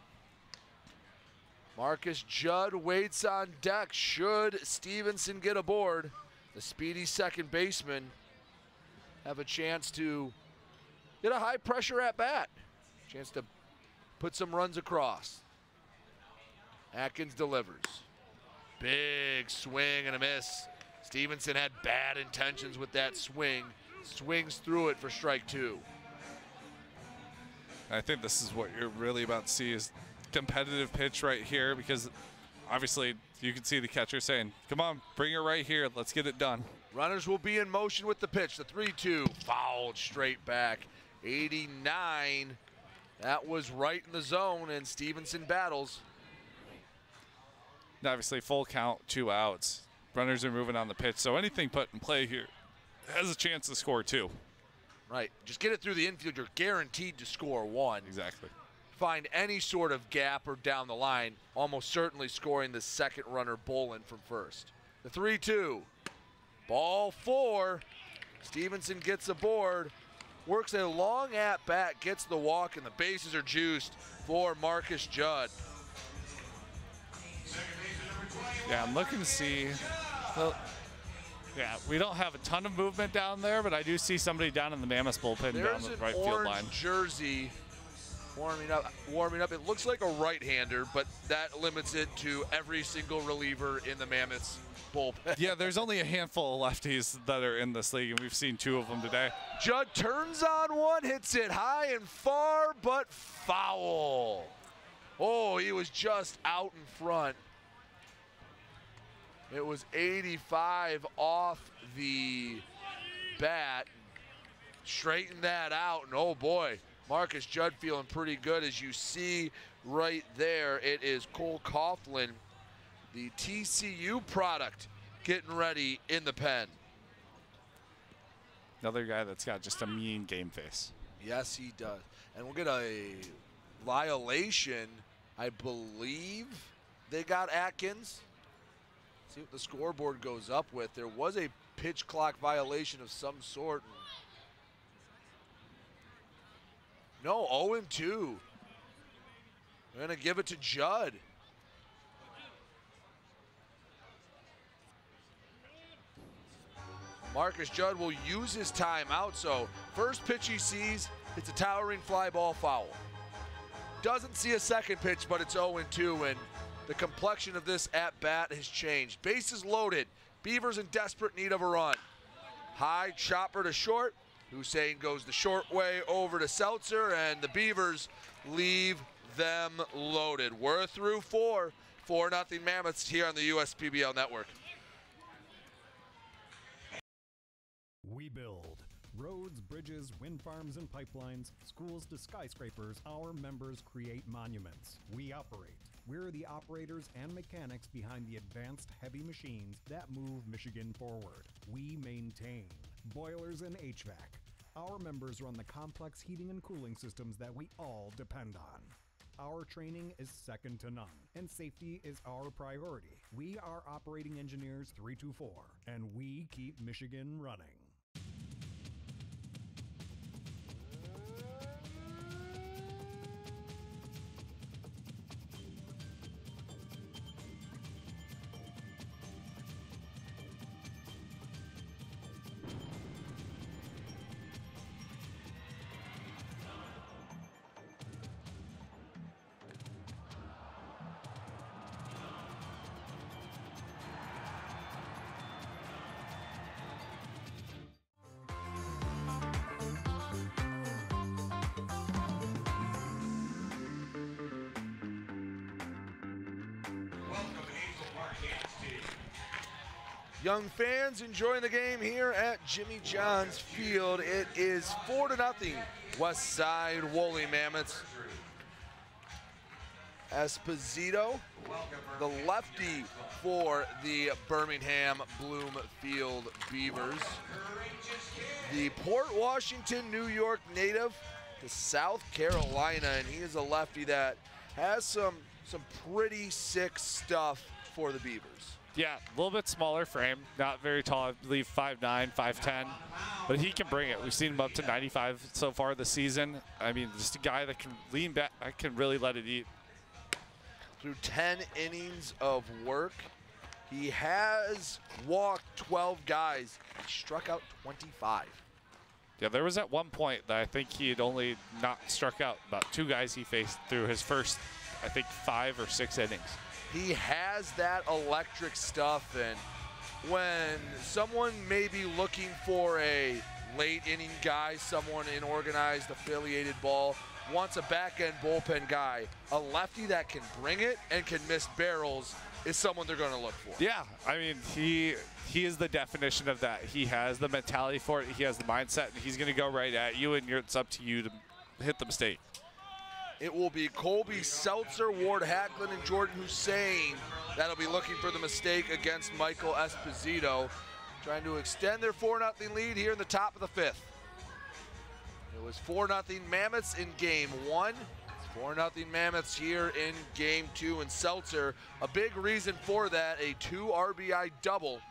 Marcus Judd waits on deck. Should Stevenson get aboard, the speedy second baseman have a chance to get a high pressure at bat. Chance to put some runs across. Atkins delivers. Big swing and a miss. Stevenson had bad intentions with that swing. Swings through it for strike two. I think this is what you're really about to see is competitive pitch right here because obviously you can see the catcher saying, come on, bring it right here. Let's get it done. Runners will be in motion with the pitch. The 3 2 fouled straight back. 89. That was right in the zone, and Stevenson battles. And obviously, full count, two outs. Runners are moving on the pitch, so anything put in play here has a chance to score two. Right. Just get it through the infield. You're guaranteed to score one. Exactly. Find any sort of gap or down the line, almost certainly scoring the second runner Bolin from first. The 3 2. Ball four. Stevenson gets aboard. Works a long at bat, gets the walk, and the bases are juiced for Marcus Judd. Yeah, I'm looking to see. Well, yeah, we don't have a ton of movement down there, but I do see somebody down in the Mammoth bullpen down There's the an right field line. jersey warming up. Warming up. It looks like a right-hander, but that limits it to every single reliever in the Mammoths bullpen. yeah, there's only a handful of lefties that are in this league, and we've seen two of them today. Judd turns on one, hits it high and far, but foul. Oh, he was just out in front. It was 85 off the bat. Straighten that out, and oh boy, Marcus Judd feeling pretty good as you see right there. It is Cole Coughlin, the TCU product, getting ready in the pen. Another guy that's got just a mean game face. Yes, he does. And we'll get a violation, I believe they got Atkins. See what the scoreboard goes up with. There was a pitch clock violation of some sort. No, 0 2. We're going to give it to Judd. Marcus Judd will use his timeout. So first pitch he sees, it's a towering fly ball foul. Doesn't see a second pitch, but it's 0-2, and the complexion of this at bat has changed. Bases loaded. Beavers in desperate need of a run. High chopper to short. Hussein goes the short way over to Seltzer, and the Beavers leave them loaded. We're through four. 4 nothing Mammoths here on the USPBL network. We build roads, bridges, wind farms, and pipelines, schools to skyscrapers. Our members create monuments. We operate. We're the operators and mechanics behind the advanced heavy machines that move Michigan forward. We maintain boilers and HVAC. Our members run the complex heating and cooling systems that we all depend on. Our training is second to none, and safety is our priority. We are Operating Engineers 324, and we keep Michigan running. Young fans enjoying the game here at Jimmy John's Field. It is four to nothing. Westside Woolly Mammoths. Esposito, the lefty for the Birmingham Bloomfield Beavers. The Port Washington, New York native to South Carolina, and he is a lefty that has some some pretty sick stuff for the Beavers. Yeah, a little bit smaller frame, not very tall. I believe 5'9", 5'10", but he can bring it. We've seen him up to 95 so far this season. I mean, just a guy that can lean back, I can really let it eat. Through 10 innings of work, he has walked 12 guys. He struck out 25. Yeah, there was at one point that I think he had only not struck out about two guys he faced through his first, I think, five or six innings. He has that electric stuff, and when someone may be looking for a late inning guy, someone in organized affiliated ball, wants a back end bullpen guy, a lefty that can bring it and can miss barrels is someone they're going to look for. Yeah, I mean he he is the definition of that. He has the mentality for it. He has the mindset, and he's going to go right at you, and it's up to you to hit the mistake. It will be Colby Seltzer, Ward Hacklin, and Jordan Hussein that'll be looking for the mistake against Michael Esposito, trying to extend their 4 0 lead here in the top of the fifth. It was 4 0 Mammoths in game one. It's 4 0 Mammoths here in game two. And Seltzer, a big reason for that, a two RBI double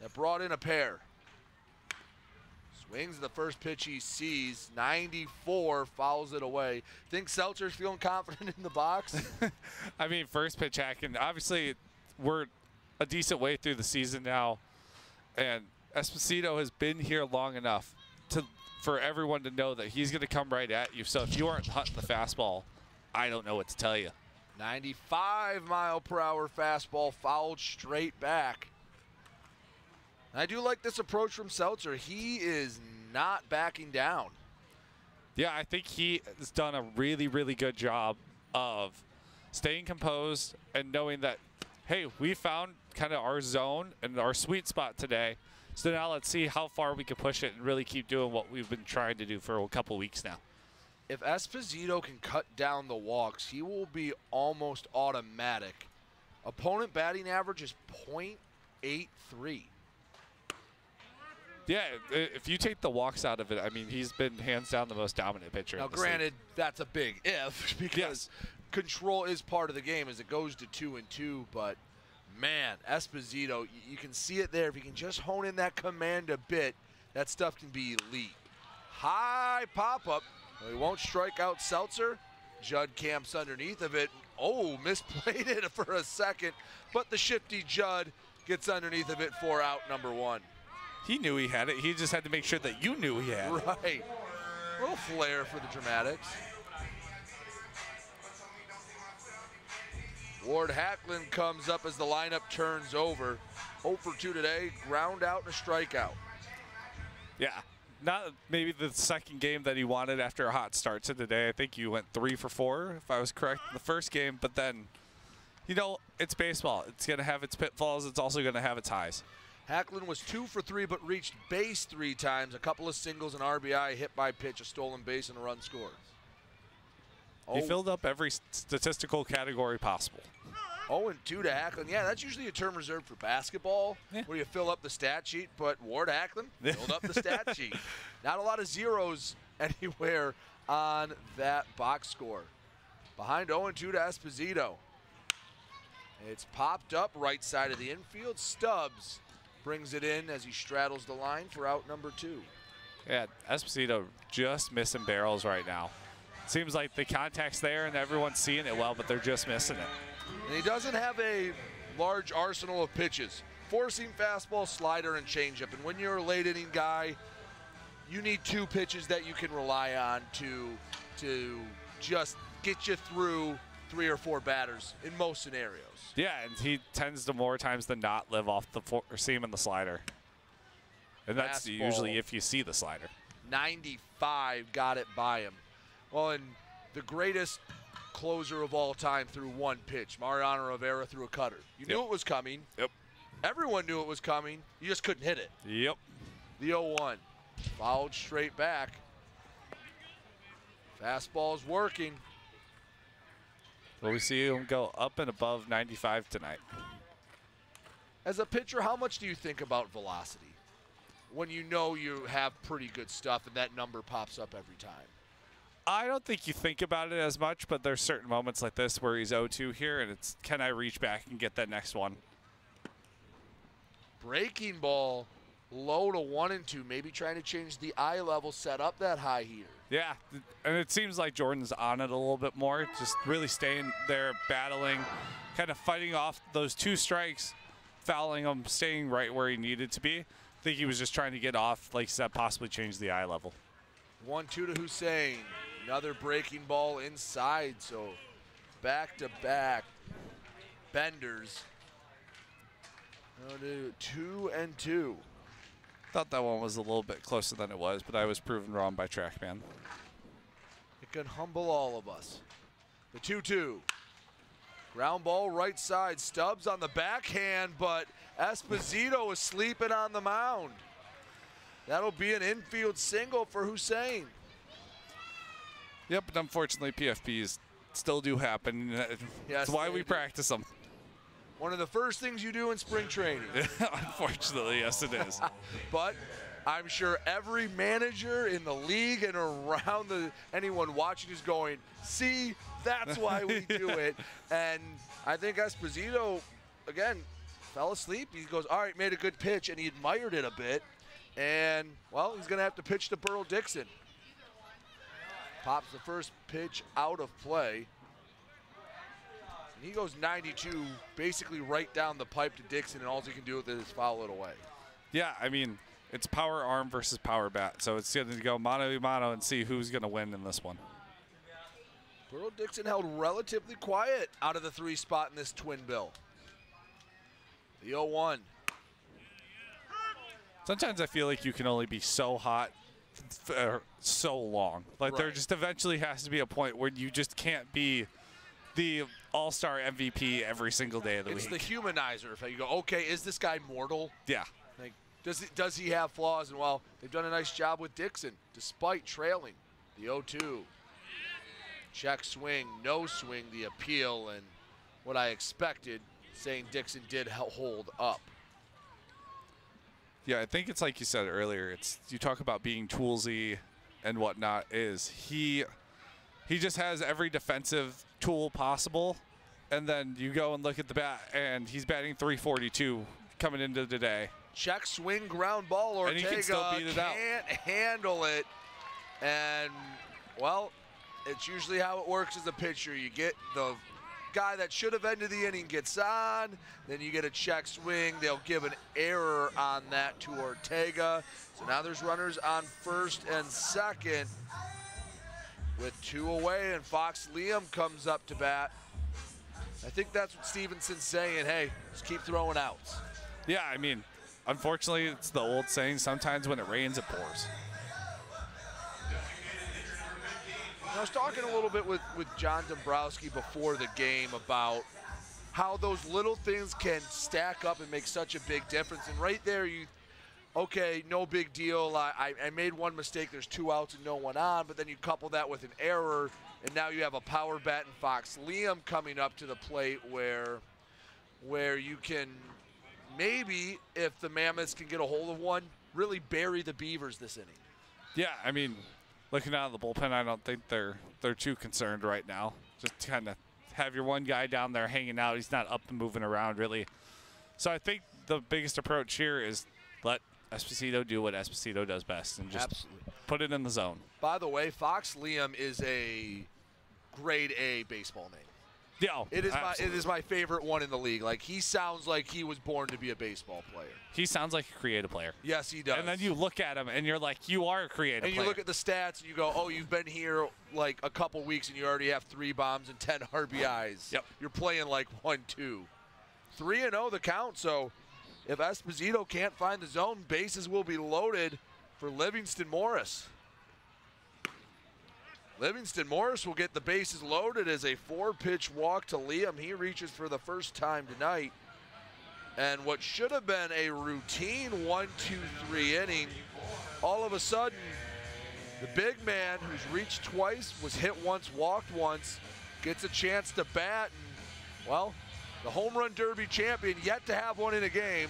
that brought in a pair. Swings the first pitch he sees, 94, fouls it away. Think Seltzer's feeling confident in the box? I mean, first pitch hacking. Obviously, we're a decent way through the season now, and Esposito has been here long enough to for everyone to know that he's going to come right at you. So if you aren't hunting the fastball, I don't know what to tell you. 95 mile per hour fastball fouled straight back. I do like this approach from Seltzer. He is not backing down. Yeah, I think he has done a really, really good job of staying composed and knowing that, hey, we found kind of our zone and our sweet spot today. So now let's see how far we can push it and really keep doing what we've been trying to do for a couple weeks now. If Esposito can cut down the walks, he will be almost automatic. Opponent batting average is .83. Yeah, if you take the walks out of it, I mean, he's been hands down the most dominant pitcher. Now, granted, that's a big if because yes. control is part of the game as it goes to two and two. But man, Esposito, you can see it there. If you can just hone in that command a bit, that stuff can be elite. High pop up. He won't strike out Seltzer. Judd camps underneath of it. Oh, misplayed it for a second, but the shifty Judd gets underneath of it for out number one. He knew he had it. He just had to make sure that you knew he had it. Right. A little flair for the dramatics. Ward Hacklin comes up as the lineup turns over. 0 for 2 today, ground out and a strikeout. Yeah, not maybe the second game that he wanted after a hot start to today. I think you went three for four, if I was correct, in the first game. But then, you know, it's baseball. It's going to have its pitfalls. It's also going to have its highs. Hacklin was two for three, but reached base three times. A couple of singles, an RBI, hit by pitch, a stolen base, and a run scored. He oh. filled up every statistical category possible. 0 and 2 to Hacklin. Yeah, that's usually a term reserved for basketball, yeah. where you fill up the stat sheet. But Ward Hacklin filled up the stat sheet. Not a lot of zeros anywhere on that box score. Behind 0 and 2 to Esposito. It's popped up right side of the infield. Stubbs brings it in as he straddles the line for out number two. Yeah, Esposito just missing barrels right now. Seems like the contact's there and everyone's seeing it well, but they're just missing it. And he doesn't have a large arsenal of pitches. Four-seam fastball, slider, and changeup. And when you're a late inning guy, you need two pitches that you can rely on to to just get you through three or four batters in most scenarios. Yeah, and he tends to more times than not live off the four seam and the slider. And that's Fastball. usually if you see the slider. 95 got it by him. Well, and the greatest closer of all time through one pitch. Mariano Rivera threw a cutter. You yep. knew it was coming. Yep. Everyone knew it was coming. You just couldn't hit it. Yep. The 0-1. Fouled straight back. Fastball's working. Well, we see him go up and above 95 tonight. As a pitcher, how much do you think about velocity when you know you have pretty good stuff and that number pops up every time? I don't think you think about it as much, but there's certain moments like this where he's 0-2 here, and it's can I reach back and get that next one? Breaking ball, low to one and two, maybe trying to change the eye level, set up that high here. Yeah, and it seems like Jordan's on it a little bit more, just really staying there, battling, kind of fighting off those two strikes, fouling him, staying right where he needed to be. I think he was just trying to get off, like said, possibly change the eye level. One two to Hussein. Another breaking ball inside, so back to back benders. Two and two. Thought that one was a little bit closer than it was, but I was proven wrong by TrackMan. It can humble all of us. The 2-2. Ground ball right side. Stubbs on the backhand, but Esposito is sleeping on the mound. That'll be an infield single for Hussein. Yep, but unfortunately, PFPs still do happen. Yes, That's why we do. practice them. One of the first things you do in spring training. unfortunately, yes, it is. but I'm sure every manager in the league and around the anyone watching is going, see, that's why we do it. And I think Esposito, again, fell asleep. He goes, all right, made a good pitch, and he admired it a bit. And, well, he's going to have to pitch to Burl Dixon. Pops the first pitch out of play. And he goes 92, basically right down the pipe to Dixon, and all he can do with it is foul it away. Yeah, I mean, it's power arm versus power bat, so it's going to go mano a mano and see who's going to win in this one. Burl Dixon held relatively quiet out of the three spot in this twin bill. The 0 1. Sometimes I feel like you can only be so hot for so long. Like there just eventually has to be a point where you just can't be the all-star MVP every single day of the It's week. It's the humanizer. If you go, okay, is this guy mortal? yeah. Like, does he, does he have flaws? And well, they've done a nice job with Dixon, despite trailing. The 0 2. Check swing, no swing, the appeal, and what I expected, saying Dixon did hold up. Yeah, I think it's like you said earlier. It's you talk about being toolsy and whatnot. Is he? He just has every defensive tool possible, and then you go and look at the bat, and he's batting 342 coming into today. Check swing, ground ball. Ortega And he can still beat it can't handle it. And, well, it's usually how it works as a pitcher. You get the guy that should have ended the inning gets on, then you get a check swing. They'll give an error on that to Ortega. So now there's runners on first and second with two away, and Fox Liam comes up to bat. I think that's what Stevenson's saying. Hey, just keep throwing outs. Yeah, I mean, unfortunately, it's the old saying: sometimes when it rains, it pours. I was talking a little bit with, with John Dombrowski before the game about how those little things can stack up and make such a big difference. And right there, you, okay, no big deal. I, I, made one mistake. There's two outs and no one on. But then you couple that with an error, and now you have a power bat and Fox Liam coming up to the plate where, where you can maybe, if the Mammoths can get a hold of one, really bury the Beavers this inning. Yeah, I mean, looking out of the bullpen, I don't think they're they're too concerned right now. Just kind of have your one guy down there hanging out. He's not up and moving around really. So I think the biggest approach here is Esposito do what Esposito does best and just Absolutely. put it in the zone. By the way, Fox Liam is a grade A baseball name. Yeah, oh, It is my it absolutely. is my favorite one in the league. Like he sounds like he was born to be a baseball player. He sounds like a creative player. Yes, he does. And then you look at him and you're like, you are a creative and you player. look at the stats and you go, "Oh, you've been here like a couple weeks and you already have 3 bombs and 10 RBIs." Yep. You're playing like 1-2. 3 and 0 the count. So if Esposito can't find the zone, bases will be loaded for Livingston Morris. Livingston Morris will get the bases loaded as a four pitch walk to Liam. He reaches for the first time tonight. And what should have been a routine one, two, three inning, all of a sudden, the big man who's reached twice, was hit once, walked once, gets a chance to bat. And, well, the home run derby champion, yet to have one in a game.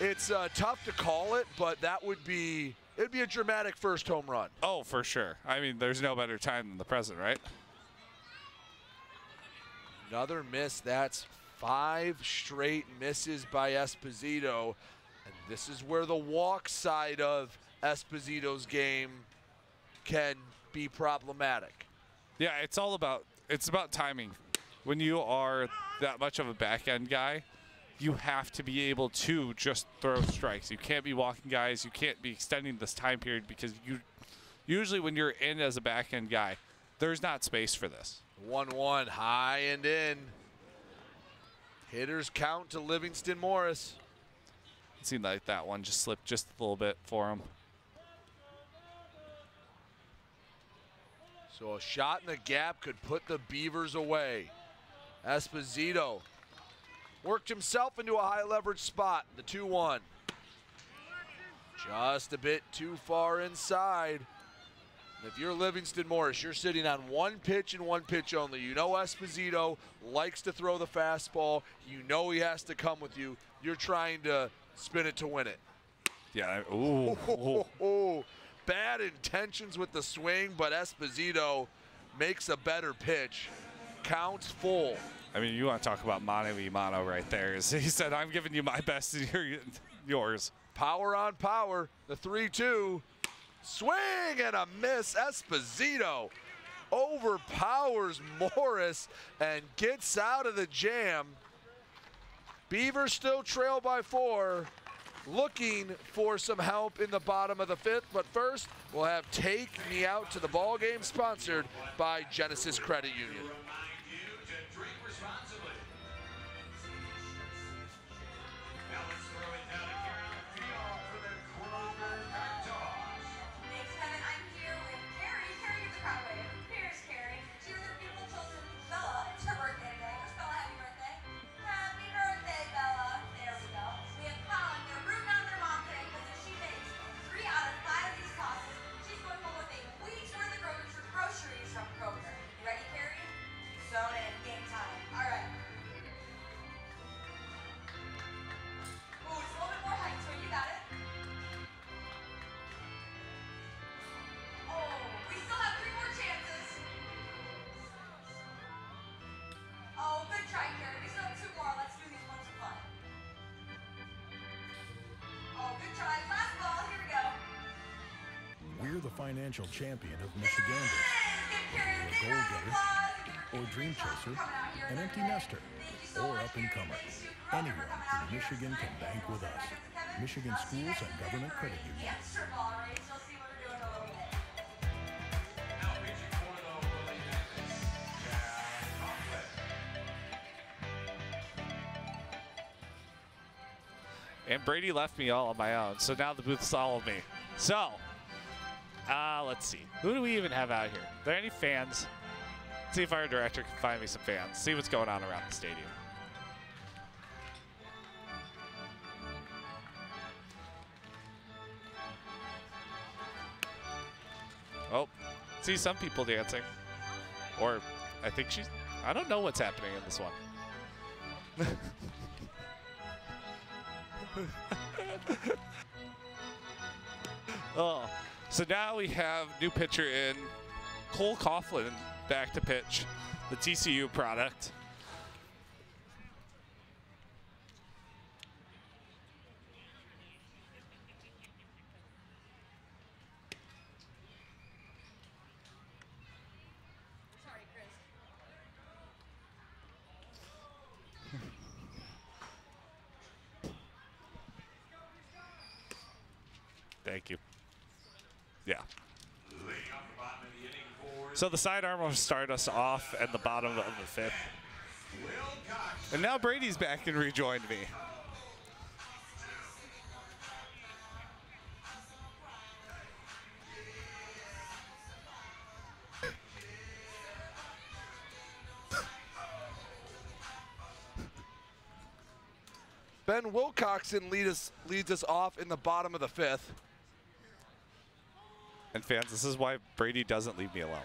It's uh, tough to call it, but that would be it'd be a dramatic first home run. oh, for sure. I mean, there's no better time than the present, right? Another miss. That's five straight misses by Esposito. And this is where the walk side of Esposito's game can be problematic. Yeah, it's all about it's about timing. When you are that much of a back end guy, you have to be able to just throw strikes. You can't be walking guys. You can't be extending this time period because you usually when you're in as a back end guy, there's not space for this. 1 1, high and in. Hitters count to Livingston Morris. It seemed like that one just slipped just a little bit for him. So a shot in the gap could put the Beavers away. Esposito worked himself into a high leverage spot, the 2 1. Just a bit too far inside. If you're Livingston Morris, you're sitting on one pitch and one pitch only. You know Esposito likes to throw the fastball. You know he has to come with you. You're trying to spin it to win it. Yeah. Ooh. ooh. Bad intentions with the swing, but Esposito makes a better pitch. Counts full. I mean, you want to talk about mano y mano right there. Is he said, I'm giving you my best and you're yours. Power on power. The 3 2. Swing and a miss. Esposito overpowers Morris and gets out of the jam. Beavers still trail by four. Looking for some help in the bottom of the fifth, but first we'll have Take Me Out to the Ball Game, sponsored by Genisys Credit Union. Champion of a goal getter, or dream chaser, an empty nester, or up and comer. Anyone in Michigan can bank with us. Michigan Schools and Government Credit Union. And Brady left me all on my own, so now the booth's all of me. So, uh, let's see. Who do we even have out here? Are there any fans? Let's see if our director can find me some fans. See what's going on around the stadium. Oh, see some people dancing. Or I think she's, I don't know what's happening in this one. oh, so now we have new pitcher in Cole Coughlin back to pitch, the TCU product. Thank you. Yeah. So the sidearm will start us off at the bottom of the fifth. And now Brady's back and rejoined me. Ben Wilcoxon lead us, leads us off in the bottom of the fifth. And fans, this is why Brady doesn't leave me alone.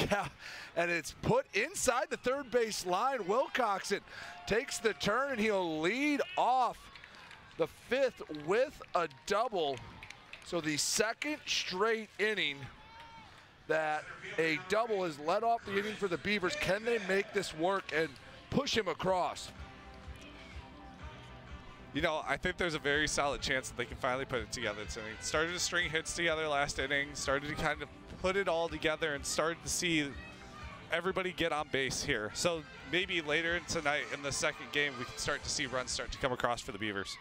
and it's put inside the third base line. Wilcoxon takes the turn and he'll lead off the fifth with a double. So the second straight inning that a double has led off the inning for the Beavers. Can they make this work and push him across? You know, I think there's a very solid chance that they can finally put it together tonight. Started to string hits together last inning, started to kind of put it all together and started to see everybody get on base here. So maybe later tonight in the second game, we can start to see runs start to come across for the Beavers.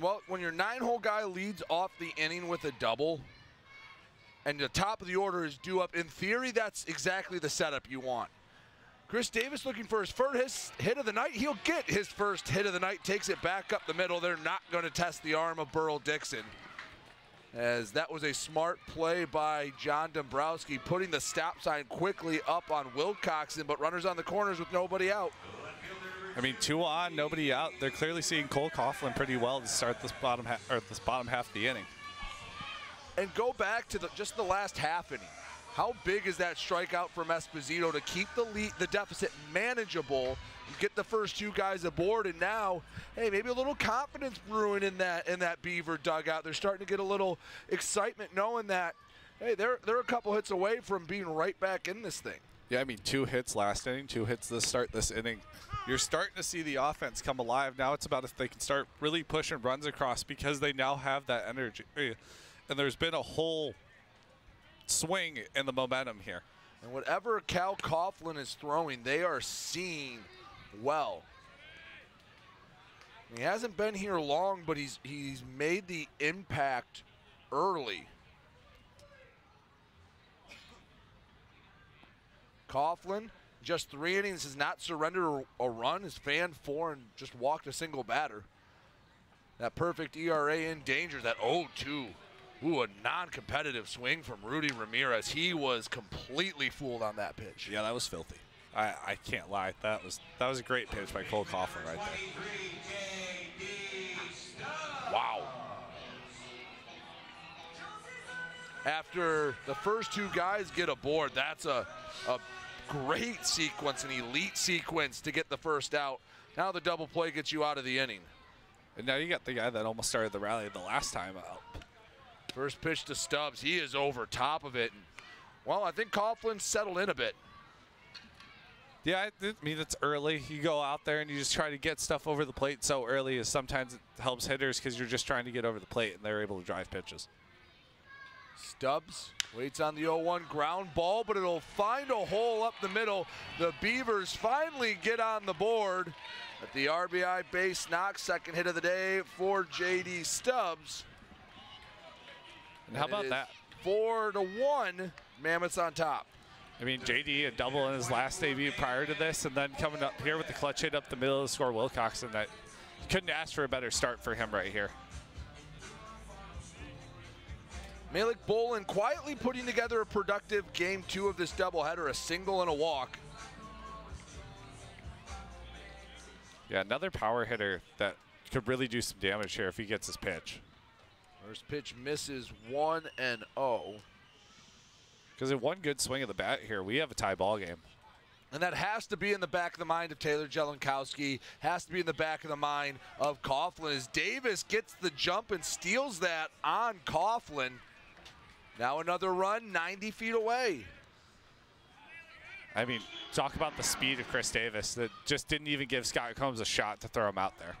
Well, when your nine-hole guy leads off the inning with a double, and the top of the order is due up, in theory, that's exactly the setup you want. Chris Davis looking for his first hit of the night. He'll get his first hit of the night, takes it back up the middle. They're not going to test the arm of Burl Dixon. As that was a smart play by John Dombrowski, putting the stop sign quickly up on Wilcoxon, but runners on the corners with nobody out. I mean, two on, nobody out. They're clearly seeing Cole Coughlin pretty well to start this bottom half or this bottom half of the inning. And go back to the, just the last half inning. How big is that strikeout from Esposito to keep the lead, the deficit manageable, get the first two guys aboard, and now, hey, maybe a little confidence brewing in that in that Beaver dugout. They're starting to get a little excitement knowing that, hey, they're they're a couple hits away from being right back in this thing. Yeah, I mean, two hits last inning, two hits this start this inning. You're starting to see the offense come alive. Now it's about if they can start really pushing runs across because they now have that energy. And there's been a whole swing in the momentum here. And whatever Cal Coughlin is throwing, they are seeing well. He hasn't been here long, but he's he's made the impact early. Coughlin, just three innings, has not surrendered a run, has fanned four and just walked a single batter. That perfect ERA in danger, that 0-2 Ooh, a non-competitive swing from Rudy Ramirez. He was completely fooled on that pitch. Yeah, that was filthy. I, I can't lie. That was that was a great pitch by Cole Coughlin right there. Wow. After the first two guys get aboard, that's a, a great sequence, an elite sequence to get the first out. Now the double play gets you out of the inning. And now you got the guy that almost started the rally the last time out. First pitch to Stubbs. He is over top of it. Well, I think Coughlin settled in a bit. Yeah, I mean, it's early. You go out there and you just try to get stuff over the plate so early is sometimes it helps hitters because you're just trying to get over the plate and they're able to drive pitches. Stubbs waits on the 0-1 ground ball, but it'll find a hole up the middle. The Beavers finally get on the board at the RBI base knock, second hit of the day for J.D. Stubbs. And how about that? Four to one, Mammoths on top. I mean, JD a double in his last debut prior to this, and then coming up here with the clutch hit up the middle to score Wilcoxon. That couldn't ask for a better start for him right here. Malik Bolin quietly putting together a productive game two of this doubleheader, a single and a walk. Yeah, another power hitter that could really do some damage here if he gets his pitch. First pitch misses 1 and 0. Because in one good swing of the bat here, we have a tie ball game. And that has to be in the back of the mind of Taylor Jelenkowski, has to be in the back of the mind of Coughlin as Davis gets the jump and steals that on Coughlin. Now another run 90 feet away. I mean, talk about the speed of Chris Davis that just didn't even give Scott Combs a shot to throw him out there.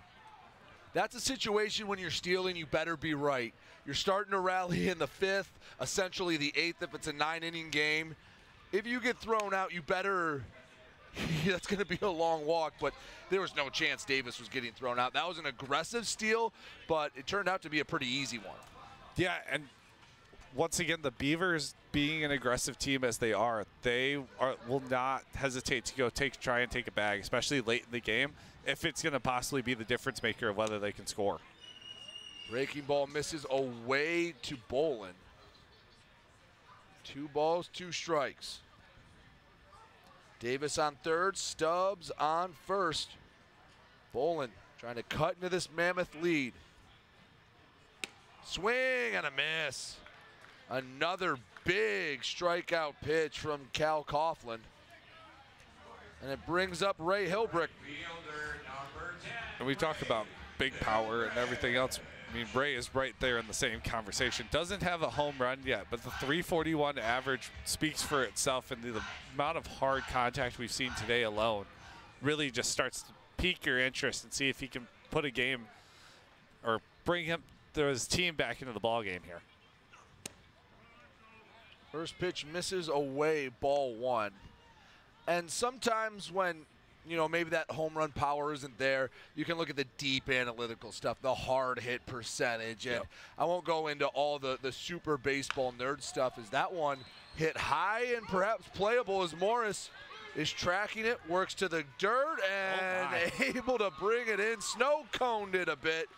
That's a situation when you're stealing, you better be right. You're starting to rally in the fifth, essentially the eighth if it's a nine inning game. If you get thrown out, you better. that's going to be a long walk, but there was no chance Davis was getting thrown out. That was an aggressive steal, but it turned out to be a pretty easy one. Yeah, and once again, the Beavers, being an aggressive team as they are, they are, will not hesitate to go take try and take a bag, especially late in the game if it's going to possibly be the difference maker of whether they can score. Breaking ball misses away to Bolin. Two balls, two strikes. Davis on third, Stubbs on first. Bolin trying to cut into this Mammoth lead. Swing and a miss. Another big strikeout pitch from Cal Coughlin. And it brings up Ray Hilbrick. And we talk about big power and everything else. I mean, Ray is right there in the same conversation. Doesn't have a home run yet, but the 341 average speaks for itself, and the, the amount of hard contact we've seen today alone really just starts to pique your interest and see if he can put a game or bring him his team back into the ball game here. First pitch misses away, ball one. And sometimes when you know, maybe that home run power isn't there. You can look at the deep analytical stuff, the hard hit percentage. And yep. I won't go into all the, the super baseball nerd stuff. Is that one hit high and perhaps playable as Morris is tracking it, works to the dirt, oh, and oh able to bring it in. Snow coned it a bit.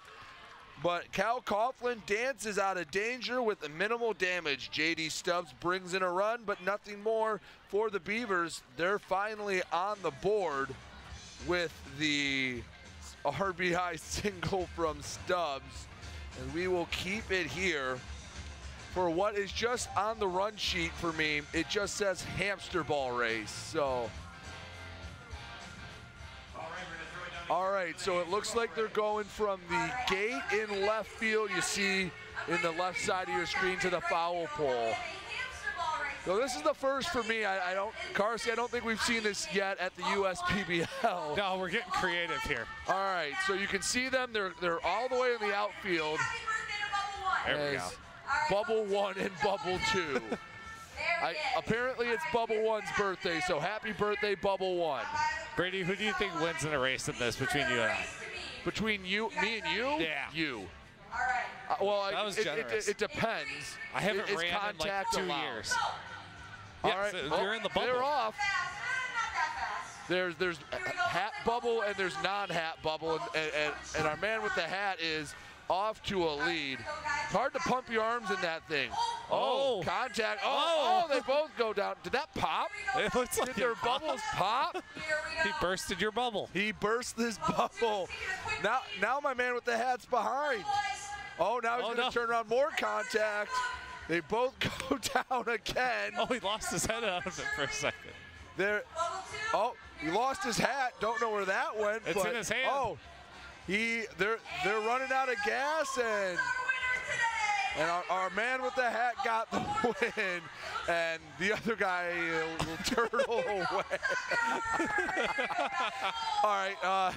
But Cal Coughlin dances out of danger with minimal damage. JD Stubbs brings in a run, but nothing more for the Beavers. They're finally on the board with the RBI single from Stubbs. And we will keep it here for what is just on the run sheet for me. It just says hamster ball race. So. All right, so it looks like they're going from the gate in left field you see in the left side of your screen to the foul pole. So this is the first for me. I, I don't, Carsey, I don't think we've seen this yet at the USPBL. No, we're getting creative here. All right, so you can see them. They're they're all the way in the outfield. There we go. Bubble one and bubble two. I, apparently it's Bubble One's birthday, so happy birthday, Bubble One. Brady, who do you think wins in a race in this between you and I? Between you, me, and you? Yeah. You. All right. Uh, well, I- That was it, it- It, depends. I haven't Is ran in like two allowed? years. All Yeah, right, so well, you're in the bubble. They're bubble. off. There's there's hat bubble and there's non-hat bubble, and, and, and, and our man with the hat is off to a lead. It's hard to pump your arms in that thing. Oh, Oh. contact. Oh, oh, oh they both go down. Did that pop? It looks like Did their it bubbles pop? He bursted your bubble. He burst this bubble. Now, now my man with the hat's behind. Oh, now he's Oh, going to no. turn around more contact. They both go down again. Oh, he lost his head out of it for a second. There. Oh, he lost his hat. Don't know where that went. It's but, in his hand. Oh, he. They're they're running out of gas and. And our, our man with the hat got the win, and the other guy uh, will turtle away. All right, uh,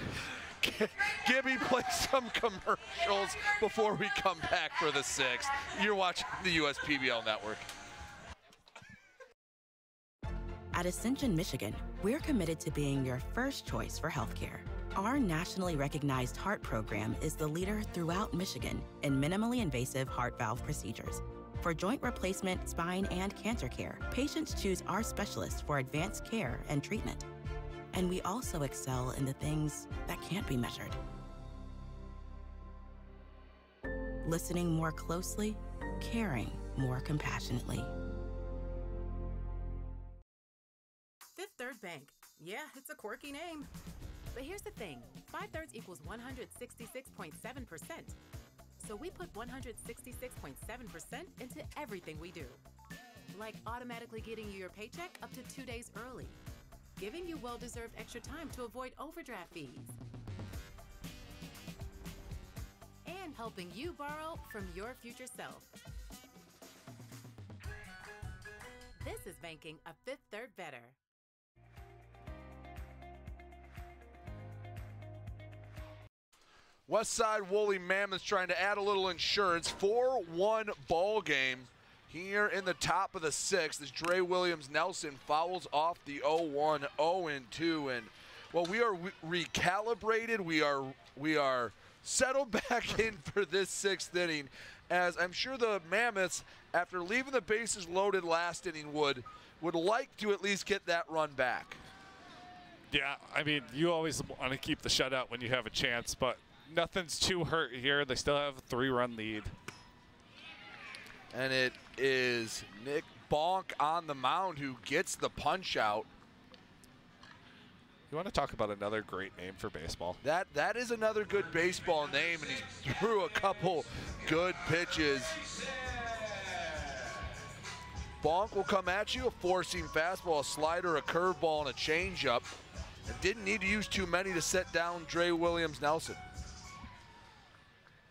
Gibby, play some commercials before we come back for the sixth. You're watching the USPBL Network. At Ascension Michigan, we're committed to being your first choice for healthcare. Our nationally recognized heart program is the leader throughout Michigan in minimally invasive heart valve procedures. For joint replacement, spine, and cancer care, patients choose our specialists for advanced care and treatment. And we also excel in the things that can't be measured. Listening more closely, caring more compassionately. Fifth Third Bank. Yeah, it's a quirky name. But here's the thing 5 thirds equals 166.7%. So we put 166.7% into everything we do. Like automatically getting you your paycheck up to two days early, giving you well deserved extra time to avoid overdraft fees, and helping you borrow from your future self. This is banking a fifth third better. Westside Woolly Mammoths trying to add a little insurance. 4-1 ball game here in the top of the sixth as Dre Williams Nelson fouls off the 0-1, 0-2. And well, we are re- recalibrated. We are we are settled back in for this sixth inning. As I'm sure the Mammoths, after leaving the bases loaded last inning, would would like to at least get that run back. Yeah, I mean, you always want to keep the shutout when you have a chance, but nothing's too hurt here. They still have a three-run lead. And it is Nick Bonk on the mound who gets the punch out. You want to talk about another great name for baseball? That that is another good baseball name, and he threw a couple good pitches. Bonk will come at you, a four-seam fastball, a slider, a curveball, and a changeup. And didn't need to use too many to set down Dre Williams Nelson.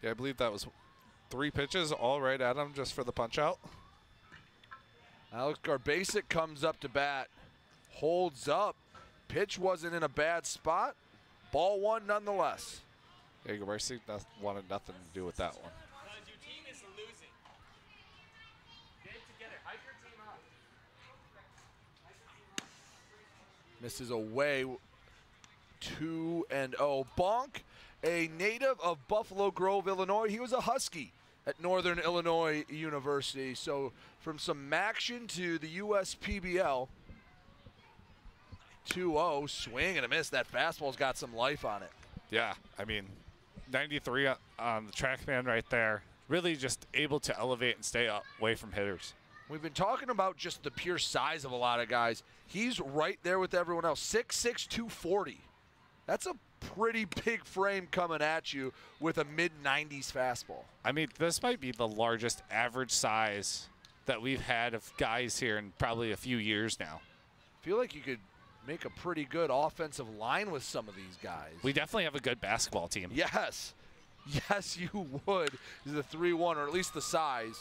Yeah, I believe that was three pitches, all right at him just for the punch out. Alex Garbasic comes up to bat, holds up. Pitch wasn't in a bad spot. Ball one nonetheless. Yeah, Gabarsi no- wanted nothing to do with that one. Misses away. 2 and 0. Bonk, a native of Buffalo Grove, Illinois. He was a Husky at Northern Illinois University. So from some action to the USPBL. 2-0, swing and a miss. That fastball's got some life on it. Yeah, I mean, 93 on- the TrackMan right there. Really just able to elevate and stay away from hitters. We've been talking about just the pure size of a lot of guys. He's right there with everyone else. 6'6", 240. That's a pretty big frame coming at you with a mid 90s fastball. I mean, this might be the largest average size that we've had of guys here in probably a few years now. feel like you could make a pretty good offensive line with some of these guys. We definitely have a good basketball team. Yes. Yes, you would. Is the 3 1, or at least the size.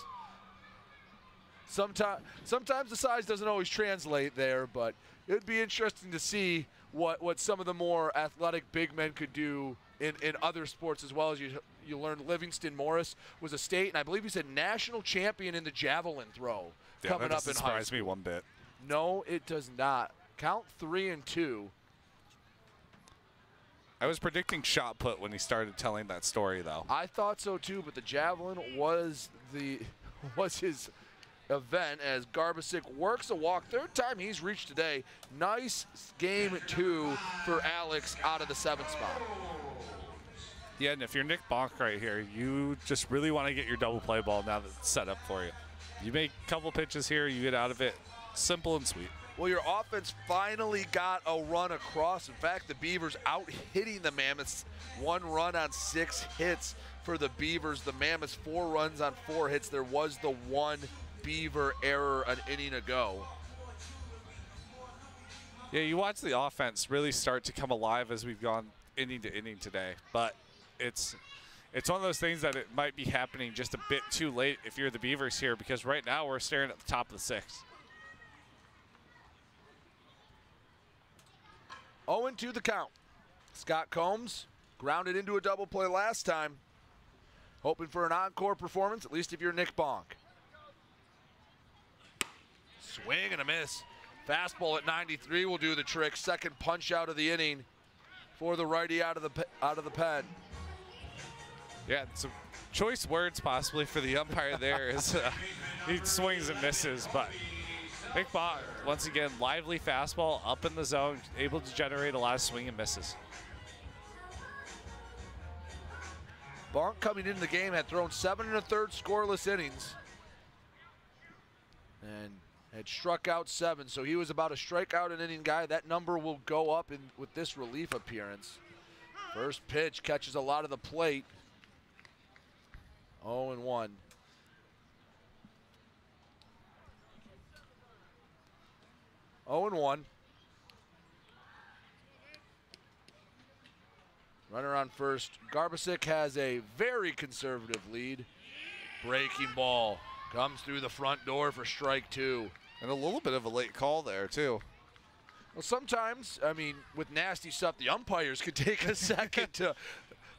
Sometimes, sometimes the size doesn't always translate there, but it would be interesting to see what, what some of the more athletic big men could do in, in other sports as well as you you learned Livingston Morris was a state and I believe he's a national champion in the javelin throw Yeah, coming up in high surprise me one bit. No, it does not. Count three and two. I was predicting shot put when he started telling that story, though. I thought so too, but the javelin was the was his event as Garbasick works a walk. Third time he's reached today. Nice game two for Alex out of the seventh spot. Yeah, and if you're Nick Bonk right here, you just really want to get your double play ball now that it's set up for you. You make a couple pitches here, you get out of it. Simple and sweet. Well, your offense finally got a run across. In fact, the Beavers out hitting the Mammoths. One run on six hits for the Beavers. The Mammoths four runs on four hits. There was the one Beaver error an inning ago. Yeah, you watch the offense really start to come alive as we've gone inning to inning today. But it's it's one of those things that it might be happening just a bit too late if you're the Beavers here because right now we're staring at the top of the sixth. 0 2 the count. Scott Combs grounded into a double play last time. Hoping for an encore performance, at least if you're Nick Bonk. Swing and a miss. Fastball at 93 will do the trick. Second punch out of the inning for the righty out of the out of the pen. Yeah, some choice words possibly for the umpire there as uh, he swings and misses. But Nick Bott, once again, lively fastball up in the zone, able to generate a lot of swing and misses. Bonk coming into the game had thrown seven and a third scoreless innings and had struck out seven. So he was about a strikeout an inning guy. That number will go up in, with this relief appearance. First pitch catches a lot of the plate. 0 and 1. Oh and one. Runner on first. Garbasick has a very conservative lead. Breaking ball comes through the front door for strike two. And a little bit of a late call there, too. Well, sometimes, I mean, with nasty stuff, the umpires could take a second to.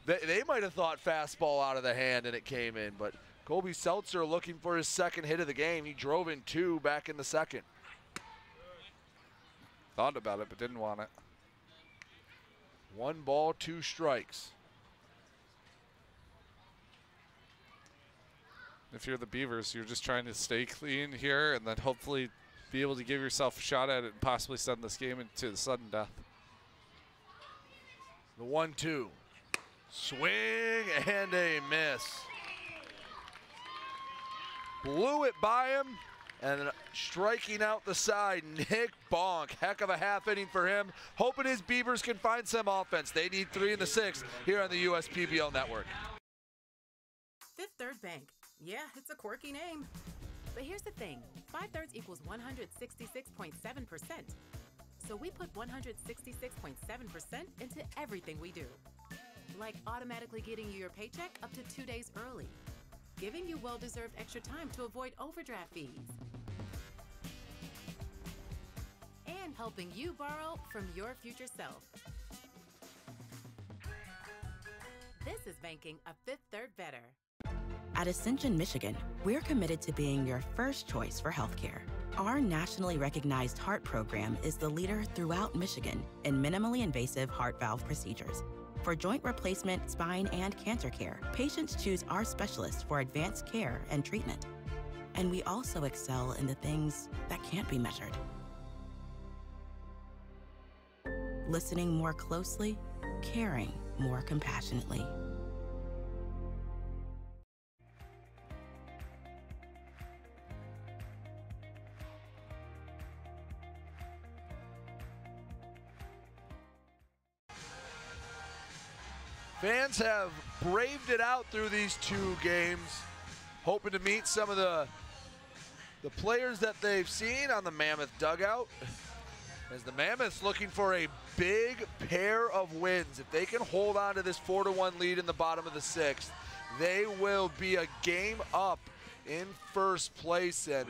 They, they might have thought fastball out of the hand and it came in, but Colby Seltzer looking for his second hit of the game. He drove in two back in the second. Thought about it, but didn't want it. One ball, two strikes. If you're the Beavers, you're just trying to stay clean here and then hopefully be able to give yourself a shot at it and possibly send this game into the sudden death. The one two. Swing and a miss. Blew it by him and striking out the side, Nick Bonk. Heck of a half inning for him. Hoping his Beavers can find some offense. They need three in the sixth here on the USPBL network. Fifth Third Bank. Yeah, it's a quirky name. But here's the thing 5 thirds equals 166.7%. So we put 166.7% into everything we do. Like automatically getting you your paycheck up to two days early, giving you well deserved extra time to avoid overdraft fees, and helping you borrow from your future self. This is banking a fifth third better. At Ascension Michigan, we're committed to being your first choice for healthcare. Our nationally recognized heart program is the leader throughout Michigan in minimally invasive heart valve procedures. For joint replacement, spine, and cancer care, patients choose our specialists for advanced care and treatment. And we also excel in the things that can't be measured. Listening more closely, caring more compassionately. Fans have braved it out through these two games, hoping to meet some of the the players that they've seen on the Mammoth dugout. As the Mammoths looking for a big pair of wins. If they can hold on to this 4 to 1 lead in the bottom of the sixth, they will be a game up in first place. And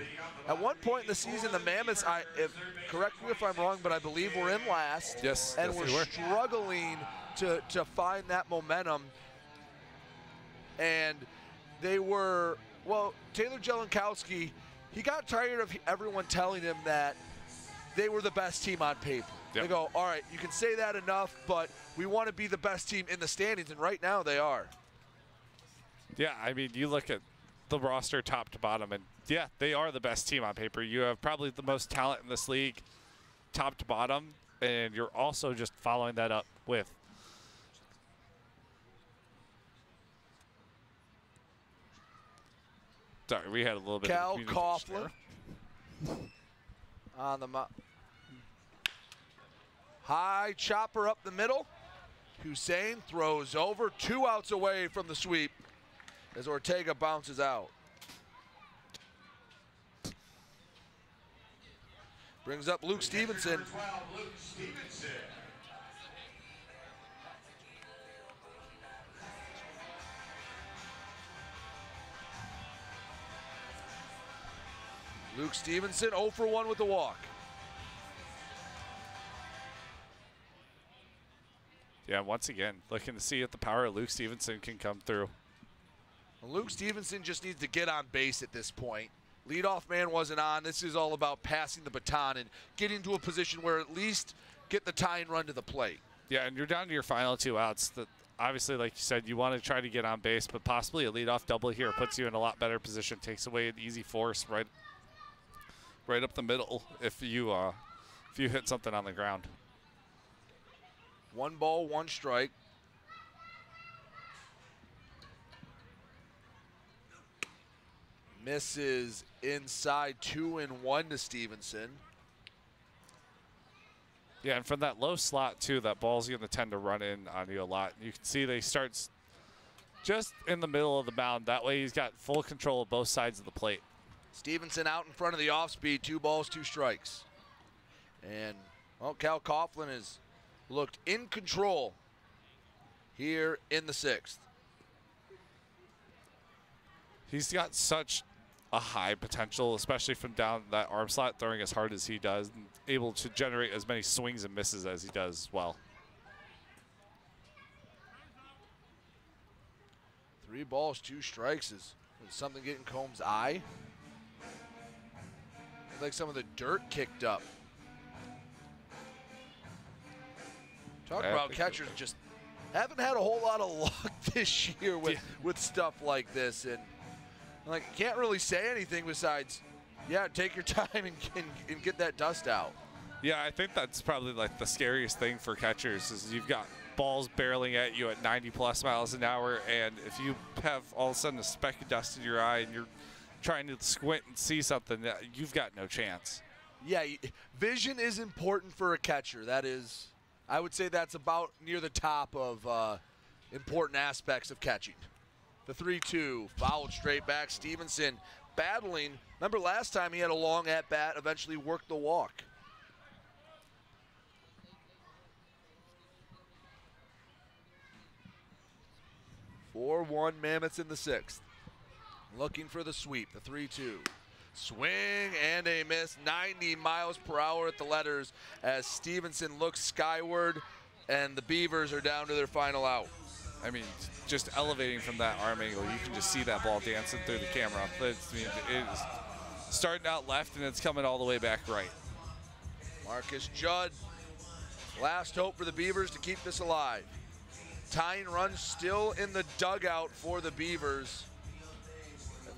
at one point in the season, the Mammoths, I if, correct me if I'm wrong, but I believe we're in last. Yes, And yes, we're were. struggling to, to find that momentum. And they were, well, Taylor Jelenkowski, he got tired of everyone telling him that they were the best team on paper. They go, all right, you can say that enough, but we want to be the best team in the standings, and right now they are. Yeah, I mean, you look at the roster top to bottom, and yeah, they are the best team on paper. You have probably the most talent in this league, top to bottom, and you're also just following that up with. Sorry, we had a little bit Cal of communication Coughlin on the mo- high chopper up the middle. Hussein throws over, two outs away from the sweep as Ortega bounces out. Brings up Luke Stevenson. Luke Stevenson 0 for 1 with the walk. Yeah, once again, looking to see if the power of Luke Stevenson can come through. Luke Stevenson just needs to get on base at this point. Leadoff man wasn't on. This is all about passing the baton and getting to a position where at least get the tie and run to the plate. Yeah, and you're down to your final two outs. That obviously, like you said, you want to try to get on base, but possibly a leadoff double here puts you in a lot better position, takes away an easy force right, right up the middle if you uh, if you hit something on the ground. One ball, one strike. Misses inside two and one to Stevenson. Yeah, and from that low slot too, that ball's going to tend to run in on you a lot. You can see they starts just in the middle of the mound. That way, he's got full control of both sides of the plate. Stevenson out in front of the off speed, two balls, two strikes. And, well, Cal Coughlin has looked in control here in the sixth. He's got such a high potential, especially from down that arm slot, throwing as hard as he does, able to generate as many swings and misses as he does as well. Three balls, two strikes is, is something getting Combs' eye. Looked like some of the dirt kicked up. Talk Yeah, I about catchers just haven't had a whole lot of luck this year with with stuff like this, and like can't really say anything besides, yeah, take your time and, and, and get that dust out. Yeah, I think that's probably like the scariest thing for catchers is you've got balls barreling at you at 90 plus miles an hour, and if you have all of a sudden a speck of dust in your eye and you're trying to squint and see something, uh, you've got no chance. Yeah, vision is important for a catcher. That is, I would say that's about near the top of uh, important aspects of catching. The 3 2, fouled straight back. Stevenson battling. Remember last time he had a long at bat, eventually worked the walk. Four one Mammoths in the sixth. Looking for the sweep, the 3 2. Swing and a miss, 90 miles per hour at the letters as Stevenson looks skyward and the Beavers are down to their final out. I mean, just elevating from that arm angle, you can just see that ball dancing through the camera. It's, I mean, it is starting out left and it's coming all the way back right. Marcus Judd, last hope for the Beavers to keep this alive. Tying run still in the dugout for the Beavers.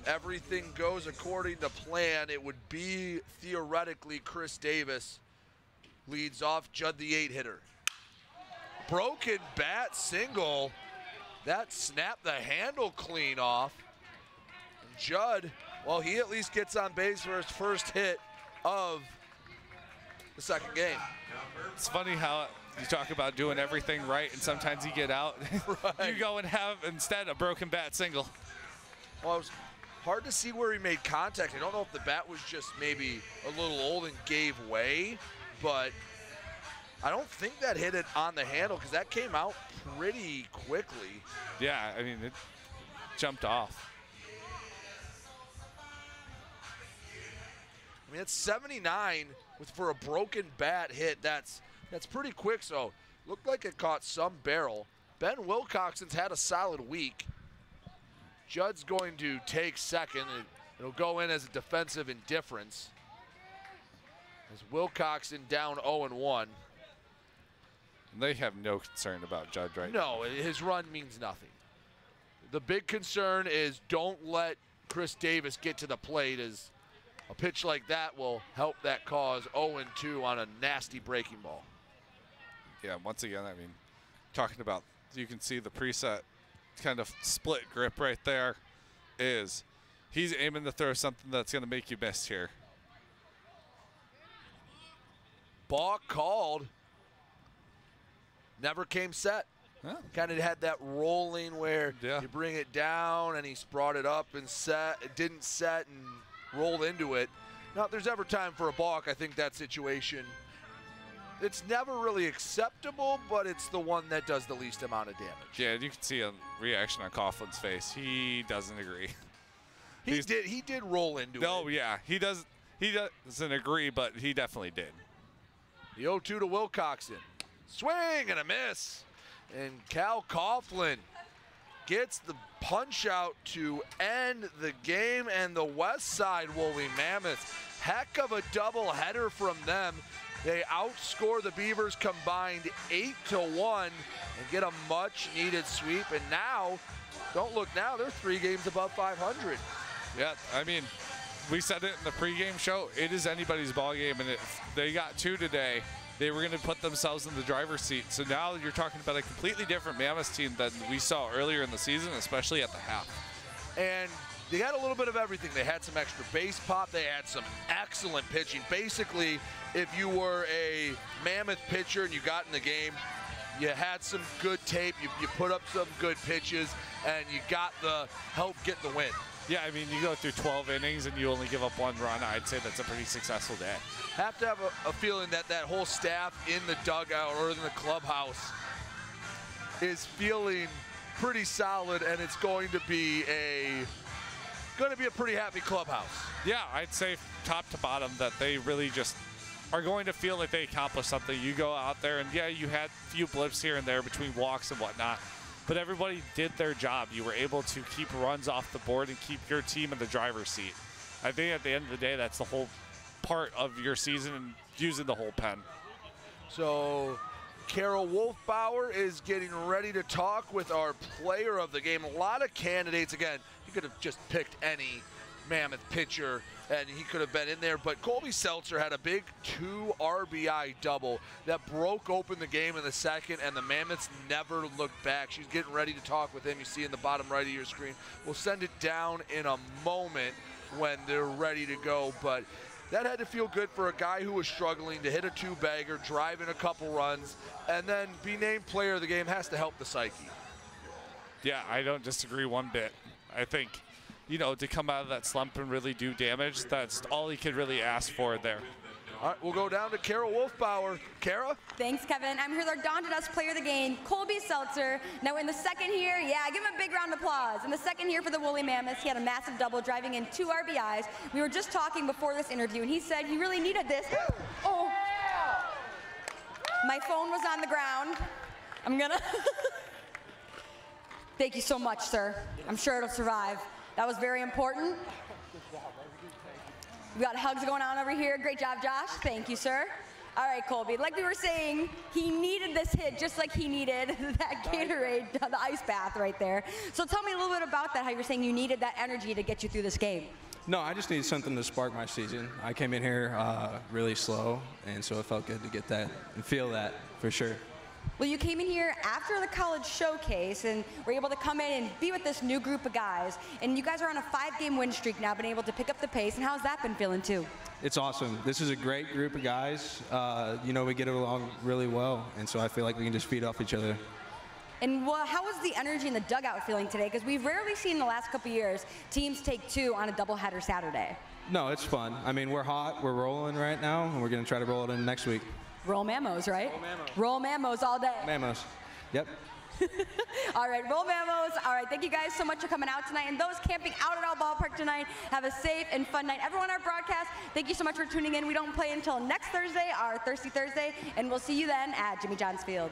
Everything goes according to plan, it would be theoretically Chris Davis leads off Judd the eight hitter. Broken bat single. That snapped the handle clean off. And Judd, well, he at least gets on base for his first hit of the second game. It's funny how you talk about doing everything right, and sometimes you get out. you go and have instead a broken bat single. Well, it was hard to see where he made contact. I don't know if the bat was just maybe a little old and gave way, but I don't think that hit it on the handle because that came out pretty quickly. Yeah, I mean, it jumped off. I mean, it's 79 with for a broken bat hit. That's that's pretty quick. So looked like it caught some barrel. Ben Wilcoxon's had a solid week. Judd's going to take second. It, it'll go in as a defensive indifference. As Wilcoxon down 0 and 1. They have no concern about Judd right No, his run means nothing. The big concern is don't let Chris Davis get to the plate as a pitch like that will help that cause 0 and 2 on a nasty breaking ball. Yeah, once again, I mean, talking about, you can see the preset kind of split grip right there is he's aiming to throw something that's going to make you miss here. Balk called. Never came set. Huh? Kind of had that rolling where you bring it down and he's brought it up and set. It didn't set and rolled into it. Now, if there's ever time for a balk, I think that situation, it's never really acceptable, but it's the one that does the least amount of damage. Yeah, you can see a reaction on Coughlin's face. He doesn't agree. He did. He did roll into no, it. No, yeah, he does. He doesn't agree, but he definitely did. The 0-2 to Wilcoxon. Swing and a miss. And Cal Coughlin gets the punch out to end the game. And the Westside Woolly Mammoth. heck of a double header from them. They outscore the Beavers combined 8 to 1 and get a much needed sweep. And now, don't look now, they're three games above 500. Yeah, I mean, we said it in the pregame show. It is anybody's ball game, and if they got two today, they were going to put themselves in the driver's seat. So now you're talking about a completely different Mammoth team than we saw earlier in the season, especially at the half. And they had a little bit of everything. They had some extra base pop. They had some excellent pitching. Basically, if you were a Mammoth pitcher and you got in the game, you had some good tape, you, you put up some good pitches, and you got the help get the win. Yeah, I mean, you go through 12 innings and you only give up one run. I'd say that's a pretty successful day. Have to have a, a feeling that that whole staff in the dugout or in the clubhouse is feeling pretty solid, and it's going to be a going to be a pretty happy clubhouse. Yeah, I'd say top to bottom that they really just are going to feel like they accomplished something. You go out there and yeah, you had a few blips here and there between walks and whatnot, but everybody did their job. You were able to keep runs off the board and keep your team in the driver's seat. I think at the end of the day, that's the whole part of your season and using the whole pen. So Kara Wolfbauer is getting ready to talk with our player of the game. A lot of candidates. Again, could have just picked any Mammoth pitcher and he could have been in there. But Colby Seltzer had a big two RBI double that broke open the game in the second, and the Mammoths never looked back. She's getting ready to talk with him. You see in the bottom right of your screen. We'll send it down in a moment when they're ready to go. But that had to feel good for a guy who was struggling to hit a two bagger, drive in a couple runs, and then be named player of the game has to help the psyche. Yeah, I don't disagree one bit. I think, you know, to come out of that slump and really do damage, that's all he could really ask for there. All right, we'll go down to Kara Wolfbauer. Kara? Thanks, Kevin. I'm here with our Dawn to Dusk player of the game, Colby Seltzer. Now in the second here, yeah, give him a big round of applause. In the second here for the Woolly Mammoths, he had a massive double, driving in two RBIs. We were just talking before this interview, and he said he really needed this. Oh. My phone was on the ground. I'm gonna. Thank you so much, sir. I'm sure it'll survive. That was very important. We got hugs going on over here. Great job, Josh. Thank you, sir. All right, Colby. Like we were saying, he needed this hit just like he needed that Gatorade, the ice bath right there. So tell me a little bit about that, how you're saying you needed that energy to get you through this game. No, I just needed something to spark my season. I came in here uh, really slow, and so it felt good to get that and feel that for sure. Well, you came in here after the college showcase and were able to come in and be with this new group of guys. And you guys are on a five-game win streak now, been able to pick up the pace. And how's that been feeling too? It's awesome. This is a great group of guys. Uh, you know, we get along really well, and so I feel like we can just feed off each other. And wha- how was the energy in the dugout feeling today? Because we've rarely seen in the last couple years teams take two on a doubleheader Saturday. No, it's fun. I mean, we're hot, we're rolling right now, and we're going to try to roll it in next week. Roll Mamos, right? Roll Mamos all day. Mamos. Yep. All right, roll Mamos. All right, thank you guys so much for coming out tonight. And those camping out at our ballpark tonight, have a safe and fun night. Everyone on our broadcast, thank you so much for tuning in. We don't play until next Thursday, our Thirsty Thursday, and we'll see you then at Jimmy John's Field.